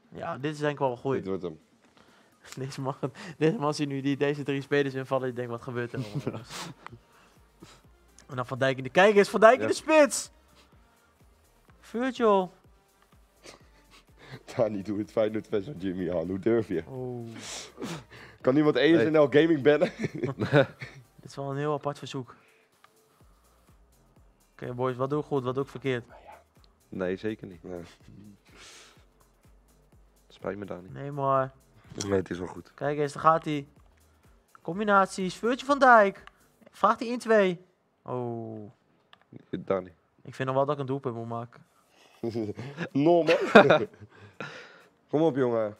Ja, dit is denk ik wel een goeie. Dit wordt hem. Deze man, deze man ziet nu die, deze drie spelers invallen. Die denkt, wat gebeurt er? en dan Van Dijk in de... Kijk eens, Van Dijk in de spits! Virgil. Dani, doe het Feyenoord van Jimmy aan. Hoe durf je? Oh. Kan niemand ESNL Gaming bannen? Dit is wel een heel apart verzoek. Oké boys, wat doe ik goed, wat doe ik verkeerd? Nee, zeker niet. Spijt me daar niet. Nee maar. Nee, het is wel goed. Kijk eens, daar gaat hij. Combinaties, Virgil van Dijk. Vraagt hij in 2. Oh. Dani. Ik vind nog wel dat ik een doelpunt moet maken. Normaal. Kom op, jongen.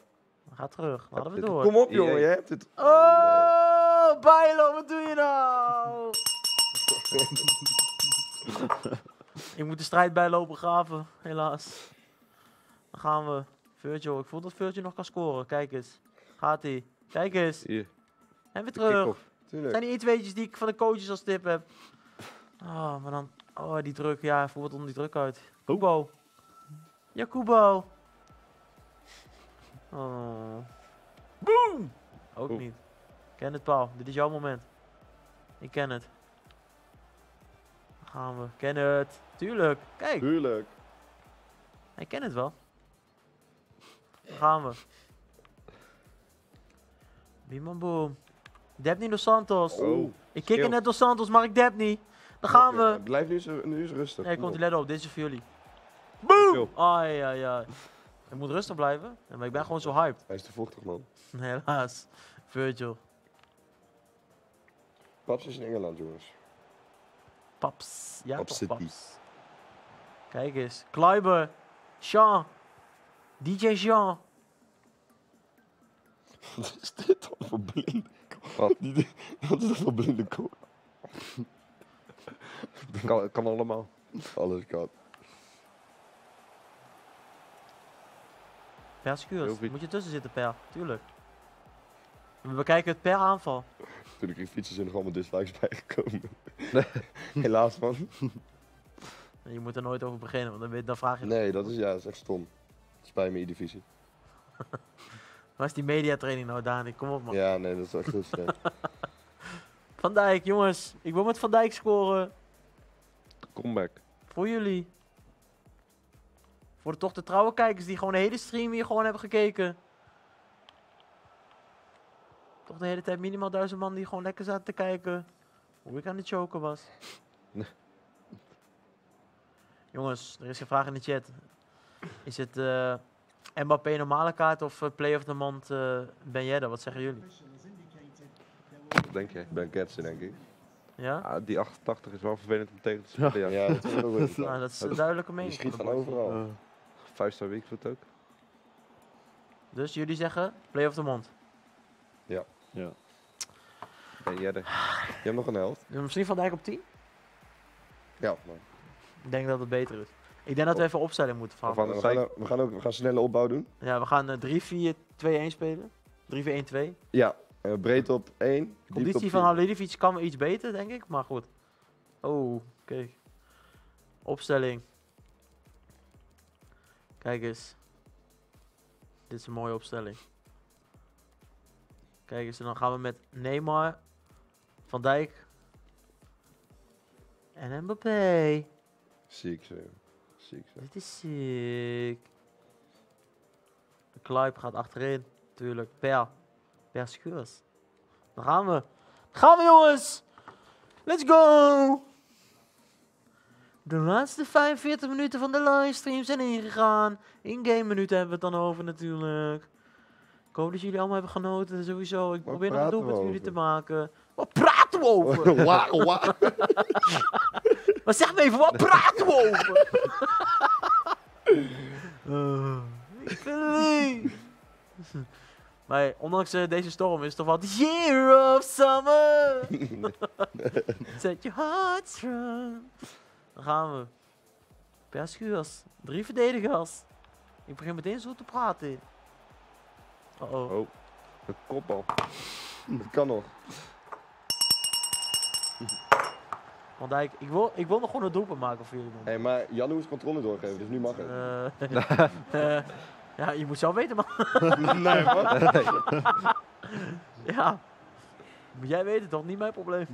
Ga terug, laten we door. Kom op, jongen. Je hebt het. Oh, Bijlo, wat doe je nou? ik moet de strijd bijlopen graven, helaas. Dan gaan we. Virgil, ik voel dat Virgil nog kan scoren. Kijk eens. Gaat hij. Kijk eens. Hier. En weer terug. zijn die iets weetjes die ik van de coaches als tip heb. Oh, maar dan... Oh, die druk. Ja, hij voelt wat onder die druk uit. Kubo. Ja, Kubo. Oh. Boom! Ook Oeh. niet. Ken het, Paul. Dit is jouw moment. Ik ken het. Dan gaan we. Ken het. Tuurlijk. Kijk. Tuurlijk. Ik ken het wel. Dan gaan we. Bim boom. Debny dos Santos. Oh, ik kick er schild. net dos Santos, maar ik Debny. Dan gaan we. Blijf nu eens, nu eens rustig. Nee, Kom komt let op. Dit is voor jullie. Boom! Ai, ai, ai. Ik moet rustig blijven. Maar ik ben gewoon zo hyped. Hij is te vochtig, man. Helaas. Virgil. Paps is in Engeland, jongens. Paps. Ja, City. Paps. Kijk eens. Kleiber. Sean. DJ Jean. Wat is dit dan voor blinde Wat? Wat is dat voor blinde kool? Kan, kan allemaal. Alles kan. Per. Moet je tussen zitten, Per. Tuurlijk. We bekijken het per aanval. Toen ik in fietsen zijn nog allemaal dislikes bijgekomen. Helaas, man. Je moet er nooit over beginnen, want dan, weet- dan vraag je... Nee, dat is, ja, dat is echt stom. Spijt me, E-divisie. Waar is die mediatraining nou, Dani? Kom op, man. Ja, nee, dat is echt heel slecht. Van Dijk, jongens. Ik wil met Van Dijk scoren. Comeback. Voor jullie. Voor de toch de trouwe kijkers die gewoon de hele stream hier gewoon hebben gekeken. Toch de hele tijd minimaal duizend man die gewoon lekker zaten te kijken. Hoe ik aan het choken was. Jongens, er is een vraag in de chat. Is het eh Mbappé normale kaart of eh, play of the month eh Ben Yedder? Wat zeggen jullie? Wat denk jij? Ben Ketsen, denk ik. Ja? Ah, die 88 is wel vervelend om tegen te spelen. Ja, dat is ook wel goed. Nou, dat is een duidelijke Je mening. schiet van overal. Uh, Vijf star weekfoot ook. Dus jullie zeggen play of the month. Ja. Ja. Ben jij er? Je hebt nog een helft. Misschien Van Dijk op 10? Ja, man. Ik denk dat het beter is. Ik denk dat we even opstelling moeten We veranderen. gaan, we, gaan, we gaan ook we gaan snelle opbouw doen. Ja, we gaan eh 3-4-2-1 spelen. 3-4-1-2. Ja, eh, breedte op 1. diepte op Conditie van 4. Halilovic kan wel iets beter, denk ik. Maar goed. Oh, kijk. Opstelling. Kijk eens. Dit is een mooie opstelling. Kijk eens, en dan gaan we met Neymar, Van Dijk en Mbappé. Ziek zo. Ziek zo. Dit is sick. De Kluip gaat achterin, natuurlijk. Per. Per Schuurs. Dan gaan we. Gaan we jongens! Let's go! De laatste 45 minuten van de livestream zijn ingegaan. In-game minuten hebben we het dan over natuurlijk. Ik hoop dat jullie allemaal hebben genoten, sowieso. Ik probeer nog een doelpunt voor jullie te maken. Wat praten we over? Wa- wa- maar zeg me even, wat praten we over? Eh, ik niet. Maar ondanks eh, deze storm is het toch the year of summer. Set your heart strong. Dan gaan we. Per schuurs. Drie verdedigers. Ik begin meteen zo te praten. Uh oh. Oh, een kopbal. Dat kan nog. Want Dijk, ik wil, ik wil nog gewoon een doelpunt maken voor jullie. man. Hé, maar Jan moest controle doorgeven, dus nu mag het. Eh, eh, ja, je moet zelf weten, man. Nee, man. ja. Moet jij weten, toch? Niet mijn probleem.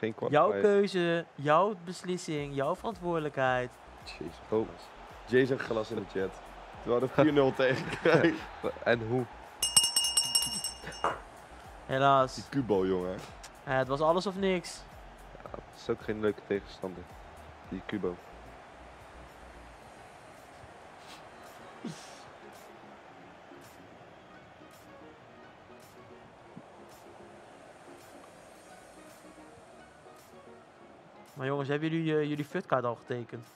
Geen. Jouw keuze, jouw beslissing, jouw verantwoordelijkheid. Jezus. Oh. Glas in de chat. Terwijl er 4-0 tegen. En hoe? Helaas. Die Kubo, jongen. Eh, het was alles of niks. Ja, dat is ook geen leuke tegenstander. Die Kubo. Maar jongens, hebben jullie uh, jullie futkaart al getekend?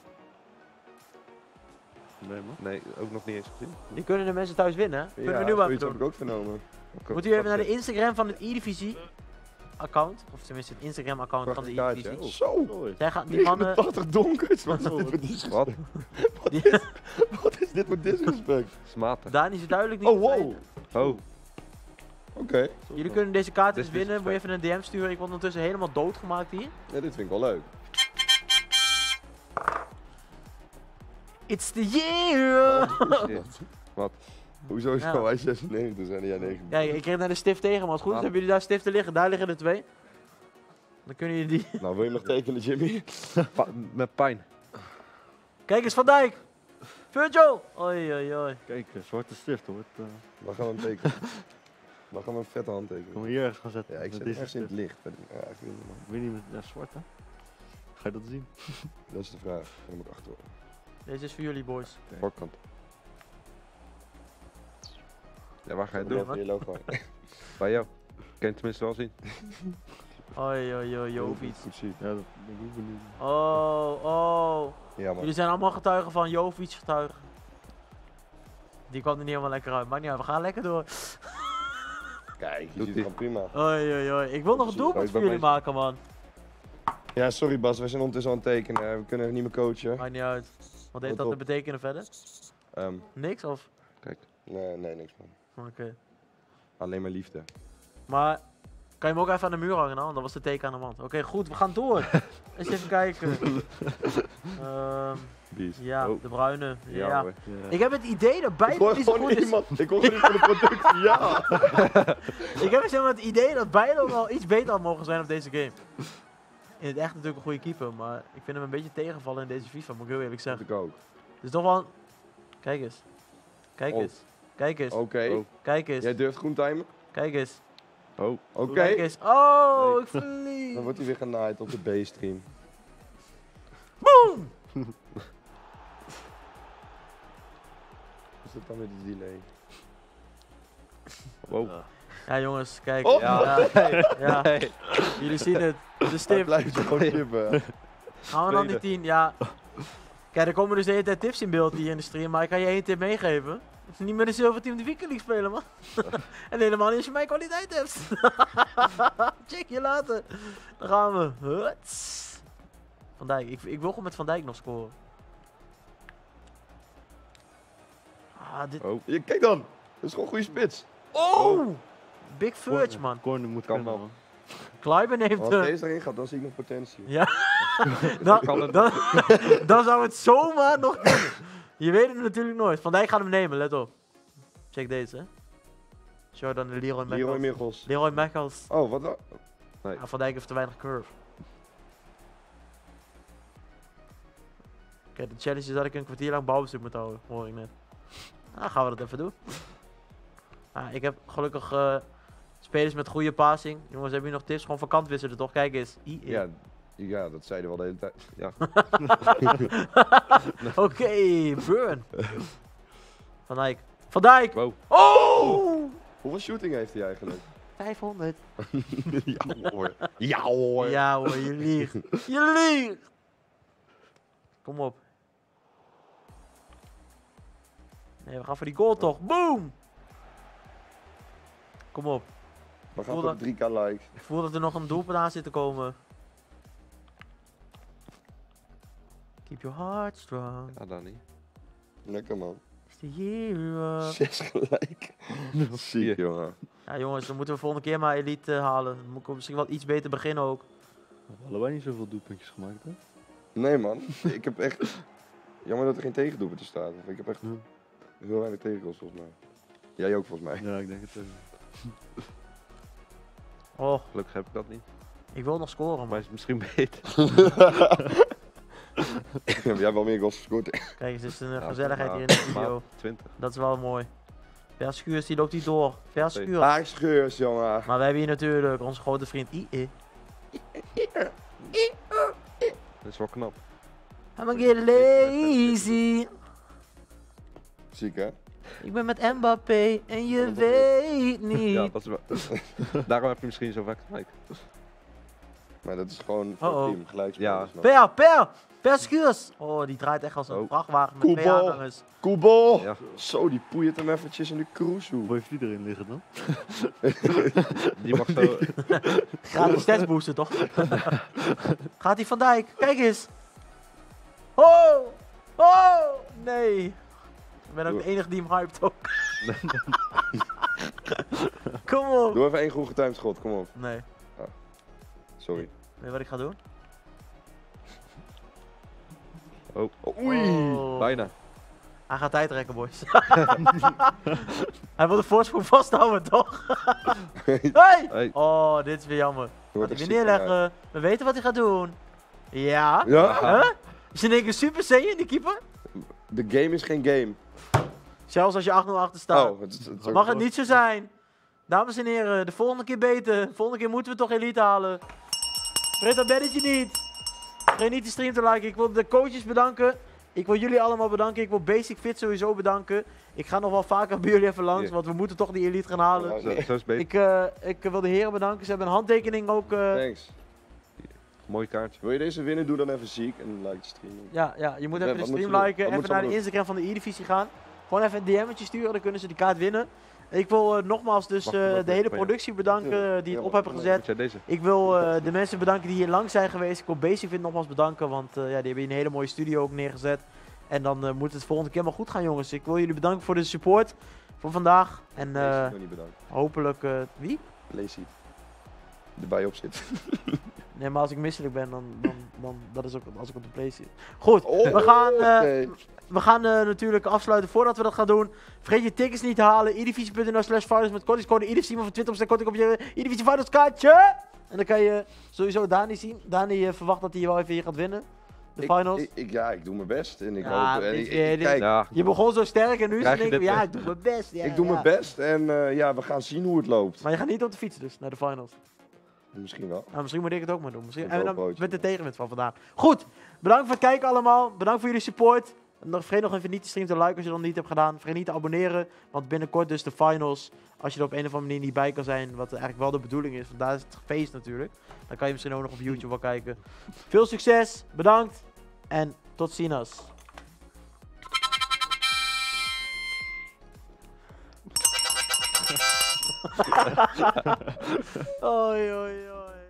Nee, man. Nee, ook nog niet eens gezien. Die kunnen de mensen thuis winnen, hè? Kunnen Ja, we nu heb ik ook vernomen. Moet u even naar de Instagram van het E-Divisie account, of tenminste het Instagram account van de Prachtig kaartje, E-Divisie. hè? Zo! Zij gaan, die mannen, 89 donkers. Wat is dit voor disrespect? Wat is, wat is dit voor disrespect? Smaten. Dani is duidelijk niet Oh, wow. Oh. Oké. Jullie kunnen deze kaart Dit dus is winnen. Moet je even een DM sturen. Ik word ondertussen helemaal doodgemaakt hier. Ja, dit vind ik wel leuk. It's the year! Wat? Hoezo is Ja. nou wij 96 zijn en jij 9? Kijk, ik kreeg naar de stift tegen, maar het is goed. Ah. Hebben jullie daar stiften liggen? Daar liggen er twee. Dan kunnen jullie die... Nou, wil je nog tekenen, Jimmy? Pa- met pijn. Kijk eens, Van Dijk! Virgil! Oei, oei, oei. Kijk, eh, zwarte stift hoor. Het, eh, Waar gaan we hem tekenen? Waar gaan we een vette hand tekenen? Kom hier ergens gaan zetten. Ja, ik deze ergens in het licht. Ja, ik weet het niet, weet niet met ja, zwart hè? Ga je dat zien? Dat is de vraag. Dan moet ik achter. Deze is voor jullie, boys. Voorkant. Ja, waar ga je doen? Je logo. Bij jou. Kan je het tenminste wel zien. Oei, oei, oei, Jovic. Ja, dat ben ik benieuwd. Oh, oh. Ja, man. Jullie zijn allemaal getuigen van Jovic getuigen. Die kwam er niet helemaal lekker uit. Maar niet uit, we gaan lekker door. Kijk, je Doet ziet ie. het gewoon prima. Oei, oei, oei. Ik wil nog een doelpunt uit voor jullie maken, man. Ja, sorry Bas, wij zijn ondertussen aan het tekenen. We kunnen niet meer coachen. Maakt niet uit. Wat heeft dat te betekenen verder? Ehm, Niks of? nee, nee, niks man. Oké. Alleen maar liefde. Maar Kan je hem ook even aan de muur hangen dan? Dat was de teken aan de wand. Oké, goed, we gaan door. Eens even kijken. Ehm, Ja, Oh. de bruine. Ja. Ik heb het idee dat hoor niet zo is. iemand. Ik hoor gewoon van de productie. Ja. ik heb zeg maar het idee dat Bijlo wel iets beter had mogen zijn op deze game. In het echt natuurlijk een goede keeper, maar ik vind hem een beetje tegenvallen in deze FIFA, moet ik heel eerlijk zeggen. Ik ook. Dus toch wel... een- Kijk eens. Kijk Oh. eens. Kijk eens. Oké. Oh. Kijk eens. Jij durft groen timen? Kijk eens. Oh, oké. Kijk eens. Oh, Nee. ik verlies. Dan wordt hij weer genaaid op de B-stream. Boom! Dan de delay? Wow. Ja jongens, kijk. Oh! Ja, Nee. ja. Nee. Jullie zien het. De stip. blijft gewoon tippen. Gaan we dan die 10? Ja. Kijk, er komen dus de hele tijd tips in beeld hier in de stream, maar ik kan je één tip meegeven. Niet met een zilverteam de Weekend League spelen, man. en helemaal niet als je mijn kwaliteit hebt. Check je later. Dan gaan we. Huts. Van Dijk. Ik, ik wil gewoon met Van Dijk nog scoren. Ah, dit... Oh. Ja, kijk dan. Dat is gewoon een goede spits. Oh! Big Fudge, man. Corner moet Kan kunnen, wel. man. Kleiben heeft... Als deze erin gaat, dan zie ik nog potentie. Ja. dan, kan het. dan, dan zou het zomaar nog kunnen. Je weet het natuurlijk nooit. Van Dijk gaat hem nemen, let op. Check deze, hè. Jordan de Leroy Michels. Leroy Michels. Leroy Michels. Oh, wat dan? Nee. Ja, van Dijk heeft te weinig curve. Oké, de challenge is dat ik een kwartier lang balbezit moet houden, hoor ik net. Nou, gaan we dat even doen. Ah, ik heb gelukkig eh, spelers met goede passing. Jongens, hebben jullie nog tips? Gewoon van kant wisselen toch? Kijk eens. I- I- Ja, ja, dat zeiden we al de hele tijd. Ja. Oké, burn. Van Dijk. Van Dijk! Wow. Oh! Hoeveel shooting heeft hij eigenlijk? 500. ja hoor. Ja hoor. Ja hoor, je liegt. Je liegt! Kom op. Nee, we gaan voor die goal toch. Boom! Kom op. We gaan voor de 3k likes. Ik voel dat er nog een doelpunt aan zit te komen. Keep your heart strong. Ja, dan niet. Lekker man. It's the year of- Zes gelijk. Ziek jongen. Ja jongens, dan moeten we volgende keer maar elite eh, halen. Dan moet ik misschien wel iets beter beginnen ook. We hebben allebei niet zoveel doelpuntjes gemaakt, hè? Nee man, ik heb echt... Jammer dat er geen tegendoelpunt te staat. Ik heb echt heel weinig tegengoals volgens mij. Jij ook volgens mij. Ja, ik denk het ook. Oh, Gelukkig heb ik dat niet. ik wil nog scoren, Maar is misschien beter. Jij wel meer goals gescoord? Kijk eens, het is een eh, Ja, gezelligheid hier in de maar studio. 20. Dat is wel mooi. Verschuurs, die loopt niet door. Verschuurs. Aarscheurs jongen. Maar we hebben hier natuurlijk onze grote vriend IE. Dat is wel knap. I'm gonna get lazy. Ziek hè? Ik ben met Mbappé en je weet niet. Ja, dat is wel... Daarom heb je misschien zo vaak gelijk. Maar dat is gewoon voor het team gelijk Ja. Per, per, per Schuurs. Oh, die draait echt als een Oh. vrachtwagen met twee aanhangers. Koebal! Ja. Zo, die poeit hem eventjes in de cruise. Hoe heeft die erin liggen dan? Die mag zo... Gaat de stats boosten, toch? Gaat hij Van Dijk? Kijk eens. Oh! Oh! Nee. Ik ben ook de enige die hem hypt ook. Kom op. Doe even één goed getimed schot, kom op. Nee. Sorry. Weet je wat ik ga doen? Oh. Oei! Oh. Bijna. Hij gaat tijd rekken, boys. hij wil de voorsprong vasthouden, toch? hey! Hey. Oh, dit is weer jammer. Gaat echt hij weer neerleggen. We weten wat hij gaat doen. Ja? Ja. Huh? Is in één keer Super Saiyan, die keeper? De game is geen game. Zelfs als je 8-0 achter staat. Oh, het het Mag het niet zo zijn. Dames en heren, de volgende keer beter. De volgende keer moeten we toch elite halen. Vergeet dat belletje niet. Vergeet niet de stream te liken. Ik wil de coaches bedanken. Ik wil jullie allemaal bedanken. Ik wil Basic Fit sowieso bedanken. Ik ga nog wel vaker bij jullie even langs, want we moeten toch die elite gaan halen. Zo, zo is het beter. Ik, eh, ik wil de heren bedanken. Ze hebben een handtekening ook. eh, Thanks. Mooi kaartje. Wil je deze winnen, doe dan even ziek en like de stream. ja, ja, je moet even de stream liken. Even naar de? Instagram van de E-divisie gaan. Gewoon even een DM'tje sturen, dan kunnen ze die kaart winnen. Ik wil eh, nogmaals dus eh, de hele productie bedanken eh, die het op hebben gezet. Ik wil de mensen bedanken die hier lang zijn geweest. Ik wil Basic Fit nogmaals bedanken, want ja, die hebben hier een hele mooie studio ook neergezet. En dan moet het volgende keer maar goed gaan, jongens. Ik wil jullie bedanken voor de support voor vandaag. En nog niet hopelijk... wie? Lazy. erbij op zit. Nee, maar als ik misselijk ben, dan, dan, dan dat is ook als ik op de play zit. Goed, Oh, we gaan, eh, we gaan eh, natuurlijk afsluiten voordat we dat gaan doen. Vergeet je tickets niet te halen. idivisie.nl slash finals met kortingscode idivisie van 20% korting op je idivisie finals kaartje. En dan kan je sowieso Dani zien. Dani eh, verwacht dat hij wel even hier gaat winnen. De Ik- finals. Ik, ik- ja, ik doe mijn best. En ik Ja, hoop... En dit- ik, kijk, Ja. Je begon zo sterk en nu denk ik, ja, ik doe mijn best. Ja, ik doe ja. mijn best en eh, ja, we gaan zien hoe het loopt. Maar je gaat niet op de fiets dus, naar de finals. Misschien wel. Nou, misschien moet ik het ook maar doen. Misschien, en dan met de tegenwind van vandaan. Goed, bedankt voor het kijken allemaal. Bedankt voor jullie support. Nog- Vergeet nog even niet de stream te liken als je dat nog niet hebt gedaan. Vergeet niet te abonneren, want binnenkort dus de finals. Als je er op een of andere manier niet bij kan zijn, wat eigenlijk wel de bedoeling is. Want daar is het feest natuurlijk. Dan kan je misschien ook nog op YouTube wel kijken. Veel succes, bedankt en tot ziens. Oei, oei, oei.